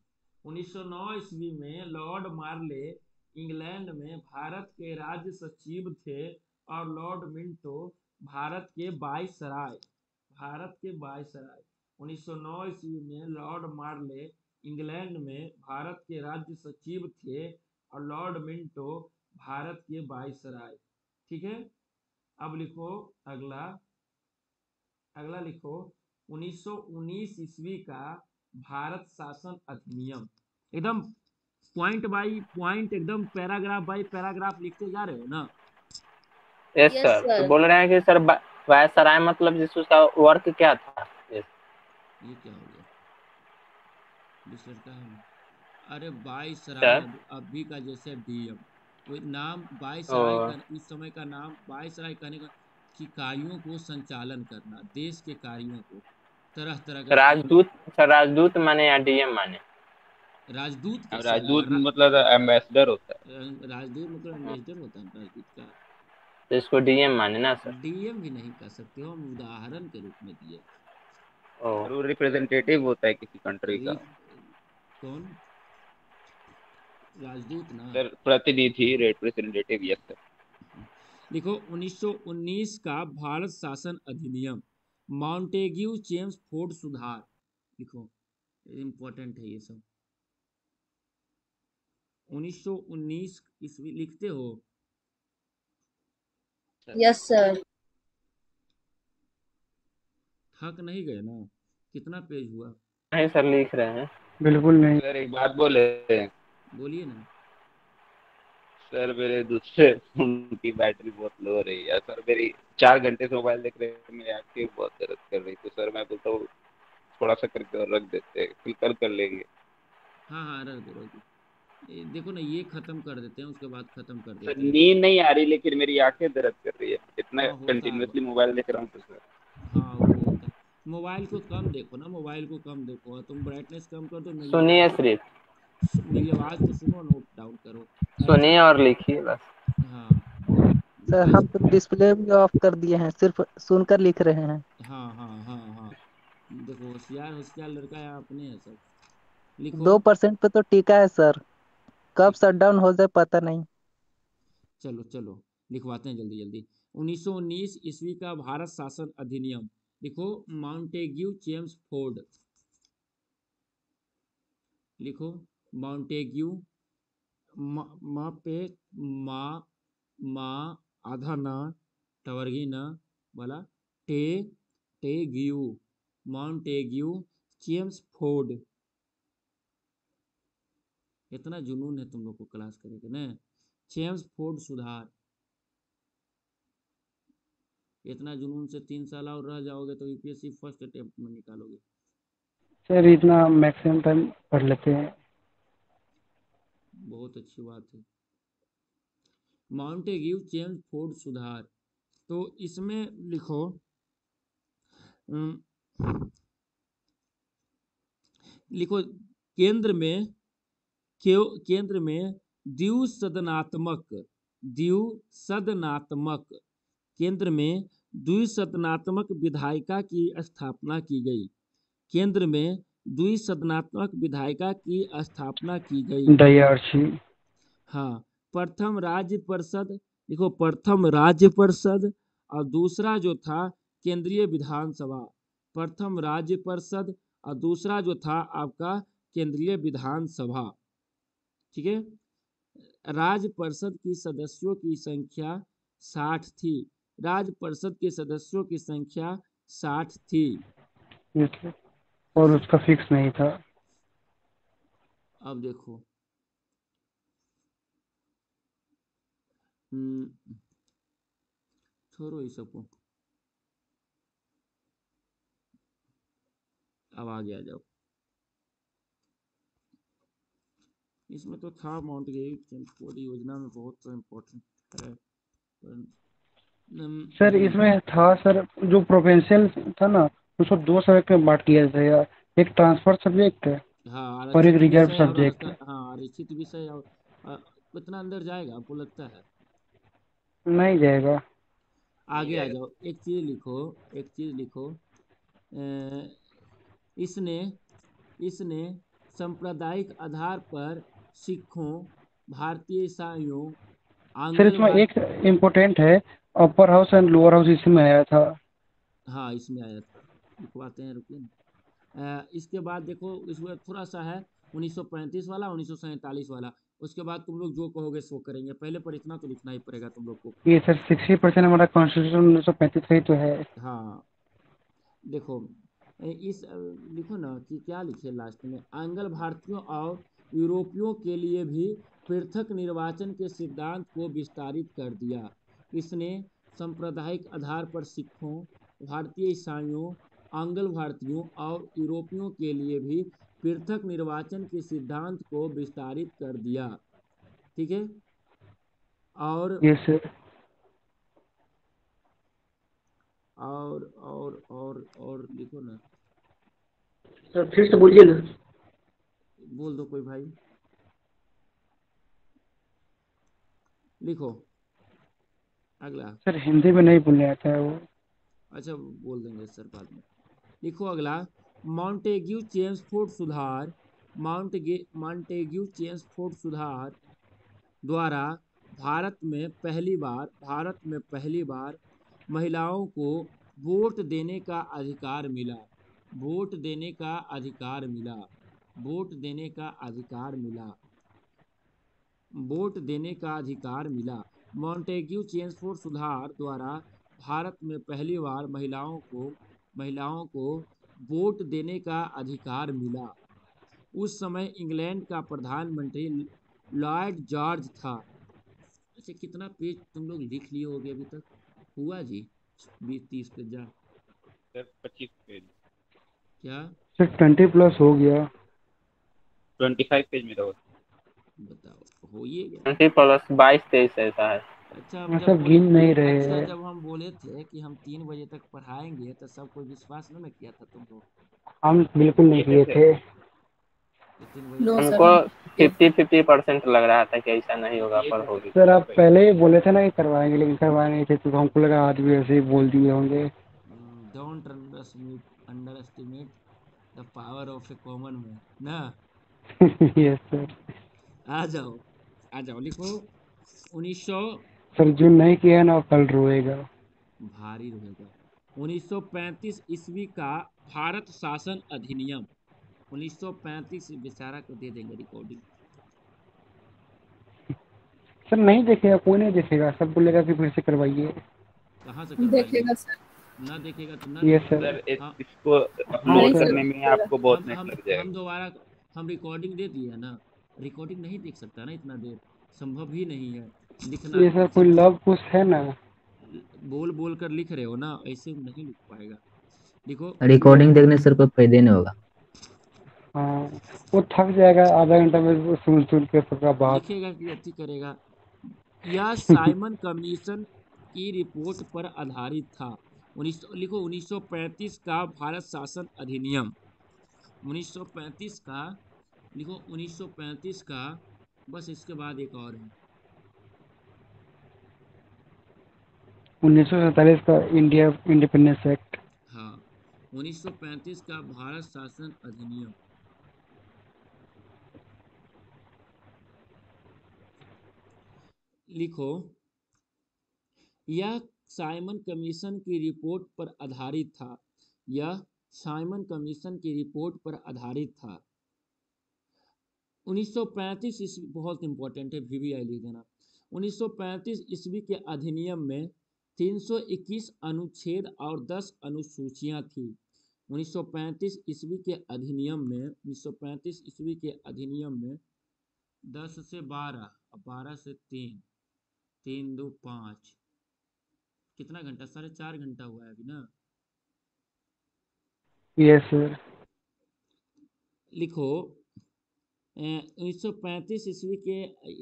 1909 ईस्वी में लॉर्ड मार्ले इंग्लैंड में भारत के राज्य सचिव थे और लॉर्ड मिंटो भारत के वायसराय, भारत के वायसराय। 1909 ईस्वी में लॉर्ड मार्ले इंग्लैंड में भारत के राज्य सचिव थे और लॉर्ड मिंटो भारत के वायसराय। ठीक है? अब लिखो अगला अगला लिखो। 1919 ईस्वी का भारत शासन अधिनियम। एकदम पॉइंट बाई पॉइंट एकदम पैराग्राफ बाई पैराग्राफ लिखते जा रहे हो ना? Yes Yes, sir. तो बोल रहे हैं कि सर वायसराय मतलब जिस उसका वर्क क्या था? Yes. ये क्या हो गया? दूसरा का है अरे सर अभी का जैसे डीएम कोई नाम बाईस राय ओ का इस समय का नाम बाईस राय कहने का कि कार्यों को संचालन करना देश के कार्यों को तरह तरह का राजदूत सर राजदूत माने या डीएम माने? राजदूत राजदूत मतलब एम्बेसडर होता है। राजदूत मतलब एम्बेसडर होता है राजदूत का। तो इसको डीएम माने ना सर। डीएम भी नहीं कह सकते हो हम उदाहरण के रूप में दिए। और वो रिप्रेजेंटेटिव होता है किसी कंट्री का। कौन? राजदूत ना। सर प्रतिनिधि रिप्रेजेंटेटिव यस सर देखो 1919 का भारत शासन अधिनियम माउंटेग्यू चेम्स फोर्ड सुधार। देखो इम्पोर्टेंट है ये सब। 1919 ईस्वी लिखते हो? यस सर थक नहीं गए ना? कितना पेज हुआ? नहीं सर लिख रहे हैं। बिल्कुल नहीं। सर एक बात बोले। बोलिए ना। सर मेरे दूसरे फ़ोन की बैटरी बहुत लो रही है। सर मेरी चार घंटे से मोबाइल देख रहे हैं मेरी आँखें बहुत दर्द कर रही तो सर मैं बोलता हूँ थोड़ा सा करके और रख देते हैं। फिर कल कर लेंगे। हाँ हाँ रख दो रख दो। देखो ना ये खत्म कर देते हैं उसके बाद खत्म कर देते हैं। नींद नहीं आ रही लेकिन मेरी आँखें दर्द कर रही है। इतना हाँ कंटिन्यूअसली मोबाइल देख रहा हूँ तो सर। हाँ वो होता है। मोबाइल को कम देखो ना मोबाइल को कम देखो। तुम ब्राइटनेस कम कर दो सुनिए सिर्फ़ मेरी आवाज़ तो सुनो नोट डाउन करो। सुनिए और लिखिए बस। हाँ। सर हम तो डिस्प्ले भी ऑफ़ कर दिए हैं सिर्फ़ सुनकर लिख रहे हैं। हाँ हाँ हाँ हाँ। देखो होशियार होशियार लड़का यहाँ अपने है सब। लिखो। दो परसेंट पे तो टीका है सर। कब शट डाउन हो जाए, पता नहीं। चलो चलो, लिखवाते हैं जल्दी जल्दी। 1919 ईस्वी का भारत शासन अधिनियम। लिखो माउंटेग्यू जेम्स फोर्ड लिखो माउंटेग्यू मा मा पे, मा मा, आधा ना, टवर्गी ना, वाला, टे टेग्यू माउंटेग्यू जेम्स फोर्ड इतना जुनून है तुम लोग को क्लास करे के ना जेम्स फोर्ड सुधार। इतना जुनून से तीन साल और रह जाओगे तो यूपीएससी फ़र्स्ट अटेम्प्ट में निकालोगे। सर इतना मैक्सिमम टाइम पढ़ लेते हैं। बहुत अच्छी बात है। माउंटेग्यू जेम्स फोर्ड सुधार। तो इसमें लिखो लिखो केंद्र में केंद्र में द्विसदनात्मक द्विसदनात्मक केंद्र में द्विसदनात्मक विधायिका की स्थापना की गई। केंद्र में द्विसदनात्मक विधायिका की स्थापना की गई। हाँ प्रथम राज्य परिषद देखो प्रथम राज्य परिषद और दूसरा जो था केंद्रीय विधानसभा। प्रथम राज्य परिषद और दूसरा जो था आपका केंद्रीय विधानसभा। ठीक है? राज्य परिषद की सदस्यों की संख्या साठ थी। राज्य परिषद के सदस्यों की संख्या साठ थी। और उसका फिक्स नहीं था। अब देखो। हम्म, छोड़ो इस सबको अब आगे आ जाओ। इसमें तो था माउंट ट्रांसपोर्ट योजना में बहुत इम्पोर्टेंट है। पर, हम्म, सर इसमें था सर जो प्रोविंशियल था ना उसको दो सब्जेक्ट में बांट किया था एक ट्रांसफ़र सब्जेक्ट है हाँ और एक रिज़र्व सब्जेक्ट हाँ। आरक्षित विषय और कितना अंदर जाएगा आपको लगता है? नहीं जाएगा। आगे आ जाओ एक चीज़ लिखो एक चीज़ लिखो। इसने इसने सांप्रदायिक आधार पर सिखों भारतीय ईसाइयों सर इसमें एक इम्पोर्टेंट है upper house and lower house इसी में आया था। हाँ इसमें आया था। लिखवाते हैं रुकिए। इसके बाद देखो इसमें थोड़ा सा है 1935 वाला 1947 वाला। उसके बाद तुम लोग जो कहोगे सो करेंगे। पहले पर इतना तो लिखना ही पड़ेगा तुम लोग को। ये सर सिक्सटी परसेंट हमारा कॉन्स्टिट्यूशन उन्नीस सौ पैंतीस का ही तो है। हाँ। देखो इस लिखो ना कि क्या लिखे लास्ट में आंगल भारतीयों और यूरोपियों के लिए भी पृथक निर्वाचन के सिद्धांत को विस्तारित कर दिया। इसने सांप्रदायिक आधार पर सिखों भारतीय ईसाइयों आंग्ल भारतीयों और यूरोपियों के लिए भी पृथक निर्वाचन के सिद्धांत को विस्तारित कर दिया। ठीक है? और ये सर और और और और लिखो ना। सर फिर से बोलिए ना। बोल दो कोई भाई। लिखो। अगला। सर हिंदी में नहीं बोलने आता है वो। अच्छा बोल देंगे सर बाद में। लिखो अगला। माउंटेग्यू चेम्सफोर्ड सुधार। माउंटेगे माउंटेग्यू चेम्सफोर्ड सुधार द्वारा भारत में पहली बार भारत में पहली बार महिलाओं को वोट देने का अधिकार मिला। वोट देने का अधिकार मिला। वोट देने का अधिकार मिला। वोट देने का अधिकार मिला। मॉन्टेग्यू चेम्सफोर्ड सुधार द्वारा भारत में पहली बार महिलाओं को महिलाओं को वोट देने का अधिकार मिला। उस समय इंग्लैंड का प्रधानमंत्री लॉर्ड जॉर्ज था। अच्छा कितना पेज तुम लोग लिख लिए होगे अभी तक? हुआ जी बीस तीस पेज। जा सर पच्चीस पेज। क्या? सर ट्वेंटी प्लस हो गया। ट्वेंटी फाइव पेज मेरा होता बताओ हो ये ट्वेंटी प्लस बाईस तेईस ऐसा है। अच्छा जब सब गिन नहीं रहे अच्छा हैं। जब हम बोले थे कि हम तीन बजे तक पढ़ाएँगे तो सब कोई विश्वास नहीं ना किया था तुम लोग हम बिल्कुल नहीं किए थे। सर हमको फिफ्टी फिफ्टी परसेंट लग रहा था कि ऐसा नहीं होगा पर होगी। सर आप पहले ही बोले थे ना कि करवाएँगे लेकिन करवाए नहीं थे तो हमको लगा आज भी ऐसे ही बोल दिए होंगे। Don't underestimate the power of a common man ना? यस सर आ जाओ आ जाओ। लिखो उन्नीस सौ सर जो नहीं किया ना कल रोएगा। भारी रहेगा 1935 ईस्वी का भारत शासन अधिनियम। 1935 बेचारा को दे देंगे रिकॉर्डिंग सर नहीं देखेगा कोई नहीं देखेगा। सब बोलेगा कि फिर से करवाइए। कहाँ से देखेगा सर। ना देखेगा तो ना यस देखेगा। सर सर हाँ। इसको अपलोड करने में आपको बहुत हम हम हम दोबारा हम रिकॉर्डिंग दे दिए ना रिकॉर्डिंग नहीं देख सकता ना इतना देर संभव ही नहीं है। लिखना ये सर कोई लव कुछ है ना? बोल बोल कर लिख रहे हो ना ऐसे नहीं लिख पाएगा। लिखो रिकॉर्डिंग देखने सर कोई फ़ायदे नहीं होगा। हाँ वो थक जाएगा आधा घंटा में सुन सुन के सबका बात। लिखेगा कि अति करेगा। यह साइमन कमीशन की रिपोर्ट पर आधारित था। उन्नीस लिखो 1935 का भारत शासन अधिनियम। 1935 का लिखो 1935 का बस इसके बाद एक और है। उन्नीस सौ सैंतालीस का इंडिया इंडिपेंडेंस एक्ट। हाँ 1935 का भारत शासन अधिनियम। लिखो यह साइमन कमीशन की रिपोर्ट पर आधारित था। यह साइमन कमीशन की रिपोर्ट पर आधारित था। 1935 ईस्वी, बहुत इंपॉर्टेंट है वीवीआई लिख देना। 1935 ईस्वी के अधिनियम में 321 अनुच्छेद और 10 अनुसूचियाँ थी। 1935 ईस्वी के अधिनियम में 1935 ईस्वी के अधिनियम में 10 से 12 और 12 से 3 तीन दो पाँच। कितना घंटा? साढ़े चार घंटा हुआ है अभी ना। यस लिखो उन्नीस सौ पैंतीस ईस्वी के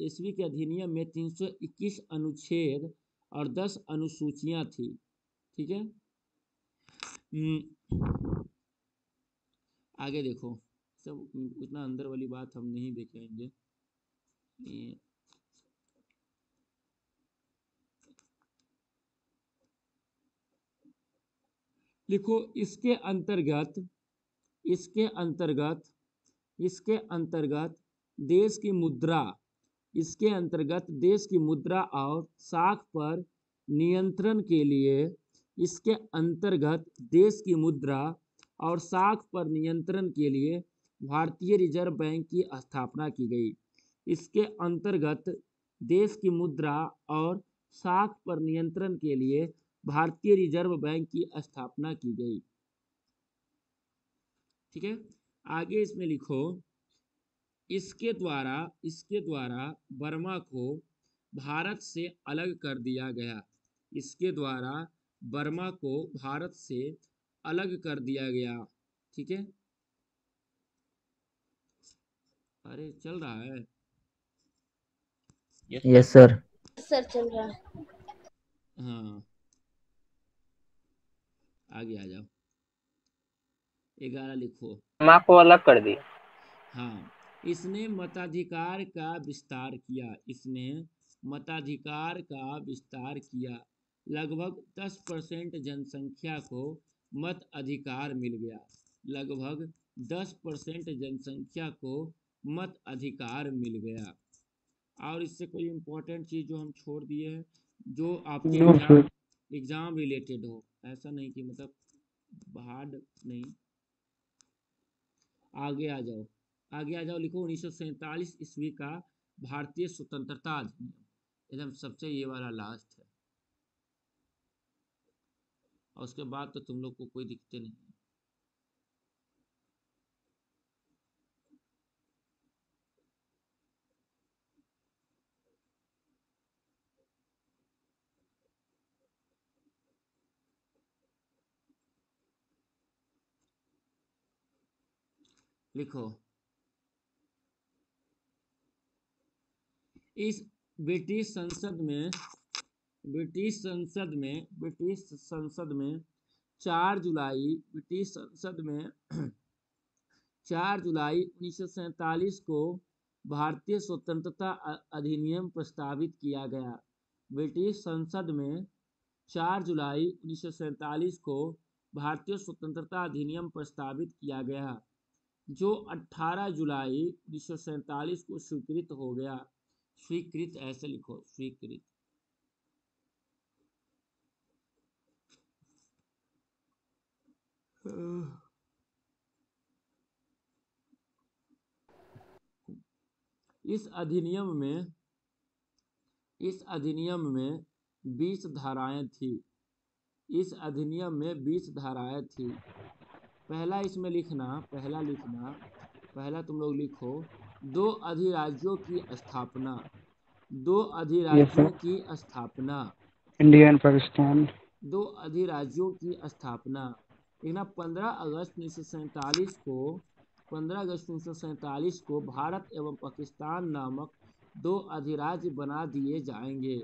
ईस्वी के अधिनियम में तीन सौ इक्कीस अनुच्छेद और दस अनुसूचियाँ थी ठीक है? हम्म, आगे देखो सब उतना अंदर वाली बात हम नहीं देखेंगे। लिखो, इसके अंतर्गत इसके अंतर्गत इसके अंतर्गत देश की मुद्रा, इसके अंतर्गत देश की मुद्रा और साख पर नियंत्रण के लिए इसके अंतर्गत देश की मुद्रा और साख पर नियंत्रण के लिए भारतीय रिज़र्व बैंक की स्थापना की गई। इसके अंतर्गत देश की मुद्रा और साख पर नियंत्रण के लिए भारतीय रिज़र्व बैंक की स्थापना की गई। ठीक है? आगे इसमें लिखो इसके द्वारा इसके द्वारा बर्मा को भारत से अलग कर दिया गया। इसके द्वारा बर्मा को भारत से अलग कर दिया गया। ठीक है? अरे चल रहा है। यस सर सर चल रहा है। हाँ। आगे आ जाओ। ग्यारह लिखो। माँ को अलग कर दिया हाँ इसने मताधिकार का विस्तार किया। इसने मताधिकार का विस्तार किया। लगभग दस परसेंट जनसंख्या को मत अधिकार मिल गया। लगभग दस परसेंट जनसंख्या को मत अधिकार मिल गया। और इससे कोई इम्पोर्टेंट चीज़ जो हम छोड़ दिए हैं जो आपके एग्ज़ाम एग्ज़ाम रिलेटेड हो। ऐसा नहीं कि मतलब हार्ड नहीं। आगे आ जाओ। आगे आ जाओ, लिखो उन्नीस सौ ईस्वी का भारतीय स्वतंत्रता अधिनियम। एकदम सबसे ये वाला लास्ट है। और उसके बाद तो तुम लोग को कोई दिक्कतें नहीं लिखो। इस ब्रिटिश संसद में, ब्रिटिश संसद में, ब्रिटिश संसद में चार जुलाई, ब्रिटिश संसद में चार जुलाई उन्नीस को भारतीय स्वतंत्रता अधिनियम प्रस्तावित किया गया। ब्रिटिश संसद में चार जुलाई उन्नीस को भारतीय स्वतंत्रता अधिनियम प्रस्तावित किया गया। जो 18 जुलाई उन्नीस को स्वीकृत हो गया। स्वीकृत ऐसे लिखो, स्वीकृत। इस अधिनियम में, इस अधिनियम में 20 धाराएँ थी। इस अधिनियम में 20 धाराएँ थी। पहला इसमें लिखना पहला लिखना पहला तुम लोग लिखो दो अधिराज्यों की स्थापना दो अधिराज्यों की स्थापना। इंडिया एंड पाकिस्तान दो अधिराज्यों की स्थापना। लिखना पंद्रह अगस्त उन्नीस को पंद्रह अगस्त उन्नीस को भारत एवं पाकिस्तान नामक दो अधिराज्य बना दिए जाएँगे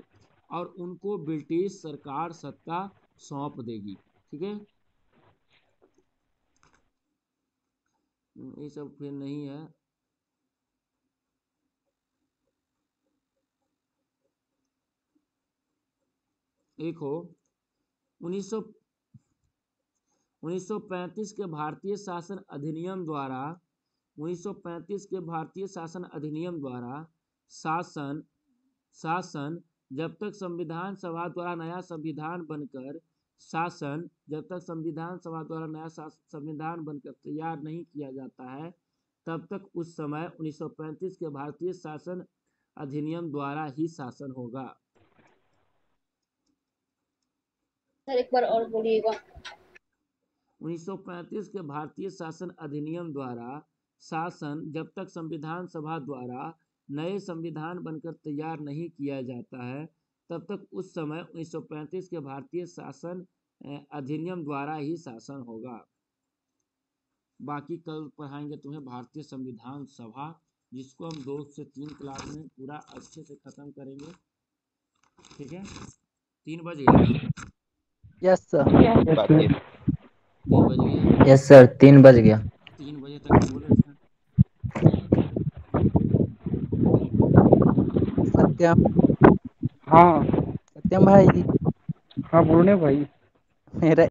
और उनको ब्रिटिश सरकार सत्ता सौंप देगी। ठीक है? ये सब फिर नहीं है। देखो उन्नीस सौ 1935 के भारतीय शासन अधिनियम द्वारा 1935 के भारतीय शासन अधिनियम द्वारा शासन शासन जब तक संविधान सभा द्वारा नया संविधान बनकर शासन जब तक संविधान सभा द्वारा नया संविधान बनकर तैयार नहीं किया जाता है तब तक उस समय 1935 के भारतीय शासन अधिनियम द्वारा ही शासन होगा। सर एक बार और बोलिएगा। 1935 के भारतीय शासन अधिनियम द्वारा शासन जब तक संविधान सभा द्वारा नए संविधान बनकर तैयार नहीं किया जाता है तब तक उस समय 1935 के भारतीय शासन अधिनियम द्वारा ही शासन होगा। बाकी कल पढ़ाएँगे तुम्हें भारतीय संविधान सभा जिसको हम दो से तीन क्लास में पूरा अच्छे से खत्म करेंगे। ठीक है? तीन बज गया यस सर तीन बज गया यस सर तीन बज गया। तीन बजे तक बोले सत्यम। हाँ। सत्यम भाई हाँ बोलने भाई। मेरा